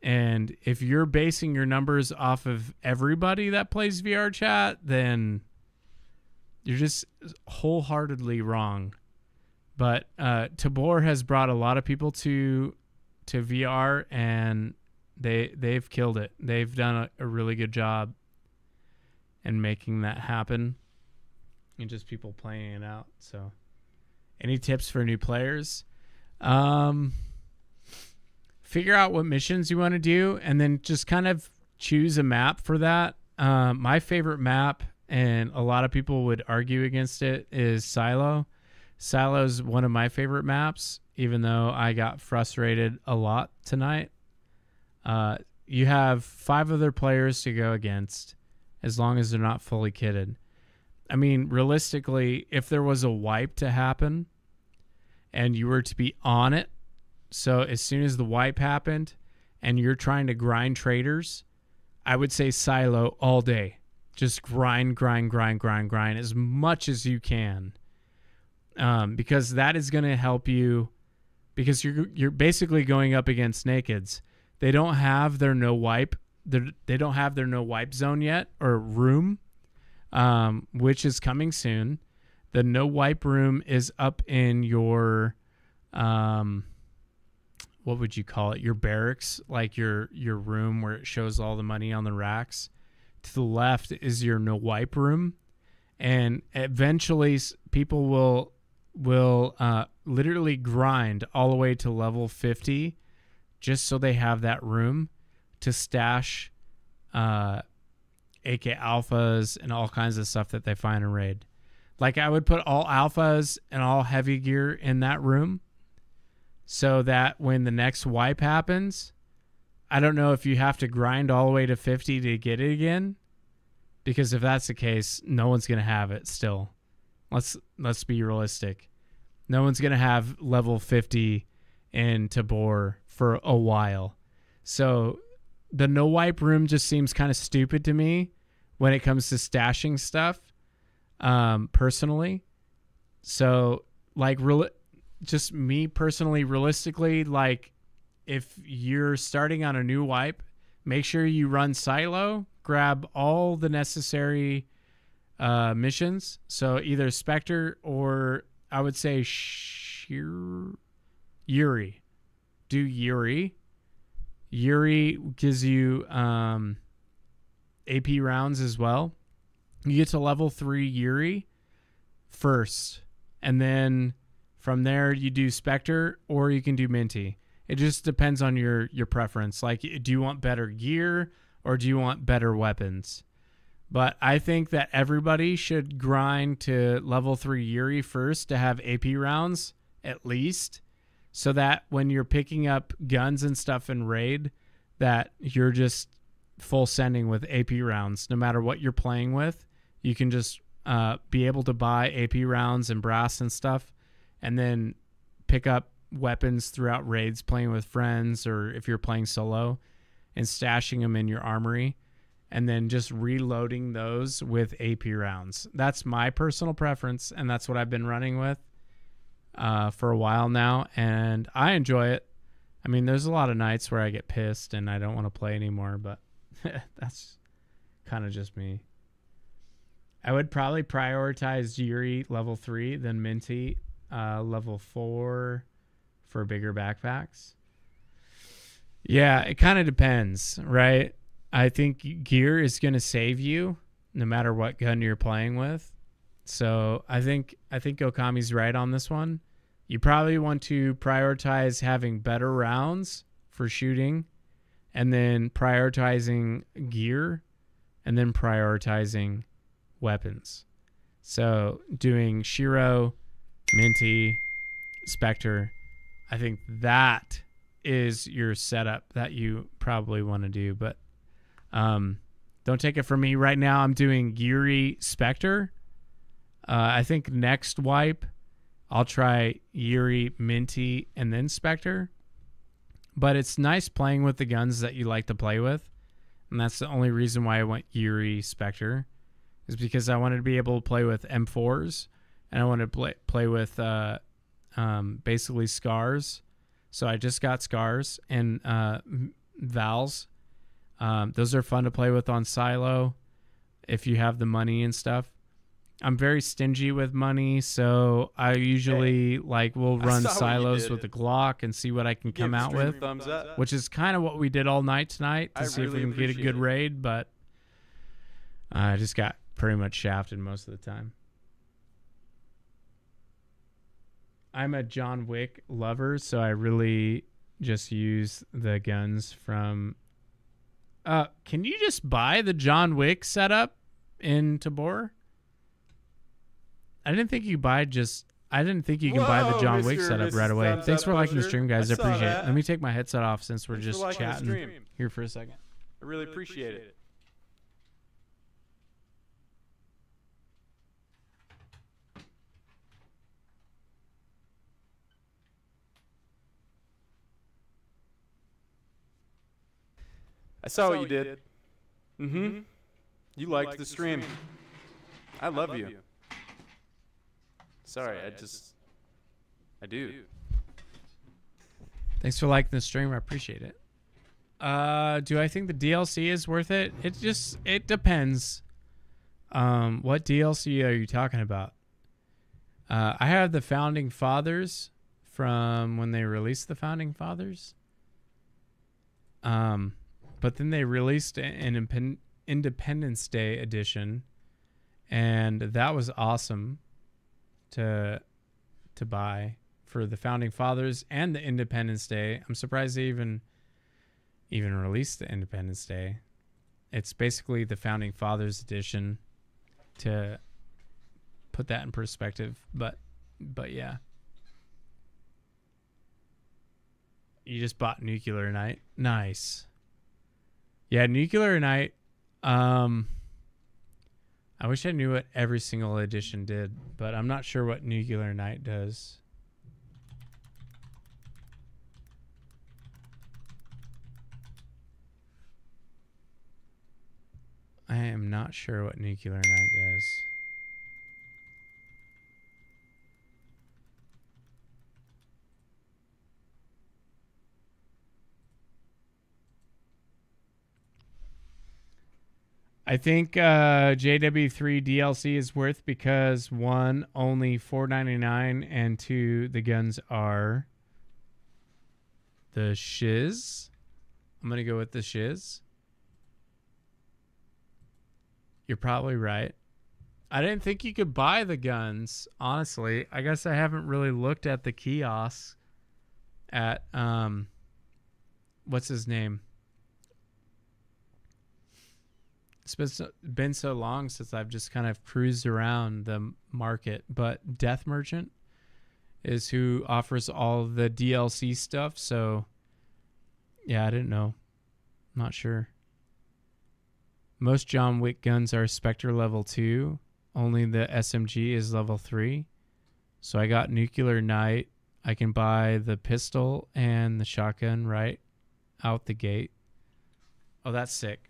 And if you're basing your numbers off of everybody that plays VR chat, then you're just wholeheartedly wrong. But uh, Tabor has brought a lot of people to to VR, and they they've killed it. They've done a, a really good job in making that happen, and just people playing it out. So. Any tips for new players? Um, figure out what missions you want to do, and then just kind of choose a map for that. Um, my favorite map, and a lot of people would argue against it, is Silo. Silo is one of my favorite maps, even though I got frustrated a lot tonight. Uh, you have five other players to go against, as long as they're not fully kitted. I mean, realistically, if there was a wipe to happen and you were to be on it, so as soon as the wipe happened and you're trying to grind traders, I would say silo all day. Just grind, grind, grind, grind, grind as much as you can. Um, because that is going to help you because you're you're basically going up against nakeds. They don't have their no wipe. They're, they don't have their no wipe zone yet or room um, which is coming soon. The no wipe room is up in your, um, what would you call it? Your barracks, like your your room where it shows all the money on the racks. To the left is your no wipe room, and eventually people will will uh, literally grind all the way to level 50 just so they have that room to stash uh, AK alphas and all kinds of stuff that they find in raid. Like I would put all alphas and all heavy gear in that room so that when the next wipe happens, I don't know if you have to grind all the way to 50 to get it again because if that's the case, no one's going to have it still. Let's let's be realistic. No one's going to have level 50 in Tabor for a while. So the no wipe room just seems kind of stupid to me when it comes to stashing stuff um personally so like real just me personally realistically like if you're starting on a new wipe make sure you run silo grab all the necessary uh missions so either specter or i would say sheer yuri do yuri Yuri gives you um, AP rounds as well. You get to level three Yuri first, and then from there you do Spectre or you can do Minty. It just depends on your your preference. Like, do you want better gear or do you want better weapons? But I think that everybody should grind to level three Yuri first to have AP rounds at least so that when you're picking up guns and stuff in raid that you're just full sending with AP rounds no matter what you're playing with you can just uh, be able to buy AP rounds and brass and stuff and then pick up weapons throughout raids playing with friends or if you're playing solo and stashing them in your armory and then just reloading those with AP rounds. That's my personal preference, and that's what I've been running with uh, for a while now, and I enjoy it. I mean, there's a lot of nights where I get pissed and I don't want to play anymore, but that's kind of just me. I would probably prioritize Yuri level three, then Minty uh, level four for bigger backpacks. Yeah, it kind of depends, right? I think gear is going to save you no matter what gun you're playing with. So I think I think Okami's right on this one. You probably want to prioritize having better rounds for shooting, and then prioritizing gear, and then prioritizing weapons. So doing Shiro, Minty, Spectre, I think that is your setup that you probably want to do. But um, don't take it from me right now. I'm doing Yuri Spectre. Uh, I think next wipe, I'll try Yuri Minty and then Spectre. But it's nice playing with the guns that you like to play with. And that's the only reason why I went Yuri Spectre is because I wanted to be able to play with M4s and I wanted to play, play with uh, um, basically scars. So I just got scars and uh, Vals. Um, those are fun to play with on Silo if you have the money and stuff. I'm very stingy with money, so I usually like will run saw what you silos with the Glock and see what I can come Give out with. thumbs up. Which is kind of what we did all night tonight to I see if we can get a good it. raid, but I just got pretty much shafted most of the time. I'm a John Wick lover, so I really just use the guns from. Uh, can you just buy the John Wick setup in Tabor? I didn't think you buy just. I didn't think you can buy the Whoa, John Wick setup Mrs. right away. Thumbs Thanks for liking the stream, guys. I I, appreciate that. it. Let me take my headset off since we're Thanks just chatting here for a second. I really appreciate it. I saw what you did. Mm-hmm. You liked the stream. I love you. Sorry, I just. I do. Thanks for liking the stream. I appreciate it. Uh, do I think the DLC is worth it? It just it depends. Um, what DLC are you talking about? Uh, I have the Founding Fathers from when they released the Founding Fathers. Um, but then they released an Independence Day edition, and that was awesome to to buy for the Founding Fathers and the Independence Day. I'm surprised they even even released the Independence Day. It's basically the Founding Fathers edition to put that in perspective, but but yeah. You just bought Nuclear Night. Nice. Yeah, Nuclear Night um I wish I knew what every single edition did, but I'm not sure what Nuclear Night does. I am not sure what Nuclear Night does. I think uh, JW3 DLC is worth because one, only four ninety nine, and two, the guns are the shiz. I'm gonna go with the shiz. You're probably right. I didn't think you could buy the guns, honestly. I guess I haven't really looked at the kiosks at um what's his name? It's been so, been so long since I've just kind of cruised around the market, but Death Merchant is who offers all the DLC stuff, so yeah, I didn't know. Not sure. Most John Wick guns are Spectre level 2. Only the SMG is level 3. So I got Nuclear Knight. I can buy the pistol and the shotgun right out the gate. Oh, that's sick.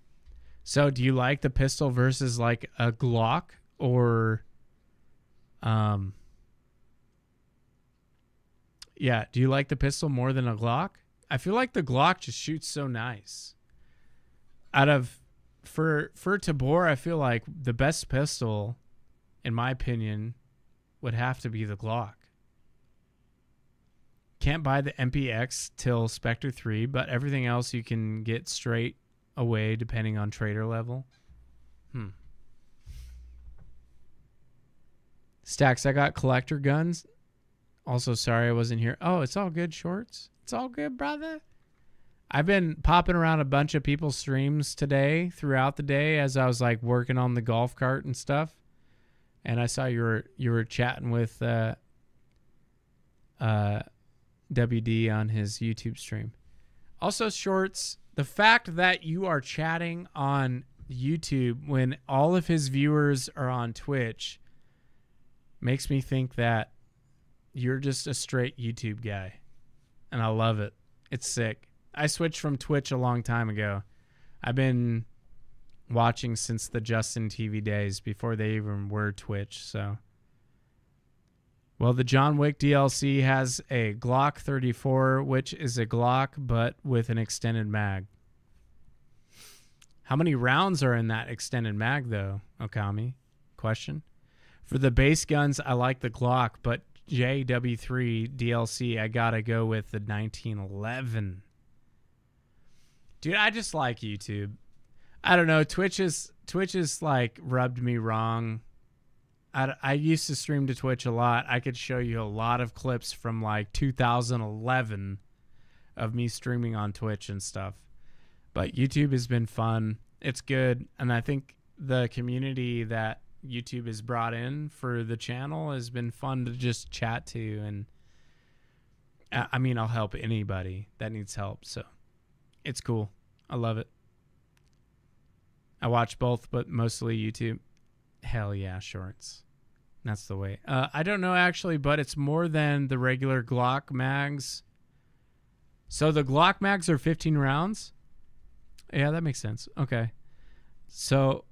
So, do you like the pistol versus like a Glock or um Yeah, do you like the pistol more than a Glock? I feel like the Glock just shoots so nice. Out of for for Tabor, I feel like the best pistol in my opinion would have to be the Glock. Can't buy the MPX till Spectre 3, but everything else you can get straight away depending on trader level. Hmm. Stacks, I got collector guns. Also, sorry I wasn't here. Oh, it's all good, shorts. It's all good, brother. I've been popping around a bunch of people's streams today throughout the day as I was like working on the golf cart and stuff. And I saw you were you were chatting with uh uh WD on his YouTube stream. Also, shorts, the fact that you are chatting on YouTube when all of his viewers are on Twitch makes me think that you're just a straight YouTube guy. And I love it. It's sick. I switched from Twitch a long time ago. I've been watching since the Justin TV days before they even were Twitch, so well, the John Wick DLC has a Glock 34, which is a Glock but with an extended mag. How many rounds are in that extended mag, though, Okami? Question. For the base guns, I like the Glock, but JW3 DLC, I gotta go with the 1911. Dude, I just like YouTube. I don't know. Twitch is Twitch is like rubbed me wrong. I, I used to stream to Twitch a lot. I could show you a lot of clips from like 2011 of me streaming on Twitch and stuff. But YouTube has been fun. It's good. And I think the community that YouTube has brought in for the channel has been fun to just chat to. And I I mean, I'll help anybody that needs help. So it's cool. I love it. I watch both, but mostly YouTube. Hell yeah, shorts. That's the way. Uh, I don't know actually, but it's more than the regular Glock mags. So the Glock mags are 15 rounds. Yeah, that makes sense. Okay. So,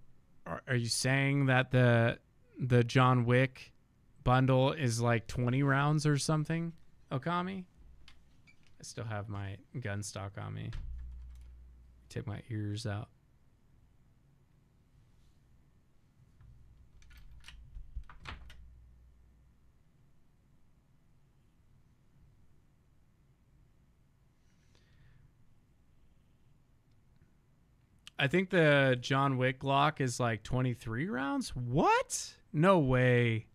are, are you saying that the the John Wick bundle is like 20 rounds or something? Okami. I still have my gun stock on me. Take my ears out. I think the John Wick Glock is like 23 rounds. What? No way.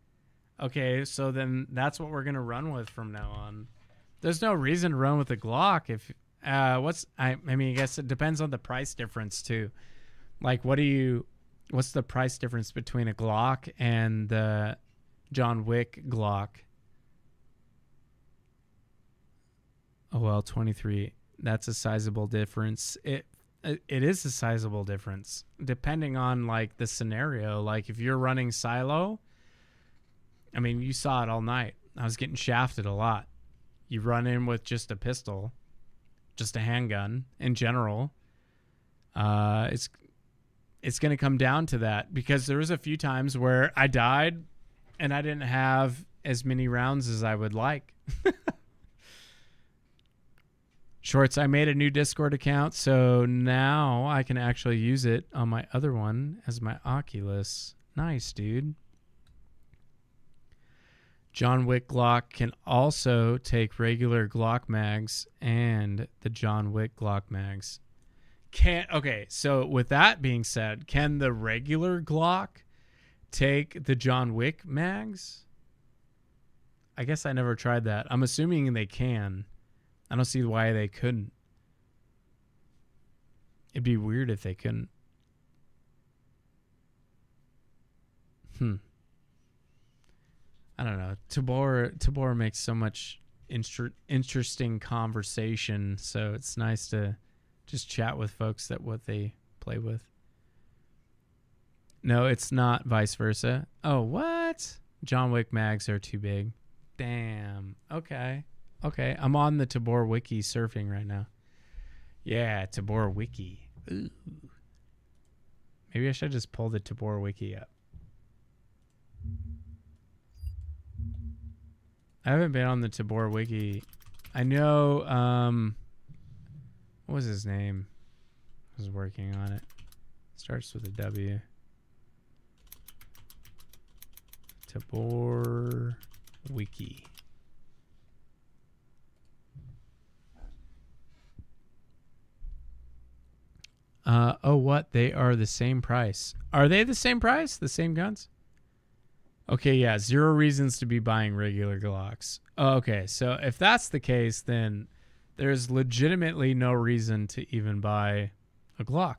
Okay, so then that's what we're gonna run with from now on. There's no reason to run with a Glock if uh what's I I mean I guess it depends on the price difference too. Like what do you what's the price difference between a Glock and the John Wick Glock? Oh well, 23. That's a sizable difference. It it is a sizable difference depending on like the scenario. Like if you're running silo, I mean, you saw it all night. I was getting shafted a lot. You run in with just a pistol, just a handgun in general. Uh, it's it's going to come down to that because there was a few times where I died and I didn't have as many rounds as I would like. Shorts, I made a new Discord account, so now I can actually use it on my other one as my Oculus. Nice, dude. John Wick Glock can also take regular Glock mags and the John Wick Glock mags. Can't. okay, so with that being said, can the regular Glock take the John Wick mags? I guess I never tried that. I'm assuming they can. I don't see why they couldn't. It'd be weird if they couldn't. Hmm. I don't know. Tabor Tabor makes so much inter- interesting conversation, so it's nice to just chat with folks that what they play with. No, it's not vice versa. Oh, what? John Wick mags are too big. Damn. Okay. Okay. I'm on the Tabor wiki surfing right now. Yeah, Tabor wiki. Ooh. Maybe I should just pull the Tabor wiki up. I haven't been on the Tabor wiki. I know um what was his name? I was working on it. Starts with a W. Tabor wiki. Uh oh what? They are the same price. Are they the same price? The same guns? Okay, yeah, zero reasons to be buying regular Glocks. Okay, so if that's the case, then there's legitimately no reason to even buy a Glock.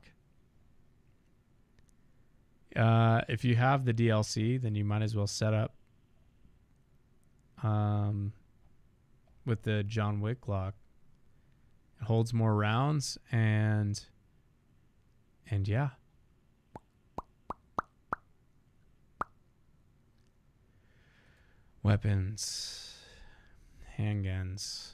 Uh, if you have the DLC, then you might as well set up um, with the John Wick Glock. It holds more rounds and and yeah. Weapons, handguns.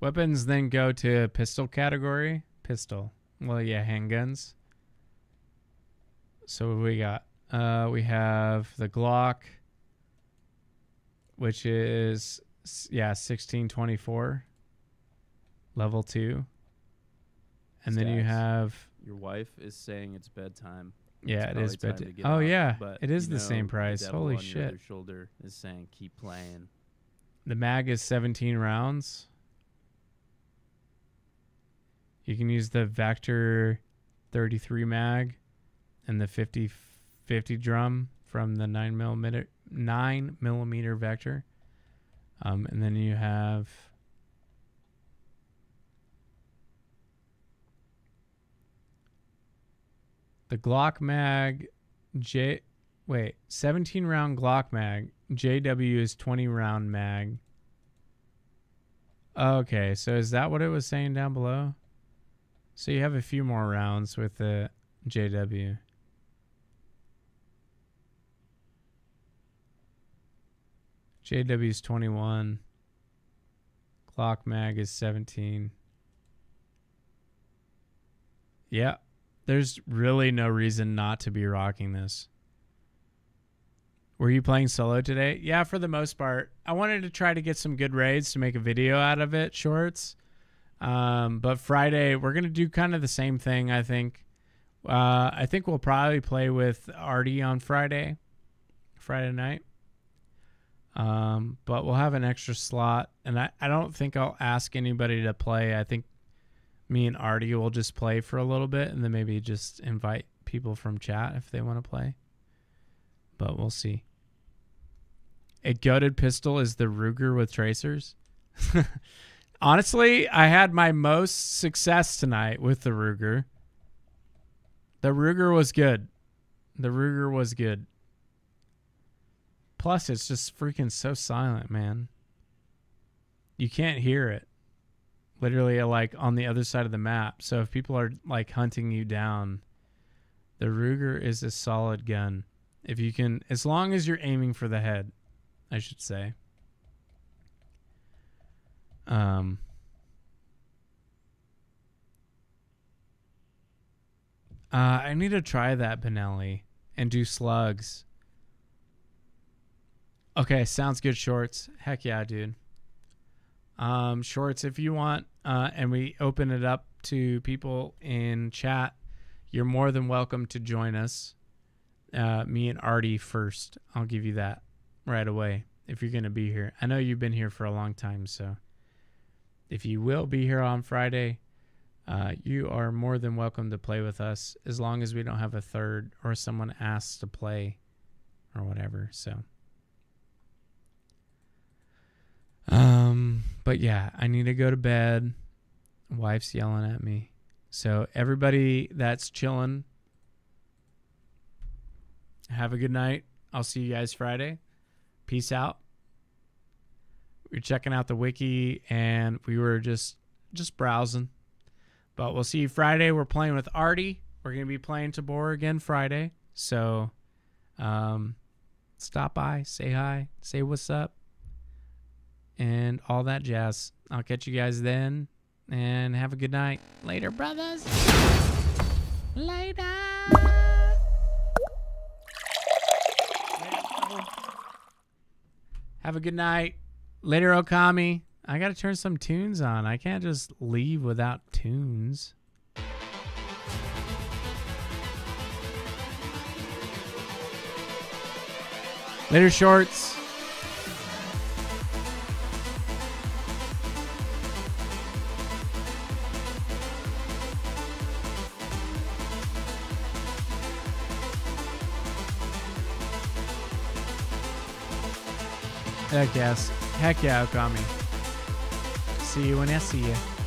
Weapons then go to pistol category. Pistol. Well, yeah, handguns. So what we got? Uh, we have the Glock, which is yeah, sixteen twenty four. Level two. And then you have Your wife is saying it's bedtime. Yeah, It's it is probably time bed- to get oh, yeah, but, it is the same price. devil Holy shit. shoulder is saying keep playing. the mag is seventeen rounds. You can use the Vector 33 mag and the 50 50 drum from the 9 millimeter 9 millimeter Vector. Um, and then you have the Glock mag J wait, 17 round Glock mag. JW is 20 round mag. Okay, so is that what it was saying down below? So you have a few more rounds with the JW. JW is 21. Glock mag is 17. Yeah, there's really no reason not to be rocking this. Were you playing solo today? Yeah, for the most part. I wanted to try to get some good raids to make a video out of it, shorts. Um, but Friday we're gonna do kind of the same thing. I think. Uh, I think we'll probably play with Artie on Friday, Friday night. Um, but we'll have an extra slot, and I, I don't think I'll ask anybody to play. I think me and Artie will just play for a little bit, and then maybe just invite people from chat if they want to play. But we'll see. A gutted pistol is the Ruger with tracers. Honestly, I had my most success tonight with the Ruger. The Ruger was good. The Ruger was good. Plus, it's just freaking so silent, man. You can't hear it. Literally, like on the other side of the map. So if people are like hunting you down, the Ruger is a solid gun. If you can, as long as you're aiming for the head, I should say. Um, uh, I need to try that Benelli and do slugs. Okay, sounds good, shorts. Heck yeah, dude. Um, shorts, if you want, uh, and we open it up to people in chat, you're more than welcome to join us. Uh, me and Artie first. I'll give you that right away if you're gonna be here. I know you've been here for a long time, so if you will be here on Friday, uh, you are more than welcome to play with us as long as we don't have a third or someone asks to play or whatever. So, um, but yeah, I need to go to bed. Wife's yelling at me. So, everybody that's chilling, have a good night. I'll see you guys Friday. Peace out. We're checking out the wiki and we were just just browsing. But we'll see you Friday. We're playing with Artie. We're gonna be playing Tabor again Friday. So Um, stop by, say hi, say what's up, and all that jazz. I'll catch you guys then, and have a good night. Later, brothers. Later. Have a good night. Later, Okami. I gotta turn some tunes on. I can't just leave without tunes. Later, shorts. Heck yes. Heck yeah, Okami. See you when I see you.